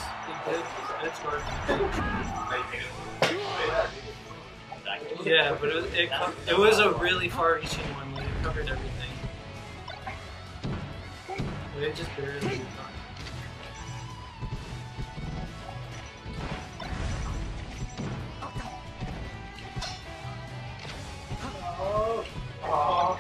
[SPEAKER 1] Yeah, but it, was, it, it was a really far-reaching one. Like, it covered everything. But it just barely.
[SPEAKER 3] Oh. Oh.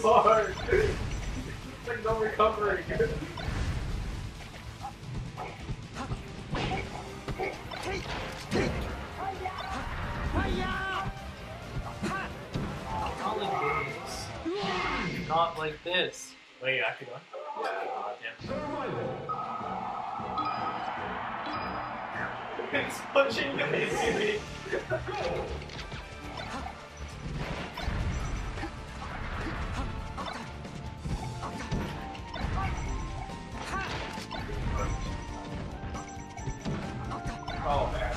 [SPEAKER 3] is hard. It's
[SPEAKER 1] like no recovering. Not like this. Wait, are Yeah, uh, damn. It's pushing me. Oh, man.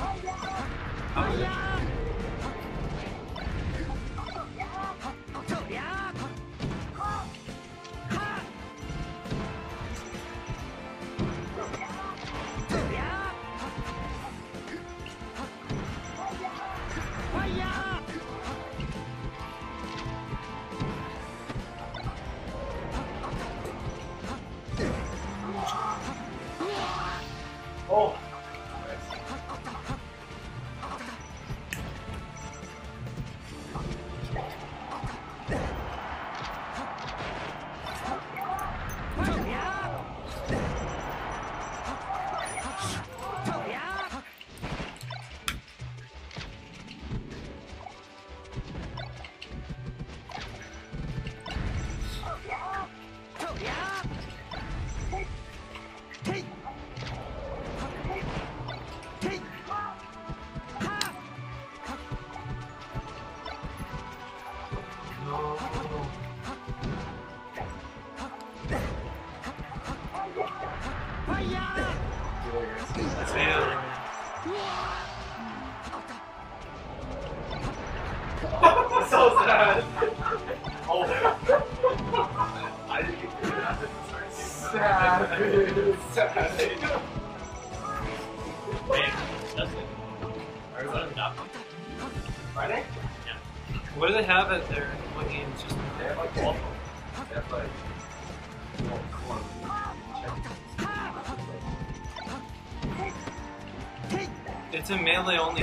[SPEAKER 1] They only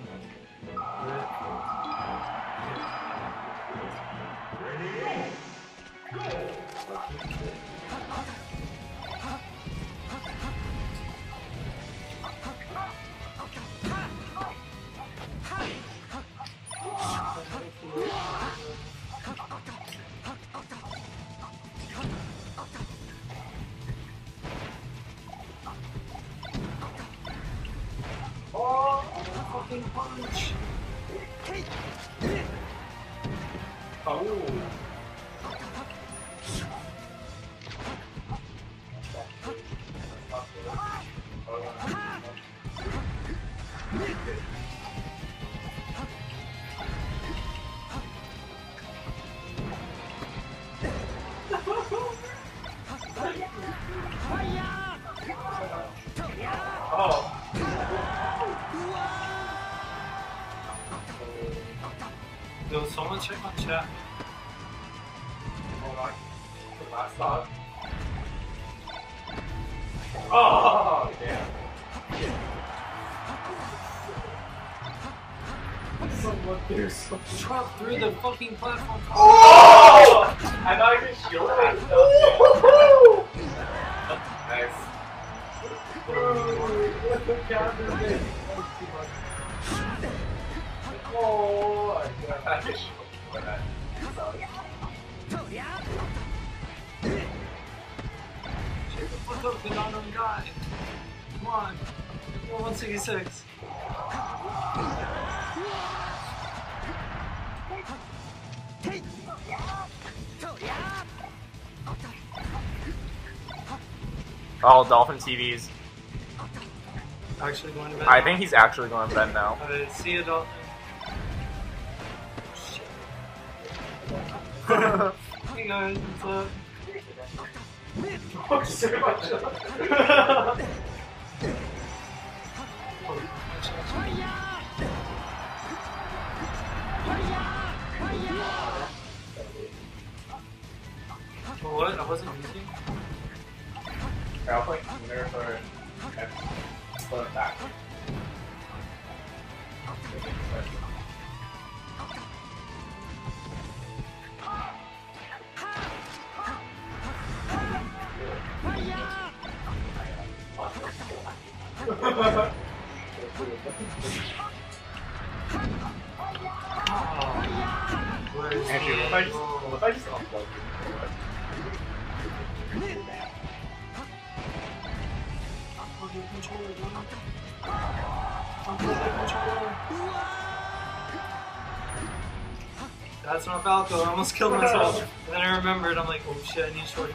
[SPEAKER 1] through the fucking platform. Dolphin TVs. Actually going to bed. I think he's actually going to bed now. Uh, see you, Dolphin. Shit. hey guys, what's up? on Falco. I almost killed myself. And then I remembered, I'm like, oh shit, I need shorty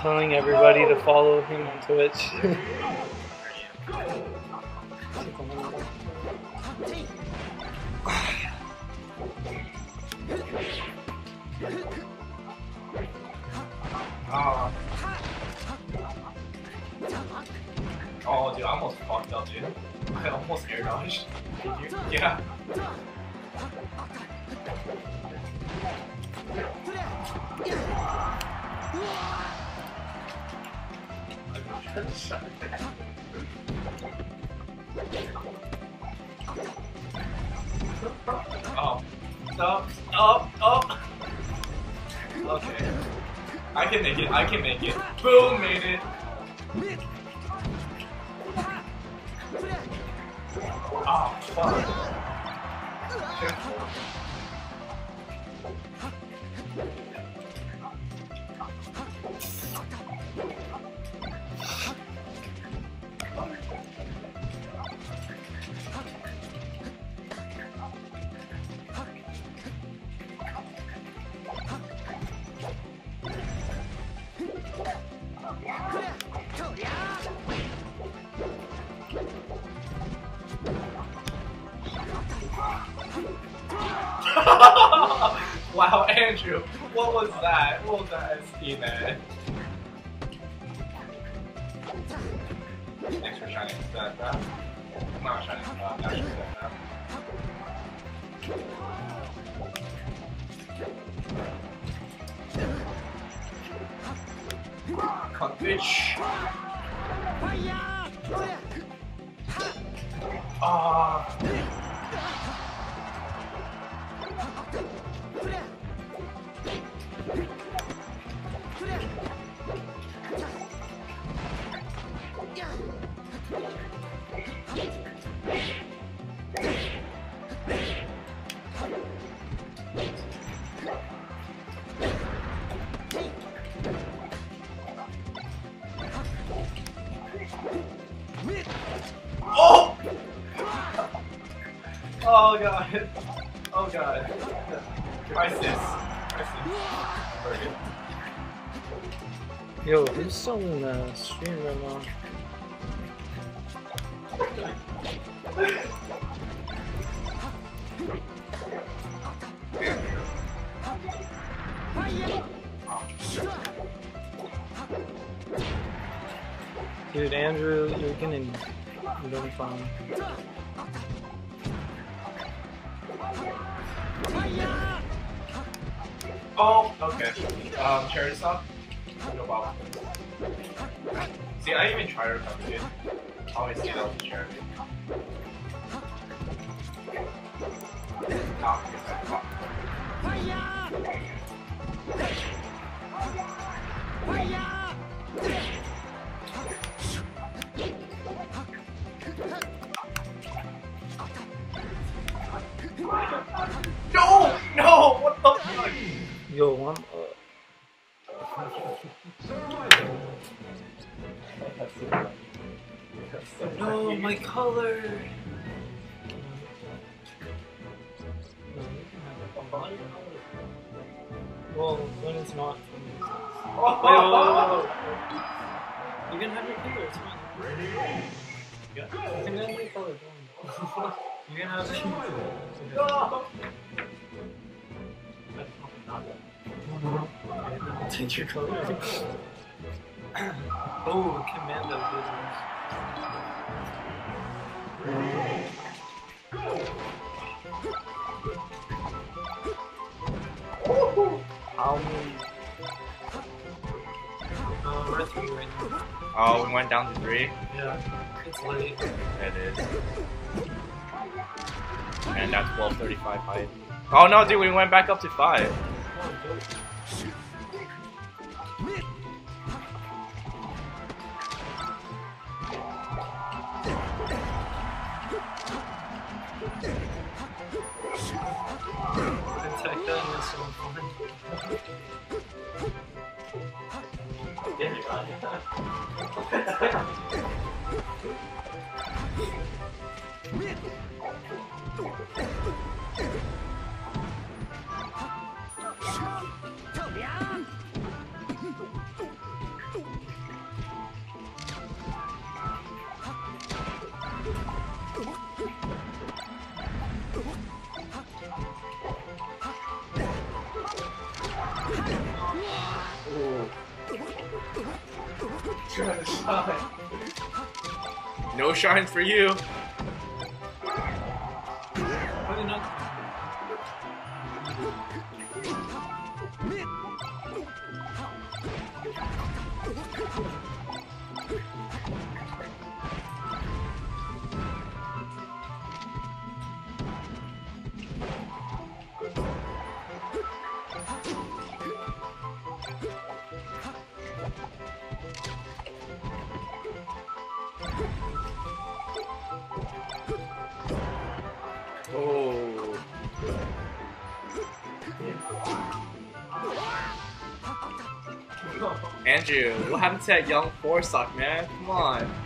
[SPEAKER 1] telling everybody to follow him on Twitch. was that? są u nas? Dude, Andrew, you're getting really fine. always yeah. about the show. Talking about your oh, commando business. uh, we're three right now. Oh, we went down to three? Yeah, it's late. It is. And that's 12.35 fight. Oh no, dude, we went back up to five. Oh, coming for you. that young Forsock, man. Come on.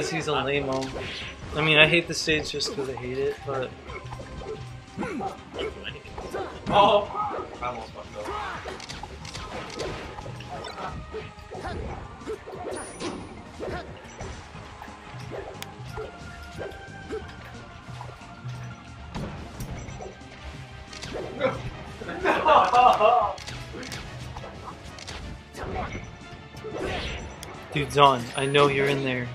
[SPEAKER 1] because he's a lame -o. I mean, I hate the stage just because I hate it, but... Oh! I almost fucked up. Dude's on. I know you're in there.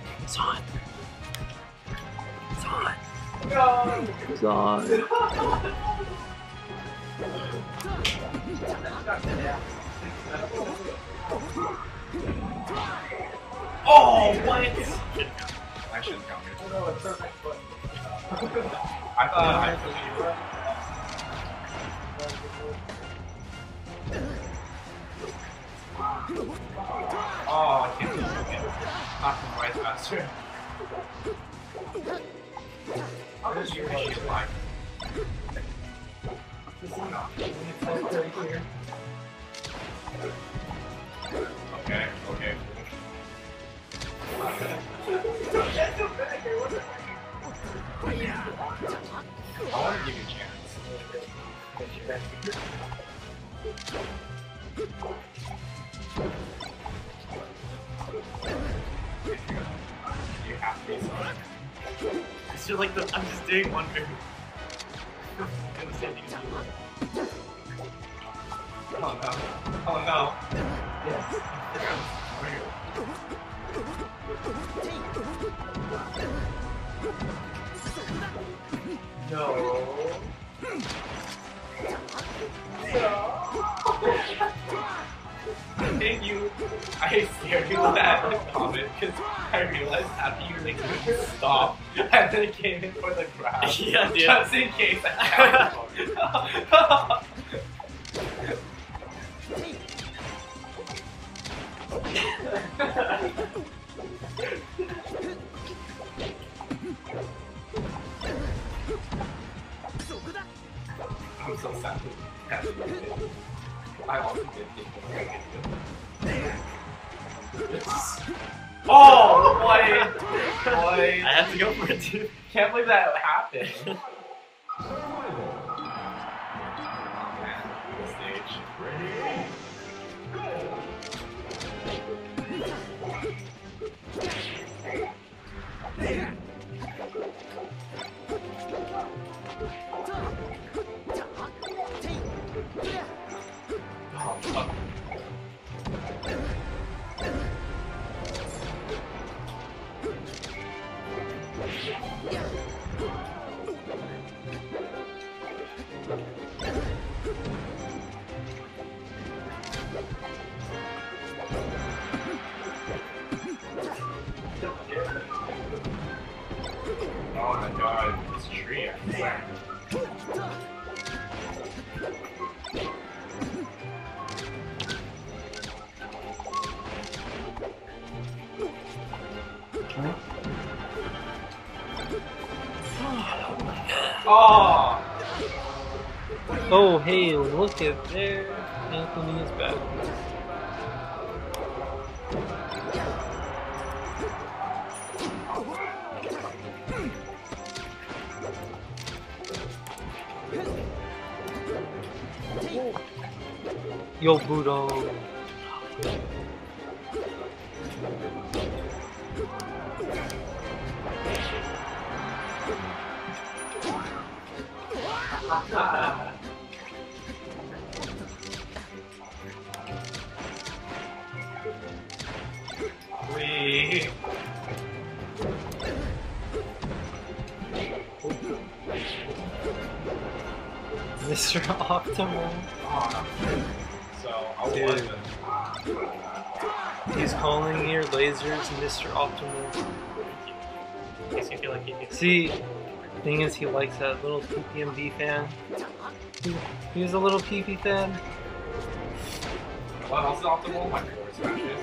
[SPEAKER 3] god.
[SPEAKER 1] Hey, look at there. See, thing is, he likes that little PPMD fan. He, he a little PP fan. Well, also is Optimal? wall, my four smashes.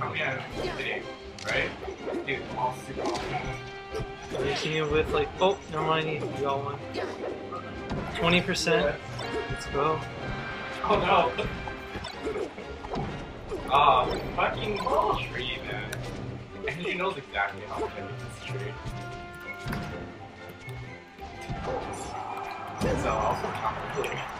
[SPEAKER 1] I mean, yeah, right? Dude, I'm all super awesome. Reaching you with like, oh, never mind, you all one. 20%. Let's go. Oh
[SPEAKER 3] no.
[SPEAKER 1] Ah, uh, fucking tree, man. And he knows exactly how to play this tree. 老虎堂特。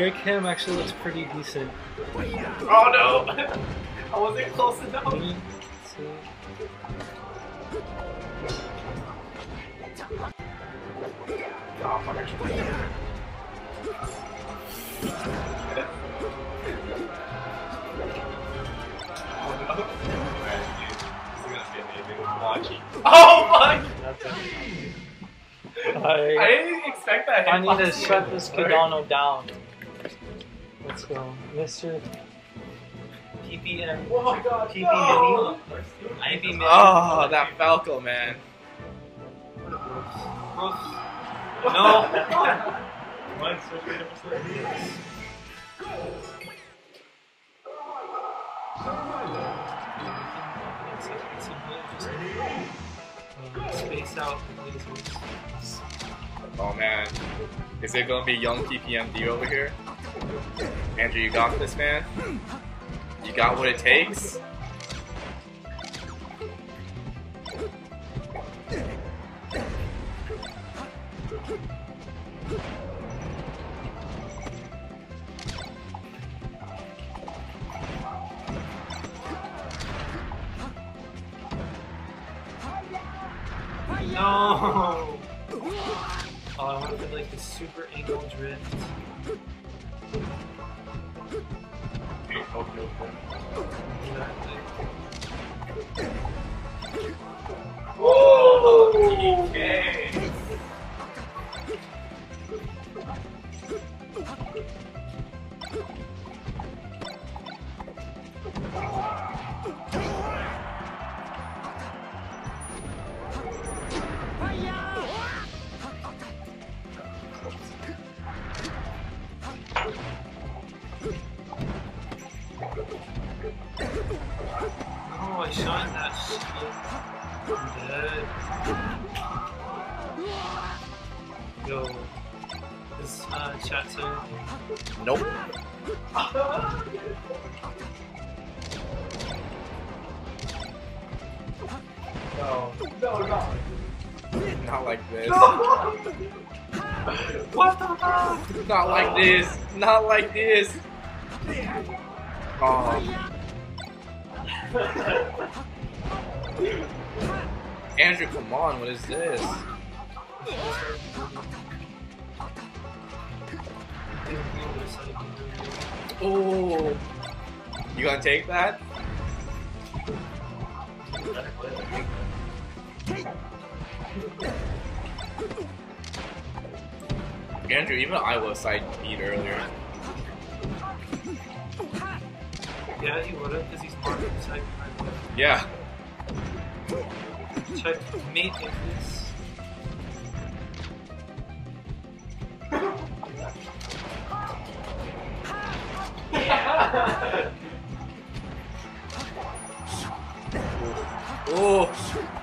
[SPEAKER 1] Larry Kim actually looks pretty decent. Oh no! I wasn't close enough. oh fuck! I, I didn't expect that. I need to shut this Kodano down. Let's go, Mister. TP and oh God, TP mini. Oh, that Falco man. No. Space out, Oh man, is it gonna be young PPMD over here? Andrew, you got this, man. You got what it takes. No! Oh, I want to do like the super angle drift. okay, okay.
[SPEAKER 2] Whoa! okay.
[SPEAKER 1] Not like this. what the fuck? Not like this. Not like this. Oh. Andrew, come on, what is this? Oh, you gonna take that? Andrew, even I was side beat earlier. Yeah, he would have, because he's part of the side Yeah. Check mate increase. oh. oh.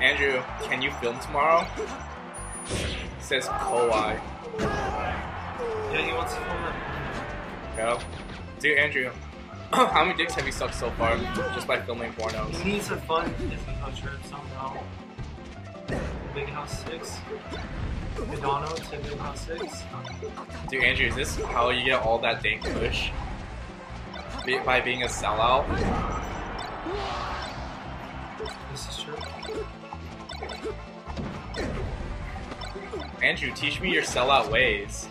[SPEAKER 1] Andrew, can you film tomorrow? Says Kawhi. Yeah, he wants to film it. Yeah. Dude, Andrew, how many dicks have you sucked so far just by filming pornos? He needs a fun Disney trip somehow. Big House 6. Madonna to Big House 6. Dude, Andrew, is this how you get all that dank push? by being a sellout? This is true. Andrew, teach me your sellout ways.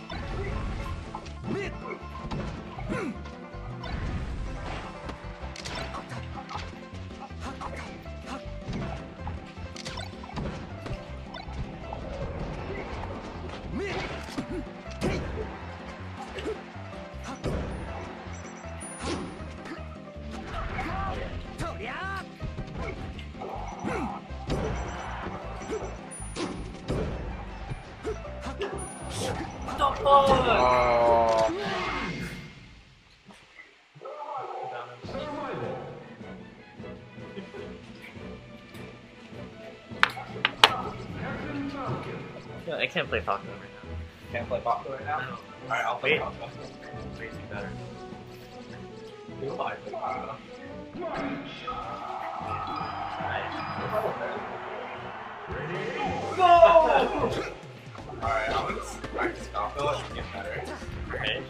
[SPEAKER 3] Oh.
[SPEAKER 1] Yeah, I can't play Falco right now. Can't play Falco right now? No. Alright, I'll play Wait. Falco. better. you No! Alright, I was practice Gothel, get better. Right.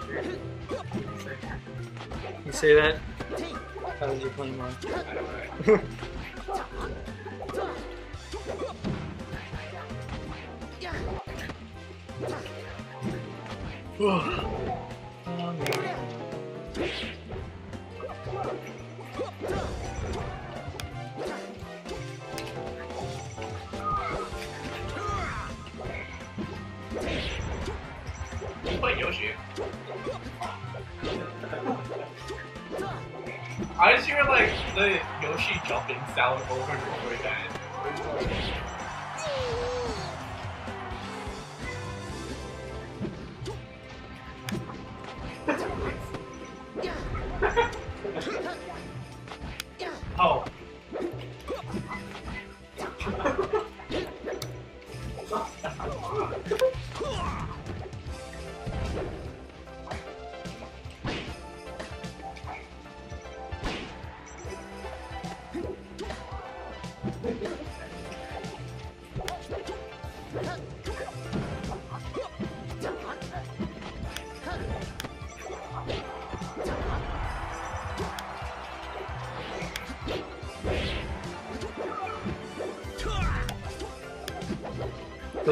[SPEAKER 1] You say that? How did you play more? I know,
[SPEAKER 2] oh, man.
[SPEAKER 1] like Yoshi. I just hear like the Yoshi jumping sound over and over again. oh.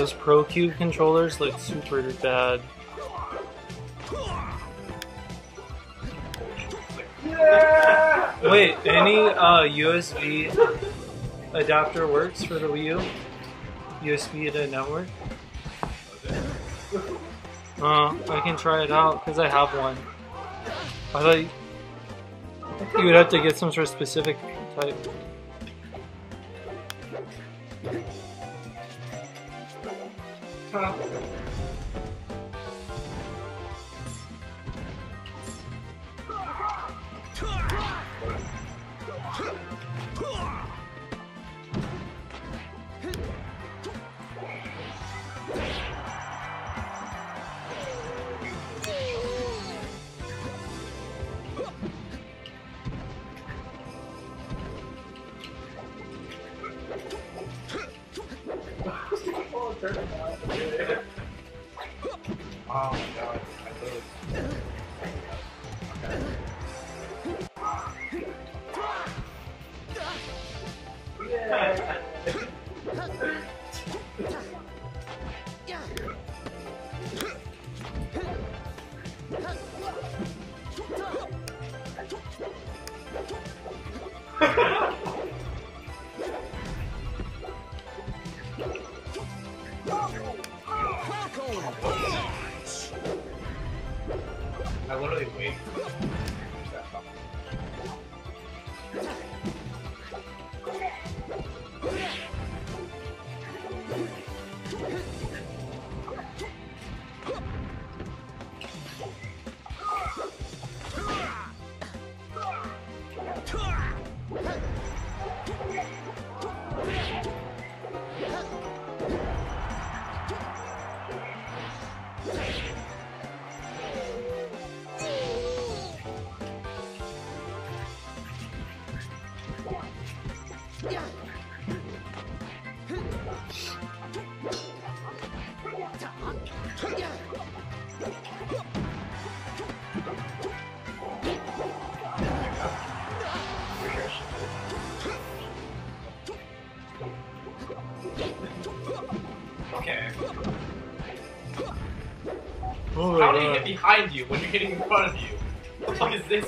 [SPEAKER 1] those Pro Cube controllers look super bad. Yeah! Wait, any uh, USB adapter works for the Wii U? USB to network? Uh, I can try it out because I have one. I thought you, you would have to get some sort of specific type.
[SPEAKER 2] Huh?
[SPEAKER 3] 好。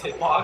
[SPEAKER 1] 废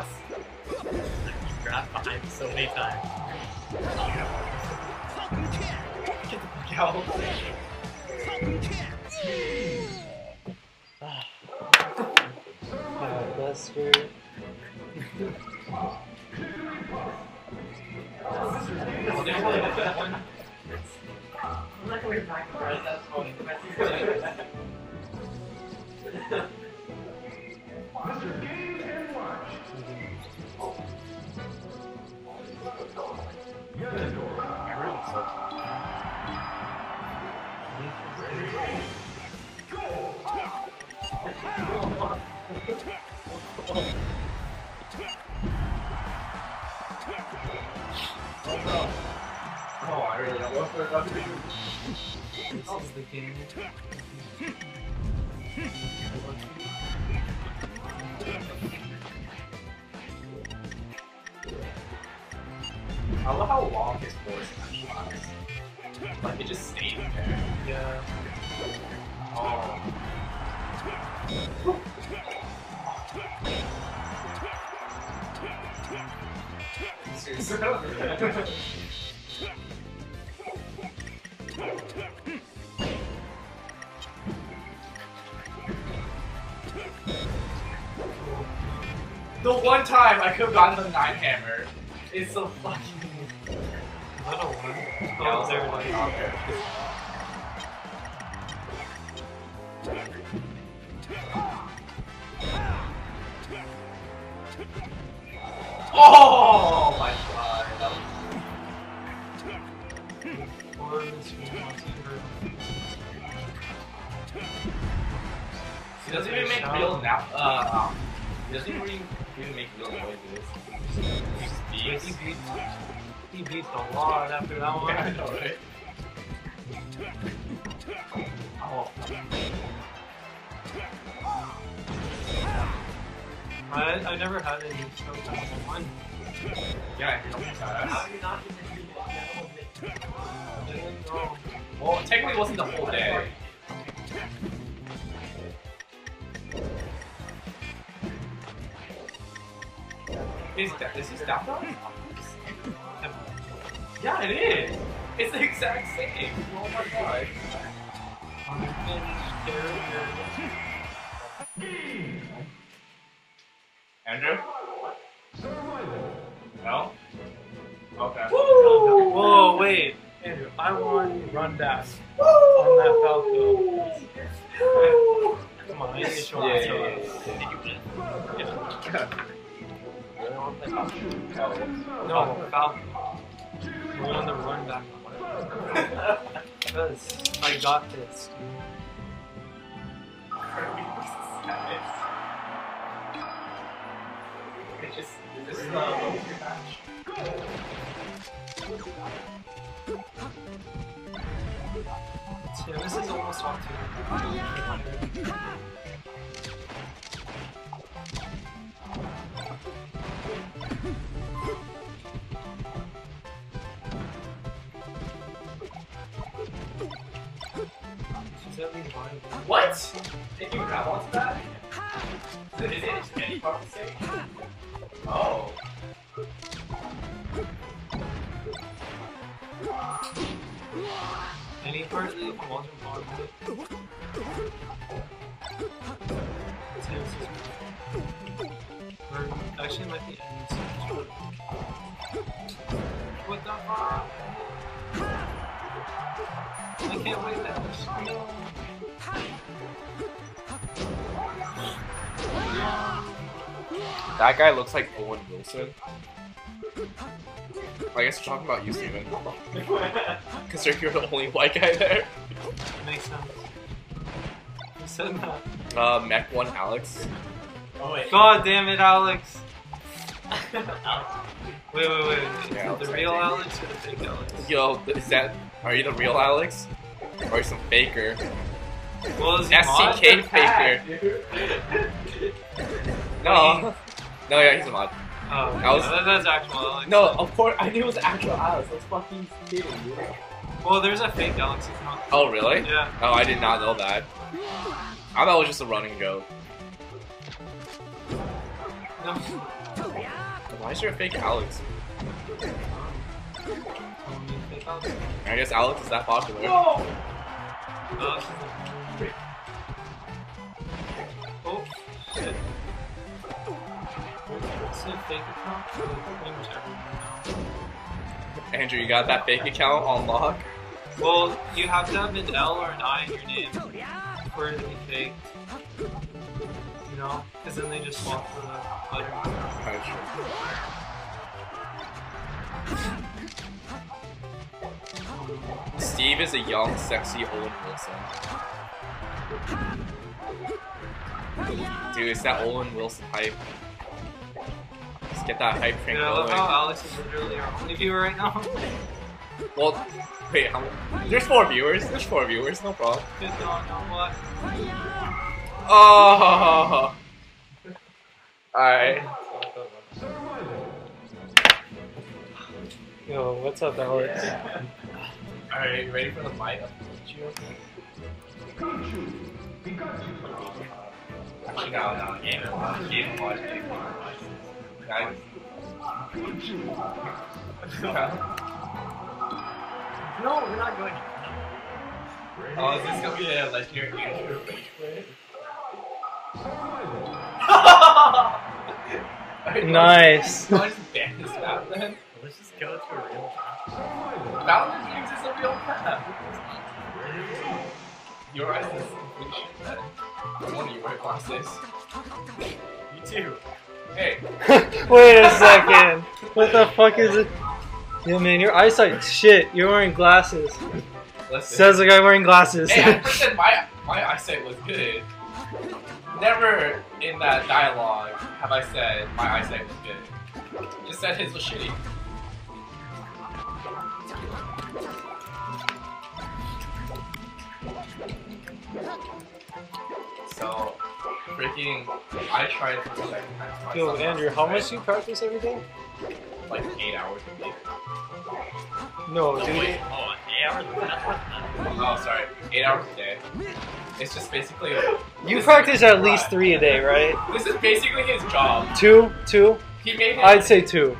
[SPEAKER 1] one time I could have gotten the nine hammer. It's so fucking. Little one. Oh, there's one. Okay. Is that is this Death Yeah, it is. It's the exact same. Oh my god. Andrew? No? Okay. Woo! Whoa, wait. Andrew, I want run dash on that Falco. Come on, I need to show yeah, yeah, yeah, yeah. No, Falcon. We're on the run back. Because I got this, dude. Just, this is not a match. Tim, this is almost off too. What? Did you grab onto that? Is Did it is any part of the same? Oh. Any part of the modern modern Actually, might be That guy looks like Owen Wilson. I guess we are talking about you, Steven. Because you're the only white guy there. Makes sense. Who said that? Uh, Mech 1 Alex. Oh, wait. God damn it, Alex! wait,
[SPEAKER 2] wait, wait. Is the real Alex or the fake
[SPEAKER 1] Alex? Yo, is that. Are you the real Alex? Or some faker? Well, is SCK faker. no. No, yeah, he's a mod. Oh, that was, yeah, that's actual Alex. No, of course, I knew it was actual Alex. That's fucking kidding, dude. Well, there's a fake Alex account. Oh, really? Yeah. Oh, I did not know that. I thought it was just a running joke. No. Why is there a fake Alex? I guess Alex is that popular. Whoa! oh, shit fake account. Andrew, you got that fake account on lock? Well, you have to have an L or an I in your name for it to be fake. You know? Because then they just swap the other Oh, Steve is a young, sexy old person. Dude, it's that Olin Wilson hype. Just get that hype train yeah, going. I love how Alex is literally our only viewer right now. well, wait, how There's four viewers. There's four viewers, no problem. what? Oh! Alright. Yo, what's up, Alex? Yeah. Alright, ready for the fight? Pikachu! Pikachu! Actually, no, no, game Game game guys. no, we're not going. Oh, is this gonna be a legendary.
[SPEAKER 2] Nice. Let's
[SPEAKER 1] just go to a real map. That one just a real map. Your eyes is. What are you wearing glasses? You too. Hey. Wait a second. What the fuck is it? Yo, man, your eyesight shit. You're wearing glasses. Listen. Says the guy wearing glasses. Hey, I just said my, my eyesight was good. Never in that dialogue have I said my eyesight was good. Just said his was shitty. So, Freaking, I tried for the second time. Yo, Andrew, how much do you practice every day? Like eight hours a day. No, no dude. Wait, oh, eight hours? oh, sorry. Eight hours a day. It's just basically. you practice at least three a day, right? This is basically his job. Two, two. He made. It. I'd say two.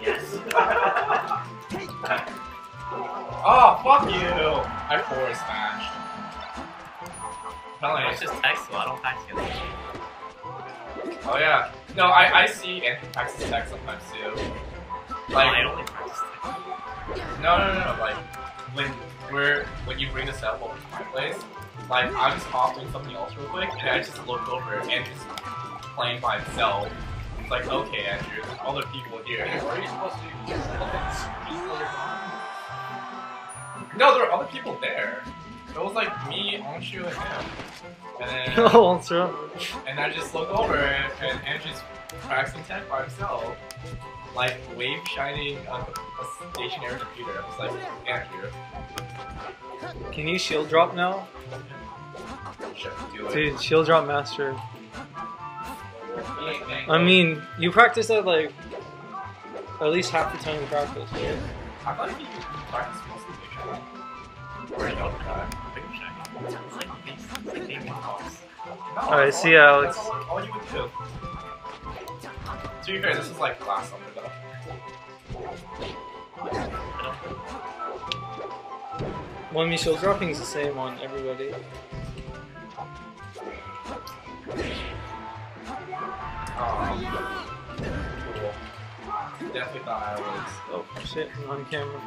[SPEAKER 1] yes.
[SPEAKER 3] oh fuck you!
[SPEAKER 1] I forward smashed it's just text I don't Oh yeah. No, I, I see Anthony texts text sometimes too. Like no, I only text. No, no, no, no. Like when we're when you bring this up over to my place, like I'm just off doing something else real quick, and I just look over and just playing by myself. It's like, okay, Andrew, there's other people here. are you supposed to do? No, there are other people there. It was like me, Onshu, and him. And then oh, Onshu. And I just look over and Andrew's practicing tech by himself. Like wave shining on a stationary computer. I was like, Andrew. Can you shield drop now? Sure, Dude, shield drop master. I mean, you practice that like at least half the time in practice. Right? I thought you practice most of the time. Or you don't Alright, see you, Alex. All you would do.
[SPEAKER 2] To be fair, this is like last summer,
[SPEAKER 1] though. One Michelle dropping is the same on everybody. Um, cool. Definitely thought I was. Oh shit, on camera.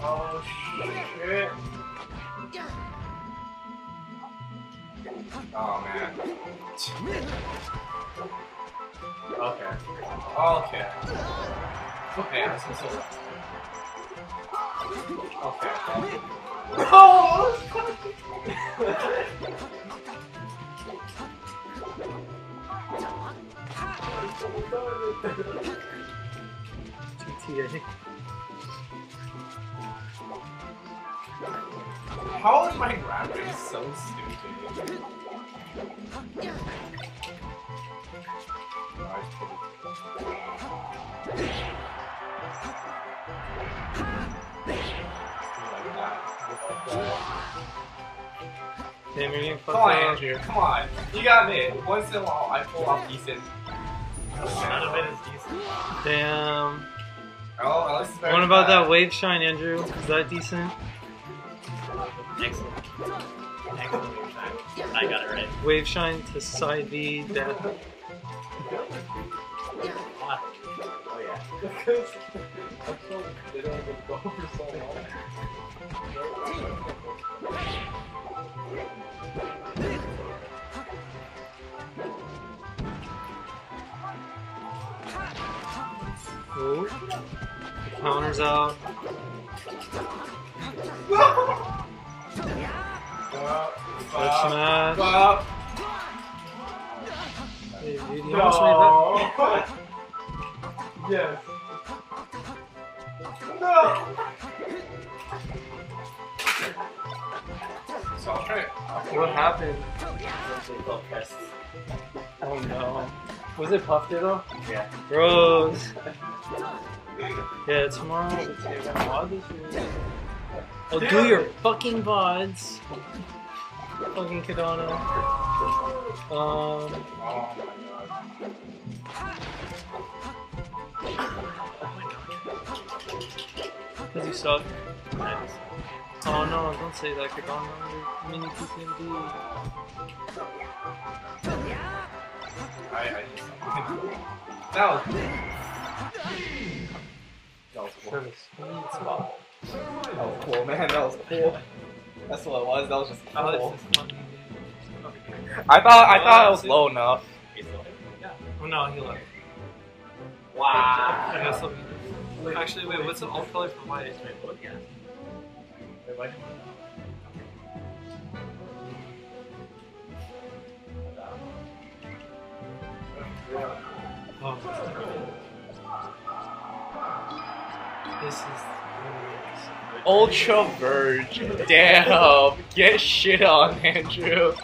[SPEAKER 1] Oh shit. Oh, man. Okay. Okay. Okay, I was gonna Okay.
[SPEAKER 2] Oh!
[SPEAKER 1] GTA. How is my I so stupid? Come on, Andrew. Come on. You got me. Once in a while, I pull off decent. None of it is decent. Damn. Oh, What about that wave shine, Andrew? Is that decent? Excellent. Excellent. I got it right. Wave shine to side B death. Oh, yeah. counters out.
[SPEAKER 2] Wow. Hey, dude, you no. almost made that. yes. No.
[SPEAKER 1] So I'll try it. What happened? Oh no. Was it puffed at all? Yeah. Bros. yeah, tomorrow. Well, do your fucking vods. Fucking Kadano. Um. Oh Because you suck. Nice. Oh no, don't say that, Kadano. You're mini PPMD. I, I that was. That was Oh, cool, man. That was cool. That's what it was. That was just cool.
[SPEAKER 2] Oh,
[SPEAKER 1] I thought I oh, thought it was low enough. Yeah. Oh no, he left. Wow. Actually, wait. What's the all colors for white? Yeah. Oh. This is. Ultra Verge. Damn. Get shit on, Andrew.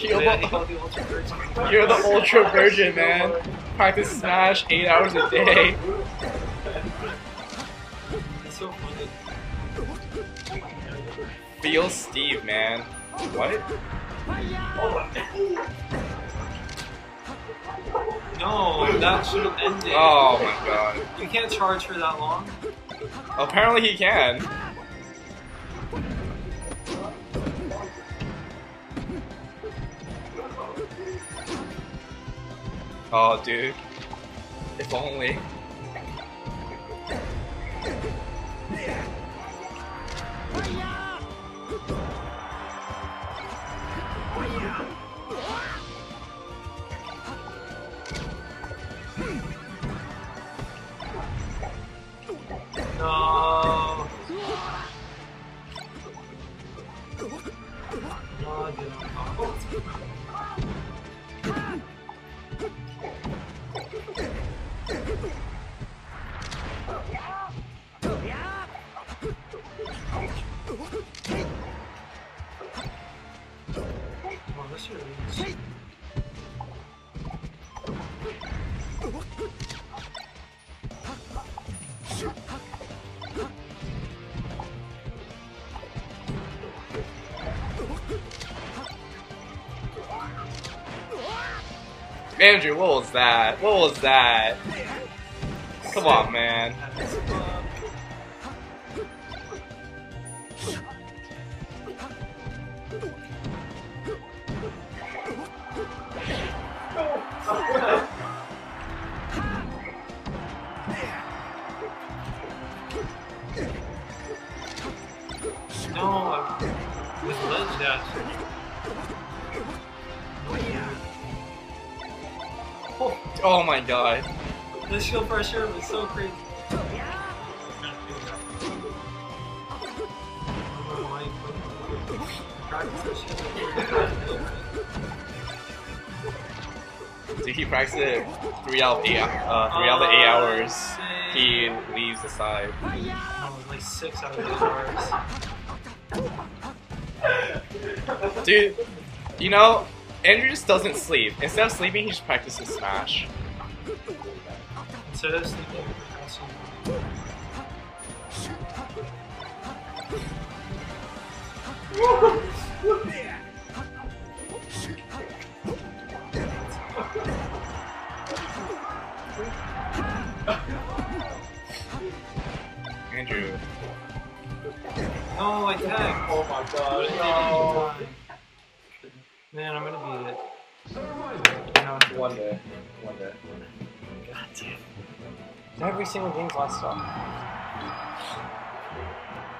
[SPEAKER 1] You're the, ultra virgin, man. Practice Smash eight hours a day. Feel Steve, man. What? No, that should have ended. Oh my god. You can't charge for that long. Apparently he can. Oh, dude. If only. Yeah. No. Andrew, what was that? What was that? Come on, man. No, I'm with blood shots. Oh my god. The shield pressure was so crazy. Dude, he practiced it three out of eight, uh, three out of eight hours. He leaves the side. Oh, like six out of eight hours. Dude, you know, Andrew just doesn't sleep. Instead of sleeping, he just practices Smash. Instead of sleeping,
[SPEAKER 3] Andrew. No, oh, I can't. Oh my
[SPEAKER 1] god, no. Man, I'm gonna beat it. You know, one day. One day. God damn. Every single game's lost stop.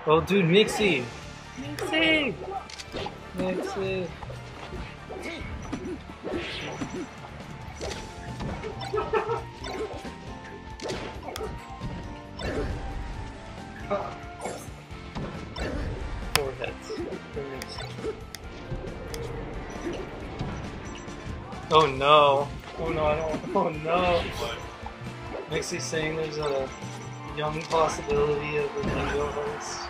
[SPEAKER 1] Oh, dude, Mixie! Mixie!
[SPEAKER 2] Mixie! Oh.
[SPEAKER 1] Oh no. Oh no, I don't. Oh no. Mixie's saying there's a young possibility of a video host.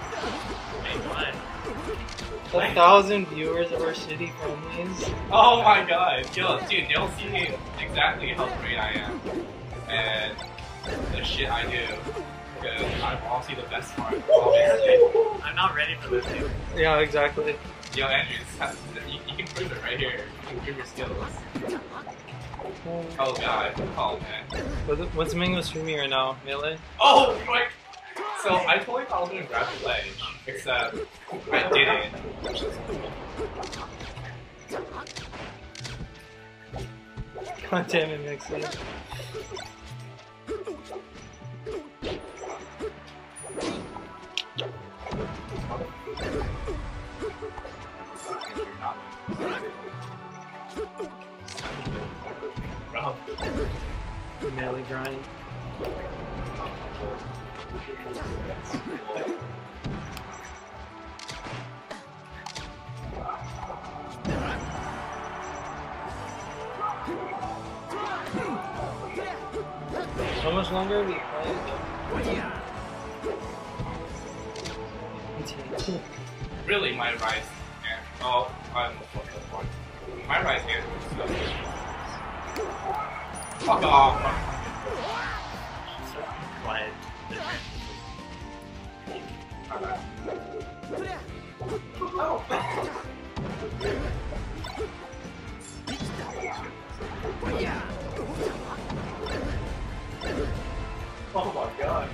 [SPEAKER 1] A thousand viewers of our shitty friendlies. Oh my god. Yo, dude, they'll see exactly how great I am. And the shit I do. Because I'm obviously the best part. I'm not ready for this, dude. Yeah, exactly. Yo, Andrews, you, you can prove it right here. Oh god, oh man. What's Mingo's for me right now? Melee? Oh my! So I totally followed him and grabbed the ledge, except I didn't, God damn it, Mixie. Thank daily grind. How much longer are we playing? really, my right hand. oh, I'm my right hand. Fuck off. Oh!
[SPEAKER 3] oh my god.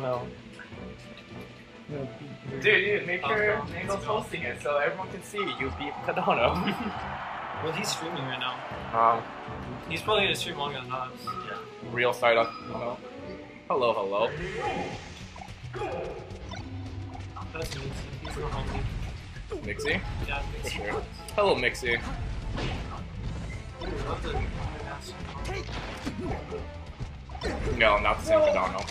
[SPEAKER 1] don't know. Dude, dude, make your Mangle's hosting it so everyone can see you beat Kadono. well, he's streaming right now. Um, he's probably gonna stream longer than us. Yeah. Real side up. Hello, hello. hello. That's Mixie. He's Yeah, Hello, Mixie. No, not the same Kadono.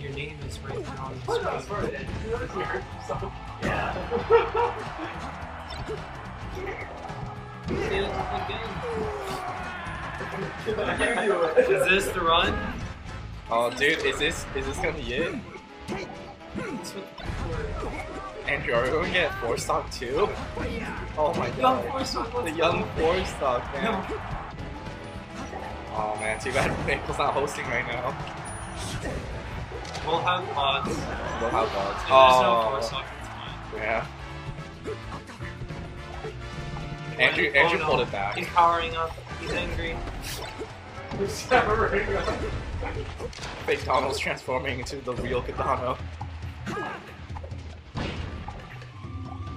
[SPEAKER 1] Your name is right there on the screen. Yeah. is this the run? Oh, dude, is this is this gonna be it? Andrew, are gonna get four stock too? Oh my god. The young four stock, man. Oh man, too bad Nicole's not hosting right now. We'll have pods. We'll have pods. Oh. yeah. Andrew, Andrew oh, no. pulled it back. He's powering up. He's angry. He's powering up. Fake Donald's transforming into the real Katano.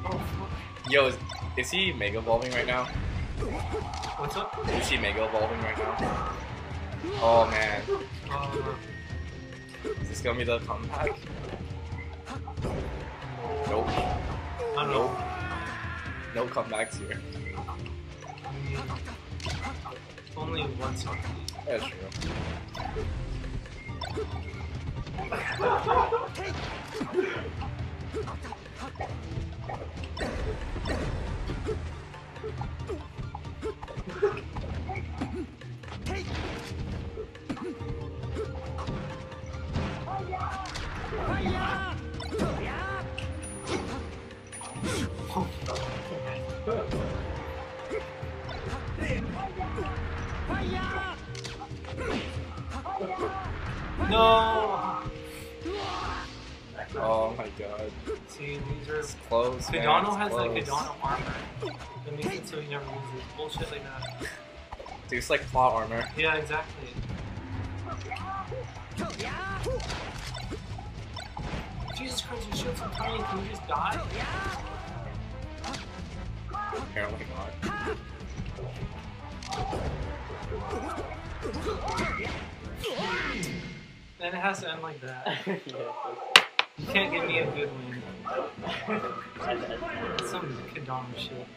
[SPEAKER 1] Oh, Yo, is, is he Mega Evolving right now? What's up? You see Mega evolving right now. Oh man. Uh, Is this gonna be the comeback? Nope. nope. No comebacks here. Only one song. That's true. No! Oh my god. See, these are close. Kadano has close. like Kadano armor. That means until he never loses. bullshit like that. Dude, it's like claw armor. Yeah, exactly.
[SPEAKER 3] Jesus Christ, your shield's
[SPEAKER 1] on tiny, can you just die? Apparently not. Then it has to end like that. you can't give me a good win. Some Kadama shit.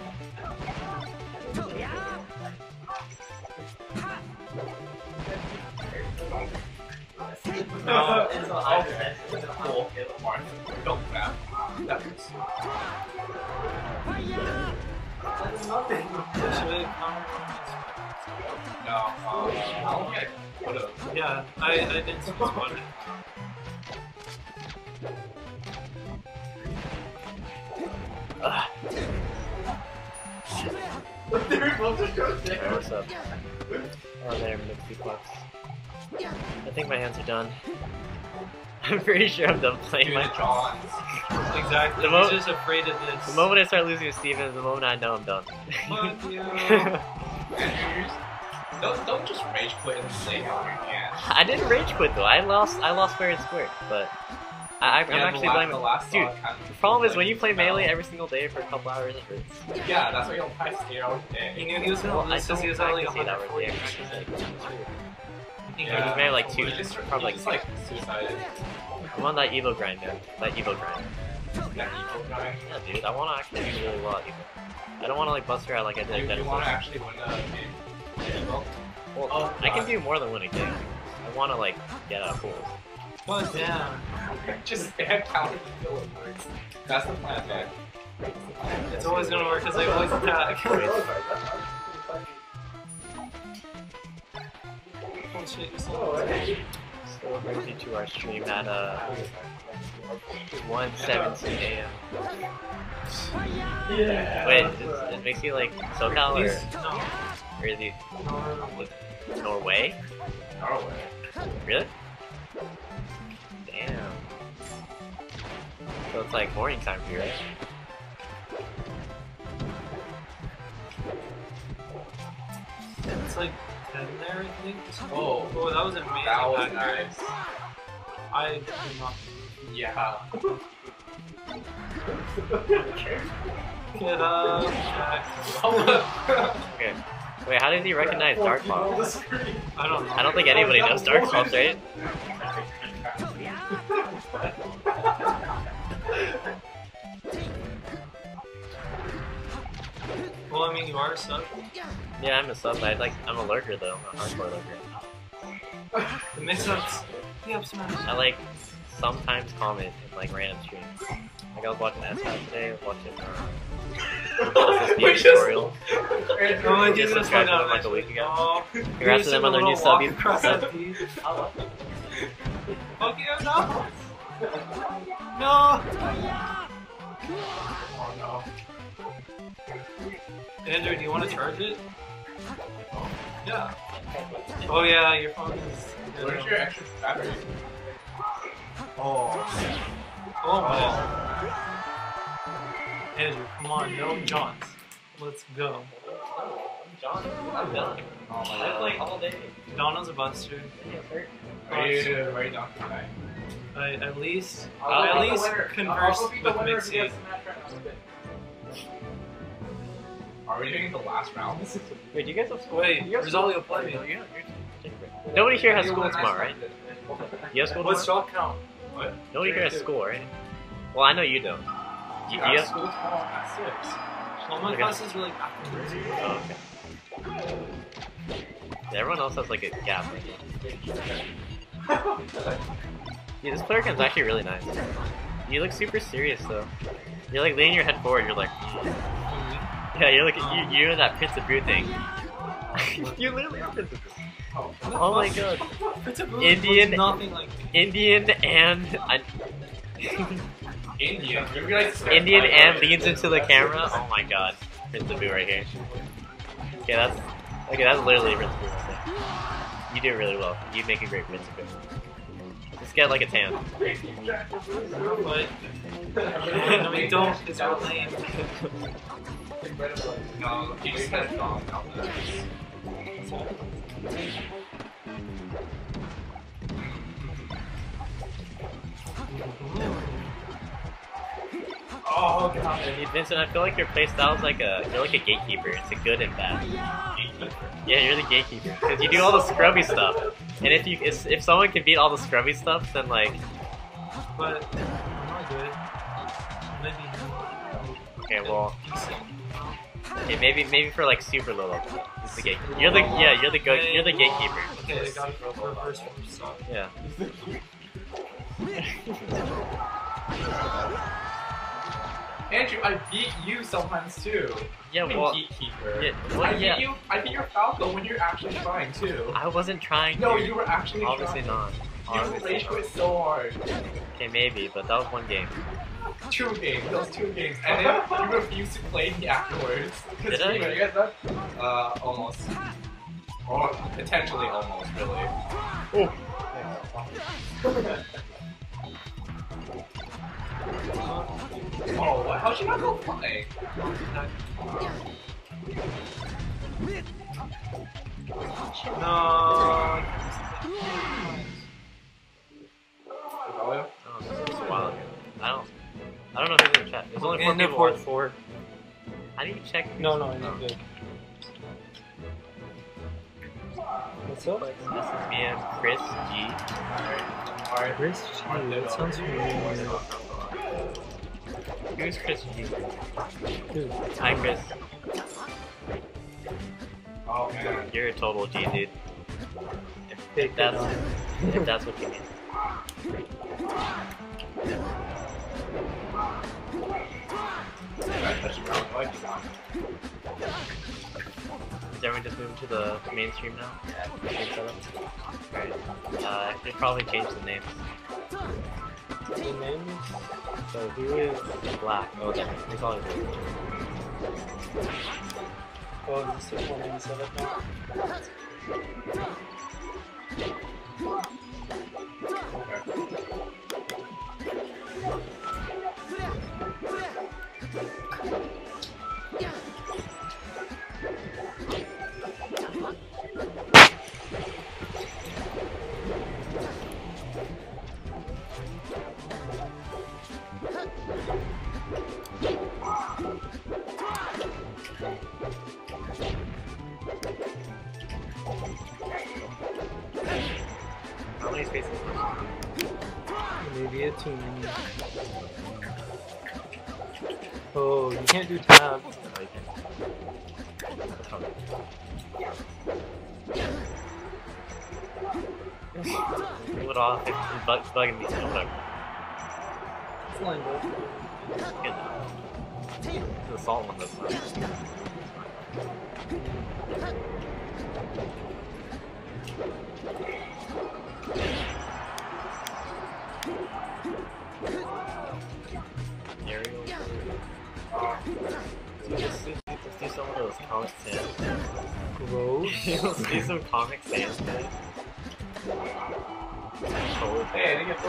[SPEAKER 2] no, it's not alternate. It's No,
[SPEAKER 1] okay. Yeah, I, I didn't spawn
[SPEAKER 3] What's up?
[SPEAKER 1] Oh, there, Mixie Pucks. I think my hands are done. I'm pretty sure I'm done playing Dude, my John. exactly. I'm just afraid of this. The moment I start losing to Steven is the moment I know I'm done. Fuck you. don't, don't just rage quit and say how you can. I didn't rage quit though. I lost. I lost fair and square, but. I, am yeah, actually blaming. The last Dude, kind of the problem is like, when you play melee every single day for a couple hours, it hurts. Yeah, that's why you don't practice eight hours day. He knew he was gonna lose because he was only 140 hours. Yeah,
[SPEAKER 3] I think yeah. like two,
[SPEAKER 1] just probably just like I'm on that evil grind, man. That evil grind. Yeah, dude, I want to actually do really well at evil. I don't want to like bust her out like I did. You, you want to actually win a game? Well, oh, I can do more than win a game. I want to like get out of pools. Well, damn. Just bad counter until it works. That's the plan, man. It's always gonna work because I always attack. Welcome to our stream at uh, 1.17 a.m.
[SPEAKER 2] Yeah. Wait, does
[SPEAKER 1] it makes you like SoCal or, or Norway? Norway. Really? Damn. So it's like morning time for you, right? it's like 10 there, I think. Oh, oh that was amazing. That was nice. I did not. Yeah. Get up. okay. Wait, how does he recognize Dark Bombs? I don't know. I don't think anybody knows Dark Bombs, right? Well, I mean, you are a sub. Yeah, I'm a sub. I like. I'm a lurker though. I'm a hardcore lurker. it makes sense. I like sometimes comment in like random streams. Like uh, I was watching S5 today. I was watching. Uh, we tutorial. Just, no, just subscribed to them like a week ago. Oh, Congrats to them on their new sub.
[SPEAKER 2] Fuck
[SPEAKER 3] you, no! No! Oh, oh no.
[SPEAKER 1] Andrew, do you want to charge it? Yeah. Oh yeah, your phone is. Where's your extra battery? Oh. oh. Oh man. Andrew, come on, no jaunts. Let's go. John, I'm done. Oh my god. I play all day. Donald's a buster. Are you, are you down I, at least, I'll, I'll at least converse I'll, with Mixie. Are we doing the last round? Wait, do you guys have school? Wait, you have Rosalia play. Nobody here has school tomorrow, right? You have school tomorrow? What's shot count? What? Nobody here has school, right? Well, I know you don't. You, you have school tomorrow at 6. Well, my class is really packed. Oh, okay. Everyone else has like a gap. Dude, this player gun's actually really nice. You look super serious though. You're like leaning your head forward, you're like... Yeah, you're looking. You, um, you're that Prince Abu thing.
[SPEAKER 2] you literally are Prince Abu. Oh, oh my god. Indian, like
[SPEAKER 1] Indian and Indian. Indian and leans into the camera. Oh my god, Prince Abu right here. Okay, that's okay. That's literally Prince Abu. Right you do really well. You make a great Prince Abu. Just get like a tan. But I mean, don't. It's Oh god. Vincent, I feel like your playstyle is like a you're like a gatekeeper. It's a good and bad. Yeah, you're the gatekeeper because you do all the scrubby stuff. And if you if, if someone can beat all the scrubby stuff, then like. But i am not good? Maybe. Okay, well. Okay, maybe maybe for like super low level. This is the gate. You're the yeah. You're the go you're the gatekeeper. Okay, I got it for first one. So. Yeah. Andrew, I beat you sometimes too. Yeah, well, gatekeeper. Yeah, well, I yeah. beat you. I beat your Falco when you're actually trying too. I wasn't trying. No, to. you were actually. Obviously trying. not hard. You played so hard. Okay, maybe, but that was one game. Two games, those two games. And then you refused to play me afterwards. Did you I? you that? Uh, almost. Or potentially almost, really. Oh! oh, how'd you not go play? No. Australia? I don't a while ago. I don't. I don't know who's in the chat. There's only four people. Newport four. I need to check. No, no, no. Good. What's up? This is me and Chris G. Alright. Alright. Chris G. That sounds familiar. Who's Chris G? Who? Hi, Chris. Oh man. You're a total G, dude. If, if that's if that's what you mean. Is everyone just moving to the mainstream now? Yeah. Main setup? Right. Uh, they probably changed the names. The names? So who is... Black. Oh, okay. We call it Blue.
[SPEAKER 3] Oh, is now? Yeah.
[SPEAKER 1] 15 Oh, you can't do tab. Oh, you can. Pull it off. It's bugging me. It's fine, bud. Good. The salt one this time. Let's do some of those comic sans Gross. do some Hey, I didn't get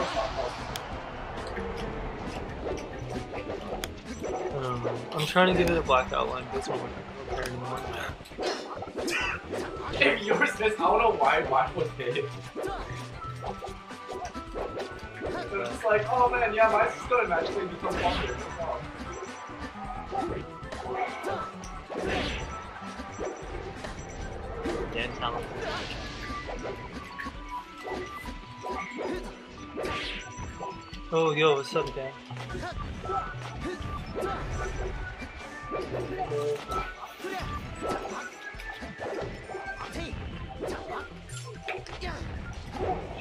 [SPEAKER 1] Um, I'm trying to get it a black outline, but it's not working If yours says, I don't know why why was hit. But it's like, oh man, yeah, mine's just gonna magically become Oh, yo, what's up, man? Should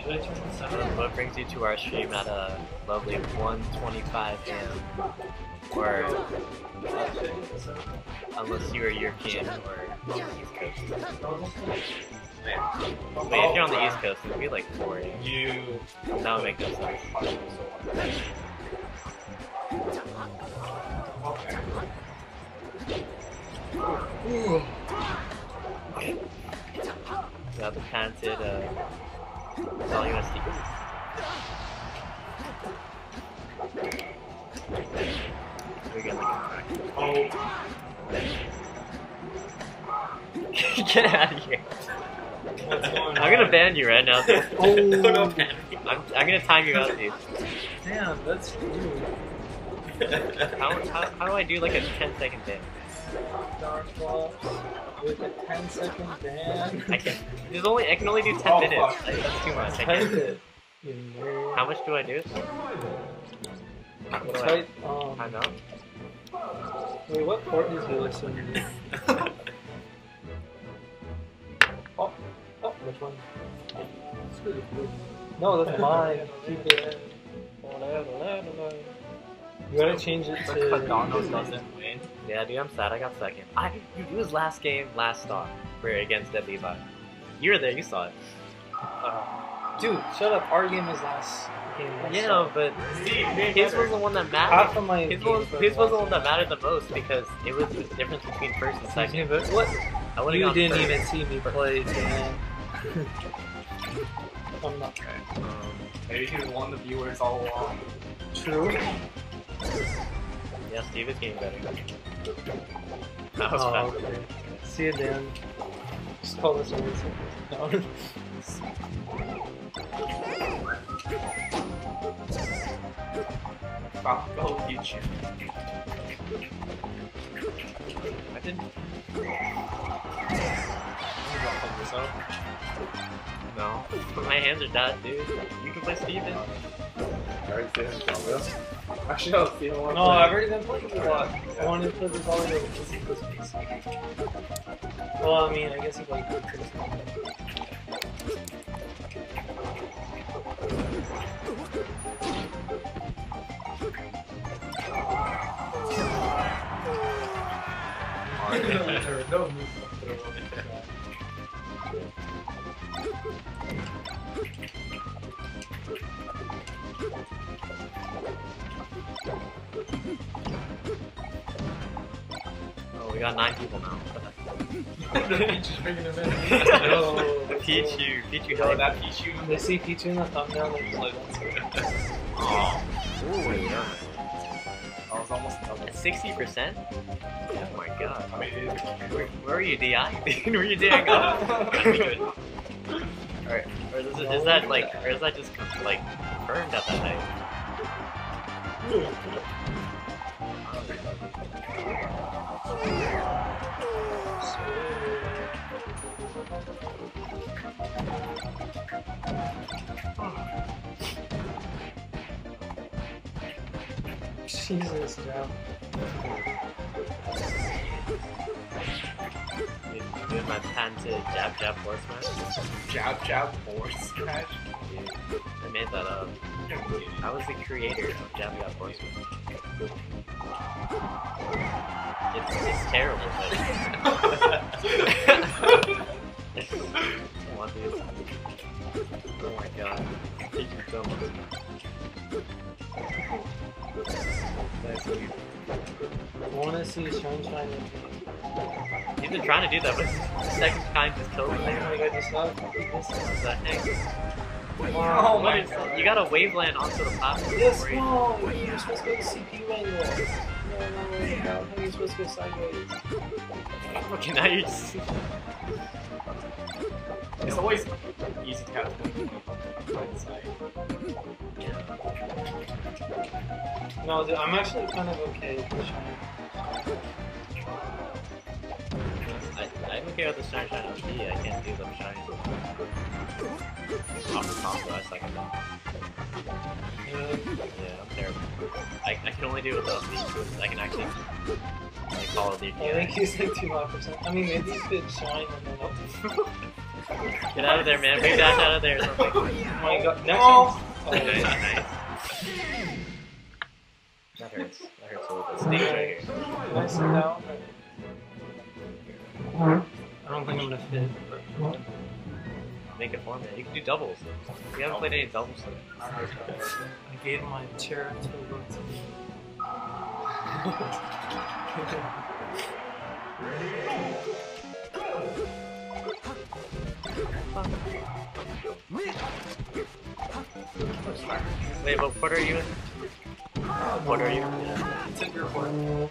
[SPEAKER 1] I turn this on? What brings you to our stream at uh, a lovely 125 a.m. or unless you are European or
[SPEAKER 2] East Coast. Wait, if you're on
[SPEAKER 1] the East Coast, it'd be like 4 You... That would make no sense. Got the patented uh, selling us We got Oh. Get out of here. I'm gonna ban you right now. Dude. Oh. no, no, I'm, I'm gonna time you out, dude. Damn, that's cool. how, how, how do I do like a 10 second dance? Dark balls with a 10 second dance. I can there's only I can only do 10 oh, minutes. I, that's too much. I can't. How much do I do? What Tight, do I, um, I know. Wait, what port is really swinging?
[SPEAKER 3] oh, oh, which one? No, that's mine. Keep it.
[SPEAKER 1] You got to change it to? Yeah, dude, I'm sad. I got second. I it was last game, last stop. We're against Dead Levi. You were there. You saw it. Uh, dude, shut up. Our game was last. Game yeah, but his was the one that mattered. his was, his was the one that mattered the most because it was the difference between first and second. But what? I would You didn't first. even see me play, man. I'm not. Okay. Um, Maybe he won one of the viewers all along. True. Yeah, Steve is getting better. That was oh, Okay. See you, Dan. Just call this one. No. Rock oh, I didn't. I'm gonna this no. My hands are dead, dude. You can play Steven. Alright, Steven, come Actually, no, Steven wants No, I've already been playing a lot. I wanted to play this all the way because he was Well, I mean, I guess he played good Christmas. That was got nine people
[SPEAKER 2] now. Pichu, Pichu, hello, that Pichu. When they see
[SPEAKER 1] Pichu in the thumbnail, they're like, oh. Ooh, yeah. I was almost double. Sixty percent? Oh my god. I mean, where, where are you DI? where are you DIing Alright. Or is, it, is that like, or is that just like confirmed at that height?
[SPEAKER 2] Jesus, Joe
[SPEAKER 1] with my patented jab jab horseman. smash. Jab jab force smash? Dude, I made that up. I was the creator of jab jab force It's, it's terrible, but. Come on, dude.
[SPEAKER 2] Oh my god. Thank you so
[SPEAKER 1] much. I wanna see Sunshine He's been trying to do that, but the second time just killed him. Oh just this the Wow, oh, oh my God. You got a land onto the platform. Yes, one, you're supposed to go to CPU manual. No, no, no, no, no, you're supposed to go sideways. Okay, now you're just... It's always easy to have to right side. No, I'm actually kind of okay I'm okay with the Shine Shine LP, I can't do the Shine Proper combo, I suck at Uh, yeah, I'm terrible. I, I can only do it with LP, I can actually like, follow the DI. I think he's like 2 odd percent. I mean, maybe you could Shine and then LP. Get out of there, man. Big dash out of there Oh my god, no! Oh, nice. Oh. That hurts. That hurts a little bit. Nice and down. Mm-hmm. I don't think I'm gonna fit, but make it for me. You can do doubles. We haven't played any doubles yet. I gave my chair to look to me. Wait, but what are you in? What are you in? It's in your board.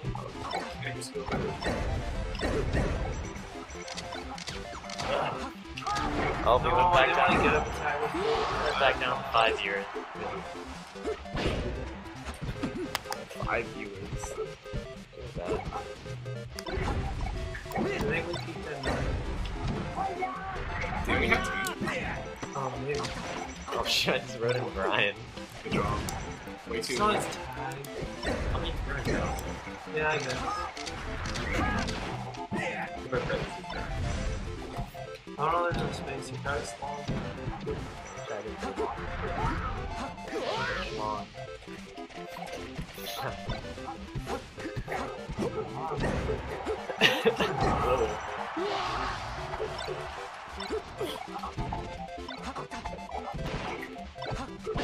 [SPEAKER 1] I'll be went back down. Get up back down five years. Five viewers.
[SPEAKER 3] Do we have to
[SPEAKER 1] Oh, man. Oh, shit, I just wrote in Brian. Good job. Way too not his tag. I mean, Yeah, I guess. I don't know space here,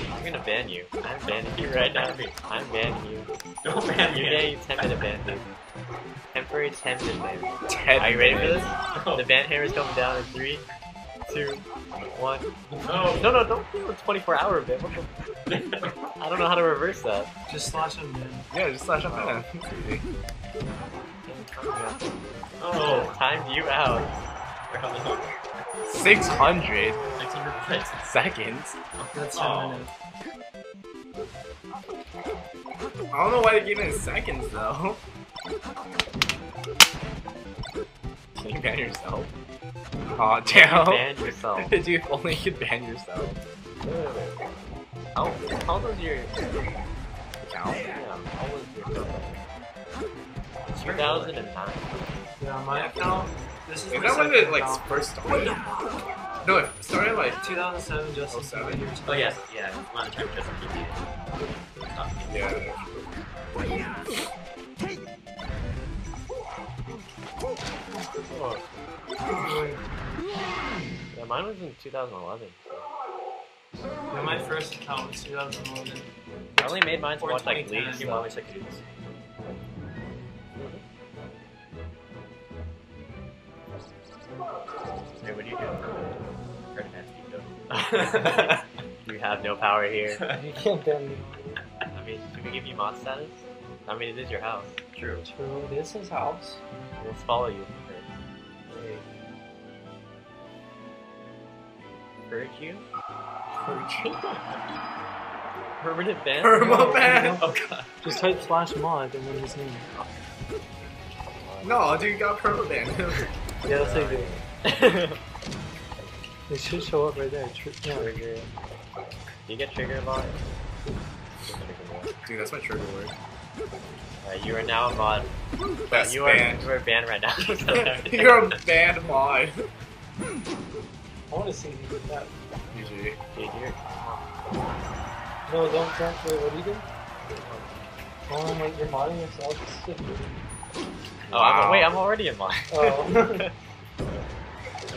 [SPEAKER 1] I'm gonna ban you. I'm banning you right now. I'm banning you. Don't ban me. Your you is to ban, me temporary 10 minute later. 10 Are you ready minutes. for this? The The Van is coming down in three, two, one. No, no, no don't do a 24 hour bit. I don't know how to reverse that. Just slash him in. Yeah, just slash him oh. in. oh, timed you out. 600? 600 seconds? That's oh. I don't know why they gave it in seconds though. Can you ban yourself? Aw, oh, damn. Ban yourself. Dude, if only you could ban yourself. How, how does your account? Yeah, how was your 2009. Yeah, my account. This is, is that when it like first started? No, it started like 2007, just 07. Years oh yeah, yeah. Mine just Yeah. yeah. Yeah, mine was in 2011. So. Yeah, my first account was 2011. I only made mine to like League. Your mom is like, Hey, what are you doing? you have no power here. you can't ban me. I mean, should we give you mod status? I mean, it is your house. True. True. It is his house. We'll follow you. Hurt you? Hurt you? Permanent ban? Permanent ban! Oh god. Just type slash mod and then his name. No, dude you got permanent. ban. yeah, that's like it. it should show up right there. Tr yeah. Trigger. You get trigger a lot? Dude, that's my trigger word. Right, uh, you are now a mod. Best you, are, banned. you are banned right now. You're a banned mod. I want to see you do that. GG. No, don't jump. Wait, what do you do? Oh, wait, you're modding yourself? This is Oh, wow. I'm, wait, I'm already in mod. Oh. you're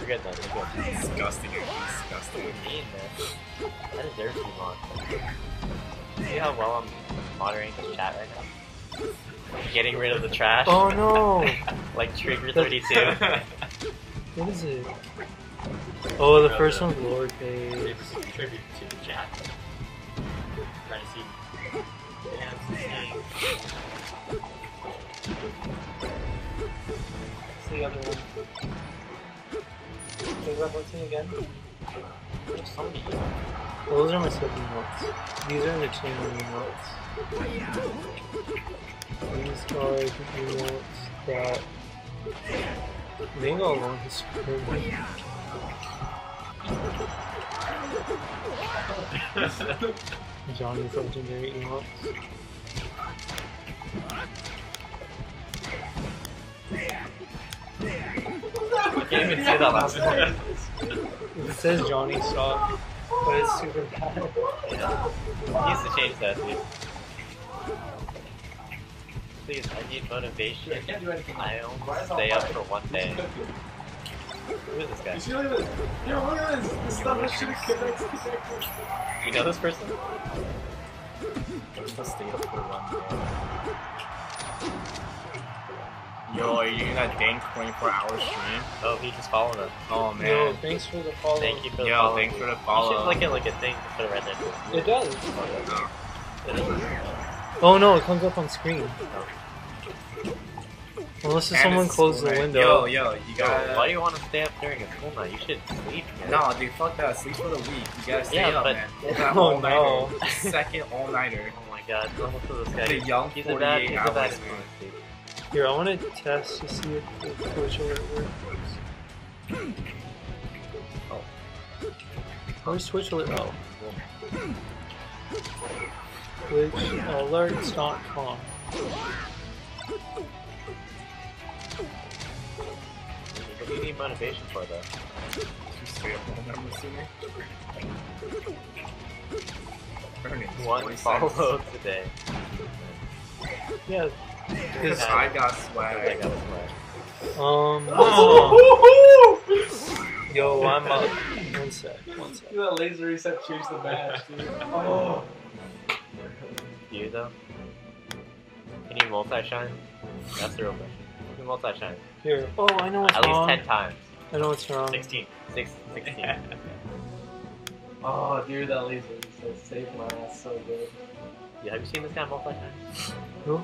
[SPEAKER 1] good Disgusting, you're disgusting. you mean, man. I deserve to be mod. See how well I'm moderating this chat right now? Getting rid of the trash. Oh no! like Trigger 32. what is it? Oh, the first one's Lord a Tribute to Jack. Trying to see. What's the other one? Wait, what, what's it again?
[SPEAKER 3] Those are my second notes. These are the chain notes.
[SPEAKER 1] On this card, I think he wants that. Mango along his permanent. Johnny's legendary Ewoks. We can't even say that last one. it says Johnny Sock, but it's super bad. Yeah. He needs to change that, dude honestly, if I need motivation, I can't do anything. I only stay up for one day. Who is this guy? You see Yo, look at this! This stuff is shooting connects. You know this person? What's the stay up for one day? Yo, are you doing that dang 24 hour stream? Oh, he just followed us. Oh man. Yo, thanks for the follow. Thank you for the Yo, follow. thanks for the follow. You should like at like a thing to put it right there. It does. Oh, yeah. It does. Oh no, it comes up on screen. Oh. Unless and someone close the window. Yo, yo, you got. Uh, why do you want to stay up during a school night? You should sleep. Man. No, dude, fuck that. Sleep for the week. You gotta stay yeah, up, but... man. That oh, all nighter. No. Second all nighter. Oh my god, look at this guy. a young he's 48 bad, he's hours, bad man. Here, I want to test to see if the switch alert works. Oh. Where's switch alert? Oh. Switchalerts.com. do you need motivation for, though? Just stay up One follow today. Yes. Because I got swag. I got swag. Um. Oh. Yo, I'm up. One sec. One sec. That laser reset changed the match, dude. Oh. You though? Can you multi shine? That's the real question. Can you multi shine? Here. Oh, I know what's At least 10 times. I know what's wrong. 16. Six, 16. oh, dude, that laser just saved my ass so good. Yeah, have you seen this guy multi-shine? Who? Oh,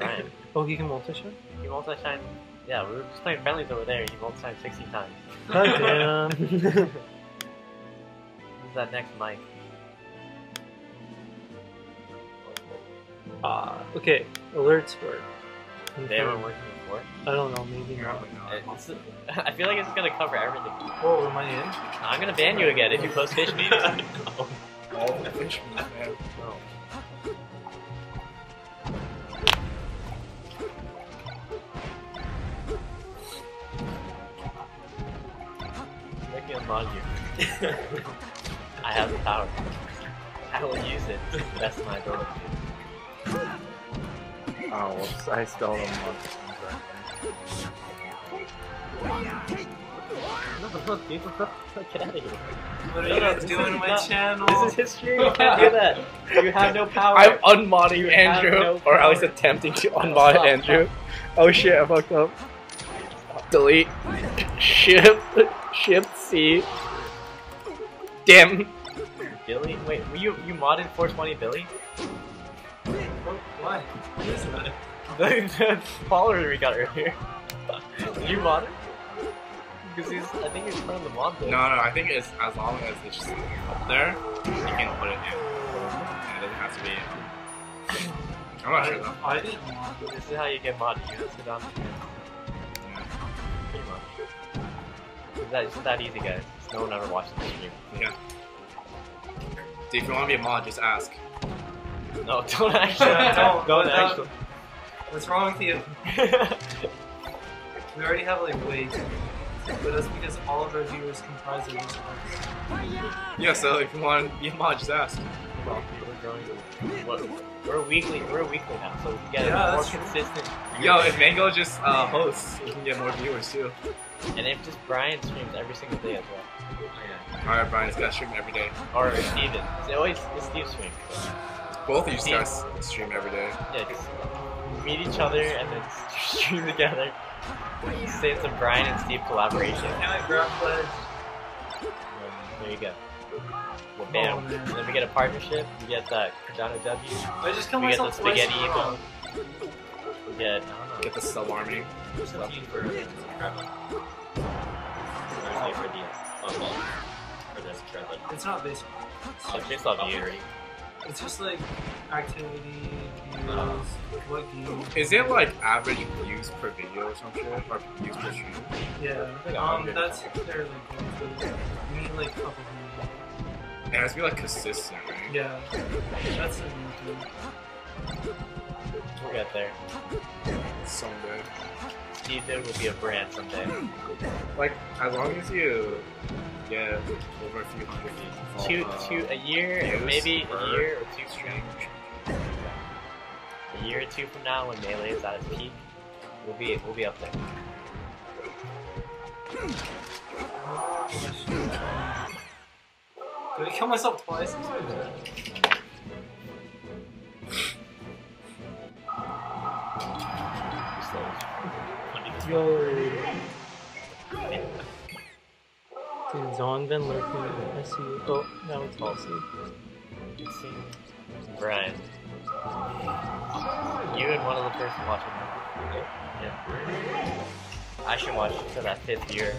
[SPEAKER 1] Ryan. oh, he can multi-shine? He multi-shine. Yeah, we were just playing friendlies over there. He multi-shine 60 times. God damn. this is that next mic. Ah, uh, okay. Alerts were. They were working work? I don't know, maybe not. It's, I feel like it's gonna cover everything. Whoa, am I in? I'm gonna ban you again if you post fish memes. no.
[SPEAKER 3] All the fish memes, man. No.
[SPEAKER 1] Make me unlog you. I have the power. I will use it That's my ability. Oh, whoops, I spelled unlock. What the fuck, dude? Get out of here. What are you guys doing on my channel? This is history. You can't do that. You have no power. I'm unmodding you Andrew, no or at least attempting to unmod Andrew. Oh shit, I fucked up. Delete. Shift. Shift C. Damn. Billy? Wait, were you you modded 420 Billy? What? What is that? the follower we got here. Did you mod him? Because he's, I think he's part of the mod No, no, I think it's as long as it's just up there, you can put it in. It doesn't have to be. Um, I'm not I, sure though. I didn't. This is how you get modded. You just sit down the yeah. Pretty much. It's that, it's that easy, guys. No one ever watches this stream. Yeah. Dude, if you want to be a mod, just ask. No, don't actually. don't, don't, don't actually. What's wrong with you? we already have like way But that's because all of our viewers comprise of these ones. Yeah, so if you want Yamaha, just ask. Well, we're growing. What? We're weekly. We're weekly now, so we can get yeah, more consistent. true. Yo, if Mango just uh, hosts, we can get more viewers too. And if just Brian streams every single day as well. Yeah. Alright, Brian's got to stream every day. Or Steven. It's always it's Steve's stream. Both of you guys stream every day. Yeah, meet each other and then stream together. Say it's a Brian and Steve collaboration. There you go. Well, bam. And then we get a partnership. We get the Cardano W. I just we get the spaghetti emo. We get get the salami. army. For, for the uh, for It's not this. It's will just love it's just like activity, views, uh, what game. Is it like average views per video or something? Or views per stream? Yeah. Um, that's their like You need like a couple hundred. Yeah, it has to be like consistent, right? Yeah. That's the main thing. We'll get there. Someday guaranteed there will be a brand someday. Like, as long as you get over a few hundred Two, two, a year, maybe a year or two stream. A year or two from now, when Melee is at its peak, we'll be we'll be up there. Did I kill myself twice? yo. Dude, been lurking. I see you. Oh, now it's Halsey. Brian. You and one other person watching. Okay. Yeah. I should watch for that fifth year.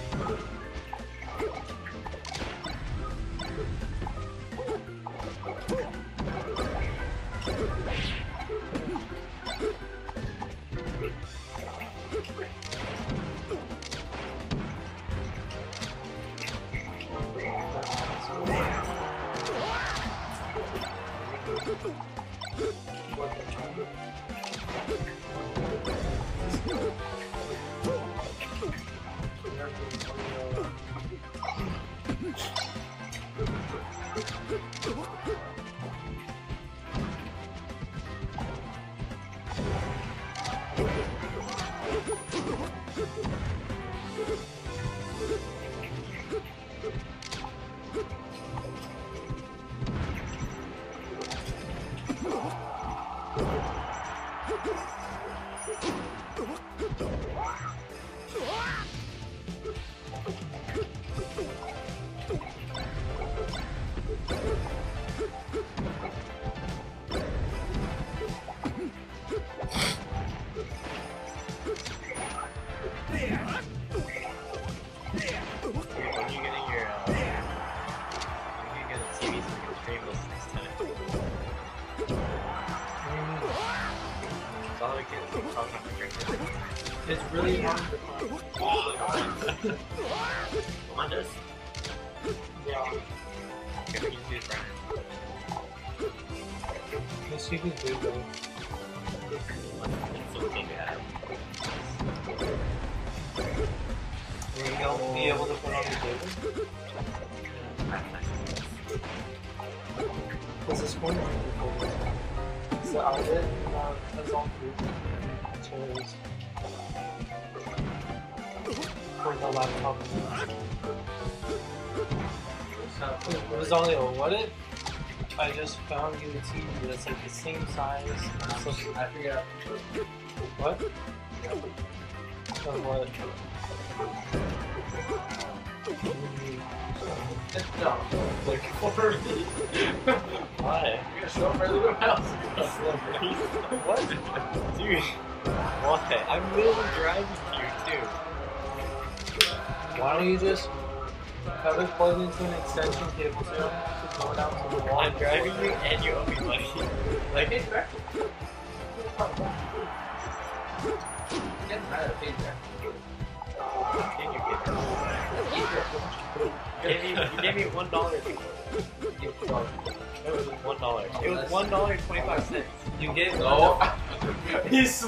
[SPEAKER 1] telling you it's usually it's like the same size. So I figured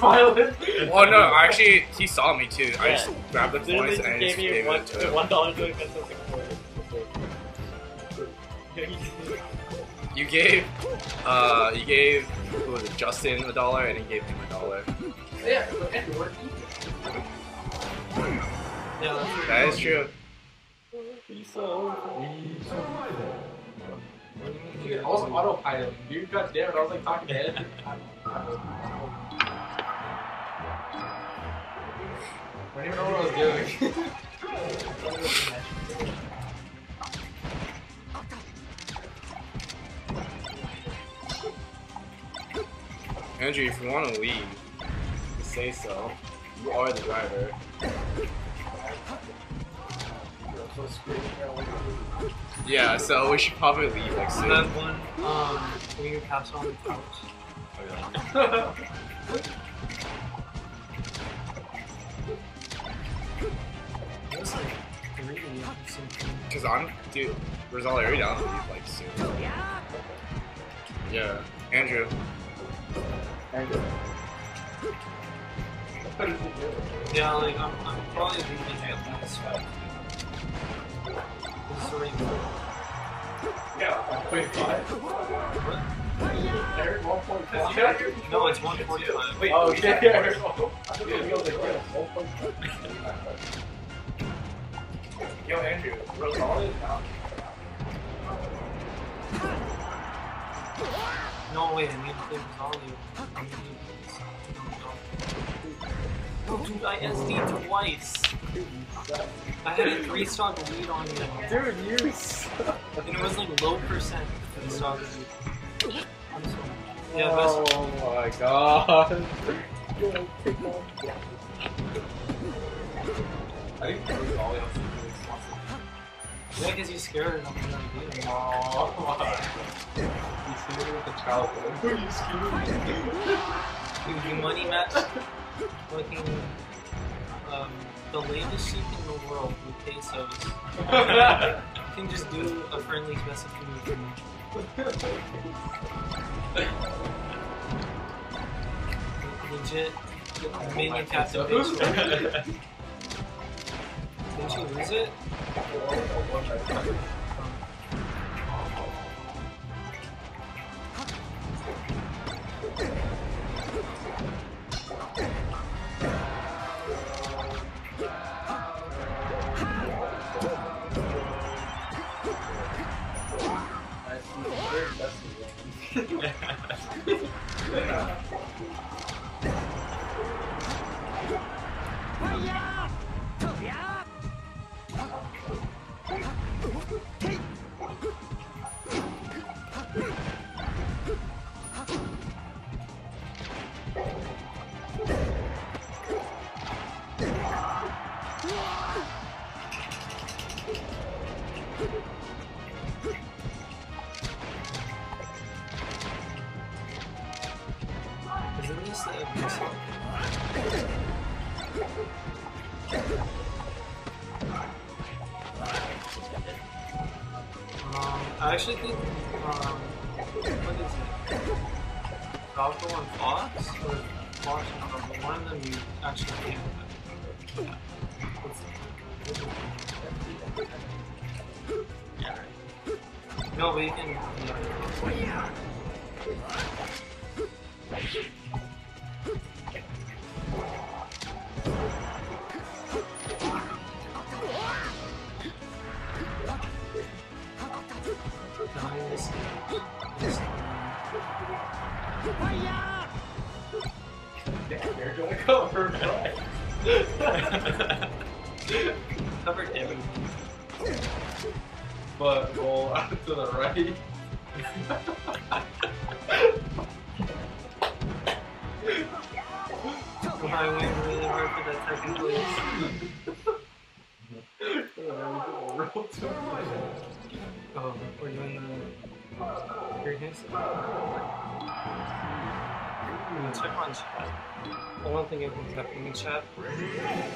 [SPEAKER 1] smiling. no, I actually, he saw me too. I just grabbed the coins and I just gave it one, to him. You gave, uh, you gave, who was it, Justin a dollar, and he gave him a dollar. Yeah, That is true. Dude, I was autopilot. Dude, goddamn it, I was like talking to him. I don't even know what I was doing. Andrew, if you want to leave, say so. You are the driver. Yeah, so we should probably leave like soon. That one, um, we can pass on the couch. Oh, yeah. It's like three or Cause I'm dude, Rosalia Arena on leave like soon. Yeah. Andrew. Andrew. Yeah, like I'm, I'm probably leaving at least five. Yeah, wait, five. What? They're 1.5. No, it's 1.5. Wait, oh, yeah, yeah. yeah. Yo, Andrew, real solid? No, wait, I need to play Rosalia. I need no, no. dude, I sd twice. I had a 3 stock lead on you. Dude, you suck. And it was like low percent for the stock lead. I'm sorry. Yeah, oh one. my god. I think Rosalia. Yeah, because you scared I'm gonna beat He's you scared with the child. Who are you scared Dude, you money match fucking um the lamest sheep in the world with pesos. can just do a friendly message for me. Legit oh minion captivation. Did she lose it? Ready.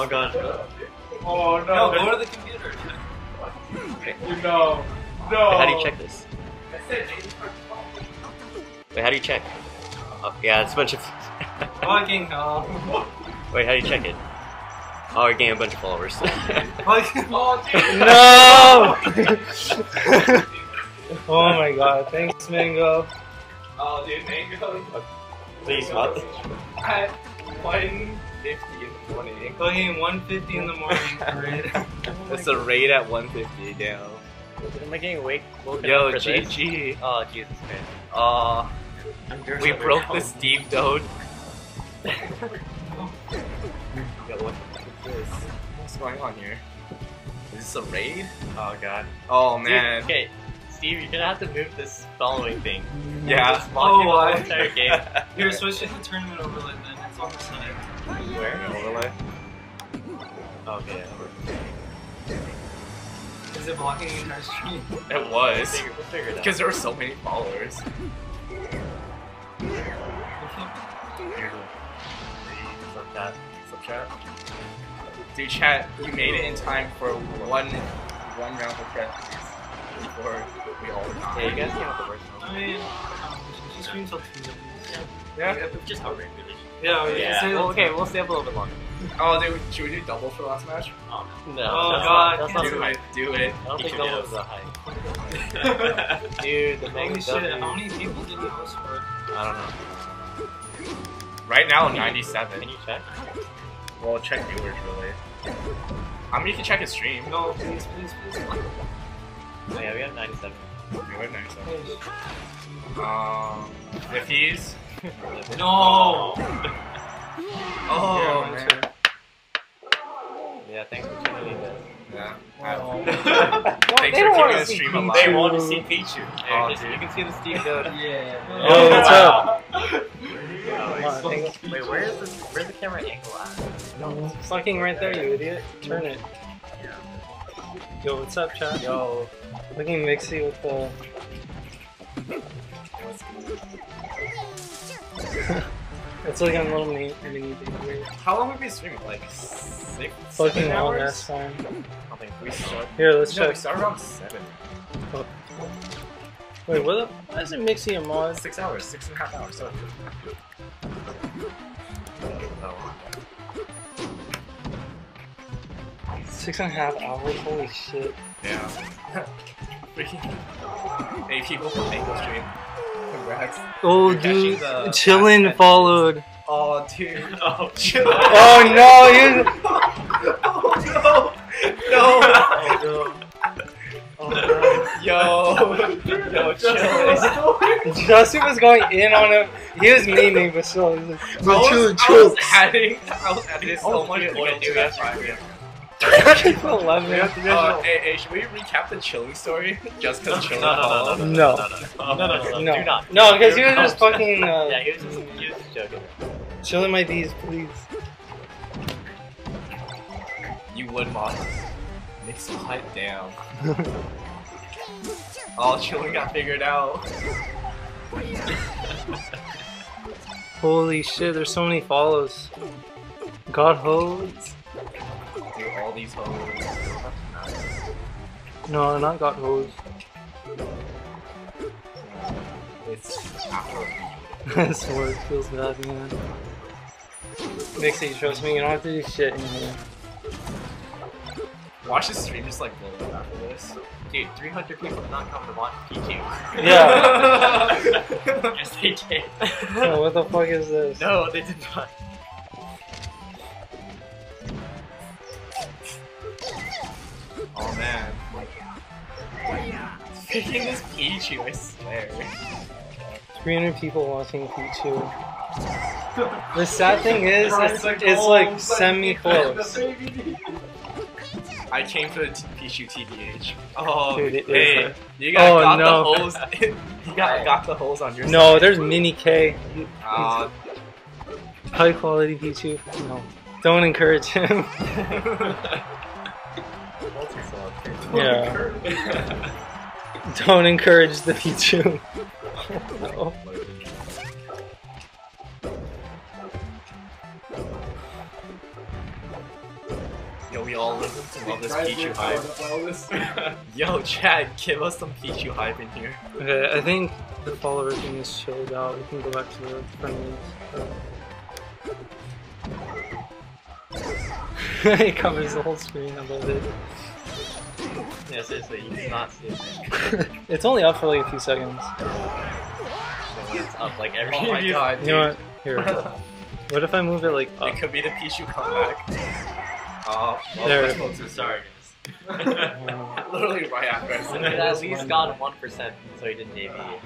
[SPEAKER 1] Oh god. Oh no. No, go to the computer.
[SPEAKER 2] Okay. No. No. Wait, how do you check this?
[SPEAKER 1] Wait, how do you check? Oh, yeah, it's a bunch of. Fucking oh, hell. Wait, how do you check it? Oh, i are getting a bunch of followers. no! oh my god, thanks, Mango. Oh, dude, Mango. Please, what? At 150. 120. Including 150 in the morning It's a raid at 150, damn. Am I getting wake Yo, up for GG. This? Oh, Jesus, man. Uh, we broke the Steam deep, Yo, the this? What's going on here? Is this a raid? Oh, God. Oh, man. Dude, okay, Steve, you're gonna have to move this following thing. Yeah. oh, the entire game. Here, switch to the tournament overlay then. It's on the side. Where? Overlay? Okay, Is it blocking the entire stream? It was. Because there were so many followers. Dude, chat, you made it in time for one one round of chat before we all died. Yeah, you guys came the worst moment. I mean, um, she Yeah. yeah. Just yeah, we yeah. okay, we'll stay up a little bit longer. Oh, dude, should we do double for the last match? Oh, no. oh, God. Not, do it, do it. I don't he think double is a hype. dude, the Mega how many people did you host for? I don't know. Right now, 97. Can you check? Well, check viewers, really. I mean, you can check his stream. No, please, please, please. Oh, yeah, we have 97. we have 97. Um, if he's... no! oh, yeah, man. Yeah, thanks for tuning in. Yeah. Oh. thanks they for keeping the stream alive. They want to see Pichu. Oh, you can see the steam dude. yeah. Oh, what's wow. up? wait, where is this, where's the camera angle at? No, it's fucking right there, you idiot. Turn it. Yeah. Yo, what's up, chat? Yo. Looking mixy with the... it's like a little neat ending you How long have we been streaming? Like six?
[SPEAKER 3] Fucking long hours? last time. I think we started. Here, let's no, check. We started around
[SPEAKER 1] seven. Oh. Wait, what? The, why is it mixing a mod? Six hours, six and a half hours. So. Six and a half hours? Holy shit. Yeah. Freaking. Eight people from Mango Stream. Congrats. Oh, dude. Chillin followed. Oh, dude. Oh, oh no, oh, no. No. Oh, no. Oh, no. Yo, yo, chill. Justin was going in on him. He was meaning, but still, he but I was, chill, chill. I was adding, so much oil to that. People love me. Uh, hey, hey, should we recap the chilling story? Just because chilling? No, no, no, no, no, no, no, no, no, do not. No, because he was just fucking. Uh, yeah, he was just, he was just joking. Chilling my bees, please. You would, Moss. Mix the pipe down. All chilling got figured out. Holy shit, there's so many follows. God holds through all these holes. No, I I got holes. It's This word feels bad, man. Mixie, trust me, you don't have to do shit here. Watch the stream just like blow up after this. Dude, 300 people did not come to watch. Pichu. Yeah. yes, they did. No, what the fuck is this? No, they did not. Oh man. Picking this Pichu, I swear. 300 people watching Pichu. the sad thing is, it's, like, it's oh, like semi-close. I came for the Pichu TBH. Oh, Dude, it hey, is you got, oh, got no. the holes. you got, got the holes on your. No, side. there's mini K. Uh, High quality Pichu. No, don't encourage him. yeah. Encourage. Don't encourage the Pichu. oh, no. Yo, we all love, love this Pichu hype. Yo, Chad, give us some Pichu hype in here. Okay, I think the follower thing is chilled out. We can go back to the friendlies. it covers the whole screen a little bit. Yeah, seriously, you see it. it's only up for like a few seconds. It's up like every. Oh my god, dude. You know what? Here. what if I move it like? Up? It could be the Pichu comeback. Oh, well, there. I'm sorry. Literally right after. I at least one got one percent, so he didn't AV.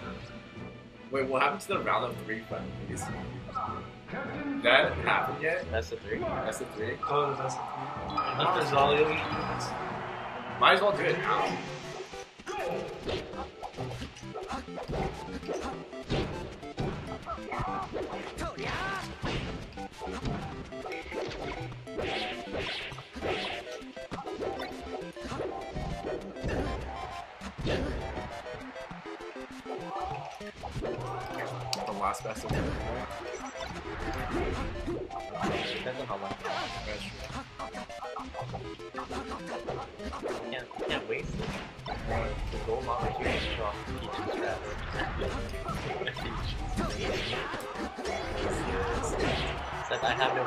[SPEAKER 1] Wait, what happened to the round of three plan, please? That happened yet? That's the three. That's the three. Oh, that's a three. Not the Zolio. Might as well do it now. The last best of them, Depends on how long.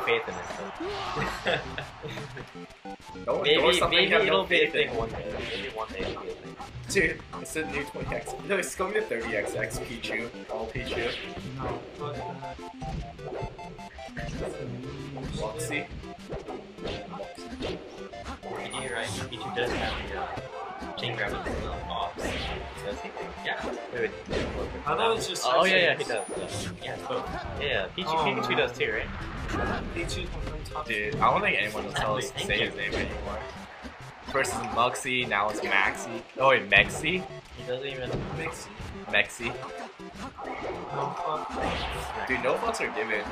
[SPEAKER 1] faith in it. don't maybe maybe it'll be a thing one day. Maybe one day it'll be a thing. Dude, it's a new 20x. No, it's going to be a 30xx Pichu. All Pichu. Luxie. Luxie. Right, Pichu does have the seeing Rabbit off. Does he? Yeah. Wait, wait. I oh, thought was just. Oh, yeah, yeah, he does. Yeah, yeah, both. Yeah, Pichu, oh. Pikachu does too, right? Pichu's Dude, I don't think anyone will is telling say his name anymore. First is Muxie, now it's Maxie. Oh, wait, Mexi? He doesn't even. Mexi. Mexi. Dude, no fucks are given.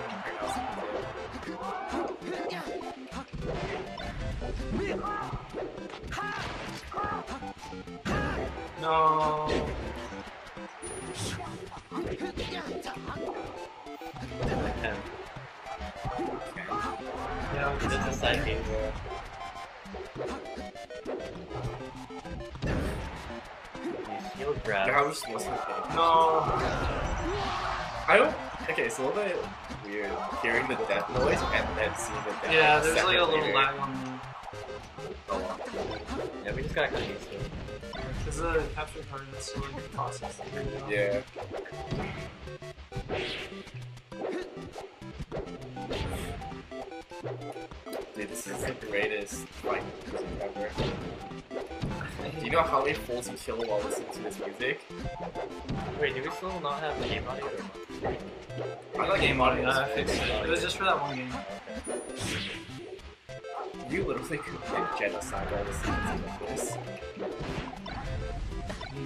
[SPEAKER 3] No. Yeah,
[SPEAKER 1] I just No. I don't. Okay, it's a little bit weird hearing the death noise and then seeing the death. Yeah, there's like a little lag on Oh well. Yeah, we just gotta get of to it. Because uh, the uh, capture card is still in process. Yeah. Dude, this is the greatest fight ever. Do you know how many fools we kill while listening to this music? Wait, do we still not have the game audio? I got game audio. Uh, I fixed it. it was just for that one game. You literally could commit genocide while listening to this. Oh,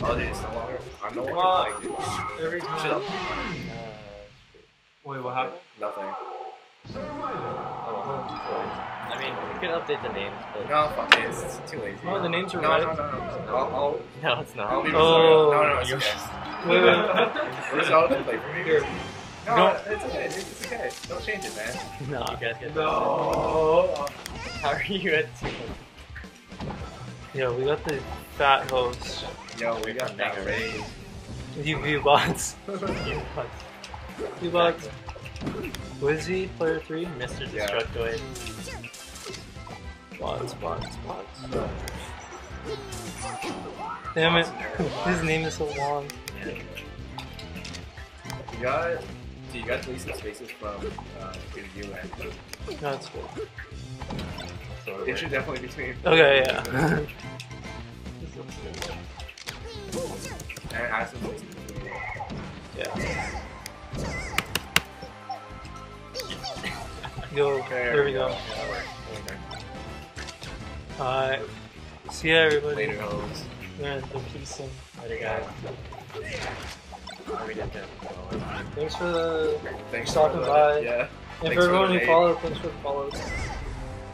[SPEAKER 1] dude, it's no longer. I'm no longer Every time. Shut up. Wait, what happened? Nothing. Oh, I mean, we could update the names, but. No, fuck it. It's too lazy. Oh, the names are no, right. No, no, no. no. No, it's not. I'll oh. No, no, it's okay. Wait, wait. all the play for me? Here. No, no. it's okay. It's okay. Don't change it, man. no. You guys get no. How are you at two? Yo, we got the fat host. Yo, we got that raid. You view bots. view bots. View bots. Wizzy, player 3, Mr. Destructoid. Yeah. Bots, bots, bots. Damn it. His name is so long. Yeah. You got so you guys released some spaces from uh, you and That's cool. So it should definitely be between. Okay, yeah. and add Yeah. Go. There, there we go. Alright. See ya, everybody. Later, hoes. the peace and. Later, guys. Thanks for the. Thanks for stopping by. Yeah. If thanks everyone who followed, thanks for the follows.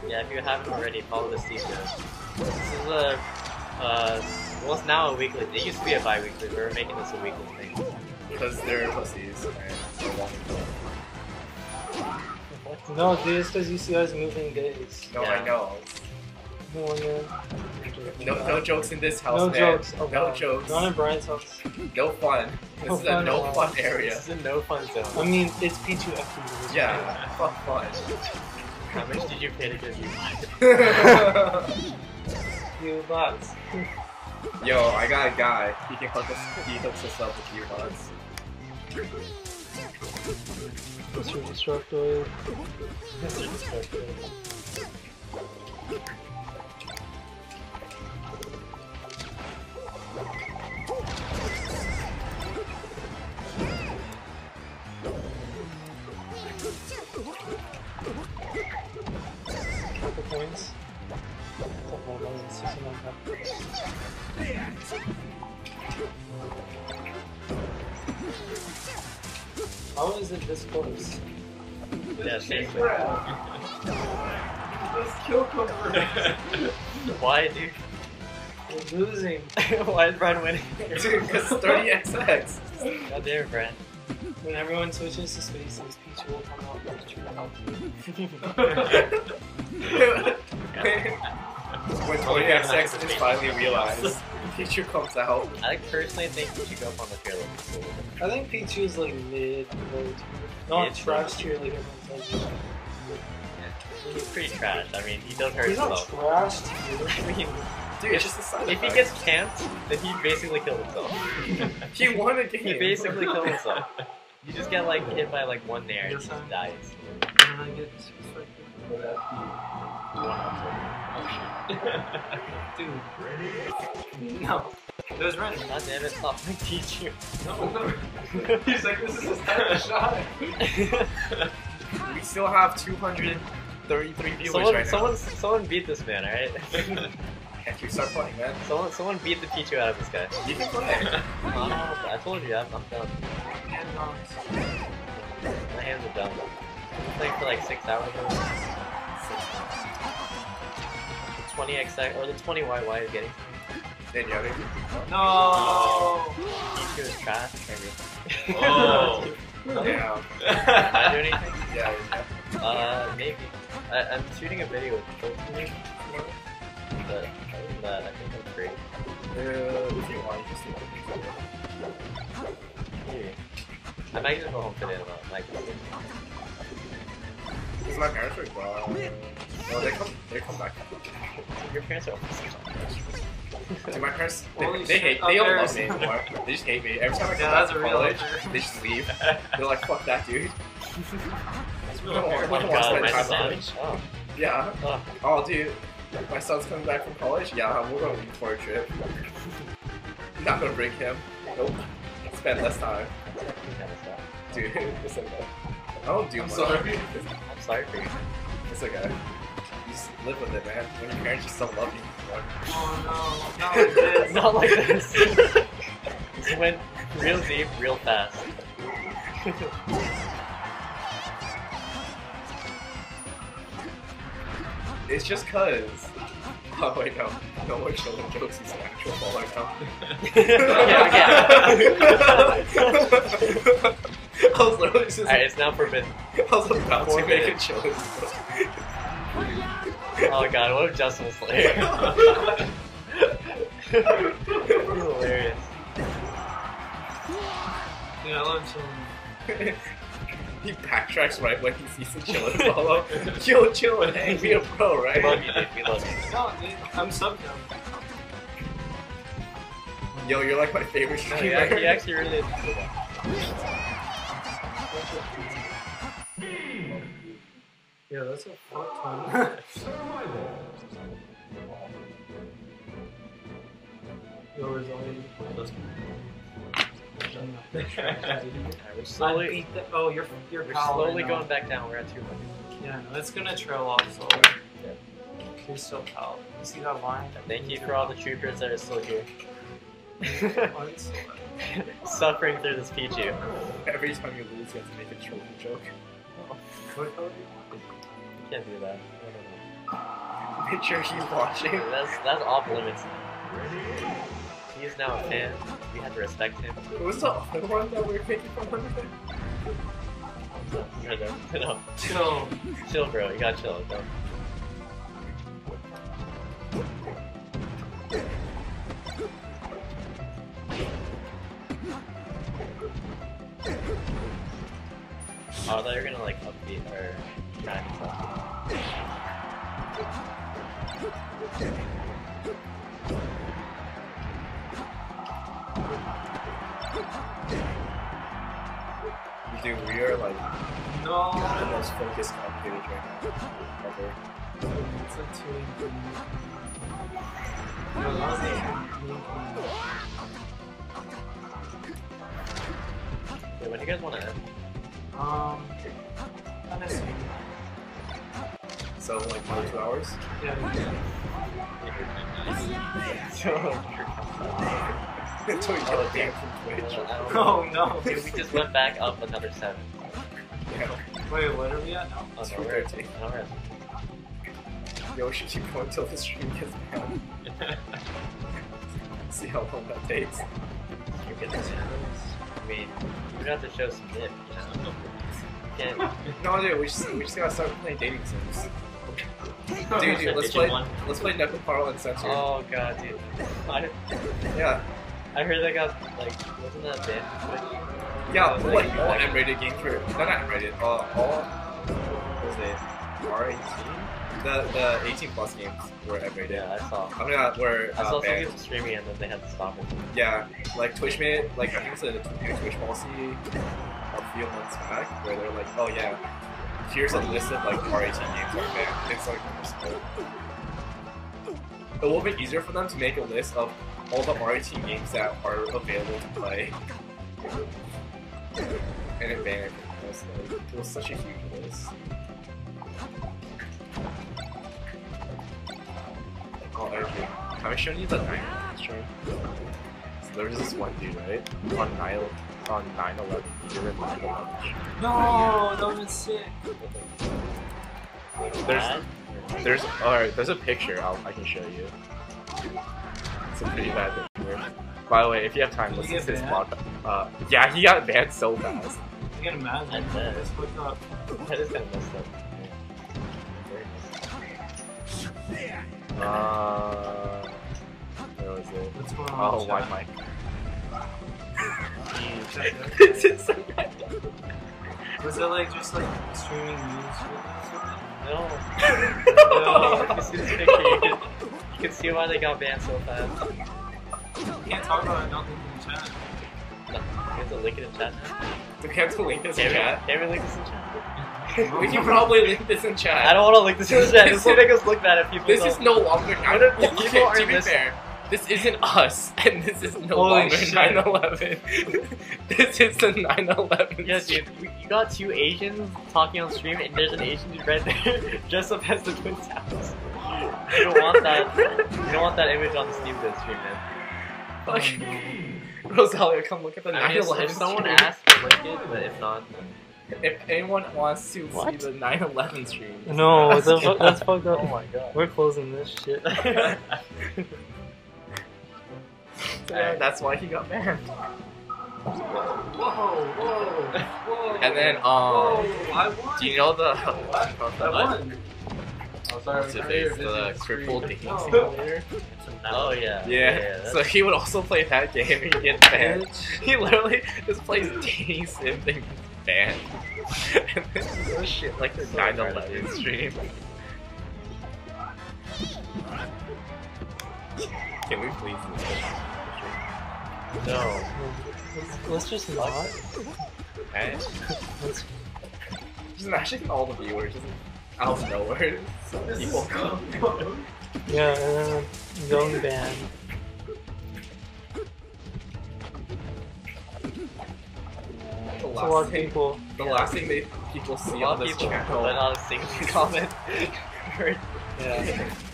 [SPEAKER 1] Yeah, if you haven't already, follow this these guys. This is a. Uh, well, it's now a weekly. It used to be a bi weekly, but we're making this a weekly thing. Because they're pussies, right? No, dude, it's because you see us moving days. No, yeah. I know. Warrior. No, no jokes in this house, no man. Jokes. Oh, no God. jokes. Not in Brian's house. No fun. This no is fun a no fun area. This is a no fun zone. I mean, it's P2F2. Yeah, fuck fun. How much did you pay to get you? Few bucks. Yo, I got a guy. He can hook us. He hooks us up with few bucks.
[SPEAKER 2] Mr. Destructoid. Mr. Destructoid.
[SPEAKER 1] How is it this close? Yeah, seriously. Let's kill Cobra. Why, dude? We're losing. Why is Brian winning? Dude, because 30xx. God damn it, Brian. When everyone switches to spaces, Peach will come out and try to help you when Tony has sex and finally realized the comes out. I personally think we should go up on the cheerleader. I think Pichu is like mid low Not trash cheerleader, but like He's pretty trash. I mean, he does hurt He's not trash, dude. I mean, dude, it's just a side If he gets camped, then he basically killed himself. he won a game. He basically killed himself. You just get like hit by like one there and he just dies. Dude. Ready? No. It was running. God damn it, stop my teacher. No. He's like, this is his of shot. we still have 233 viewers someone, right someone, now. Someone beat this man, alright? Can't you start playing, man? Someone, someone beat the teacher out of this guy. You can play. I told you, I'm, I'm done. My hands are done. i played playing for like six hours. 20 x or the 20yy is getting. Then Yori. No! He was trash, Oh! Damn. Am I anything? Yeah, yeah. Uh, maybe. I, am shooting a video with Colton. But other than that, I think I'm great. Uh, if you want, just do it. I might just go home today, though. Like, because my parents are gone. No, they come, they come back. Your parents are always my parents, they, they hate, they don't love me anymore. They just hate me. Every time I come yeah, back from college, offer. they just leave. They're like, fuck that dude. That's real. Oh, my god, my son. Yeah. Oh. oh, dude. My son's coming back from college? Yeah, we're going on a tour trip. Not gonna break him. Nope. Spend less time. Dude, listen, I don't do I'm much. sorry. It's okay. You just live with it, man. When your parents just don't love you anymore. Oh no, not like this. not like this. this went real deep, real fast. it's just cause. Oh wait, no. No more children jokes, he's an actual baller now. yeah, yeah. I was literally just. Alright, it's now forbidden. I was about to make a choice. oh god, what if Justin was there? hilarious. Yeah, I love some. He backtracks right when he sees the chillin' follow. Chill, chillin', hey, be a pro, right? love you, dude. We love you. No, dude, I'm sub now. Yo, you're like my favorite streamer. Oh, yeah, he actually really is. Yeah, that's a fuck ton. Survival. Yo, there's only slowly, I beat the, oh, you're you're, you're slowly going back down. We're at two hundred. Yeah, no, it's gonna trail off slowly. Yeah. You're still out. You see that line? Thank you for all the troopers that are still here. suffering through this Pichu. Every time you lose, you have to make a trolling joke. you can't do that. Make sure he's watching. That's that's off limits. is now a fan. We have to respect him. What was the other one that we are picking from under there? No, no, no. Chill. chill, bro. You gotta chill. Bro. Oh, they're gonna like upbeat or grind Dude, we are like no. the most focused on page right now ever. It's like No, that was when do you guys want to end? Um, So like one or two hours? Yeah. Until got a game from Twitch. Oh no. Dude, we just went back up another seven. Yeah. Wait, what are we at now? Oh, no, we're at two. Yo, should you go until the stream gets down? See how long that takes mean, we have to show some dip, you know? no, dude, we just, we just gotta start playing dating sims. Dude, dude, let's play, let's play Nekopara and Censored. Oh god, dude. I, yeah. I heard that got, like, wasn't that banned? Yeah, was, like, like all M-rated game for, not M-rated, uh, all, was it, R18? the the 18 plus games were every day. Yeah, I saw. I mean, uh, were I saw uh, banned. some people streaming and then they had to stop it. Yeah, like Twitch made like I think it's a new Twitch policy a few months back where they're like, oh yeah, here's a list of like R18 games that are banned. It's like it little be easier for them to make a list of all the R18 games that are available to play. And it banned. It was, like, it was such a huge list. Oh, okay. Have I shown you the Nile Sure. So there was this one dude, right? On nine, on 9-11. You were in No, that was
[SPEAKER 3] sick. There's, there's,
[SPEAKER 1] alright, there's a picture I'll, i can show you. It's a pretty bad picture. By the way, if you have time, listen to this blog. Uh, yeah, he got banned so fast. I can imagine. I just got messed up. Uh, where was it? What's going on? Oh, wide mic. this is so Was it like just like streaming news? No. no. This is You can, see why they got banned so fast. You Can't talk about nothing in chat. No, we have to link it in chat now. We have to link this in chat. Can we link this in chat? we can probably link this in chat. I don't want to link this in chat. This will make us look bad if people. This don't. is no longer. I do okay, are to be this, fair, this isn't us, and this is no Holy longer shit. 9/11. this is the 9/11. Yeah, dude, we, you got two Asians talking on stream, and there's an Asian dude right there dressed up as the Twin Towers. You don't want that. You don't want that image on the Steam stream, man. Fuck.
[SPEAKER 3] Rosalia, come look at the 9/11. If someone asked, link it,
[SPEAKER 1] but if not. Then... If anyone wants to what? see the 9/11 stream, no, that's, fu- that's fucked up. Oh my god, we're closing this shit. so, that's why he got banned. Whoa, whoa, whoa, and then, um, whoa, do you know the? I won. Oh, sorry, What's face? The crippled dating oh. simulator. Oh yeah. Yeah. yeah so he would also play that game and get banned.
[SPEAKER 2] he literally
[SPEAKER 1] just plays dating sim things band. and this is so shit like the 9-11 stream. Can we please No. Let's, let's just not. And let's just imagine all the viewers just out of nowhere. People come.
[SPEAKER 2] yeah, and then zone ban. the last a lot of people. the yeah. last
[SPEAKER 1] thing they people see on this people channel. But on things comment. yeah.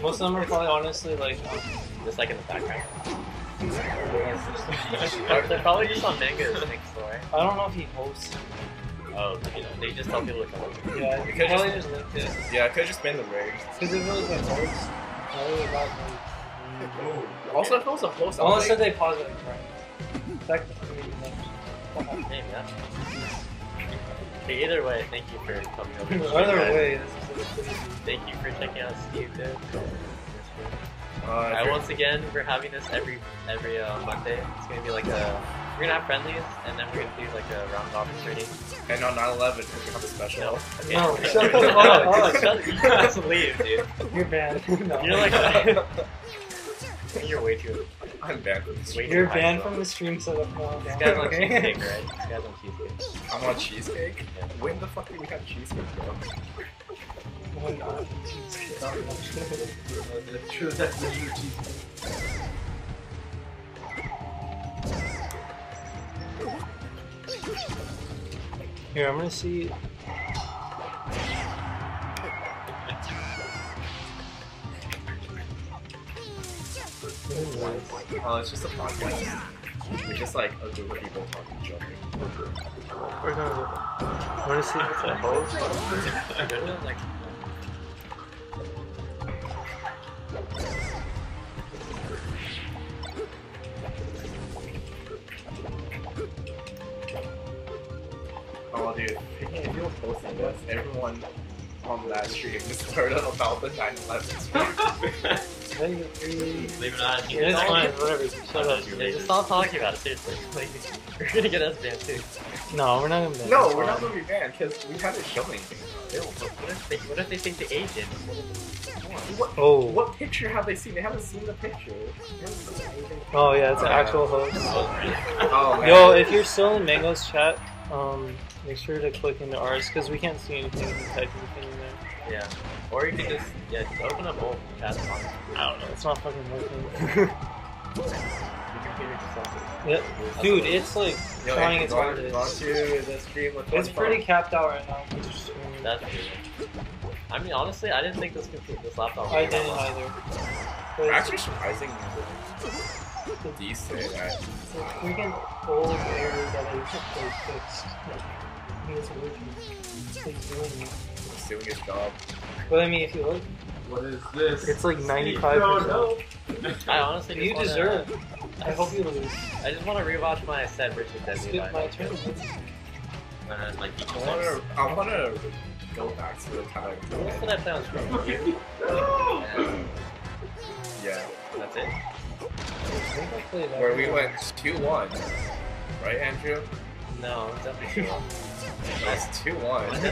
[SPEAKER 1] Most of them are probably honestly like um, just like in the background. They're probably just on mangas next I don't know if he hosts. Oh, you know, they just tell people to come over. Yeah, it could probably just, just this. Yeah, it could just been the rage. Because if it was a
[SPEAKER 3] host, Probably about like. Also, if it was a host, unless like, they pause it, right? Technically,
[SPEAKER 1] Hey, either way, thank you for coming
[SPEAKER 2] over. Either way,
[SPEAKER 1] thank you for checking out Steve, dude. Uh, I, once again, we're having this every every uh, Monday. It's gonna be like a we're gonna have friendlies, and then we're gonna do like a round robin rating. And on 9/11, it's gonna have a special. No, okay. no shut the fuck up. you got to leave, dude. You're bad. No. You're like, you're way too. I'm banned from the stream. You're banned from the stream setup now. guys want cheesecake, right? guys cheesecake. I'm on cheesecake? Yeah. When the fuck did we have cheesecake, bro? Here, I'm gonna see. Oh, it's just a podcast. It's just like a group of people talking to each other.
[SPEAKER 2] We're gonna wanna see what's at home? like
[SPEAKER 1] Oh dude, picking if you're posting this, everyone on that stream just learn about the nine eleven. Leave it on. It is fine, whatever. Shut up. Yeah, just stop talking about it, seriously. Like, we're gonna get us banned too. No, we're not gonna banned. No, we're not gonna be banned because we haven't shown anything. What if they, what if they think the agent? What, oh. what picture have they seen? They haven't seen the picture. Seen oh yeah, it's an actual host. oh, oh Yo, if you're still in Mango's chat, um, Make sure to click into ours because we can't see anything if you type anything in there. Yeah. Or you can just yeah, just open up both chats on I don't know, it's not fucking working. Yep. Dude, it's like Yo, trying its hardest. It's pretty capped out right now. That's true. I mean, honestly, I didn't think this computer, this laptop. I didn't either. But actually surprising decent. It's a freaking old error that I fixed. He's doing his job. But I mean, if you look, what is this? It's like 95. No, no. I honestly you wanna, deserve. I hope you lose. I just want to rewatch my set versus Dead Skip my turn. Uh, like I want to. I want to go back to the time. screen. no. Yeah, that's it. Where we went 2-1, right, Andrew? No, definitely that's 2 1.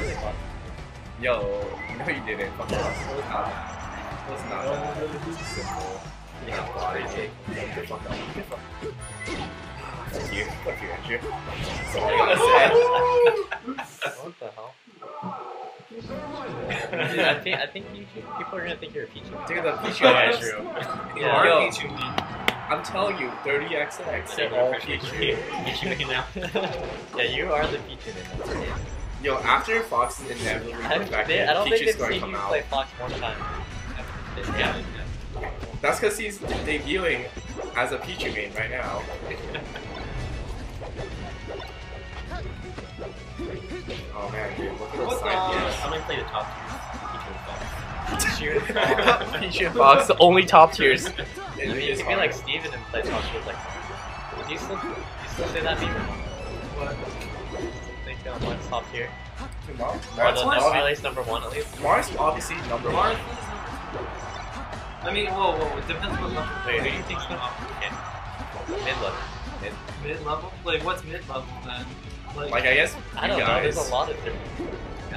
[SPEAKER 1] Yo, no, you didn't. Fuck off. It was not that. It was not that. simple. Yeah, fuck fuck you. Fuck you, Andrew. I what the hell? Dude, I think I think you, people are gonna think you're a Pichu. Dude, the Pichu. yeah, You are Pichu. I'm telling you, 30xx. and are all featured. You, you now. yeah, you are the featured in that. Yo, after Fox is inevitably comes back, they, I don't think they've seen you play Fox one time. Yeah. yeah. That's because he's debuting as a Pichu main right now. oh man, dude, look at the side I'm gonna play the top tiers. Pichu and Fox. Pichu and Fox, the only top tiers. It, it is hard. like Steven and play Talk Show like Do you still, do you still say that meme? Uh, what? Think um, Marth's top tier? Dude, Marth? Marth's or the, at least number one at least. Marth's obviously number Marth one. I mean, whoa, whoa, it depends what level. Wait, who do you think's the top mid? Mid level. Mid. Mid level? Like, what's mid level then? Like, like I guess. I don't guys. know. There's a lot of different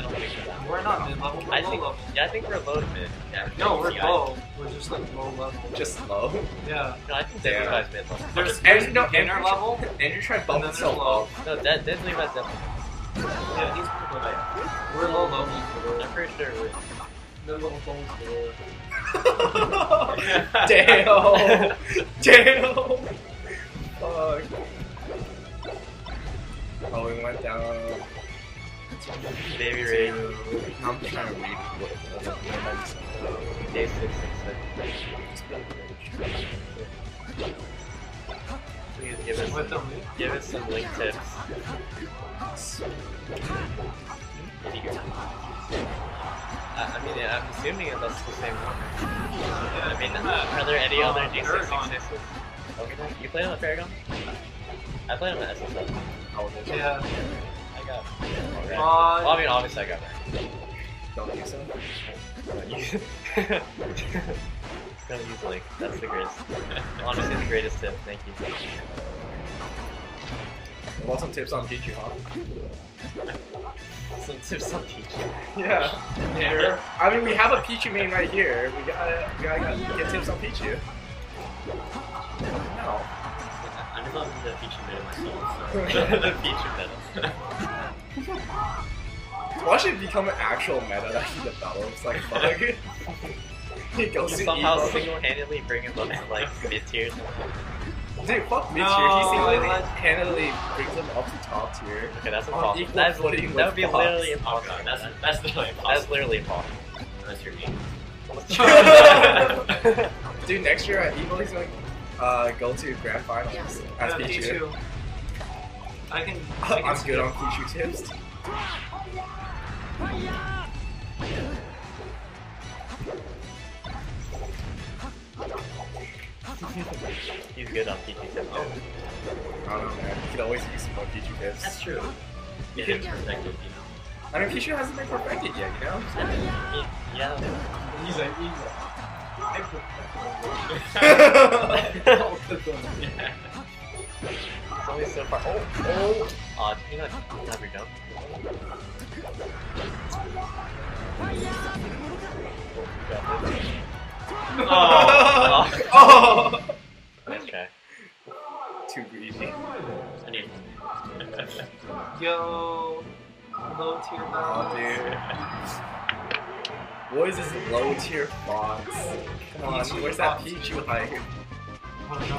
[SPEAKER 1] don't think we're not mid level. We're I low think, level. Yeah, I think we're low to mid. Yeah, no, we're low. We're just like low level. Just low. Yeah. No, I think Dead yeah. Levi's mid level. There's and, no inner level. And you are trying to bump so low. No, Dead Dead Levi's definitely. Yeah, he's pretty low. We're low level. I'm pretty sure we're. Mid level bones. Damn. Damn. Fuck. Oh, we went down. Baby Ray. I'm trying to read what Day 666.
[SPEAKER 2] Please give us, what some, give us some link tips. Uh,
[SPEAKER 1] I mean, yeah, I'm assuming it, that's the same one. Yeah, I mean, uh, are there any uh, other D666s? Okay, you play on the Paragon? I play on the SSL. Oh, yeah got. Uh, well, I mean, obviously I got that. Don't think so? so easily. That's the greatest. Honestly, the greatest tip. Thank you. Want some tips on Pichu, huh? some tips on Pichu. Yeah. yeah. I mean, we have a Pichu main right here. We gotta, we gotta get tips on Pichu. No. I'm not the Pichu main myself, so the Pichu medal. Watch it become an actual meta that he develops, like, fuck. he goes somehow single-handedly bring him up to, like, mid-tier. Dude, fuck mid-tier. No, he single-handedly brings him up to top tier. Okay, that's impossible. That's, that would be Fox. literally impossible. Oh, that's, that's literally impossible. That's literally impossible. Unless you're me. Dude, next year at EVO, he's going to uh, go to Grand Finals yeah. as Pikachu. I can. I can I'm good on future tips. He's good on PG tips. Oh. I don't know, man. You can always use some more PG tips. That's true. You yeah, can protect it, you know. I mean, Pichu hasn't been perfected yet, you know? yeah. He's like, he's like. I perfected. yeah. silly so far. Oh, oh! Uh, you know, have your jump. Oh, oh. nice try. Too greasy. I need. Yo, low tier box. Oh, dude. What is this low tier box? Come on, where's that Pichu hype? Oh no.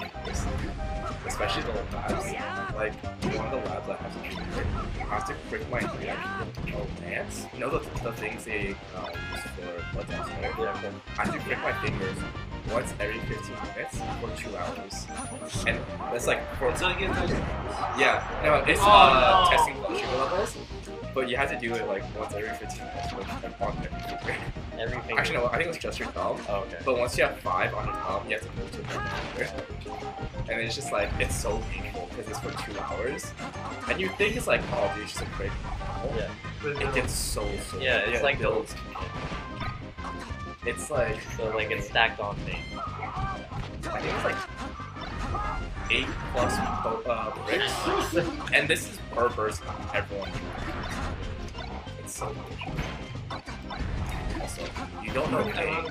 [SPEAKER 1] especially the labs. Like, one of the labs I have to do has to quick my reaction oh, dance. You know the, the things they uh, use for blood dance, right? Yeah. I have to quick my fingers once every 15 minutes for two hours. And that's like, for, yeah, no, it's uh, oh, testing blood sugar levels. But you had to do it like once every 15 minutes with on Actually, no, I think it was just your thumb. Oh, okay. But once you have five on your thumb, you have to move to the finger. And it's just like, it's so painful because it's for two hours. And you think it's like, oh, dude, it's just a quick novel. Yeah. It gets so, so Yeah, it's like the old it's like so like it's stacked on me. I think it's like eight plus uh, bricks, and this is per person. Everyone, it's so much. You don't know pain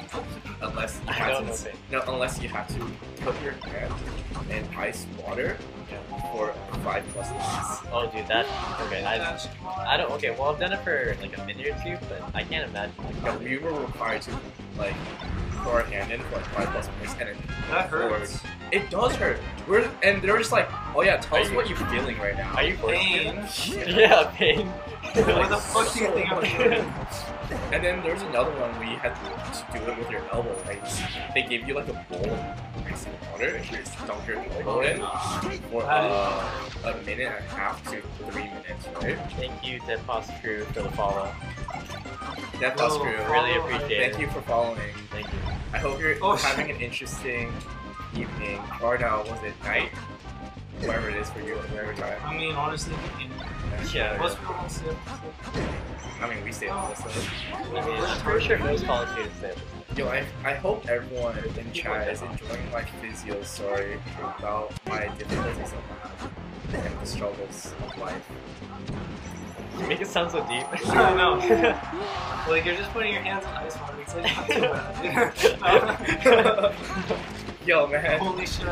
[SPEAKER 1] unless you have to, no, unless you have to put your hand in ice water for five plus minutes. Oh, dude, that okay. I, I don't. Okay, well, I've done it for like a minute or two, but I can't imagine. Like, we were required to like throw our hand in for like five plus minutes, and it that hurts. It does hurt. We're and they're just like, oh yeah, tell are us you, what you're feeling right now. Are you pain? Yeah, pain. yeah, pain. what the fuck do you think I'm and then there's another one where you had to, do it with your elbow. Like they gave you like a bowl of icy water and you just dunk your elbow oh, in for uh, a minute and a half to three minutes, right? Thank you, Death Boss Crew, for the follow. Death Boss oh, Crew, really appreciate it. Thank you for following. Thank you. I hope you're oh, having an interesting evening. Or no, was it night? wherever it is for you at whatever time. I mean, honestly, yeah. Most people don't stay I mean, we stay up this late. I mean, i sure most college students stay Yo, I, I hope everyone in chat is enjoying my physio story about my difficulties in life and the struggles of life. You make it sound so deep. I know. like, you're just putting your hands on ice water. It's like, not too bad. Yo, man. Holy shit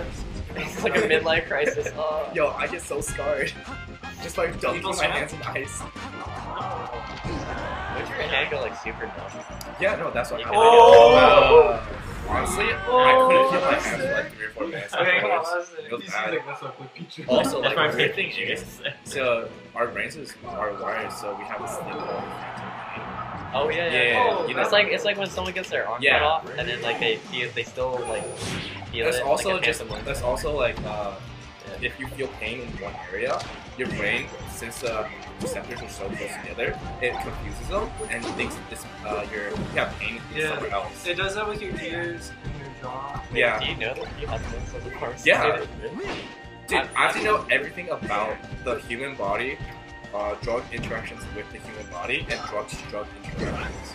[SPEAKER 1] it's like a midlife crisis. Oh. Yo, I get so scarred. Just by like, dunking my hands in ice. Oh. Would your hand go like super numb? Yeah, no, that's what. I oh! Honestly, oh, I couldn't feel oh. my hands for like three or four minutes. Okay, come was, it was bad. Also, like, the weird thing is, so our brains are wired, so we have this thing called Oh yeah, yeah. yeah. Oh, you know, it's like it's like when someone gets their arm yeah. cut off and then like they feel they still like feel that's it. Also like just, that's also like uh, yeah. if you feel pain in one area, your brain since the uh, receptors are so close together, it confuses them and thinks that this uh, your you have pain yeah. somewhere else. It does that with your ears and your jaw. yeah. Do you know that you have this Of a Yeah. Dude, I have to know everything about the human body uh, drug interactions with the human body and drug-to-drug interactions.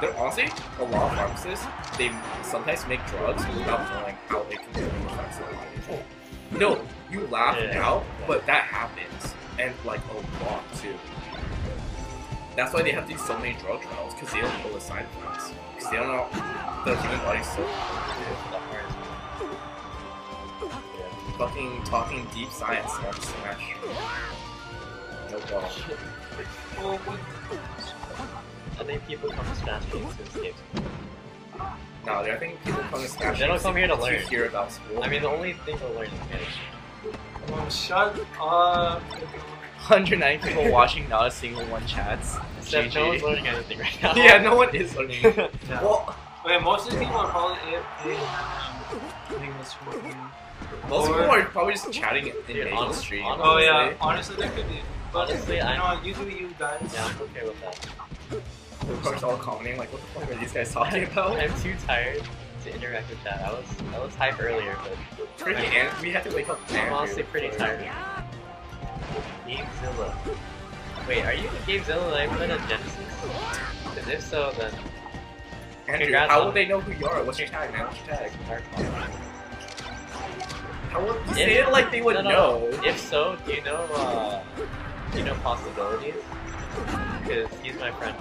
[SPEAKER 1] They're honestly, a lot of pharmacists, they sometimes make drugs without knowing how it can affect the body.
[SPEAKER 3] No, you laugh yeah. now,
[SPEAKER 1] but that happens, and like a lot too. That's why they have to do so many drug trials, because they don't know the side effects. Because they don't know the human body's so Fucking talking deep science on Smash no think people come to Smash games to escape No, I think people come to Smash They don't come here to learn. To hear about school. I mean, the only thing they'll learn is Spanish. Come shut up. 109 people watching, not a single one chats. Except no one's learning anything right now. Yeah, no one is learning. no. Well, wait, most of the people are probably Most or, people are probably just chatting in, in on the street. Oh yeah, honestly, that could be. Honestly, I. No, usually you guys. Yeah, I'm okay with that. Of course, all commenting like, what the fuck are these guys talking about? I'm too tired to interact with that. I was I was hype earlier, but pretty. I, we had to wake up. I'm honestly pretty tired. Gamezilla. Wait, are you the Gamezilla that I played on Genesis? Because if so, then. Andrew, Congrats how will they know who you are? What's your tag, man? What's your tag? How would? if, say it like they would no, no. know? If so, do you know? Uh, you know possibilities? Because he's my friend.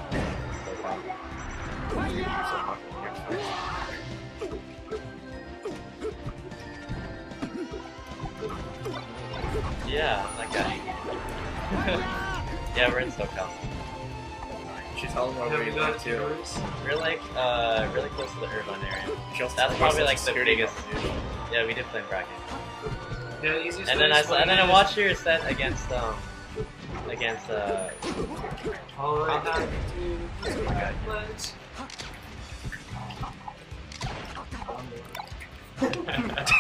[SPEAKER 1] Yeah, that guy. yeah, we're in SoCal. She's all where we live too. We're like uh really close to the urban area. That's probably like the biggest. Yeah, we did play in bracket. Yeah, and then I saw, and then I watched your set against um against the. Uh, All I have to do is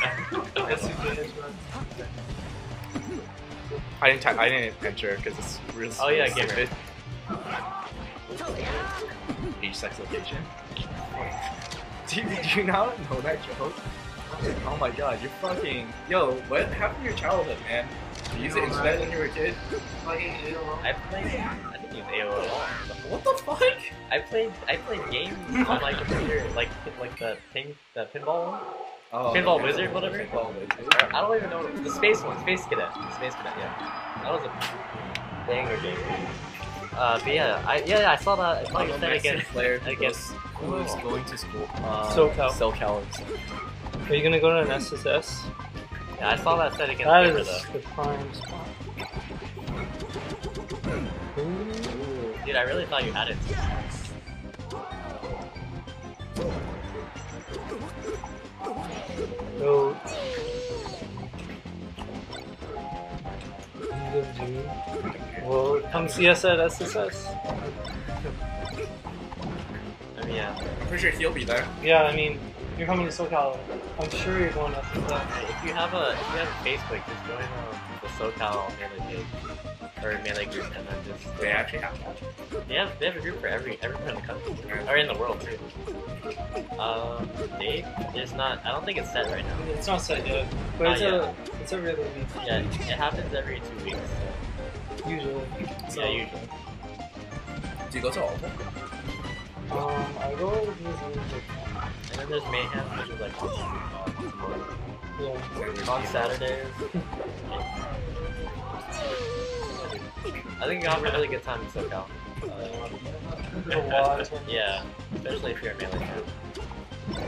[SPEAKER 1] I didn't. I didn't enter because it's really. Oh yeah, get it. Beach sex location. Do you, do you not know that joke? Oh my god, you're fucking. Yo, what happened to your childhood, man? You use it instead when you were a kid? Fucking AOL. I played. I didn't use AOL. What the fuck? I played. I played games on my computer, like like the ping, the pinball one. Oh, pinball okay. Wizard, whatever. Pinball Wizard. I don't even know the space one. Space Cadet. Space Cadet. Yeah, that was a banger game. Uh, but yeah, I yeah, I saw that. I saw oh, that against Flair against. Who was going to school? Uh, SoCal. SoCal. Are you gonna go to an SSS? Yeah, I saw that set against That Denver, is though. the prime spot. Dude, I really thought you had it. No. Well, come see us at SSS. I mean, yeah. I'm pretty sure he'll be there. Yeah, I mean, you're coming to SoCal. I'm sure you're going up. to SoCal. if you have a if you have a Facebook, just join um, the SoCal melee page or melee group, and then just they actually have one. They have they have a group for every everyone in the country or in the world too. Um, Dave is not. I don't think it's set right now. It's not set yet, but not it's yet. a it's a really week. Yeah, it happens every two weeks. So. Usually. So. Yeah, usually. Do you go to all of them? Um, I go with music. And then there's Mayhem, which is like. Yeah. On Saturdays. I think you have a really good time in SoCal. Uh, yeah, especially if you're a melee fan.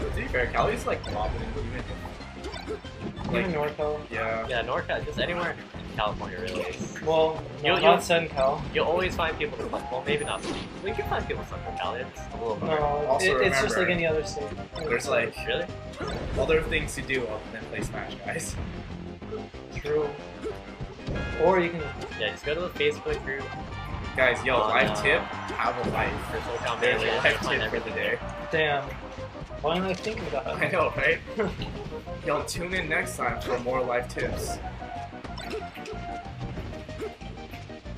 [SPEAKER 1] To be fair, Cali's like mobbing even. Like, Even Yeah. Yeah, NorCal, just anywhere in California, really. Well, you'll, not SunCal. you you'll always find people from, well, maybe not. We can find people from SunCal. It's a little No, also it, it's just like any other state. There's like really other things to do other than play Smash, guys. True. Or you can yeah, just go to the Facebook group. Guys, yo, uh, live tip, have a fight. There's a foundation. tip for the day. Damn. Why didn't I think of that? I know, right? Y'all tune in next time for more life tips.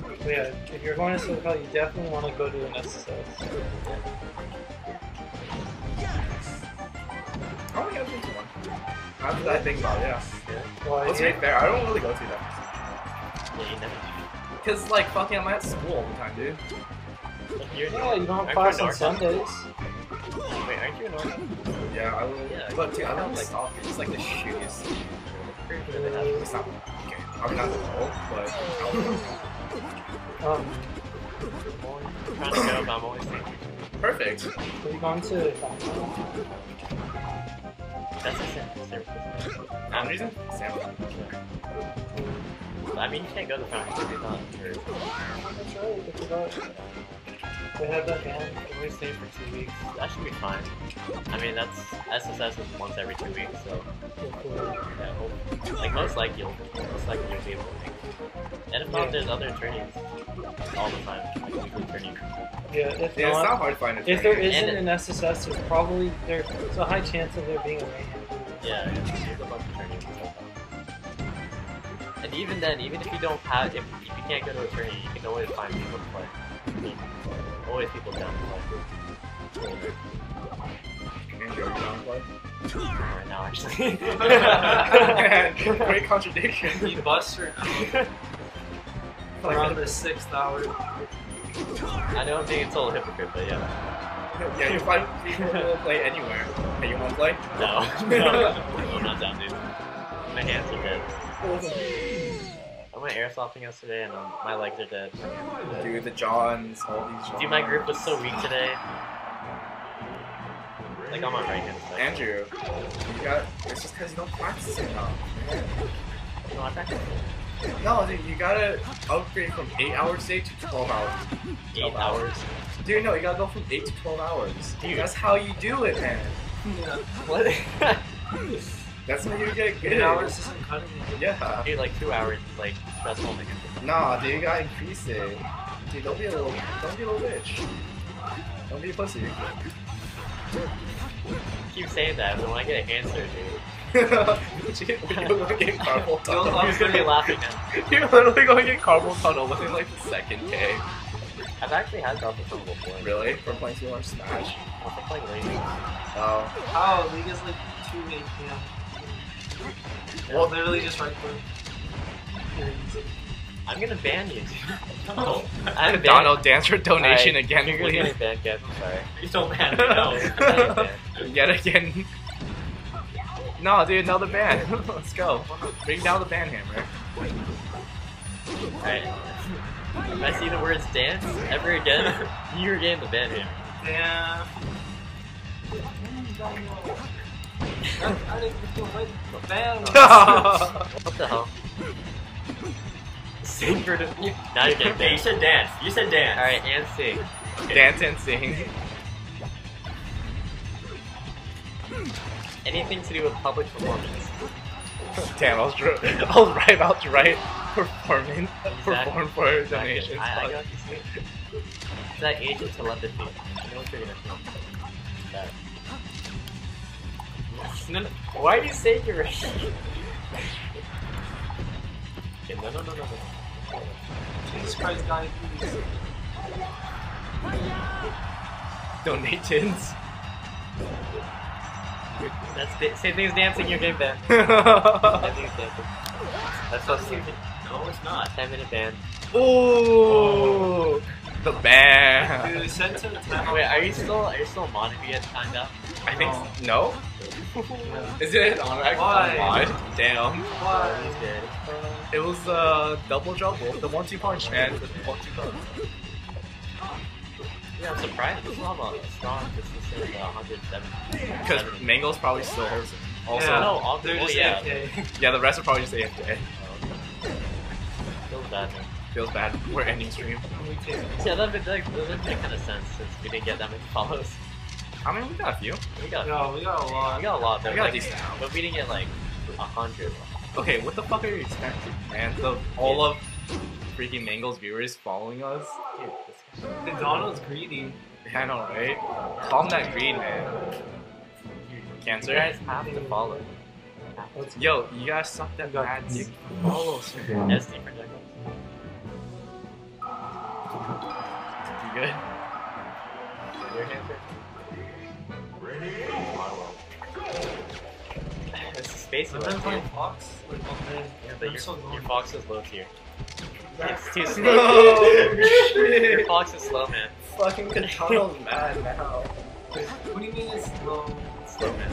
[SPEAKER 1] But yeah, if you're going to Silicon you definitely want to go to an SSS.
[SPEAKER 2] Yes! I only have been to
[SPEAKER 1] one. I think about it, yeah. yeah. Well, Let's yeah. be fair, I don't really go to that. Yeah, you never do. Cause like, fucking I'm at school all the time, dude. yeah, you don't have class on Sundays. Wait, aren't you normal? Yeah, I will. Yeah, but dude, I don't like all It's like the shittiest It's not. Okay. I'm not normal, but. um. Trying to I'm always Perfect. Are you going to. That's a sample service. reason? I mean, you can't go to the fountain you're not. That's right, we have that Can we stay for two weeks? That should be fine. I mean, that's SSS is once every two weeks, so yeah, hope, like most likely, most likely you'll be able. To. And if not, yeah. there's other attorneys all the time, like weekly attorneys. Yeah, if yeah, not, it's not hard to find attorneys. If there isn't and an SSS, there's probably there's a high chance of there being a mayhem. Yeah, there's a bunch of attorneys. And even then, even if you don't have, if, if you can't go to attorney, you can always find people to play. Always people downplay. Right
[SPEAKER 2] now, actually. Great contradiction. He busts her now.
[SPEAKER 1] Like Around the sixth hour. I don't think it's all hypocrite, but yeah. Yeah, you find people will play anywhere. Hey, you wanna play? No. no. I'm not down, dude. My hands are dead. I went airsofting yesterday and um, my legs are dead. Dude, the Johns, all these Johns. Dude, my grip was so weak today. Like, on right hand side. Andrew, you got, it's just because you don't practice enough. No, I practice. No, dude, you gotta upgrade from 8 hours a day to 12 hours. 12 8 hours? Dude, no, you gotta go from 8 to 12 hours. Dude. That's how you do it, man. what? That's when you get good. Two hours isn't cutting it. Yeah. Hey, like two hours, like that's all they Nah, dude, you gotta increase it. Dude, don't be a little, don't be a little bitch. Don't be a pussy. Keep saying that, but when I get a hand surgery. you're gonna get carpal tunnel. gonna be laughing now. You're literally gonna get carpal tunnel within like the second day. I've actually had carpal tunnel before. Really? From playing too much Smash? I think like League. Oh. Oh, League is like 2 8 p.m. Well, literally just right click. I'm gonna ban you, dude. No. I'm ban Donald, dance for donation right, again, you're please. You're getting banned, again. I'm sorry. Please don't ban me, no. Yet again. No, dude, another ban. Let's go. Bring down the ban hammer. Alright. If I see the words dance ever again, you're getting the ban
[SPEAKER 3] hammer. Yeah
[SPEAKER 1] what the hell? Sing for the. You, Not you, you, you should dance. You should dance. Alright, and sing. Okay. Dance and sing. Anything to do with public performance. Damn, I was, I was right about to write performance. Exactly. Perform for exactly. donations. I, I got you. It's that age of telepathy. You know what you're gonna feel. No, no. Why do you say you're okay, no, no, no, no, no. Jesus Christ, guys, please. tins. That's the same thing as dancing, you're getting banned. Same thing as dancing. That's so stupid. No, it's not. 10 minute ban. Ooh! Oh. The ban! Dude, send to the time. Wait, are you still, are you still monitoring at the time I think, no. no? Is it on rack? Why? Damn. Why? It was uh, double trouble. The one two punch, and The one two punch. Yeah, I'm surprised it's not a uh, strong consistent uh, 107. Because Mango's probably still hurts. Also, yeah, no, all they're yeah. Yeah, the rest are probably just AFK. Oh, okay. Feels bad, man. Feels bad. We're ending stream. Yeah, that makes like, that makes like kind of sense since we didn't get that many follows. I mean, we got a few. We got. No, we got a lot. We got a lot. We got like, a decent amount, but we didn't get like a hundred. Okay, what the fuck are you expecting, man? So all of freaking Mango's viewers following us. Dude, the Donald's greedy. I know, right? Calm that greed, man. Cancer guys have to follow. Yo, you guys suck that mad dick. Follow, sir. SD projectiles. You good? Your hand. This is basically Sometimes my fox Yeah, but I'm your, so your fox is low tier. It's too slow. your fox is slow, man. Fucking Katana's mad now. What do you mean it's slow? Slow, man.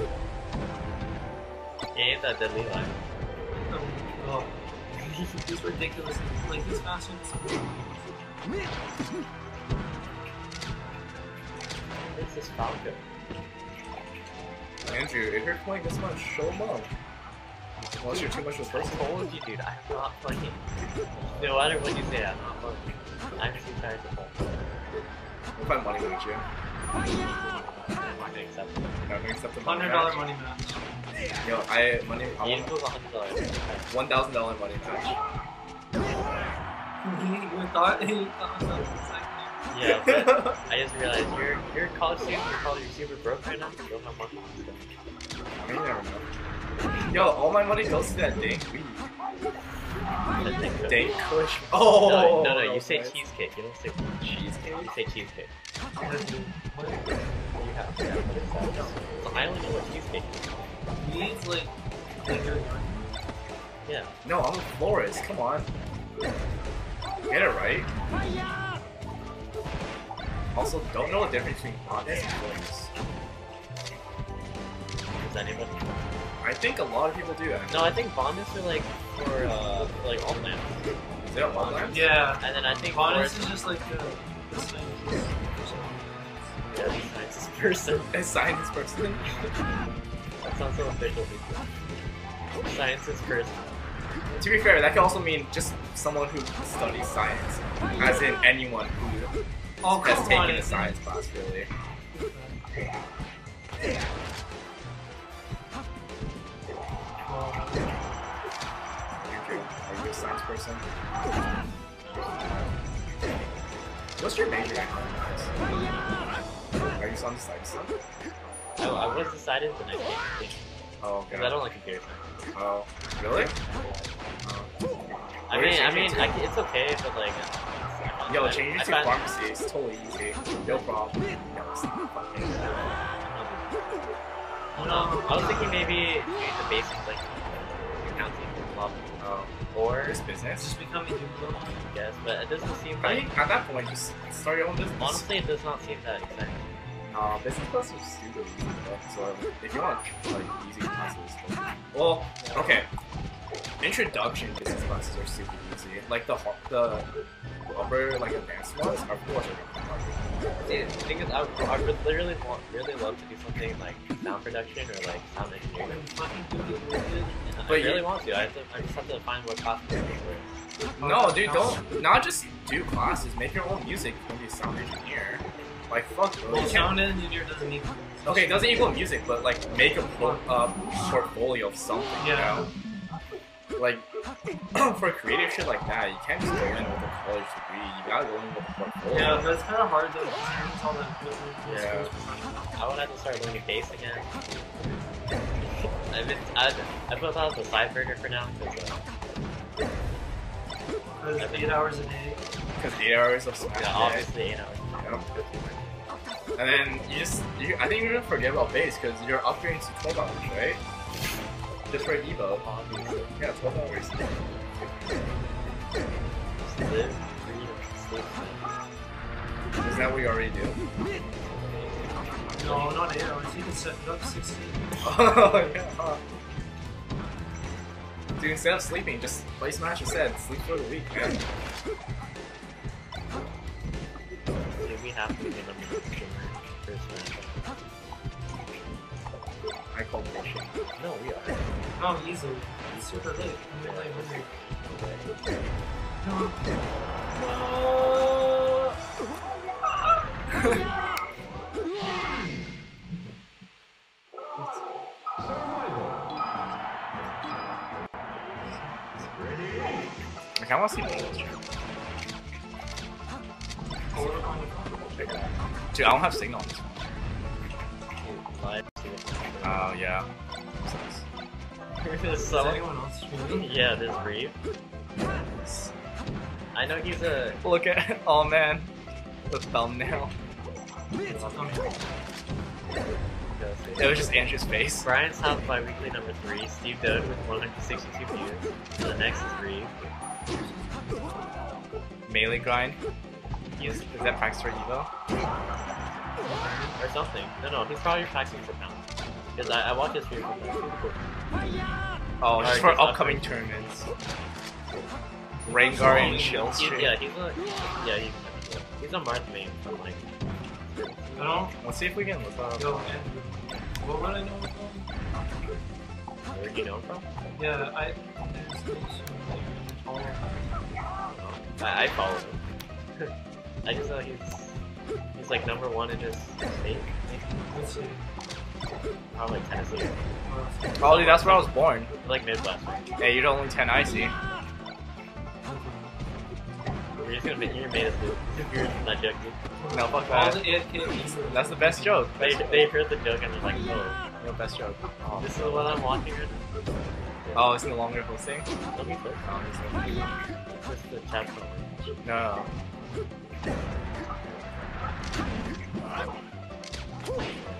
[SPEAKER 1] It ain't that deadly life. Um, oh. it's ridiculous. Like, he's faster than Where's this falcon? Andrew, if you're playing this much, show them up. Unless you're too much of a person. I told you, dude, I'm not fucking. No matter what you say, I'm not fucking. I'm actually tired to fuck. We I'm money with you. Hundred dollar money match. Yo, I money. I want one thousand dollar money match. we thought. Yeah, but I just realized you're you're a college student. You're probably super broke right now. You don't have money. I never know. Yo, all my money goes to that dank weed. Dank Kush. Oh. No, no, no. You say cheesecake. You don't say cheesecake. You say cheesecake. I do So I only know what cheesecake is. He's like. Yeah. No, I'm a florist. Come on. Get it right. Also, don't know the difference between Hades and Voice. I think a lot of people do. Actually. No, I think Bondus are like for uh like all lands. Is that all lands? Yeah. And then I think Bondus is just like the, the scientist person. Yeah, the scientist person. A scientist person. that sounds so official. Scientist person. To be fair, that could also mean just someone who studies science, as in anyone who Oh, come That's on. taking a science class, really. are you a science person? What's your major in Are you some science side? No, I was decided the next year. Oh, okay. I don't like computer science. Oh, really?
[SPEAKER 3] Oh. I mean, I mean, I,
[SPEAKER 1] it's okay, but like. Yo, change it to pharmacy. It's totally easy. No problem. No, it's not fucking.
[SPEAKER 2] I was thinking maybe change the basic like
[SPEAKER 1] accounting club. Um, or just business. Just become a more. I guess. But it doesn't seem like. I mean, at that point, just start your own business. Honestly, it does not seem that exciting. Uh, business classes are super easy though, so if you want like easy classes, well, okay. Introduction business classes are super easy like the the upper like advanced ones are cool. See, the thing is, I, I would literally want, really love to do something like sound production or like sound engineering. But I really want to. I, have to, I just have to find what classes to take. No, dude, don't. Not just do classes. Make your own music. You can be a sound engineer. Like fuck, bro. Well, sound engineer doesn't mean. Okay, doesn't equal music, but like make a uh, portfolio of something. Yeah. You know? like for creative shit like that, you can't just go in with a college degree. You gotta go in with a portfolio. Yeah, that's kind of hard to it's all yeah. I would have to start learning base again. I mean, I I put that as a side burger for now because. Uh, because eight think, hours a day.
[SPEAKER 2] Because eight hours of smash. Yeah, obviously eight hours.
[SPEAKER 1] And then you just, you, I think you're gonna forget about base because you're upgrading to 12 hours, right? Destroy Evo. Yeah, it's always. Live, Is that what you already do? No, not it. I think it's set up 16. Oh, yeah. Dude, instead of sleeping, just play Smash instead. Sleep for the week, man. Dude, we have to win a mission first I call bullshit. No, we are. Oh, easily. He's super big. No! Like, I want to see Bale's Dude, I don't have signal on this one. Oh, yeah. anyone else streaming? Yeah, there's Reeve. I know he's a... Look at... Oh man. The thumbnail. It was just Andrew's face. Brian's top by weekly number 3, Steve Dode with 162 views. The next is Reeve. Melee grind? is that practice for Evo? Or something. No, no, he's probably practicing for now. Because I, I watched his video. Oh, just for upcoming tournaments. Rengar and Shield. Yeah, he's a yeah, he's, he's a Marth main from like. No. Let's see if we can look up. Yo, man. What would I know from? Where do you know from?
[SPEAKER 3] Yeah, I. I, oh,
[SPEAKER 1] I follow him. I just thought he's he's like number one in his state. Let's see. Probably Tennessee. Probably that's where I was born. Like Midwest. Hey, you're the only 10 I see. You're just gonna be here made us do that joke. Dude. No, fuck that. that's the best joke. They, they heard the joke and they're like, oh. No, best joke. Oh. This is what I'm watching right now. Oh, it's no longer hosting? Just the chat No. no. no.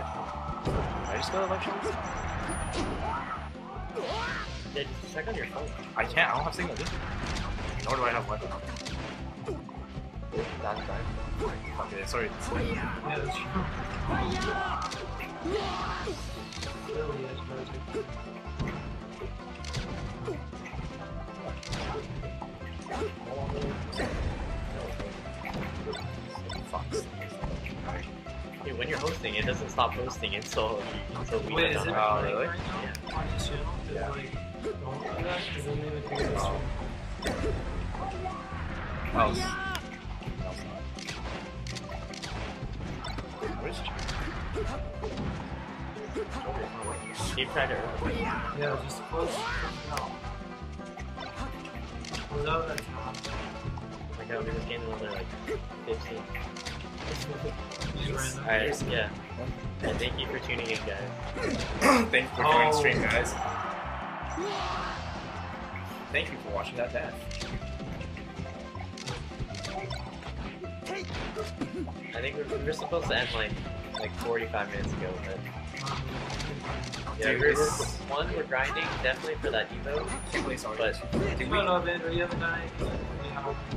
[SPEAKER 1] I just go electric? Did you check on your phone? I can't, I don't have signal, do Nor do I have weapon. That guy. Okay, sorry. Yeah, that's true. posting. It doesn't stop posting until so weird. Wait, is it oh, Right now? Yeah. Oh. Oh. tried it Yeah, just close. No. Oh my god, we just gained another like 15. Alright, yeah. yeah. Thank you for tuning in, guys. Thank you for joining oh. stream, guys. Thank you for watching that bad. I think we were supposed to end like like 45 minutes ago, but yeah, Dude, we one we're grinding definitely for that demo, but no, we haven't died.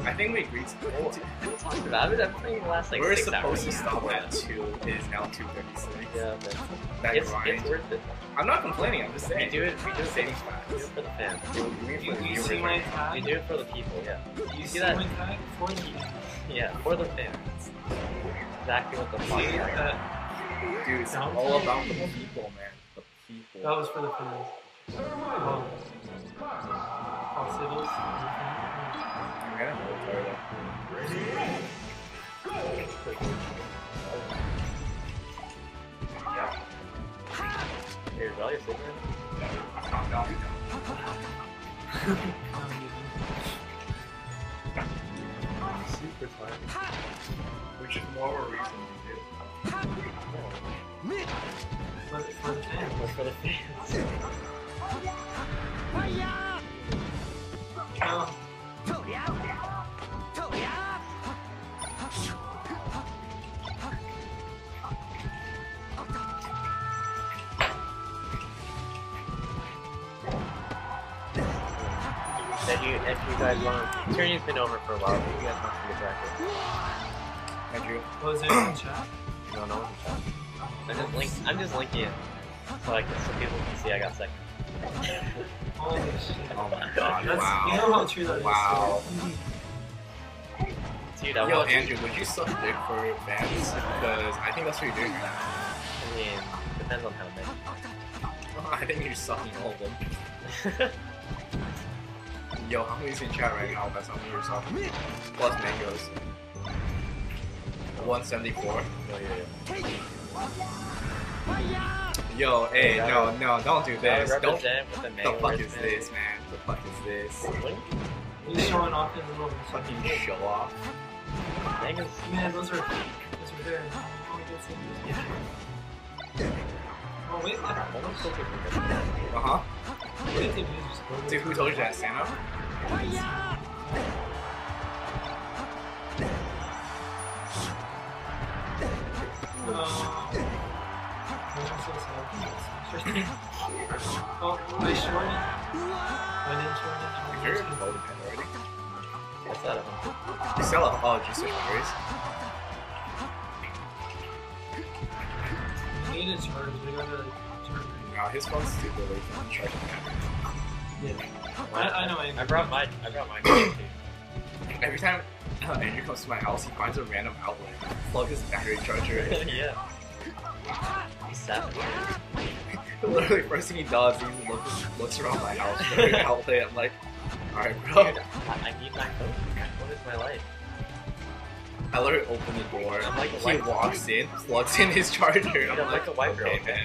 [SPEAKER 1] I think we reached four. What talking about? I was at playing the last like We're six supposed hours. to stop at two. It's now two thirty six. Yeah, but that it's, grind. it's worth it. I'm not complaining. I'm just saying. We do it. We do it We do it for the fans. You, you, you see my tag? We do it for the people. Yeah. You, you see that? my tag for you. Yeah, for the fans. Exactly what the fuck. See that? Dude, it's all play. about the people, man. The people. That was for the fans. Oh. Um, Falsettos. Super fun. Which is more reason to do. But for the fan, but for the fan. guys want Tyrion's been over for a while, but you guys want to get back here. Andrew. Was it in chat? No, no, it in chat. I'm just, link I'm just linking it so, I can, so people can see I got second.
[SPEAKER 2] Holy shit. Oh my
[SPEAKER 1] god, That's, wow. You know how true that is. wow. Dude, I Yo, Andrew, would you suck dick for fans? Because I think that's what you're doing right now. I mean, depends on how big. I think you're sucking all of them. Yo, I'm using chat right now by some years off. Plus mangoes. 174. Oh, yeah, yeah. Yo, hey, no, no, don't do this. Don't. The, the fuck is this, man? The fuck is this? He's showing off his little fucking show off. Man, those are. Those are there. Oh, wait, that. Uh huh. Dude, who told you that, Santa? Oh, I swung it. I didn't swing it. I you're in golden pen already. What's that about? You sell it. Oh, just switch degrees. He needed turns, we gotta turn. No, his phone's too good away from striking damage. I, I know. I, brought my. I brought my. Every time uh, Andrew comes to my house, he finds a random outlet, plugs his battery charger in. yeah. He's sad. Literally, first thing he does, he looks, looks around my house, every outlet. I'm like, all right, bro. Dude, I, I need my phone. What is my life? I literally open the door. I'm like, he walks in, plugs in his charger. I'm, like, like a white okay, girl.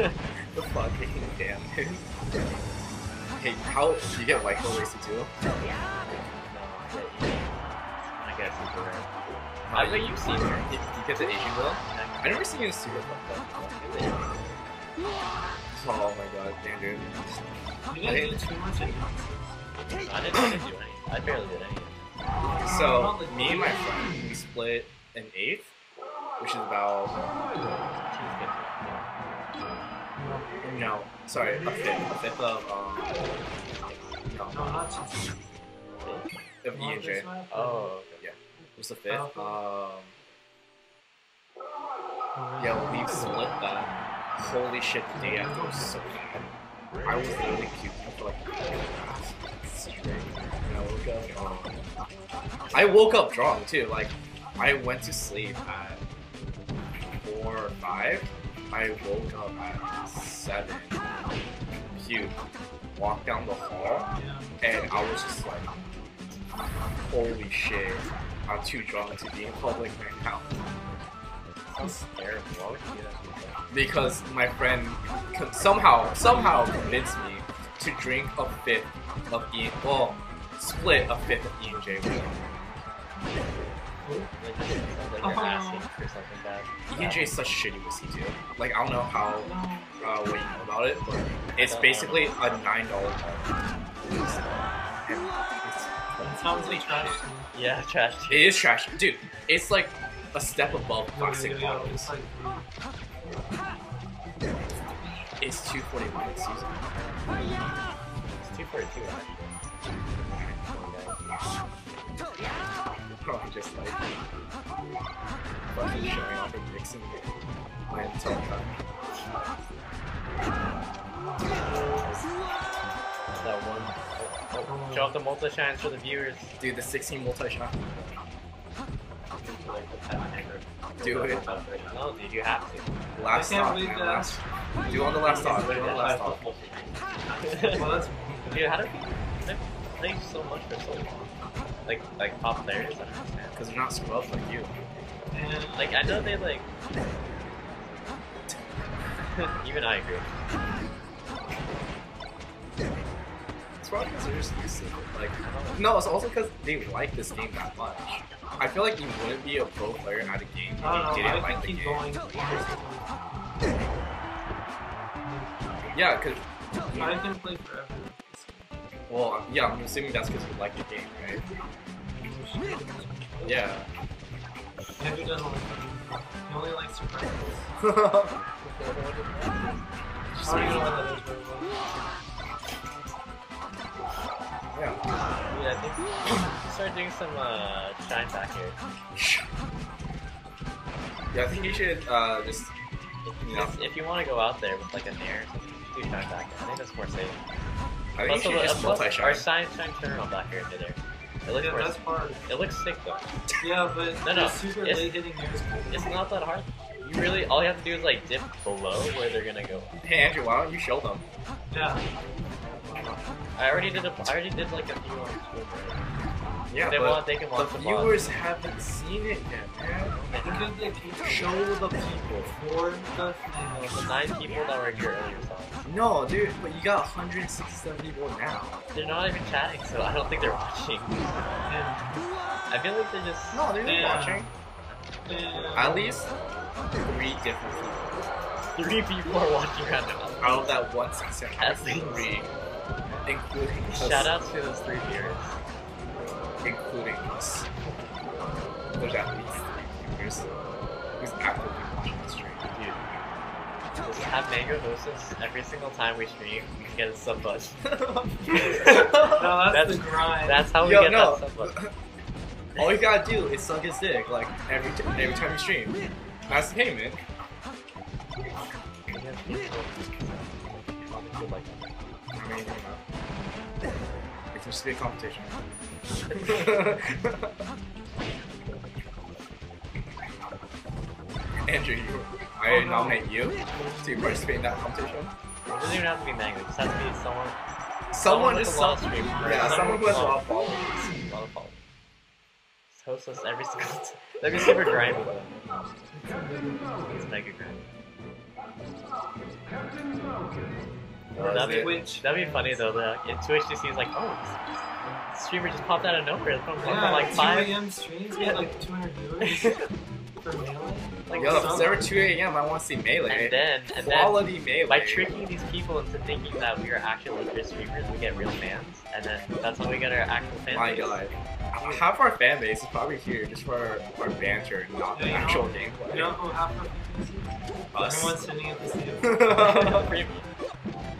[SPEAKER 1] man. the fucking damn. Okay, how you get White Claw wasted too? Yeah. I guess it's rare. How do you see her? You, you get the Asian girl? I never seen you in Super Oh my god, damn dude. You I didn't do too much in I didn't do any. I barely did any. So, me and my friend, we split an eighth, which is about. No. Sorry, a fifth, a fifth of, um... No, no, not Of E and J. Oh, okay. Yeah. What's the fifth? Oh.
[SPEAKER 2] Um... Yeah, we split
[SPEAKER 1] that. Holy shit, the day after was so bad. I was really cute for like I woke up drunk. I woke up drunk too. Like, I went to sleep at 4 or 5 I woke up at 7, puke, walked down the hall, and I was just like, holy shit, I'm too drunk to be in public right now. Because my friend somehow, somehow convinced me to drink a fifth of E, well, split a fifth of E. J. Like, EJ is such shitty whiskey too. Like I don't know how uh, what you know about it, but it's uh, basically a nine dollar It sounds like trash. Yeah, trash. It is trash, dude. It's like a step above toxic oh, bottles. It's two forty one It's two forty two. Oh, I'm just like fucking showing off and mixing my entire That one. Oh, oh, show off the multi shines for the viewers. Dude, the 16 multi shot. Do it. No, dude, you have to. Last I can't Last. Do all the last stop. Do on the last stop. Dude, how do people so much for so long? like like pop players. Because they're not so wealth like you. And, like I know they like. Even I agree. It's probably because they're just used to it. Like, no, it's also because they like this game that much. I feel like you wouldn't be a pro player at a game if you uh, didn't like the game. Going yeah, because. I can play forever. Well, yeah, I'm assuming that's because you like the game, right? Yeah. Andrew doesn't like the game. He only likes surprises. Just I do know that is very well. Yeah. Yeah, I think you start doing some uh, shine back here. Yeah, I think you should uh, just. You know. If you want to go out there with like a nair or something, do shine back. I think that's more safe. I think also, you just multi-shot. Our science trying to turn back here into there. It looks yeah, worse. that's hard. It looks sick though. Yeah, but no, no. super it's, late hitting yours. It's not that hard. You really, all you have to do is like dip below where they're gonna go. Hey Andrew, why don't you show them? Yeah. I already did a, I already did like a few on yeah, they want, they can watch the, the viewers haven't seen it yet, man. Yeah. Show the people. Four the females. The nine people that were here earlier. No, dude, but you got 167 people now. They're not even chatting, so I don't think they're watching. I feel like they're just. No, they're just not watching. At least three different people. Three people are watching right now. Out of that 167, at least three. Including. Shout out to those three viewers including us. There's at least three viewers who's actively watching the stream. Dude. We have mango hosts. every single time we stream, we can get a sub button. no, that's, that's the grind. That's how we Yo, get no. that sub button. All you gotta do is suck his dick, like every t every time you stream. That's the payment. I mean, you know. To for silly competition. Andrew, I nominate you to participate in that competition. It doesn't even have to be Mango, it just has to be someone. Someone, someone just a some, of Yeah, someone who has a lot of followers. A lot of followers. host us every single time. That'd be super grimy though. It's mega grimy that'd be Twitch. That'd be funny though. That yeah, Twitch just seems like oh, this streamer just popped out of nowhere yeah, from like five. 2 a.m. streams yeah. like 200 viewers for melee. Like Yo, if it's ever 2 a.m., I want to see melee. And then, and quality then, melee. By tricking these people into thinking that we are actually legit streamers, we get real fans, and then that's how we get our actual fans. My God. Half our fan base is probably here just for our, our banter, not the actual you know, gameplay. You know who half our
[SPEAKER 2] fan base is? Us. Everyone sitting at the table.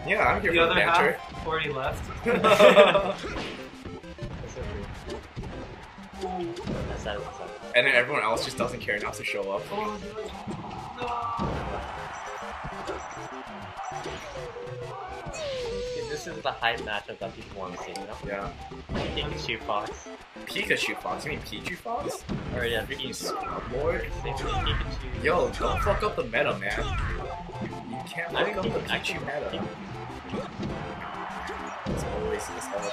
[SPEAKER 1] Yeah, I'm here the for the banter. Half already left. and then everyone else just doesn't care enough to show up. Oh, no. this is the hype matchup that people want to see, you know? Yeah. Pikachu Fox. Pikachu Fox? You mean Pikachu Fox? Alright, yeah, Pikachu. Lord. Pikachu. Yo, don't fuck up the meta, man. You can't fuck up the Pikachu meta. It's always this all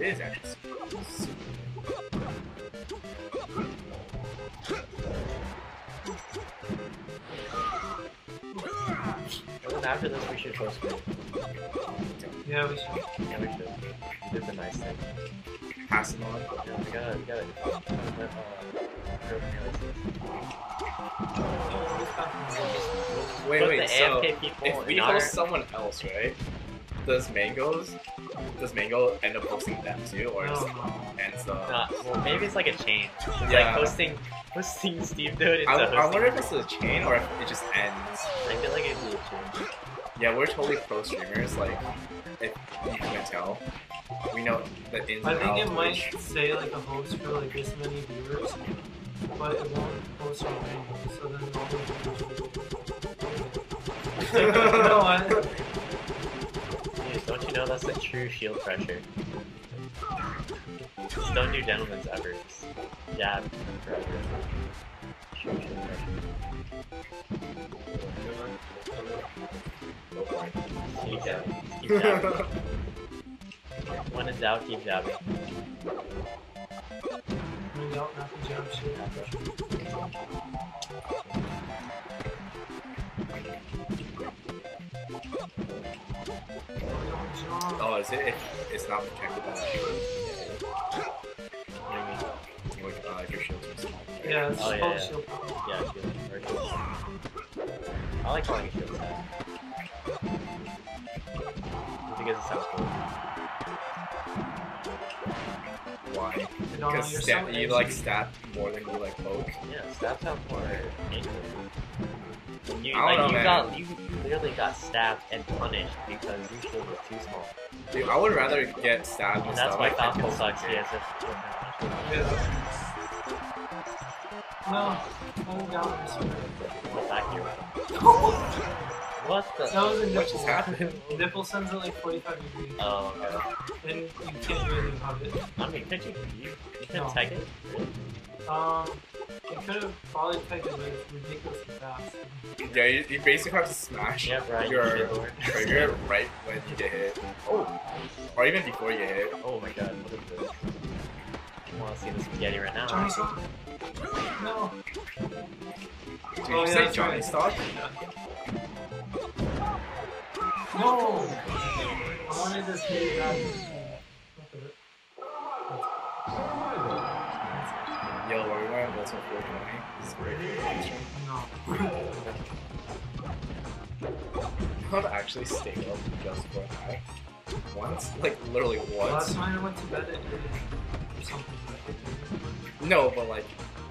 [SPEAKER 1] It is actually one after this, we should go it. Yeah, we should. Yeah, we should. We did the nice thing. Pass it on. Yeah, we gotta, we gotta, uh, uh oh, Wait, wait, so if we host someone else, right? does mangoes does mango end up hosting them too, or just oh. and Nah, well, maybe it's like a chain. It's yeah. like hosting hosting Steve Dode. I wonder if it's a chain or if it just ends. I feel like it'd be a chain. Yeah, we're totally pro streamers. Like, if you can tell, we know the ins I think it might say like a host for like this many viewers, but it won't host for mangoes. So then. All the... like, no, I, no, that's the true shield pressure. Don't do gentleman's efforts. Jab. Keep jabbing. Keep jabbing. when in doubt, keep jabbing. When in doubt, Oh, is it? it's not protected by the shield. Uh, yeah, it's oh, yeah, yeah. shield. Yeah, shield. I like calling it shield attack. I it sounds cool. Why? Because you, you like stab more than you like poke. Yeah, stabs sounds more. You, I like, you man. got you literally got stabbed and punished because you shield was too small. Dude, I would rather get stabbed. And that's why Falco sucks. He has a No, I'm down back here. What the? That was a nipple. What just happened? Nipple sends at like 45 degrees. Oh, okay. Then you can't really anything it. I mean, can't You, you couldn't no. tag it? Um, he could have probably taken this ridiculously fast. Yeah, you, you basically have to smash yeah, right, your, trigger right when you get hit. Oh! Or even before you get hit. Oh my god, look at this. I want to see the spaghetti right now. Johnny Stop! No! Did oh, yeah, Johnny right. Stop?
[SPEAKER 2] No! I wanted this
[SPEAKER 1] Yo, are we wearing bolts of 420? No. Not actually staying up just for an hour. Once? Like, literally once. Last night I went to bed at something like something. No, but like,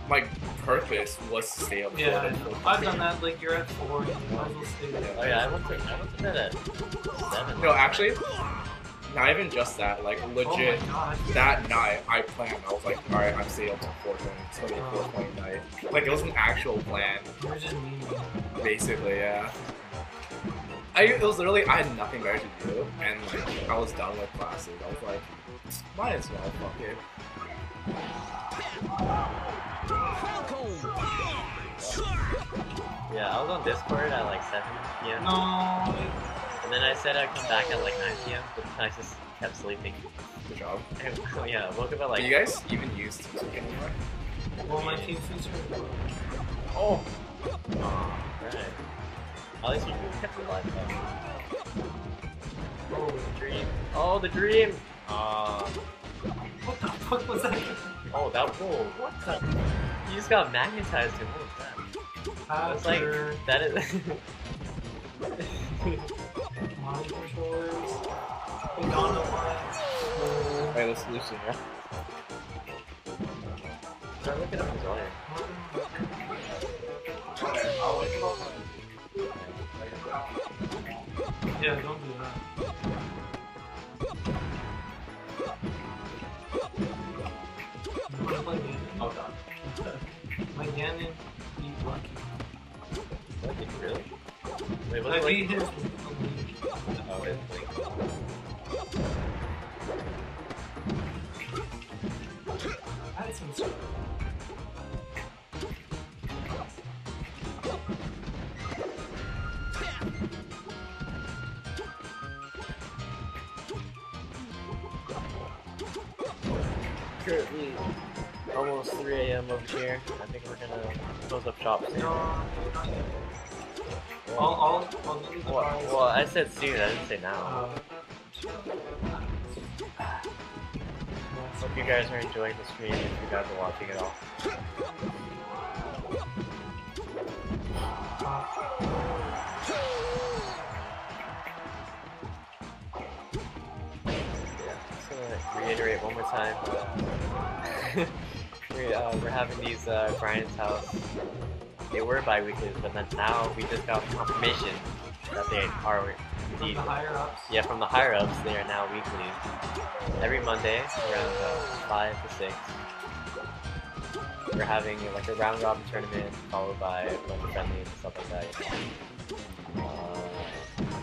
[SPEAKER 1] my purpose was to stay up yeah, I know. I've done that, like, you're at 4, you might as well stay there. Oh yeah, I went to, I went to bed at 7. No, actually, not even just that, like oh legit. Oh that night, I planned. I was like, all right, I'm staying up till 4:20. It's gonna be a 4:20 night. Like it was an actual plan. Basically, yeah. I it was literally I had nothing better to do, and like I was done with classes. I was like, might as well fuck it. Yeah, I was on Discord at like 7 p.m. No then I said I'd come back at like 9 p.m., but I just kept sleeping. Good job. oh yeah, woke up at like. Do you guys even use Teamspeak anymore? Well, my team feature. Oh! Right. At least we kept it alive though. Oh, the dream. Oh, the dream! Uh. What the fuck was that? Oh, that whoa, what the? You just got magnetized, dude. What was that? It's like, that is. mod
[SPEAKER 2] controllers,
[SPEAKER 1] McDonald's ones. Wait, let's loosen, yeah? Start looking up his iron. Yeah, don't do that. My Ganon. Oh god. My Ganon, he's Lucky, really? Wait, what? I beat his almost 3 a.m. over here. I think we're gonna close up shop soon. Well, well, well, I said soon, I didn't say now. Uh, Hope you guys are enjoying the stream if you guys are watching it all. Yeah, just gonna reiterate one more time. we're, uh, we're having these uh, Brian's house. They were bi-weekly, but then now we just got confirmation that they are indeed. From the higher ups. Yeah, from the higher ups, they are now weekly. Every Monday around uh, five to six, we're having like a round robin tournament followed by like friendly and stuff like that. Uh,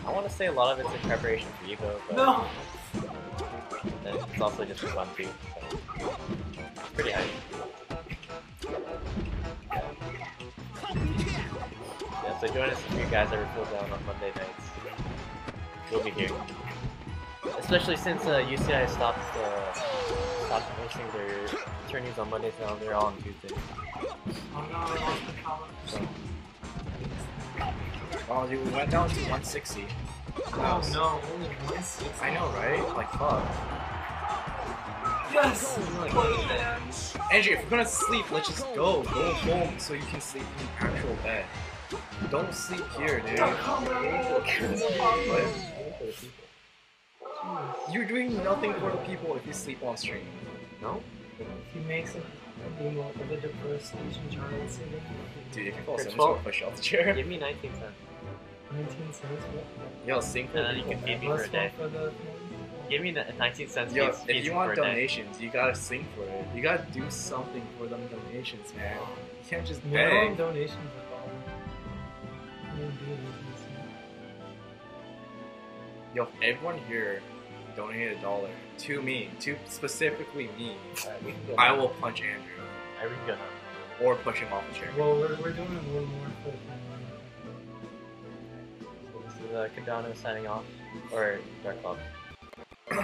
[SPEAKER 1] I want to say a lot of it's in preparation for Evo, but. No and it's also just fun too. so pretty high. Yeah, so join us if you guys ever feel down on Monday nights. We'll be here. Especially since uh, UCI stopped, uh, stopped hosting their tourneys on Mondays now, they're all on Tuesdays. So. Oh, dude, we went down to 160. Oh no, only one six. I know, right? Like, fuck. Yes! Like, Andrew, if you're gonna sleep, let's just go. Go home so you can sleep in the actual bed. Don't sleep here, dude. You're doing nothing for the people if you sleep on stream. No? He makes it being over the depressed Asian Dude, if you fall asleep, I'm just gonna push off the chair. Give me 19 cents. 19 cents? What? Yo, sing for And then you can feed me for a day. For the... Give me the 19 cents. Yo, if you want donations, you gotta sing for it. You gotta do something for them donations, man. You can't just beg. You donations are all. Yo, if everyone here donated a dollar to me, to specifically me, I will punch Andrew. I can go home. Or push him off the chair. Well, we're, we're doing one more for uh, is uh, Kadano signing off, or Dark Clops.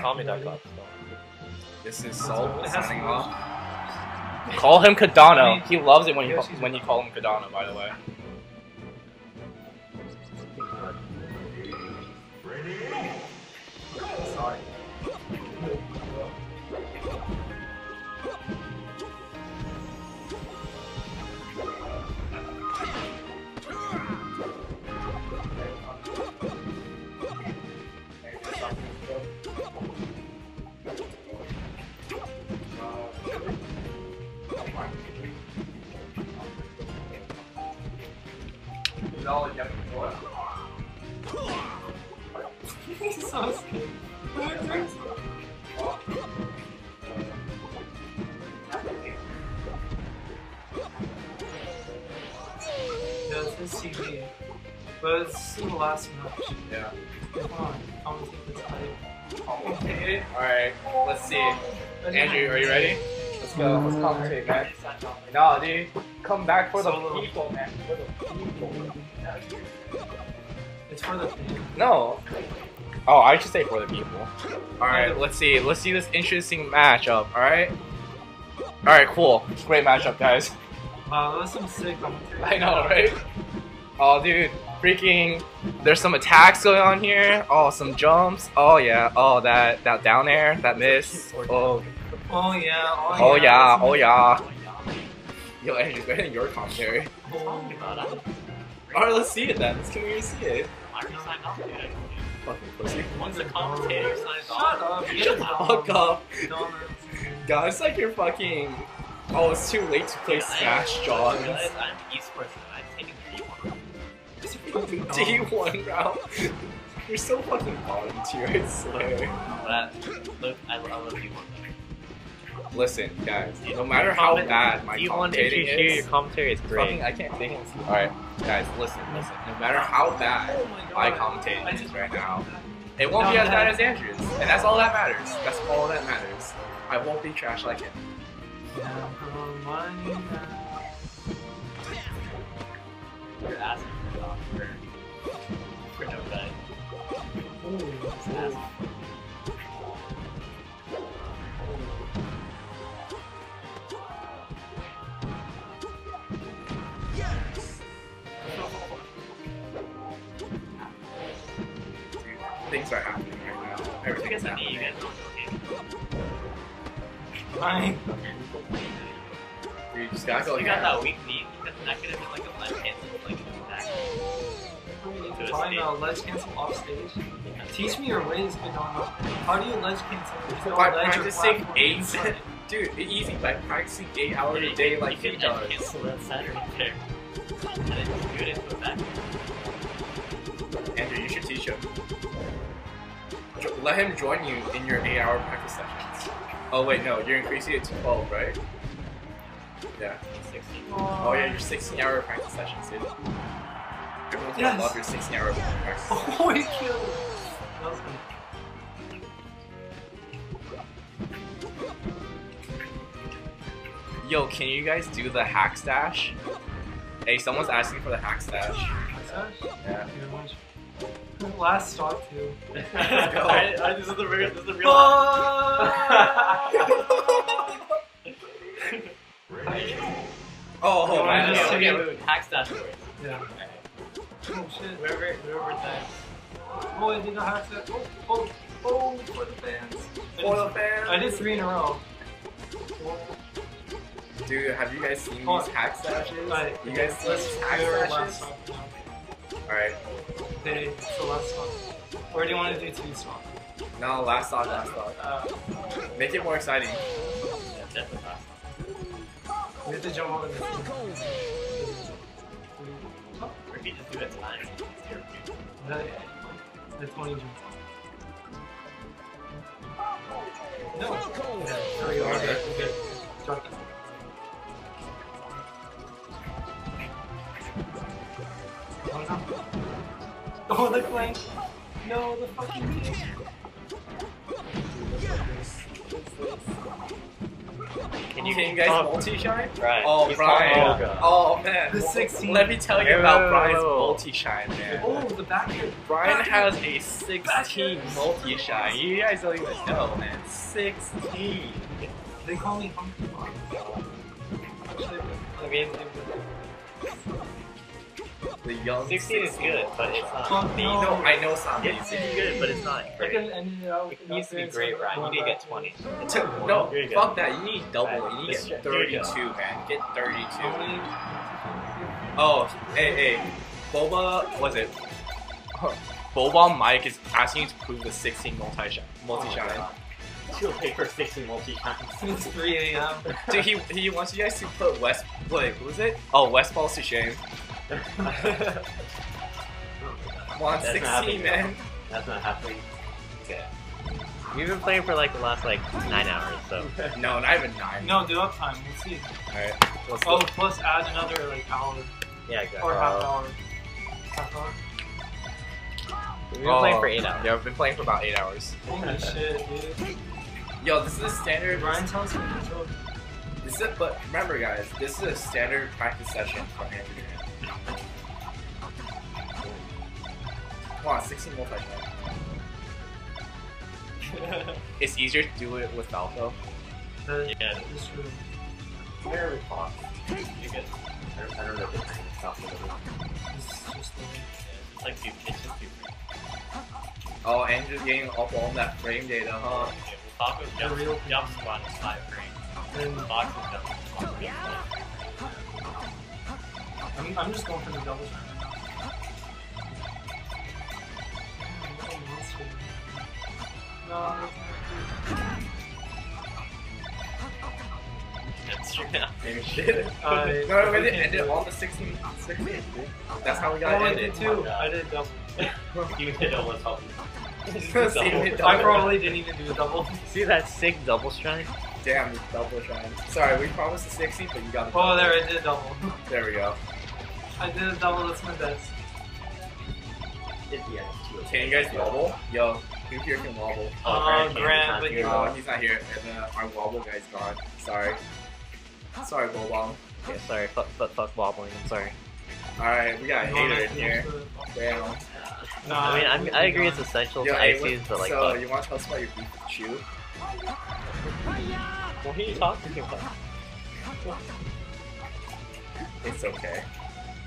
[SPEAKER 1] Call me Dark Clops. So. This is Salt signing off. Call him Kadano. He loves it when you call, when you call him Kadano. By the way. knowledge of before.
[SPEAKER 2] Sasuke.
[SPEAKER 1] Does this CG? But it's the last match. Yeah. Come on, I'm take this fight. Alright, let's see. Andrew, are you ready? Let's go. Let's commentate, man. Nah, dude. Come back for the people, man. For the people. It's for the No. Oh, I should say for the people. Alright, let's see. Let's see this interesting matchup, alright? Alright, cool. Great matchup, guys. Wow, uh, that's some sick commentary. I know, right? Oh, dude. Freaking, there's some attacks going on here. Oh, some jumps. Oh, yeah. Oh, that, that down air, that miss. Oh. Oh, yeah. Oh, yeah. Oh, yeah. Oh, yeah. Yo, Andrew, better than your commentary. Oh, Alright, let's see it then. Let's come here and see it. Fucking pussy. Once the commentator signs off, shut the fuck up. God, it's like you're fucking. Oh, it's too late to play Smash, John. I am an esports and I've
[SPEAKER 2] taken D1.
[SPEAKER 1] Just fucking D1 round. You're so fucking volunteer, I swear. look, I, love D1 listen, guys. No matter how bad my commentary is, your commentary is great. Fucking, I can't think. All right, guys, listen, listen. No matter how bad my, commentary is right now, it won't be as bad as Andrew's, and that's all that matters. That's all that matters. I won't be trash like him. You're asking for for no
[SPEAKER 2] Ooh,
[SPEAKER 1] things are happening right now. Everything's happening. Fine. You just gotta You got that weak knee. That could have been like a ledge cancel, like back. Trying to uh, ledge cancel off stage. Teach me your ways, Madonna. How do you ledge cancel? There's no By ledge practicing eight, dude, it's easy. By practicing eight hours yeah, a day, like he does. cancel that Saturday there. And then do it into a back. Andrew, you should teach him let him join you in your eight-hour practice sessions. Oh wait, no, you're increasing it to 12, right? Yeah. 16. Oh yeah, your 16-hour practice sessions, dude. Everyone's yes. gonna love your 16-hour practice. Oh, he killed. Yo, can you guys do the hax dash? Hey, someone's asking for the hax dash. Hax dash? Yeah. Who last talked to? I, I, this is the real. This is the real. oh,
[SPEAKER 2] oh man, just okay, okay, wait, hax dash. Yeah.
[SPEAKER 1] Oh shit. Whoever, whoever that. Oh, I did not hax dash. Oh, oh, oh, for the fans. For the fans. I did three in a row. Dude, have you guys seen oh. these hax dashes? Right. You guys see these hax dashes? Alright. it's the last song. Or do you want to do two one? No, last song, last song. Uh, Make it more exciting. Yeah, definitely last song. We have to jump over this. Oh, or just do it tonight. No, yeah. The 20 jump. No. there we Okay. Okay.
[SPEAKER 3] Oh, the clank! No, the fucking
[SPEAKER 1] Can you, can you guys multi-shine? Right. Oh, He's Brian. Oh, oh, man. The 16. Let me tell you about Brian's multi-shine, man. Oh, the back here. Brian back has a 16 multi-shine. You guys don't even know, man. 16. They call me Hunky Mark. I mean... The young 16 is good, but it's not. Fuck no. no, I know some. not It's amazing. good, but it's not great. It needs to be great, Ryan. You need to get 20. To, no, fuck that. You need double. You need to get 32, man. Get 32. Oh, hey, hey. Boba, was it? Boba Mike is asking you to prove the 16 multi-shot. Multi-shot. Oh She'll pay for 16 multi times. it's 3 a.m. Dude, he, he wants you guys to put West. Wait, who is it? Oh, Westballz to shame. 160, man. That's not happening. Okay. You've been playing for like the last like nine hours, so. no, not even nine. No, do up time. Let's see. Alright. Oh, plus add another like hour. Yeah, exactly. Or uh, half hour. Half hour. We've been oh, playing for eight hours. Yeah, we've been playing for about eight hours. Holy shit, dude. Yo, this is a standard. Brian, tells me what you This is a, but remember, guys, this is a standard practice session for Andrew. 16 multi It's easier to do it with Falco. Uh, yeah, this room. Very fast. You get. I don't, I don't know the name of Falco. It's just like, like you kitchen people. Oh, Andrew's getting up on that frame data, huh? Okay, well, Falco's
[SPEAKER 3] jump, real jump
[SPEAKER 1] is 5 frames. And is I'm, I'm just going for the double jump. That's yeah. Shit. Uh, no, I did, I did all the 16, 16. That's how we got oh, I did too. I did double. you did almost double. I probably didn't even do a double. See that sick double strike? Damn, double strike. Sorry, we promised a 60, but you got a double. Oh, there, I did double. there we go. I did a double, that's my best. Can you guys double? Yo, can wobble. Oh, uh, Grant, but oh, he's not here, and uh, our wobble guy's gone. Sorry. Sorry, wobble. Yeah, sorry. Fuck, fuck, fuck wobbling. I'm sorry. Alright, we got Hater in here. Damn. no, I mean, I'm, i agree it's essential to ICs, but like. So, fuck. you want to tell us about your beef with Chu? Well, are you talking about? It's okay.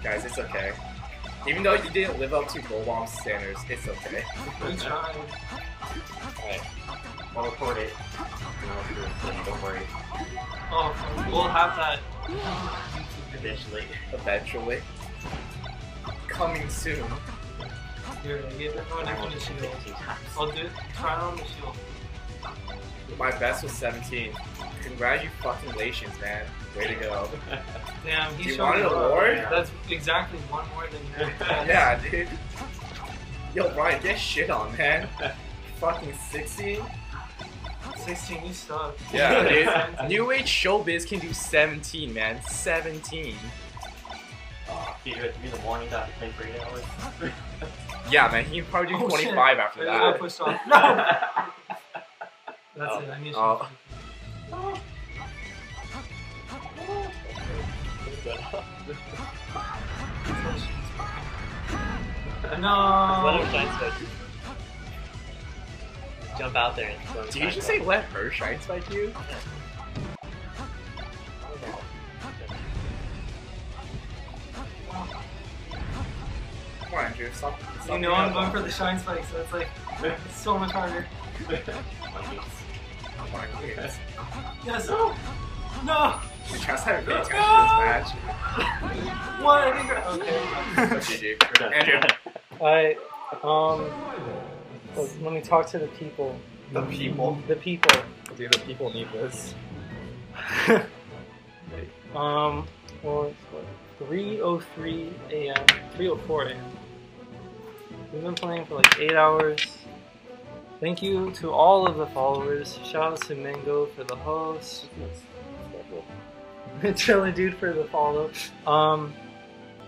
[SPEAKER 1] Guys, it's okay. Even though you didn't live up to Bobomb's standards, it's okay. We tried. Alright. I'll record it. Don't worry. Oh, we'll have that eventually. Eventually. Coming soon. Here, get everyone on the I'll do it. Try it on the shield. My best was 17. Congratulations, man. Way to go. Damn, he's You want an award? Yeah. That's exactly one more than you Yeah, dude. Yo, Brian, get shit on, man. Fucking 60. 16, you suck. Yeah, dude. New Age Showbiz can do 17, man. 17. Uh, to be the yeah, man, he can probably do oh, 25 shit. after that. No! That's oh. it, I need oh no. Let him shine spike you. Jump out there and slow you just say let her shine spike you? Yeah. Come on, Andrew, stop, stop You know I'm going for the shine spike, so it's like it's so much harder. Come Yes. No. No because I paid attention to this match. what? Okay. GG. Andrew. I um. Let me talk to the people. The people. The people. Do the people need this. um. Well, 3:03 a.m. 3:04 a.m. We've been playing for like eight hours. Thank you to all of the followers. Shout out to Mango for the host really, Dude for the follow. Um,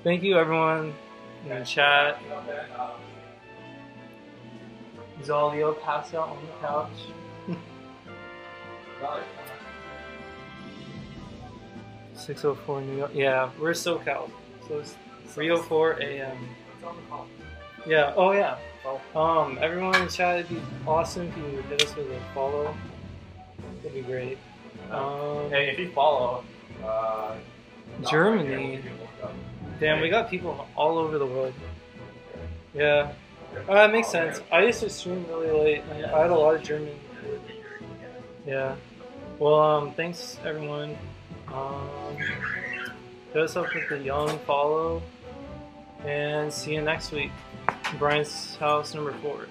[SPEAKER 1] thank you everyone in the chat. Zolio passed out on the couch. 604 New York. Yeah, we're SoCal. So it's 304 a.m. Yeah, oh yeah. Um, everyone in the chat, it'd be awesome if you hit us with a follow. It'd be great. Um, hey, if you follow, uh, Germany. Damn, we got people all over the world. Yeah. that uh, makes sense. I used to stream really late. I had a lot of German. Yeah. Well, um, thanks everyone. Um, hit us up with the young follow, and see you next week. Brian's house number four.